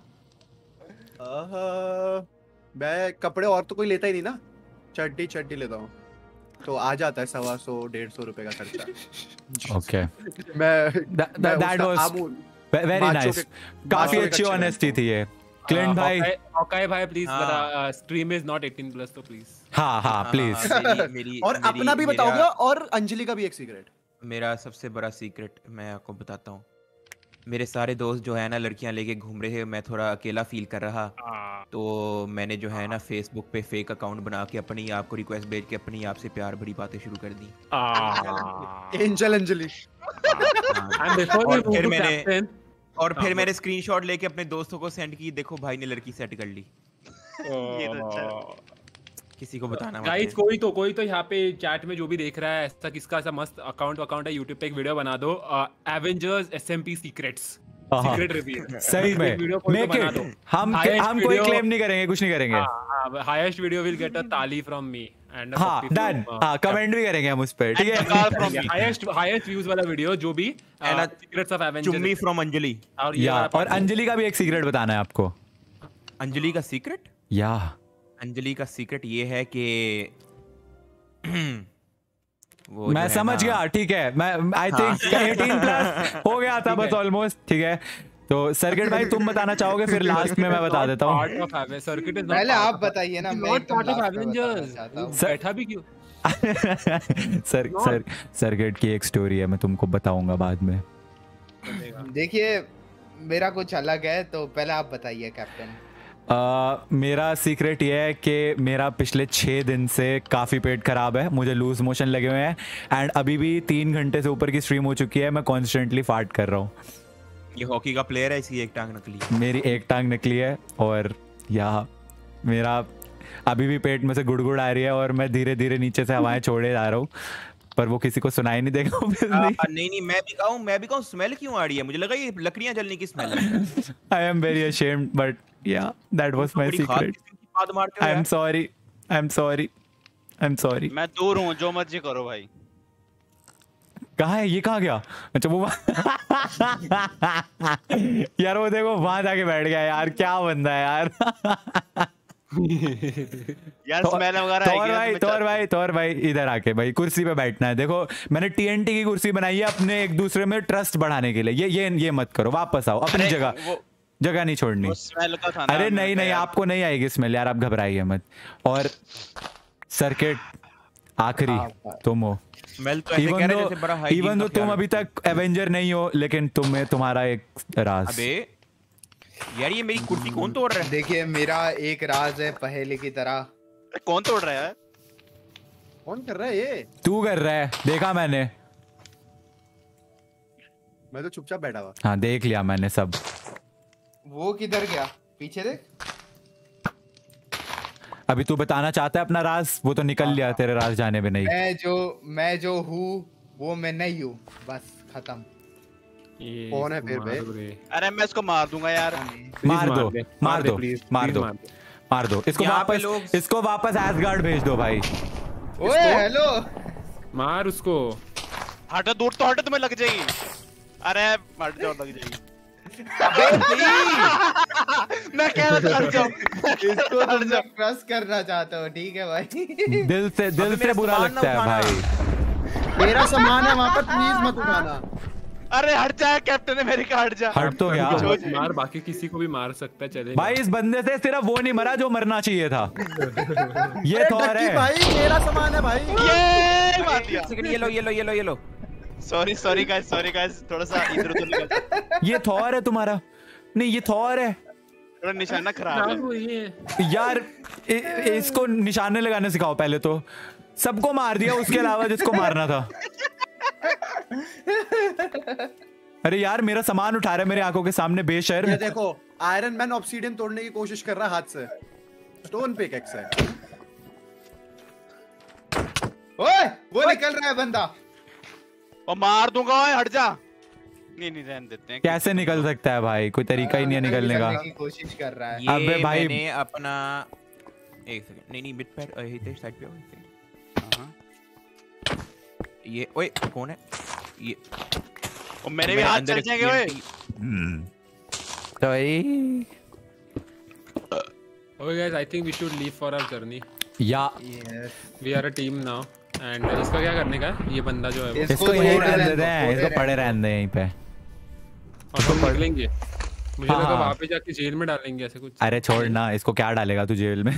मैं कपड़े और तो कोई लेता ही नहीं ना। चड्डी चड्डी लेता हूँ। तो आ जाता है सवा सौ डेढ़ सौ रुपए का खर्चा। ओके मैं was आमूल- वेरी नाइस काफ़ी अच्छी ऑनेस्टी थी ये। क्लिंट हाँ, भाई हॉकाई भाई प्लीज़। बता स्ट्रीम इज़ नॉट 18 प्लस तो प्लीज़ हाँ हाँ प्लीज़ और अपना भी बताओगे और अंजलि का भी एक सीक्रेट मेरा सबसे बड़ा सीक्रेट मैं आपको बताता हूँ। मेरे सारे दोस्त जो है ना लड़कियाँ लेके घूम रहे हैं मैं थोड़ा अकेला फील कर रहा। तो मैंने जो है ना फेसबुक पे फेक अकाउंट बना के अपनी आप को रिक्वेस्ट भेज के अपनी आप से प्यार भरी बातें शुरू कर दी। एंजल अंजलि हाँ। बिफोर और फिर मैंने- और फिर मैंने स्क्रीनशॉट लेके अपने दोस्तों को सेंड की देखो भाई ने लड़की सेट कर ली। ये तो अच्छा किसी को बताना गाइस कोई तो कोई तो यहाँ पे चैट में जो भी देख रहा है ऐसा किसका ऐसा मस्त अकाउंट अकाउंट है यूट्यूब पे एक वीडियो बना दो एवेंजर्स एसएमपी सीक्रेट्स हाँ। सीक्रेट रिवील सही में। तो मेक बना इट दो। हम हम कोई क्लेम नहीं करेंगे कुछ नहीं करेंगे। हाँ highest video will get a ताली फ्रॉम मी एंड हाँ डन हाँ कमेंट भी करेंगे हम उस पर ठीक है? हाईएस्ट हाईएस्ट व्यूज़ वाला वीडियो जो भी सीक्रेट्स ऑफ़ एवेंजर्स चुम्मी फ्रॉम अंजलि। और या और अंजलि का भी एक सीक्रेट बताना है आपको। अंजलि का सीक्रेट या। अंजलि का सीक्रेट ये है कि वो मैं समझ गया ठीक है। मैं आई थिंक 18 प्लस हो गया था बस ऑलमोस्ट ठीक है। तो सर्किट भाई तुम बताना चाहोगे फिर लास्ट में मैं बता देता हूँ। पहले आप बताइए ना Avengers. चाहता हूँ। Sir- बैठा भी क्यों? सर सर सर्किट की एक स्टोरी है मैं तुमको बताऊँगा बाद में। देखिए मेरा कुछ अलग है तो पहले आप बताइए कैप्टन Uh, मेरा सीक्रेट ये है कि मेरा पिछले छः दिन से काफ़ी पेट खराब है मुझे लूज मोशन लगे हुए हैं एंड अभी भी तीन घंटे से ऊपर की स्ट्रीम हो चुकी है मैं कॉन्स्टेंटली फाट कर रहा हूँ। ये हॉकी का प्लेयर है इसकी एक टांग नकली मेरी एक टांग निकली है और या मेरा अभी भी पेट में से गुड़गुड़ आ रही है और मैं धीरे धीरे नीचे से हवाएँ छोड़े जा रहा हूँ पर वो किसी को सुनाई नहीं देगा obviously. आ, नहीं नहीं मैं भी कहूँ मैं भी कहूँ स्मेल क्यों आ रही है? मुझे लगा ये लकड़ियाँ जलने की स्मेल है। Am very very ashamed, yeah, that was my secret. किस्म की खाद मारते हो I sorry. I am sorry. I am sorry. मैं दूर हूँ जो मर्ज़ी करो भाई कहाँ है ये कहाँ गया अच्छा वो यार वो देखो वहाँ जाके बैठ गया यार क्या बंदा है यार यार तो- स्मेल वगैरह तौर भाई तो तौर भाई तौर भाई इधर आके भाई कुर्सी पे बैठना है देखो मैंने टीएनटी की कुर्सी बनाई है अपने एक दूसरे में ट्रस्ट बढ़ाने के लिए ये ये ये मत करो वापस आओ अपनी जगह जगह नहीं छोड़नी। स्मेल का था अरे नहीं नहीं आपको नहीं आएगी स्मेल यार आप घबराइए मत। और सर्किट आखिरी तुम हो। स्मेल तो ऐसे कह रहे जैसे बड़ा hygiene इवन दो तुम अभी तक एवेंजर नहीं हो लेकिन तुम्हें तुम्हारा एक राज। अबे यार ये मेरी कुर्सी कौन तोड़ रहा है? देखिए मेरा एक राज है पहले की तरह। कौन तोड़ रहा है? कौन कर रहा है ये? तू कर रहा है देखा मैंने। मैं तो चुपचाप बैठा हुआ। हाँ देख लिया मैंने सब। वो किधर गया? पीछे देख। अभी तू बताना चाहता है अपना राज? वो तो निकल लिया तेरे राज जाने में नहीं। मैं जो मैं जो हूँ वो मैं नहीं हूँ। बस खत्म। कौन है फिर मार दो अरे मैं इसको मार दूँगा यार। मार दो मार दो। मार दो मार दो। इसको वापस इसको वापस एसगार्ड भेज दो भाई। ओए हेलो। मार उसको। हटो दूर तो हटो तुम्हें लग जाएगी। अरे हट जाओ लग जाएगी। मैं कह रहा था इसको तुम लोग करना चाहते हो ठीक है भाई? दिल से दिल से बुरा लगता है भाई। मेरा सामान है वहाँ पर प्लीज़ मत उठाना। अरे हट जा कैप्टन अमेरिका हट जा। हट तो गया मार बाकी किसी को भी मार सकता है चलेगा। भाई इस बंदे से सिर्फ़ वो नहीं मरा जो मरना चाहिए था। ये अरे थॉर है। भाई मेरा सामान है भाई। ये मार दिया। सेकंड ये लो ये लो ये लो ये लो। Sorry sorry guys sorry guys थोड़ा सा इधर उधर निकल ये थॉर है तुम्हारा? नहीं ये थॉर है। थोड़ा निशाना खराब है। यार इ, इसको निशाने लगाने सिखाओ पहले तो। सबको मार दिया उसके अलावा जिसको मारना था। अरे यार मेरा सामान उठा रहा है मेरे आँखों के सामने बेशर ये देखो आयरन मैन ऑब्सीडियन तोड़ने की कोशिश कर रहा है हाथ से। स्टोन पिकैक्स है। ओए वो निकल रहा है बंदा। और मार दूँगा ओए हट जा। नहीं नहीं रहने देते हैं। कैसे निकल सकता है भाई? कोई तरीका ही नहीं है निकलने का। कोशिश कर रहा है। अबे भाई- मैंने अपना एक सेकंड नहीं नहीं मिड पैड हितेश साइड पे। हाँ। ये ओए कौन है? ये। और मेरे भी हाथ चल जाएँगे ओए। तो भाई okay guys I think we should leave for our journey yeah we are a team now and इसका क्या करने का? है ये बंदा जो है इसको यहीं यहीं रहने दो, हैं इसको पड़े रहने दें यहीं पे। और हम निकलेंगे। मुझे हाँ, लगा। वहाँ पे जाके जेल में डालेंगे ऐसे कुछ। अरे छोड़ ना इसको क्या डालेगा तू जेल में?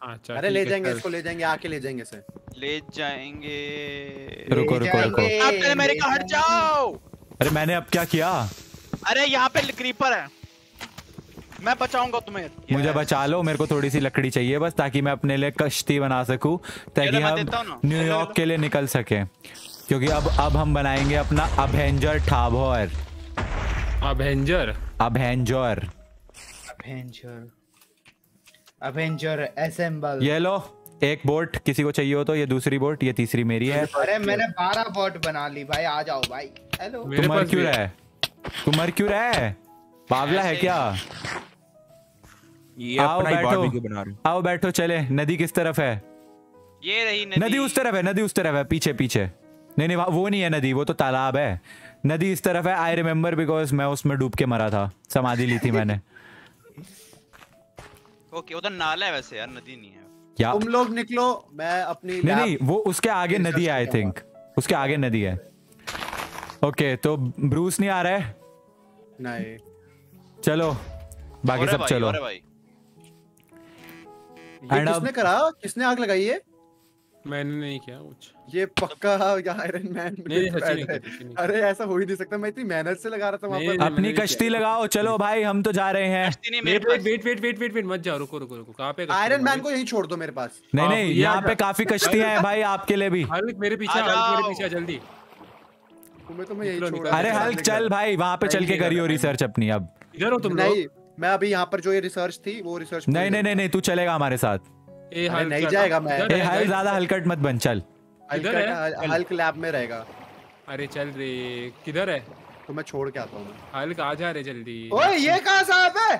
हाँ अच्छा अरे ले जाएँगे इसको ले जाएँगे आके ले जाएँगे इसे। ले जाएँगे। रुको रुको रुको। कैप्टन अमेरिका हट जाओ। अरे मैंने अब क्या किया? अरे यहाँ पे क्रीपर है। मैं बचाऊँगा तुम्हें। मुझे बचा लो मेरे को थोड़ी सी लकड़ी चाहिए बस ताकि मैं अपने लिए कश्ती बना सकूँ ताकि हम। न्यूयॉर्क के लिए निकल सके। क्योंकि अब अब हम बनाएँगे अपना अभेंजर ठाभोर अभेंजर अभेंजर अभेंजर अवेंजर असेंबल ये लो एक बोट किसी को चाहिए हो तो ये दूसरी बोट ये तीसरी मेरी है। अरे मैंने बारह बोट बना ली भाई आ जाओ भाई। हेलो तू मेरे क्यों रहा? है। तू मर क्यों रहा? है बावला है क्या? ये आओ बैठो। बना रहे आओ बैठो चले। नदी किस तरफ़ है? ये रही नदी। नदी उस तरफ़ है नदी उस तरफ़ है। पीछे पीछे। नहीं नहीं वो नहीं है नदी वो तो तालाब है। नदी इस तरफ़ है आई रिमेम्बर बिकॉज़ मैं उसमें डूब के मरा था। समाधि ली थी मैंने। ओके उधर नाला है वैसे यार नदी नहीं है। या तुम लोग निकलो मैं अपनी नहीं नहीं वो उसके आगे नदी है आई थिंक उसके आगे नदी है। ओके तो ब्रूस नहीं आ रहा है? नहीं। चलो बाकी सब भाई, चलो। ये किसने करा? किसने आग लगाई है? मैंने नहीं किया कुछ। ये पक्का आयरन मैन नहीं, नहीं, सच्ची नहीं नहीं अरे ऐसा हो ही नहीं सकता। मैं इतनी मेहनत से लगा रहा था वहाँ पर। अपनी कश्ती लगाओ चलो भाई हम तो जा रहे हैं। कश्ती wait wait wait wait wait wait मत जाओ रुको रुको रुको। कहाँ पे आयरन मैन को यहीं छोड़ दो मेरे पास। नहीं नहीं यहाँ पे काफ़ी कश्तियाँ हैं भाई आपके लिए भी। हल्क मेरे पीछे हल्क मेरे पीछे जल्दी। तुम्हें तो मैं यही छोड़ अरे। हल्क चल भाई वहाँ पे चल के करियो रिसर्च अपनी अब। इधर हो तुम लोग। नहीं मैं अभी यहाँ पर जो ये रिसर्च थी वो रिसर्च नहीं नहीं नहीं नहीं तू चलेगा हमारे साथ। ए हल्क नहीं जाएगा मैं। ए है, हल्क ज़्यादा हलकट मत बन चल। इधर है? हल्क लैब में रहेगा। अरे चल रे किधर है? तो मैं छोड़ के आता हूँ। हल्क आ जा रे जल्दी। ओए ये कहाँ साहब है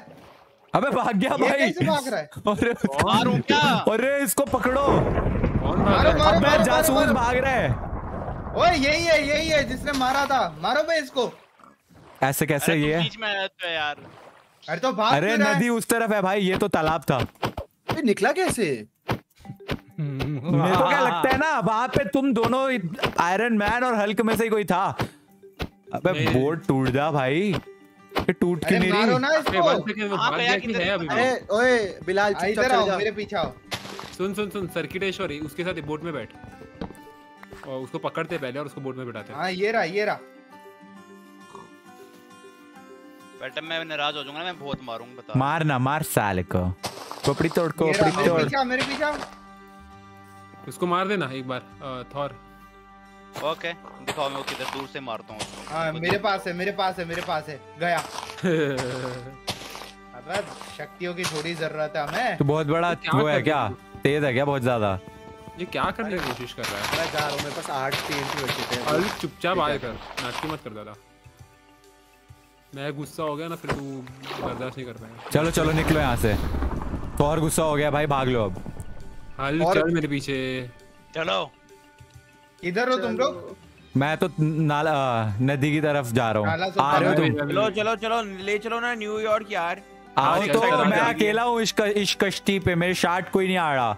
अबे भाग गया भाई। भाग रहा है? अरे मारूं क्या? अरे इसको पकड़ो। कौन भाग मारो, रहा है मारो। अबे जासूस भाग रहा है। ओए यही है यही है जिसने मारा था। मारो भाई इसको। ऐसे कैसे अरे ये बीच में तो यार। अरे तो भाग अरे है? नदी उस तरफ़ है भाई ये तो तालाब था। ये निकला कैसे? मेरे को क्या लगता है ना वहाँ पे तुम दोनों आयरन मैन और हल्क में से ही कोई था। अबे। बोट टूट जा भाई। ये टूट अरे नहीं मारो रही ना इसको। हाँ, गया किधर? है अभी? अरे ओए बिलाल चुपचाप इधर चल आओ जा मेरे पीछे आओ। सुन सुन सुन सर्किटेश्वरी उसके साथ बोट में बैठ। और उसको पकड़ते पहले और उसको बोट में बैठाते हाँ ये रहा ये रहा। बेटा मैं नाराज़ हो जाऊँगा मैं बहुत मारूँगा बता। मारना मार साल को खोपड़ी तोड़ खोपड़ी तोड़। पीछे मेरे पीछे। उसको मार देना एक बार थॉर। ओके दिखाओ मैं किधर दूर से मारता हूँ उसको। हाँ मेरे पास है मेरे पास है मेरे पास है। गया। अबे शक्तियों की थोड़ी ज़रूरत है हमें। तो बहुत बड़ा क्या वो है क्या? तेज है क्या बहुत ज़्यादा? ये क्या करने की कोशिश कर रहा है? मैं जा रहा हूँ मेरे पास आठ टीएनटी बचे थे चुपचाप आए कर नाटकी मत कर दादा। मैं गुस्सा हो गया ना फिर तू बर्दाश्त नहीं कर पाएगा चलो चलो निकलो यहाँ से। तो और गुस्सा हो गया भाई भाग लो अब। और- चल मेरे पीछे। चलो। इधर हो तुम लोग? मैं तो नाला नदी की तरफ़ जा रहा हूँ। आ रहे हो तुम? चलो चलो चलो ले चलो ना न्यूयॉर्क यार। आओ तो मैं अकेला हूँ इस कश्ती पे मेरे शार्ट कोई नहीं आ रहा।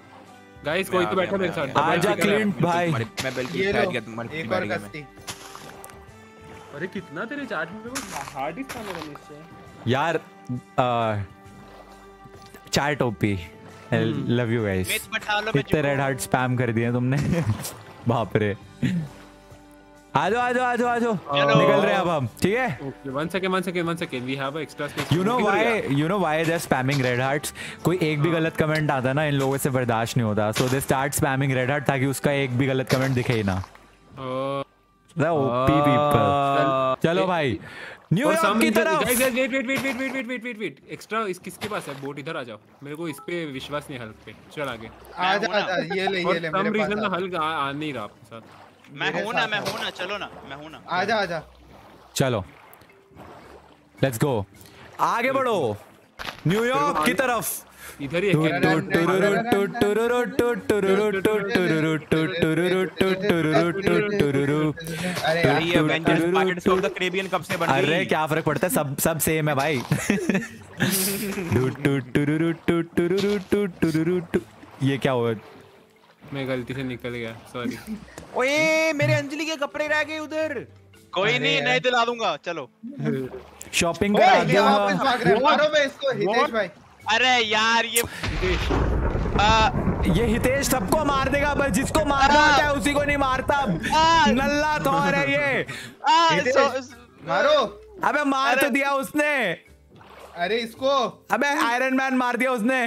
गाइस कोई तो बैठा मेरे साथ। आजा क्लिंट भाई। मैं बिल्कुल ये गया तुम्हारे एक और कश्ती। अरे कितना तेरे चार्ट में वो हार्ड डिस्क था मेरा निश्चय यार आ, चार टोपी। लव यू गाइस कितने रेड हार्ट स्पैम कर दिए तुमने। बाप रे। आ जाओ आ जाओ आ जाओ आ जाओ निकल रहे हैं अब हम ठीक है? One second one second one second we have a extra space you know why you know why they are spamming red hearts कोई एक भी गलत कमेंट आता ना इन लोगों से बर्दाश्त नहीं होता। So they start spamming red heart ताकि उसका एक भी गलत कमेंट दिखे ही ना. चलो भाई न्यूयॉर्क की तरफ़। Guys wait wait wait wait wait wait wait wait extra इस किसके पास है? बोट इधर आ जाओ। मेरे को इस पे विश्वास नहीं हल्क पे। चल आगे। आजा हूँ ना। आजा ये ले ये ले मेरे पास ना हल्क आ आ नहीं रहा आपके साथ। मैं हूँ ना मैं आ। हूँ ना चलो ना मैं हूँ ना। आजा आजा। चलो। लेट्स गो आगे बढ़ो। न्यूयॉर्क की तरफ़। इधर ही अरे तो क्या फ़र्क पड़ता है? सब सब सेम है भाई। ये क्या हुआ? मैं गलती से निकल गया सॉरी ओए मेरे अंजलि के कपड़े रह गए उधर। कोई नहीं नहीं दिला दूँगा चलो। शॉपिंग पे आ गया मारो मैं इसको हितेश भाई। अरे यार ये आ, ये हितेश सबको मार देगा बस जिसको मारना होता है उसी को नहीं मारता। नल्ला थौर है ये। आ, सो- मारो। अबे मार तो दिया उसने। अरे इसको। अबे आयरन मैन मार दिया उसने।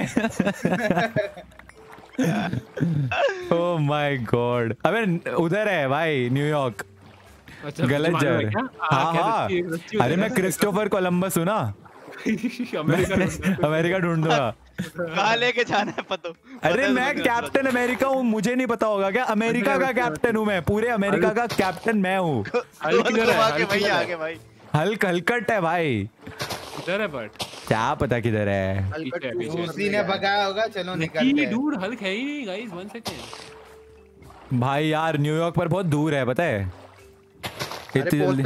ओह माय गॉड अबे उधर है भाई न्यूयॉर्क अच्छा गलत जगह हाँ। हाँ अरे मैं क्रिस्टोफर कोलंबस हूँ ना। अमेरिका में- अमेरिका ढूंढ दूँगा। कहाँ लेके जाना है पतो? अरे मैं कैप्टन अमेरिका हूँ मुझे नहीं पता होगा क्या। अमेरिका का कैप्टन हूँ मैं पूरे अमेरिका का कैप्टन मैं हूँ। हल्क भाई। हल्क हलकट है भाई। किधर है बट। क्या पता किधर है। उसी ने भगाया होगा चलो निकलते नहीं हैं। डूड हल्क है ही नहीं गाइस वन सेकंड भाई यार न्यूयॉर्क पर बहुत दूर है पता है? इतनी जल्दी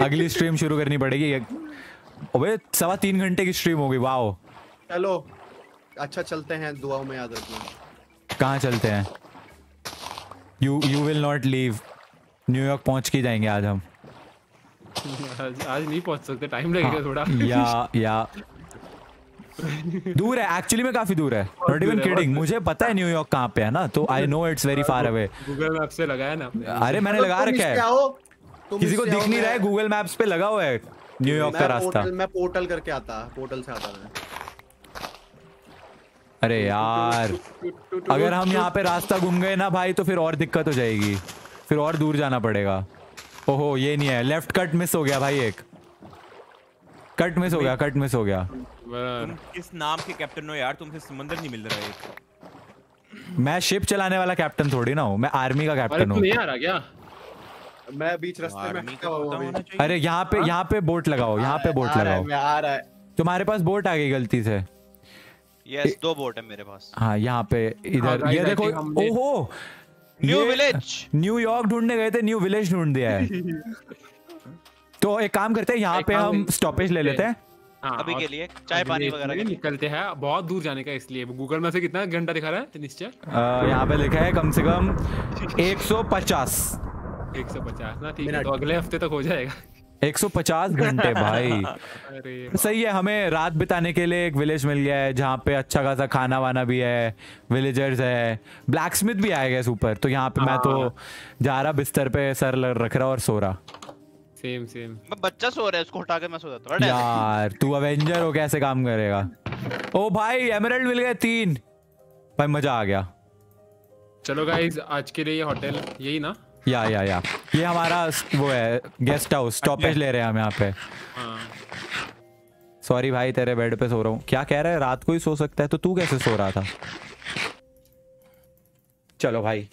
अगली स्ट्रीम शुरू करनी पड़ेगी। अबे सवा तीन घंटे की स्ट्रीम होगी वाओ चलो अच्छा चलते हैं दुआओं में याद रखना। कहाँ चलते हैं? You you will not leave New York पहुँच के जाएँगे आज हम। आज आज नहीं पहुँच सकते टाइम लगेगा हाँ, थोड़ा। या या। दूर है एक्चुअली में काफ़ी दूर है। नॉट इवन किडिंग मुझे पता है न्यूयॉर्क कहाँ पे है ना तो I know it's very far away Google map से लगाया ना अरे मैंने लगा रखा है। किसी को दिख नहीं रहा है गूगल मैप्स पे लगा हुआ है। न्यूयॉर्क का रास्ता। मैं पोर्टल करके आता पोर्टल से आता मैं। अरे यार अगर हम यहाँ पे रास्ता घूम गए ना भाई तो फिर और दिक्कत हो जाएगी। फिर और दूर जाना पड़ेगा। ओहो ये नहीं है। लेफ़्ट कट मिस हो गया भाई एक। कट मिस हो गया कट मिस हो गया। तुम किस नाम के कैप्टन हो यार? तुमसे समंदर नहीं मिल रहा है। मैं शिप चलाने वाला कैप्टन थोड़ी ना हूँ। मैं आर्मी का कैप्टन हूँ। नहीं आ रहा क्या? मैं बीच रास्ते में हुआ हूँ। चाहिए। अरे यहाँ पे यहाँ पे बोट लगाओ यहाँ पे बोट है, लगाओ। मैं आ रहा है। तुम्हारे पास बोट आ गई गलती से? यस दो बोट है मेरे पास। हाँ यहाँ पे इधर ये देखो ओहो! न्यू विलेज न्यूयॉर्क ढूँढने गए थे न्यू विलेज ढूंढ दिया है। तो एक काम करते हैं यहाँ पे हम स्टॉपेज ले लेते हैं। हाँ, अभी के लिए चाय पानी वगैरह निकलते हैं बहुत दूर जाने का इसलिए। गूगल में से कितना घंटा दिखा रहा है निश्चय? यहाँ पे लिखा है कम से कम 150 150 ना ठीक है। तो अगले हफ़्ते तक हो जाएगा। 150 घंटे भाई। अरे सही है हमें रात बिताने के लिए एक विलेज मिल गया है जहाँ पे अच्छा खासा खाना वाना भी है विलेजर्स है ब्लैक स्मिथ भी आएगा इस ऊपर तो यहाँ पे मैं तो जा रहा बिस्तर पे सर रख रहा और सो रहा। सेम सेम मैं बच्चा सो रहा है उसको उठा के मैं सो जाता हूँ यार तू अवेंजर हो कैसे काम करेगा? ओ भाई एमरल्ड मिल गए तीन। भाई मज़ा आ गया। चलो गाइस आज के लिए ये होटल यही ना? या या या। ये हमारा वो है गेस्ट हाउस स्टॉपेज ले रहे हैं हम यहाँ पे। हाँ। सॉरी भाई तेरे बेड पे सो रहा हूँ। क्या कह रहा है? रात को ही सो सकता है तो तू कैसे सो रहा था? चलो भाई।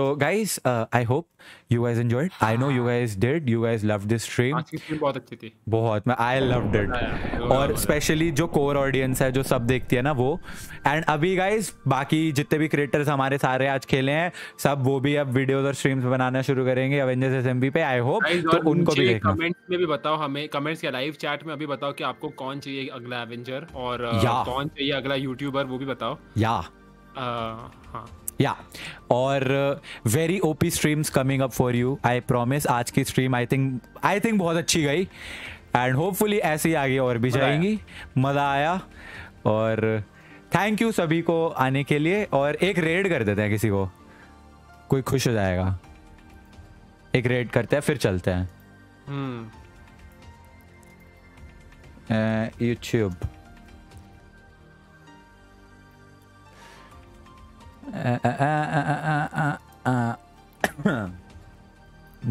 तो guys I hope you guys enjoyed I know you guys did you guys love this stream आज की स्ट्रीम बहुत अच्छी थी। बहुत मैं आई लव्ड इट और स्पेशली जो कोर ऑडियंस है जो सब देखती है ना वो। एंड अभी गाइस बाकी जितने भी क्रिएटर्स हमारे सारे आज खेले हैं सब वो भी अब वीडियोस और स्ट्रीम्स बनाना शुरू करेंगे अवेंजर्स एसएमबी पे आई होप तो उनको भी देखना। कमेंट्स में भी बताओ हमें कमेंट्स या लाइव चैट में अभी बताओ कि आपको कौन चाहिए अगला एवेंजर और कौन चाहिए अगला यूट्यूबर वो भी बताओ। या। हाँ। या और very OP streams coming up for you I promise आज की stream I think I think बहुत अच्छी गई. एंड होपफुली ऐसे ही आगे और भी जाएँगी. मज़ा आया. और थैंक यू सभी को आने के लिए. और एक रेड कर देते हैं किसी को. कोई खुश हो जाएगा. एक रेड करते हैं फिर चलते हैं. हम्म। यूट्यूब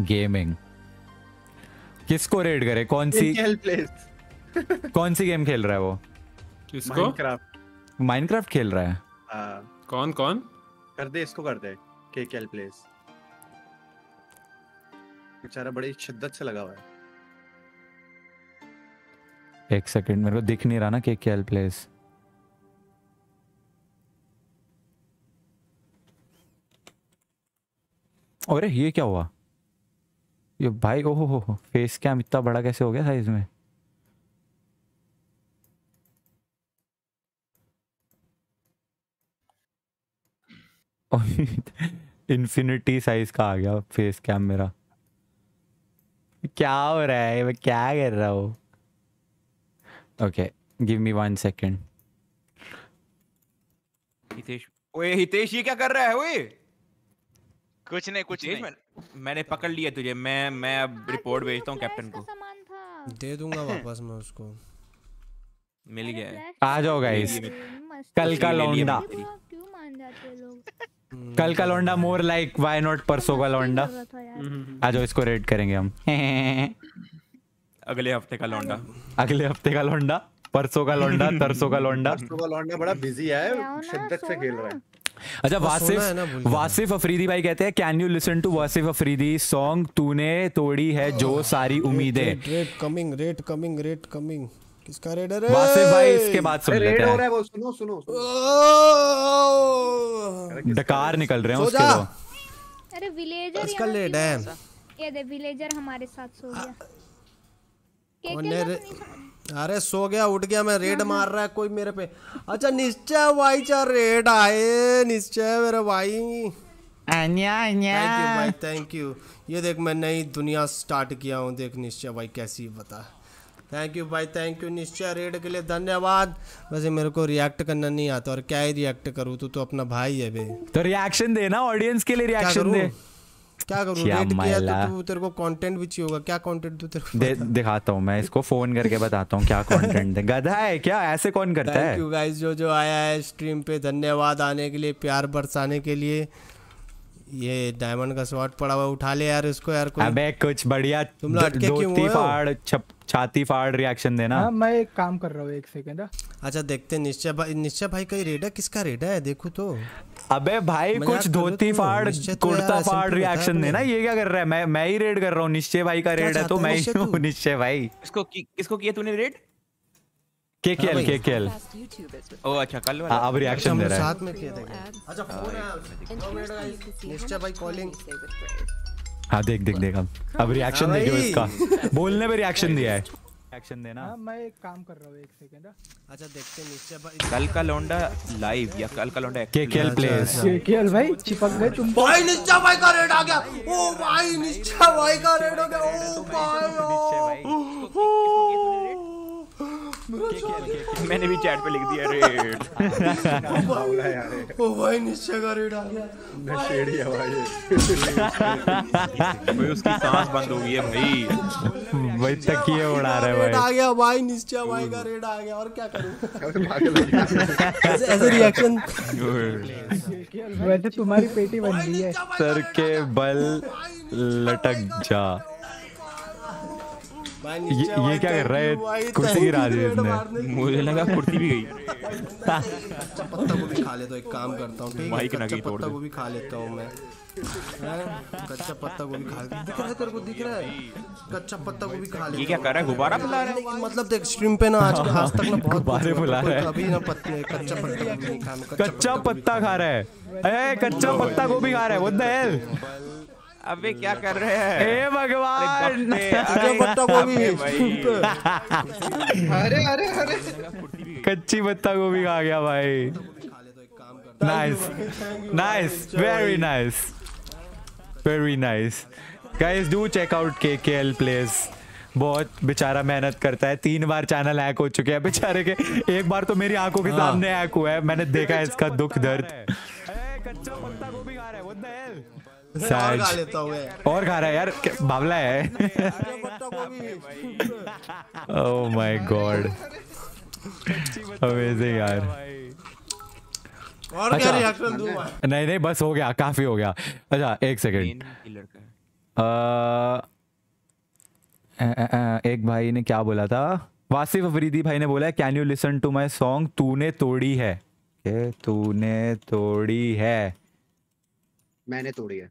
गेमिंग किसको रेड करे? कौन सी कौन सी गेम खेल रहा है वो? किसको? माइनक्राफ्ट माइनक्राफ्ट खेल रहा है? कौन कौन? कर दे इसको कर दे। केकेएल प्लेस बेचारा बड़ी शिद्दत से लगा हुआ है। एक सेकंड मेरे को दिख नहीं रहा ना के केएल प्लेस अरे ये क्या हुआ? ये भाई, ओहो, हो हो फेस कैम इतना बड़ा कैसे हो गया साइज़ में? इन्फिनिटी साइज़ का आ गया फेस कैम मेरा। क्या हो रहा है? मैं क्या कर रहा हूँ? Okay give me one second Hitesh, ओए हितेश, ये क्या कर रहा है? ओए! कुछ नहीं कुछ नहीं। मैं, मैंने पकड़ लिया तुझे मैं मैं अब रिपोर्ट भेजता हूँ कैप्टन को। दे दूँगा वापस मैं उसको। मिल गया आ जाओ गाइस कल का लौंडा। क्यों मान जाते हो लोग? कल का लौंडा मोर लाइक व्हाई नॉट परसों का लौंडा? हम्म, आ जाओ इसको रेड करेंगे हम। अगले हफ़्ते का लौंडा। अगले हफ़्ते का लौंडा? परसों का लौंडा तरसों का लौंडा? परसों का लौंडा बड़ा बिज़ी है शिद्दत से खेल रहा है। अच्छा है वासिफ वासिफ अफरीदी भाई कहते हैं can you listen to Wasif Afridi? Song तूने तोड़ी है जो सारी उम्मीदें. Raid raid coming raid coming raid coming किसका रेट है वासिफ भाई इसके बाद सुन लेते रेड हो। रहा हैं है वो सुनो सुनो, सुनो। डकार निकल रहे हैं उसके। तो अरे विलेजर इसका लेट है। ये दे विलेजर हमारे साथ सो गया। के के नहीं सो- अरे सो गया उठ गया मैं रेड मार रहा है कोई मेरे पे। अच्छा निश्चय भाई चा रेड आए निश्चय मेरे भाई। थैंक यू भाई थैंक यू ये देख मैं नई दुनिया स्टार्ट किया हूँ। देख निश्चय भाई कैसी बता। थैंक यू भाई थैंक यू निश्चय रेड के लिए धन्यवाद। वैसे मेरे को रिएक्ट करना नहीं आता और क्या ही रिएक्ट करूँ? तू तो अपना भाई है बे। तो रिएक्शन देना ऑडियंस के लिए रिएक्शन दे। क्या करूँ? क्या रेड किया तो तू तेरे को कंटेंट भी चाहिए होगा। क्या कंटेंट तू तेरे को दे, दिखाता हूँ मैं इसको फ़ोन करके बताता हूँ क्या कंटेंट है। गधा है क्या? ऐसे कौन करता थैंक है? यू गाइस जो जो आया है स्ट्रीम पे धन्यवाद आने के लिए प्यार बरसाने के लिए। ये डायमंड का शॉट पड़ा हुआ उठा ले यार इसको यार कोई अबे कुछ बढ़िया तुम लोग अटके क्यों हो? फाड़ छप छाती फाड़ रिएक्शन देना। हाँ मैं एक काम कर रहा हूँ एक सेकंड अच्छा देखते निश्चय भाई निश्चय भाई का रेड है? किसका रेड है? देखो तो। अबे भाई कुछ हो धोती फाड़ तो कुर्ता फाड़ रिएक्शन देना। ये क्या कर रहा है? मैं मैं ही रेड कर रहा हूँ। निश्चय भाई का रेड है तो मैं ही निश्चय हूँ निश्चय भाई। किसको किसको किया तूने रेड? के के एल के के एल ओ अच्छा कल वाला। अब अच्छा रिएक्शन दे रहा है। साथ में किए थे। अच्छा फ़ोन है। निश्चय भाई कॉलिंग हाँ देख देख देख अब अब रिएक्शन हाँ देखो इसका बोलने पे रिएक्शन दिया है रिएक्शन देना हाँ मैं एक काम कर रहा हूँ एक सेकंड अच्छा देखते हैं निश्चय कल का लौंडा लाइव या कल का लौंडा के के एल प्लेस केएल भाई चिपक गए तुम भाई निश्चय भाई का रेड आ गया ओ भाई निश्चय भाई का रेड हो गया ओ भाई ओ मैंने भी चैट पे लिख दिया रेड। ओ भाई निश्चय का रेड आ गया। नशेड़ी है भाई भाई उसकी सांस बंद हो गई है भाई भाई तकिए उड़ा रहे भाई। आ गया भाई निश्चय भाई का रेड आ गया। और क्या करूँ? पागल हो ऐसे रिएक्शन वैसे तुम्हारी पेटी बन गई है। सर के बल लटक जा। ये ये क्या कर रहा है? कुर्सी गिरा दी इसने। मुझे लगा कुर्सी भी गई। कच्चा पत्ता को भी खा लेता हूँ एक काम करता हूँ ठीक है? माइक ना कच्चा की तोड़ पत्ता। को भी खा लेता हूँ मैं। कच्चा पत्ता को भी खा दिख रहा है तेरे को? दिख रहा है। कच्चा पत्ता को भी खा लेता ये क्या कर रहा है? गुब्बारा बुला रहा है? मतलब देख स्ट्रीम पे ना आज आज तक ना बहुत गुब्बारे तो कोई रहा है। कभी ना पत्ते कच्चा पत्ता को भी नहीं खा मैं कच्चा पत्ता खा रहा है। ए कच्चा पत्ता गोभी खा रहा है। व्हाट द हेल अबे क्या कर रहे हैं? ए भगवान! कच्चा पत्ता को भी अरे अरे अरे कच्ची पत्ता गोभी खा गया भाई। Nice nice very nice very nice guys do check out KKL place बहुत बेचारा मेहनत करता है। तीन बार चैनल हैक हो चुके हैं। बेचारे के एक बार तो मेरी आँखों के सामने हैक हुआ है। मैंने देखा है इसका दुख दर्द। और खा सैज लेता हूँ मैं। और खा रहा है यार क्या- बावला है? ओह माय गॉड अमेजिंग यार। और क्या अच्छा। रिएक्शन दूँ मैं? नहीं नहीं बस हो गया काफ़ी हो गया। अच्छा एक सेकंड एक भाई ने क्या बोला था? वासिफ अफरीदी भाई ने बोला can you listen to my song तूने तोड़ी है। के तूने तोड़ी है। मैंने तोड़ी है।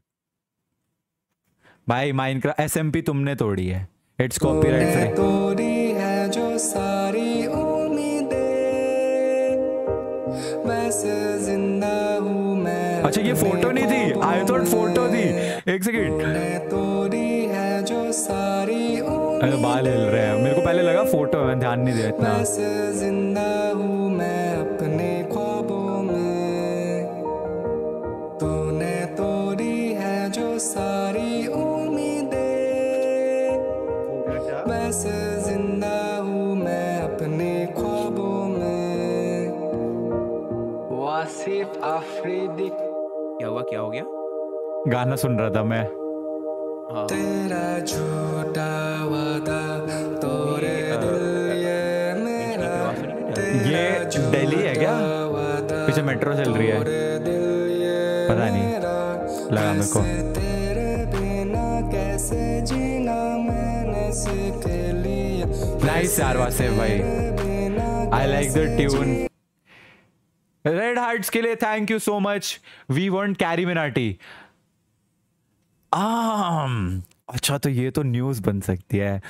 भाई माइनक्राफ्ट एसएमपी तुमने तोड़ी है। इट्स कॉपीराइट फ्री तोड़ी है जो सारी उम्मीदें। ज़िंदा हूँ मैं अच्छा ये फ़ोटो नहीं थी? आई थॉट फ़ोटो थी। एक सेकंड तोड़ी है जो सारी अरे बाल हिल रहे हैं। मेरे को पहले लगा फ़ोटो है ध्यान नहीं दिया इतना। ज़िंदा हूँ मैं आफरीदी क्या हुआ? क्या हो गया? गाना सुन रहा था मैं। तेरा झूठा वादा तोरे दिल ये मेरा ये दिल्ली है क्या? पीछे मेट्रो चल रही है। पता नहीं। लगा मेरे को। तेरे बिना कैसे जीना मैंने सीख लिया। नाइस यार वासिफ भाई। I like the tune red hearts के लिए thank you so much we want CarryMinati आम अच्छा तो ये तो न्यूज़ बन सकती है।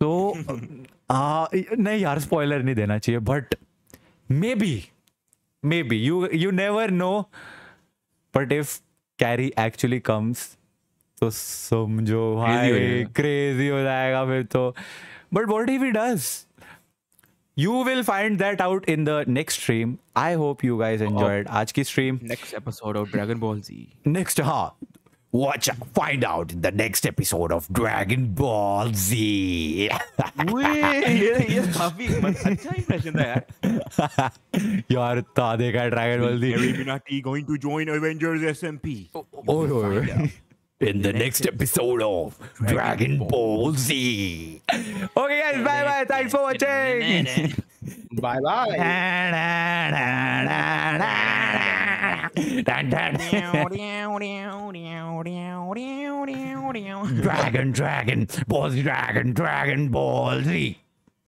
तो आ, नहीं यार स्पॉइलर नहीं देना चाहिए but maybe maybe you you never know but if Carry actually comes तो समझो भाई क्रेजी हो जाएगा फिर तो। But what if he does You will find that out in the next stream I hope you guys enjoyed आज की stream next episode of Dragon Ball ji next हाँ Watch out, find out in the next episode of Dragon Ball Z. ये ये काफी मत- अच्छा impression था यार यार इतना देखा है Dragon Ball Z. Illuminati going to join Avengers SMP Oh, oh, in the next episode of Dragon Ball Z. Okay, guys, bye bye. Thanks for watching. bye bye. dragon, dragon, Ball dragon, Dragon Ball Z.